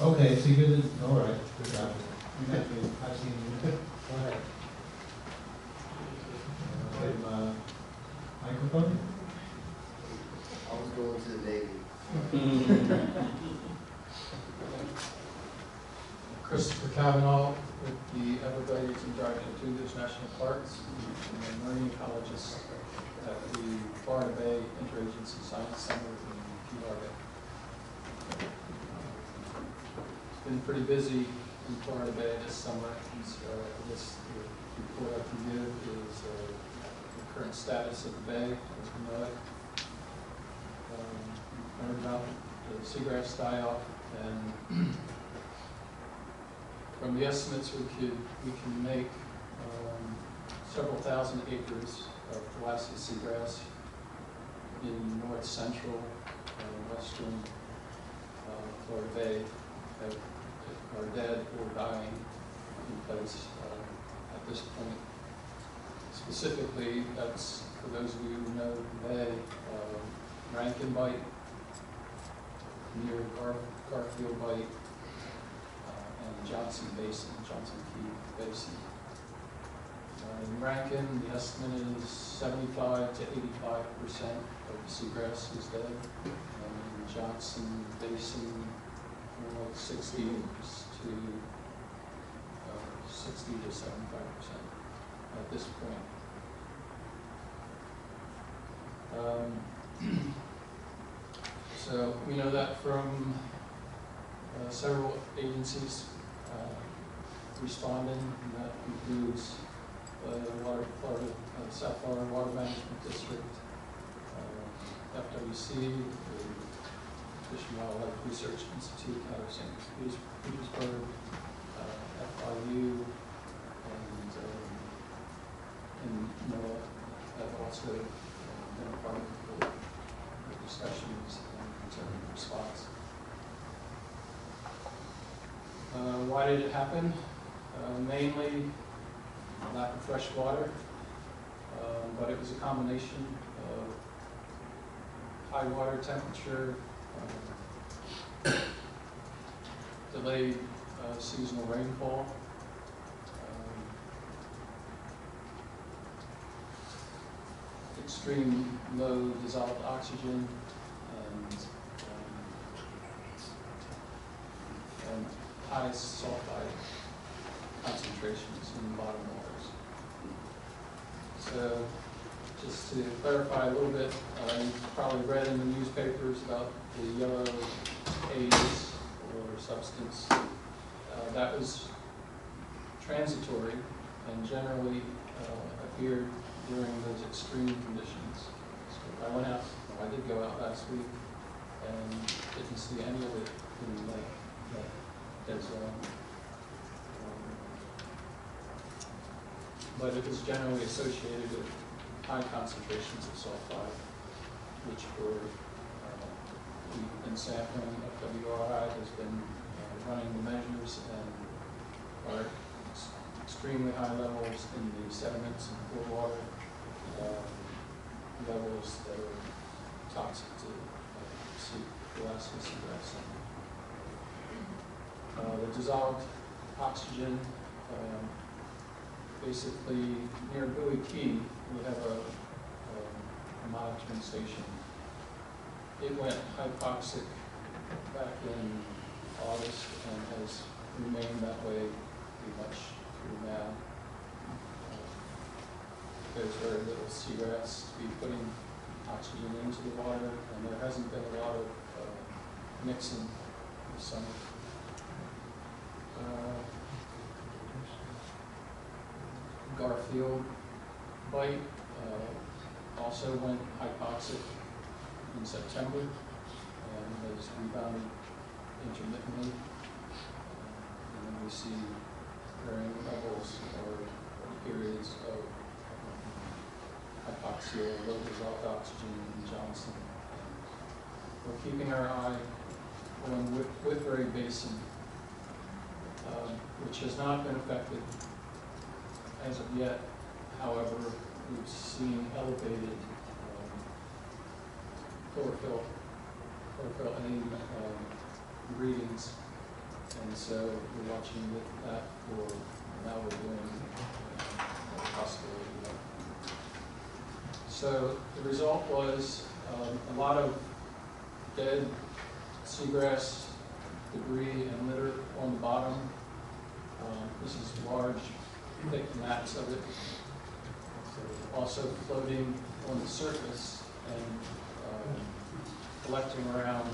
Okay, so you're good, all right, good job. You got me, I've seen you. Go ahead. Uh, give him, uh, Microphone? I was going to the Navy. Christopher Cavanaugh with the Everglades and Dry Tortugas National Parks, and a marine ecologist at the Florida Bay Interagency Science Center in Key Largo. It's been pretty busy in Florida Bay this summer, so the report I can give is uh, the current status of the bay as we know it. Um, Learned about the seagrass die-off and from the estimates we could, we can make um, several thousand acres of Thalassia seagrass in north central, and western uh, Florida Bay that are dead or dying in place uh, at this point. Specifically, that's, for those of you who know the bay, um, Rankin Bight, near Gar- Garfield Bight, uh, and Johnson Basin, Johnson Key Basin. In Rankin, the estimate is seventy-five to eighty-five percent of the seagrass is dead. And in Johnson Basin, like sixty to, uh, sixty to seventy-five percent at this point. Um, So we know that from uh, several agencies uh, responding, and that includes uh, Water, Florida, uh, South Florida Water Management District, uh, FWC, the Fish and Wildlife Research Institute out of St. Peters- Petersburg, uh, FIU, and, um, and NOAA have also been a part of the the discussions and response. Uh, Why did it happen? Uh, Mainly lack of fresh water, um, but it was a combination of high water temperature, um, delayed uh, seasonal rainfall, um, extreme low dissolved oxygen, and, um, and high sulfide concentrations in the bottom. So, just to clarify a little bit, uh, you've probably read in the newspapers about the yellow haze or substance. Uh, that was transitory and generally uh, appeared during those extreme conditions. So I went out, I did go out last week and didn't see any of it in the lake. Um, But it was generally associated with high concentrations of sulfide, which were, uh, we've been sampling, FWRI has been uh, running the measures and are ex- extremely high levels in the sediments and pool water, um, levels that are toxic to uh, sea, Thalassia seagrass. Uh, the dissolved oxygen, um, basically near Bowie Key, we have a, um, a monitoring station. It went hypoxic back in August and has remained that way pretty much through now. Uh, There's very little seagrass to be putting oxygen into the water, and there hasn't been a lot of uh, mixing this summer. Uh, Garfield Bight uh, also went hypoxic in September and has rebounded intermittently. Uh, And then we see varying levels or periods of hypoxia, low dissolved oxygen in Johnson. We're keeping our eye on Whit- Whipray Basin, um, which has not been affected as of yet. However, we've seen elevated um, chlorophyll, chlorophyll A um, readings. And so we're watching that for, now we're doing uh, a possibility. So the result was um, a lot of dead seagrass debris and litter on the bottom. Um, This is large, thick mats of it. Also floating on the surface and um, collecting around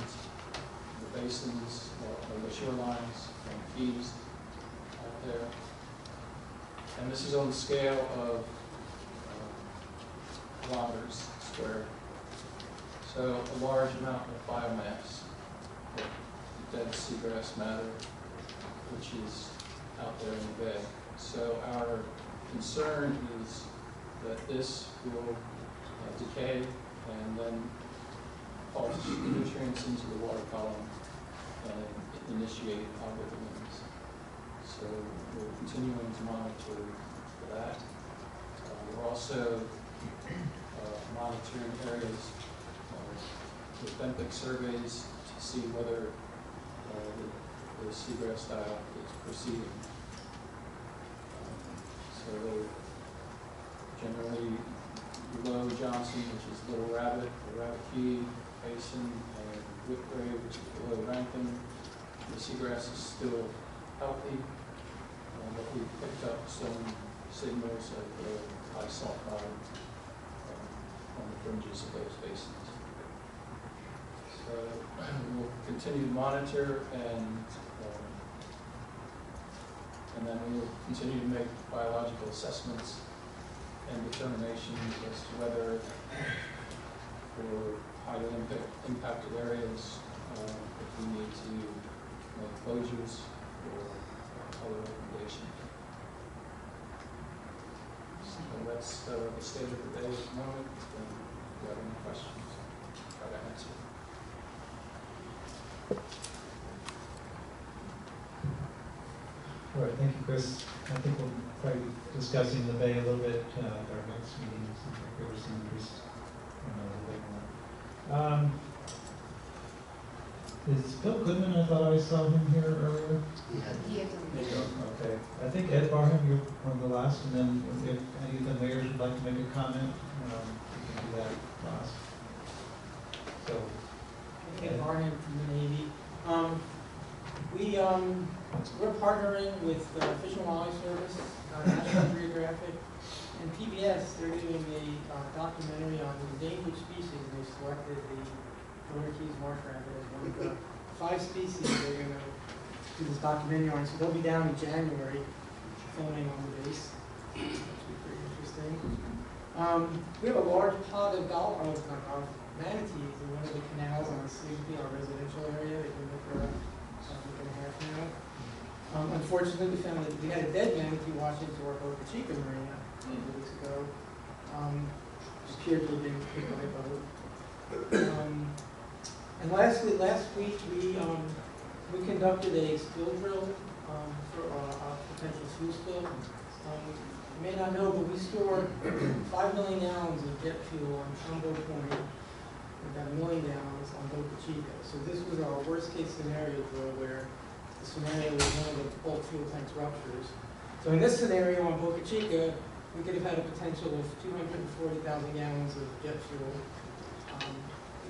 the basins or or the shorelines and keys out there. And this is on the scale of uh, kilometers square. So a large amount of biomass, dead seagrass matter, which is out there in the bay. So our concern is that this will uh, decay and then pulse nutrients into the water column and initiate blooms. So we're continuing to monitor for that. Uh, we're also uh, monitoring areas with benthic surveys to see whether uh, the- the seagrass die-off is proceeding. So generally below Johnson, which is Little Rabbit, or Rabbit Key, Basin, and Whipray, which is below Rankin, the seagrass is still healthy, uh, but we picked up some signals of uh, high salt bottom um, on the fringes of those basins. So we'll continue to monitor and, and then we will continue to make biological assessments and determinations as to whether for highly impacted areas, uh, if we need to make closures or other recommendations. So that's uh, the state of the day at the moment. If you have any questions, try to answer. All right, thank you, Chris. I think we'll probably be discussing the bay a little bit uh, at our next meeting, since there was some interest in a little bit more. Um, Is Bill Goodwin, I thought I saw him here earlier? Yeah. Okay, I think Ed Barham, you're one of the last, and then if any of the mayors would like to make a comment, um, you can do that last. So, Ed Barham from the Navy. Um, we, um, we're partnering with uh, Fish and Wildlife Service, uh, National Geographic, and PBS. They're doing a uh, documentary on endangered species. and They selected the Florida Keys marsh rabbit as one of the five species they're gonna do this documentary on. So they'll be down in January filming on the base. Will be pretty interesting. Um, we have a large pod of gol, of, of manatees in one of the canals on the Sleepy, our residential area. They've been there for a uh, week and a half now. Um, unfortunately, we found that we had a dead manatee wash into our Boca Chica marina a couple weeks ago. Um, just appeared to been hit by a boat. Um, and lastly, last week, we, um, we conducted a spill drill, um, for our, our potential fuel spill. Um, you may not know, but we store five million gallons of jet fuel on Trumbo Point, about a million gallons on Boca Chica. So this was our worst case scenario drill where scenario was one of the bulk fuel tanks ruptures. So in this scenario on Boca Chica, we could have had a potential of two hundred and forty thousand gallons of jet fuel um,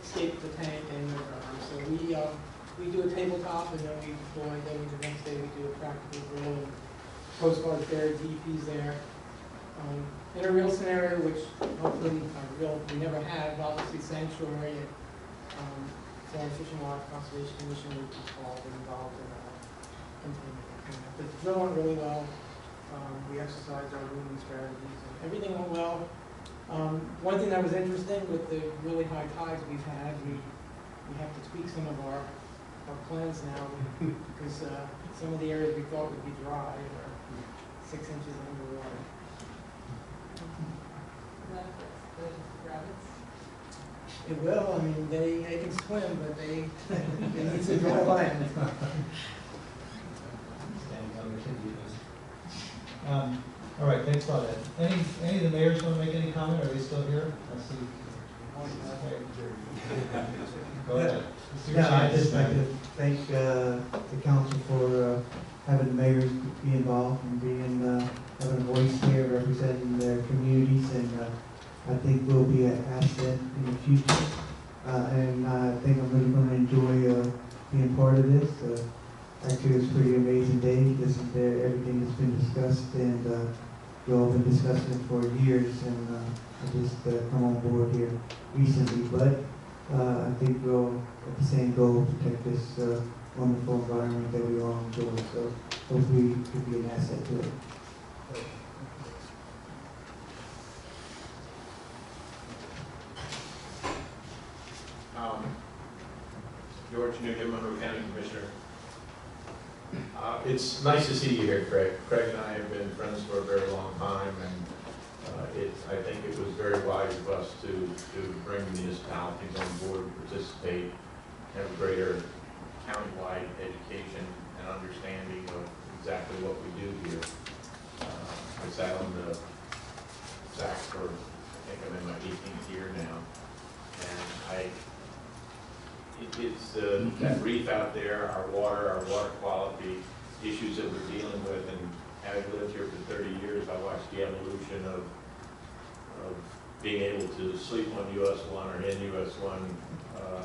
escape the tank and the rubber. So we, uh, we do a tabletop and then we deploy, then the next day we do a practical drill and Coast Guard there, DEP's there. Um, in a real scenario, which hopefully, uh, real, we never have, obviously sanctuary and, um, Florida Fish and Wildlife Conservation Commission would be called and involved in, But the drill went really well. Um, we exercised our movement strategies and everything went well. Um, one thing that was interesting with the really high tides we've had, we, we have to tweak some of our, our plans now because, uh, some of the areas we thought would be dry are six inches underwater. It will, I mean, they, they can swim, but they, they need some dry land. Standing on the continue. Um, all right, thanks a lot, Ed. Any, any of the mayors want to make any comment? Are they still here? I see. Go ahead. Yeah, I'd just like to thank uh, the council for uh, having the mayors be involved and being, uh, having a voice here representing their communities, and uh, I think we'll be an asset in the future. Uh, And I think I'm really going to enjoy uh, being part of this. Actually, it's a pretty amazing day, listening to everything that's been discussed, and uh, you all been discussing it for years, and uh, I just uh, come on board here recently, but uh, I think we all at the same goal, protect this uh, wonderful environment that we all enjoy, so hopefully we can be an asset to it. Um, George Neugent, Monroe County Commissioner. Uh, It's nice to see you here, Craig. Craig and I have been friends for a very long time, and uh, it, I think it was very wise of us to, to bring municipalities on board, to participate, have a greater countywide education and understanding of exactly what we do here. Uh, I sat on the SAC for, I think I'm in my eighteenth year now. And I, it- it's, uh, that reef out there, our water, our water quality, issues that we're dealing with, and having lived here for thirty years, I watched the evolution of, of being able to sleep on US one or in US one, uh,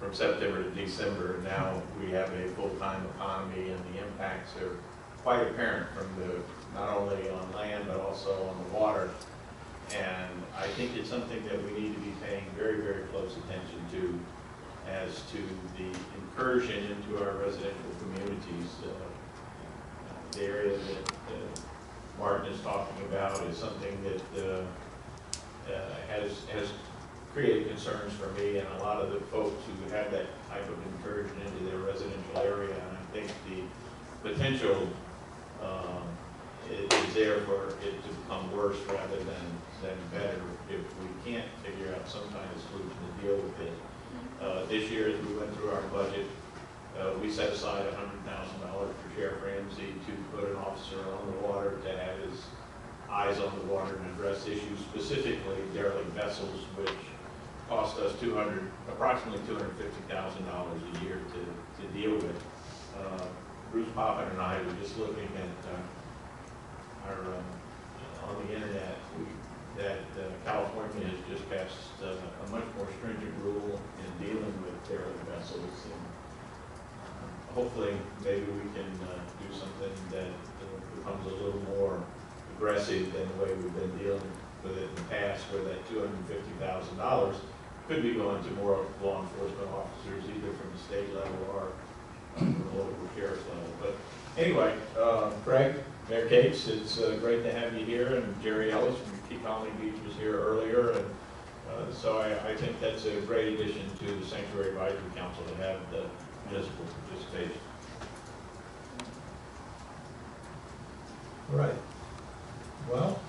from September to December. Now we have a full-time economy and the impacts are quite apparent from the, not only on land, but also on the water. And I think it's something that we need to be paying very, very close attention to as to the incursion into our residential communities. Uh, The area that uh, Martin is talking about is something that uh, uh, has, has created concerns for me and a lot of the folks who have that type of incursion into their residential area. And I think the potential um, is there for it to become worse rather than, than better if we can't figure out some kind of solution to deal with it. Uh, This year, as we went through our budget, uh, we set aside hundred thousand dollars for Sheriff Ramsay to put an officer on the water to have his eyes on the water and address issues, specifically derelict vessels, which cost us two hundred, approximately two hundred fifty thousand dollars a year to, to deal with. Uh, Bruce Popham and I were just looking at, uh, our, um, on the internet, that uh, California has just passed uh, a much more stringent rule dealing with derelict vessels. And uh, hopefully, maybe we can uh, do something that becomes a little more aggressive than the way we've been dealing with it in the past, where that two hundred and fifty thousand dollars could be going to more law enforcement officers, either from the state level or uh, from the local sheriff's level. But anyway, uh, Craig, Mayor Cates, it's uh, great to have you here, and Jerry Ellis from Key Colony Beach was here earlier, and uh, so I, I think that's a great addition to the Sanctuary Advisory Council to have the municipal participation. All right. Well,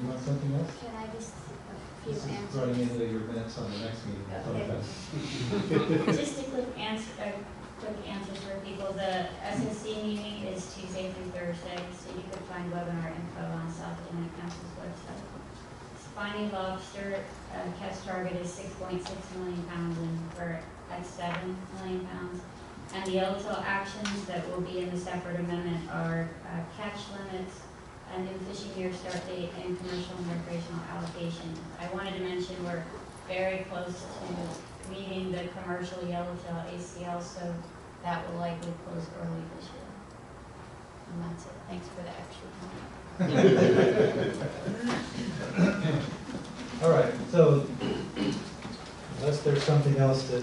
you want something else? Can I just, a few This is answers? running into your minutes on the next meeting. Okay. Just a quick answer, a quick answer for people. The SSC meeting is Tuesday through Thursday, so you could find webinar info on South Carolina Council's website. Spiny lobster, uh, catch target is six point six million pounds and we're at seven million pounds. And the Yellowtail actions that will be in the separate amendment are, uh, catch limits, a new fishing year start date, and commercial and recreational allocation. I wanted to mention we're very close to meeting the commercial yellowtail ACL, so that will likely close early this year. And that's it. Thanks for the extra. All right, so unless there's something else that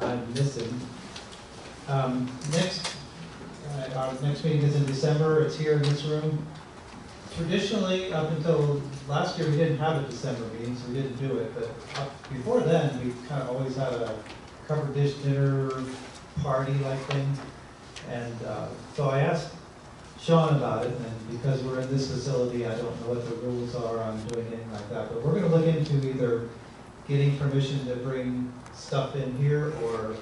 I'm missing, um, next, uh, our next meeting is in December, it's here in this room. Traditionally, up until last year, we didn't have a December meeting, so we didn't do it, but before then, we kind of always had a cover dish dinner party-like thing. And, uh, so I asked Sean about it, and because we're in this facility, I don't know what the rules are on doing anything like that, but we're gonna look into either getting permission to bring stuff in here, or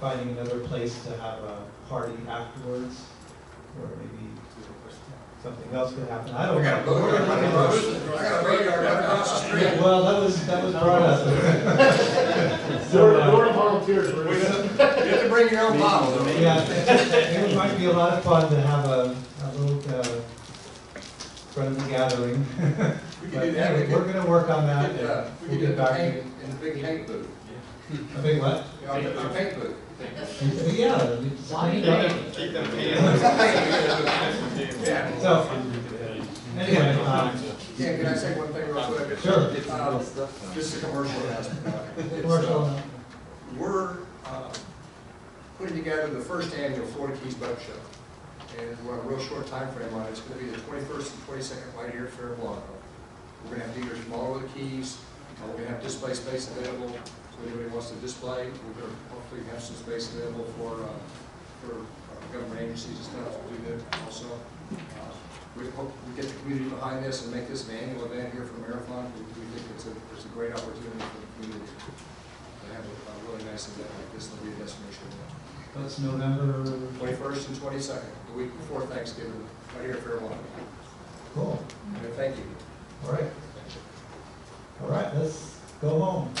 finding another place to have a party afterwards, or maybe something else could happen, I don't know. We got a boat yard right across- I got a boat yard right across the street. Well, that was, that was brought up. Door, So, uh, door volunteers, Bruce. You have to bring your own bottle. though. Yeah, it might be a lot of fun to have a, a little, friendly gathering. We But can do that. anyway, We we're gonna work on that, we could, uh, and We we'll could get do back to paint you. in the big paint booth. A big what? Yeah, the the paint booth. Yeah. it's- Keep them Yeah. So, anyway, um, Yeah, can I say one thing real quick? Sure. Um, Just a commercial announcement. It's, uh, commercial, We're uh, putting together the first annual Florida Keys Boat Show. And we're on a real short time frame on it. It's going to be the 21st and 22nd right here at Faro Blanco. We're going to have dealers from all over the Keys. Uh, We're going to have display space available, so anybody wants to display. We're going to hopefully have some space available for, uh, for uh, government agencies and stuff to do that also. Uh, We hope we get the community behind this and make this an annual event here for Marathon. We we think it's a, it's a great opportunity for the community to have a a really nice event like this, and be a destination. That's November, Twenty-first and twenty-second, the week before Thanksgiving, right here at Fairmont. cool, thank you. all right. All right, let's go home.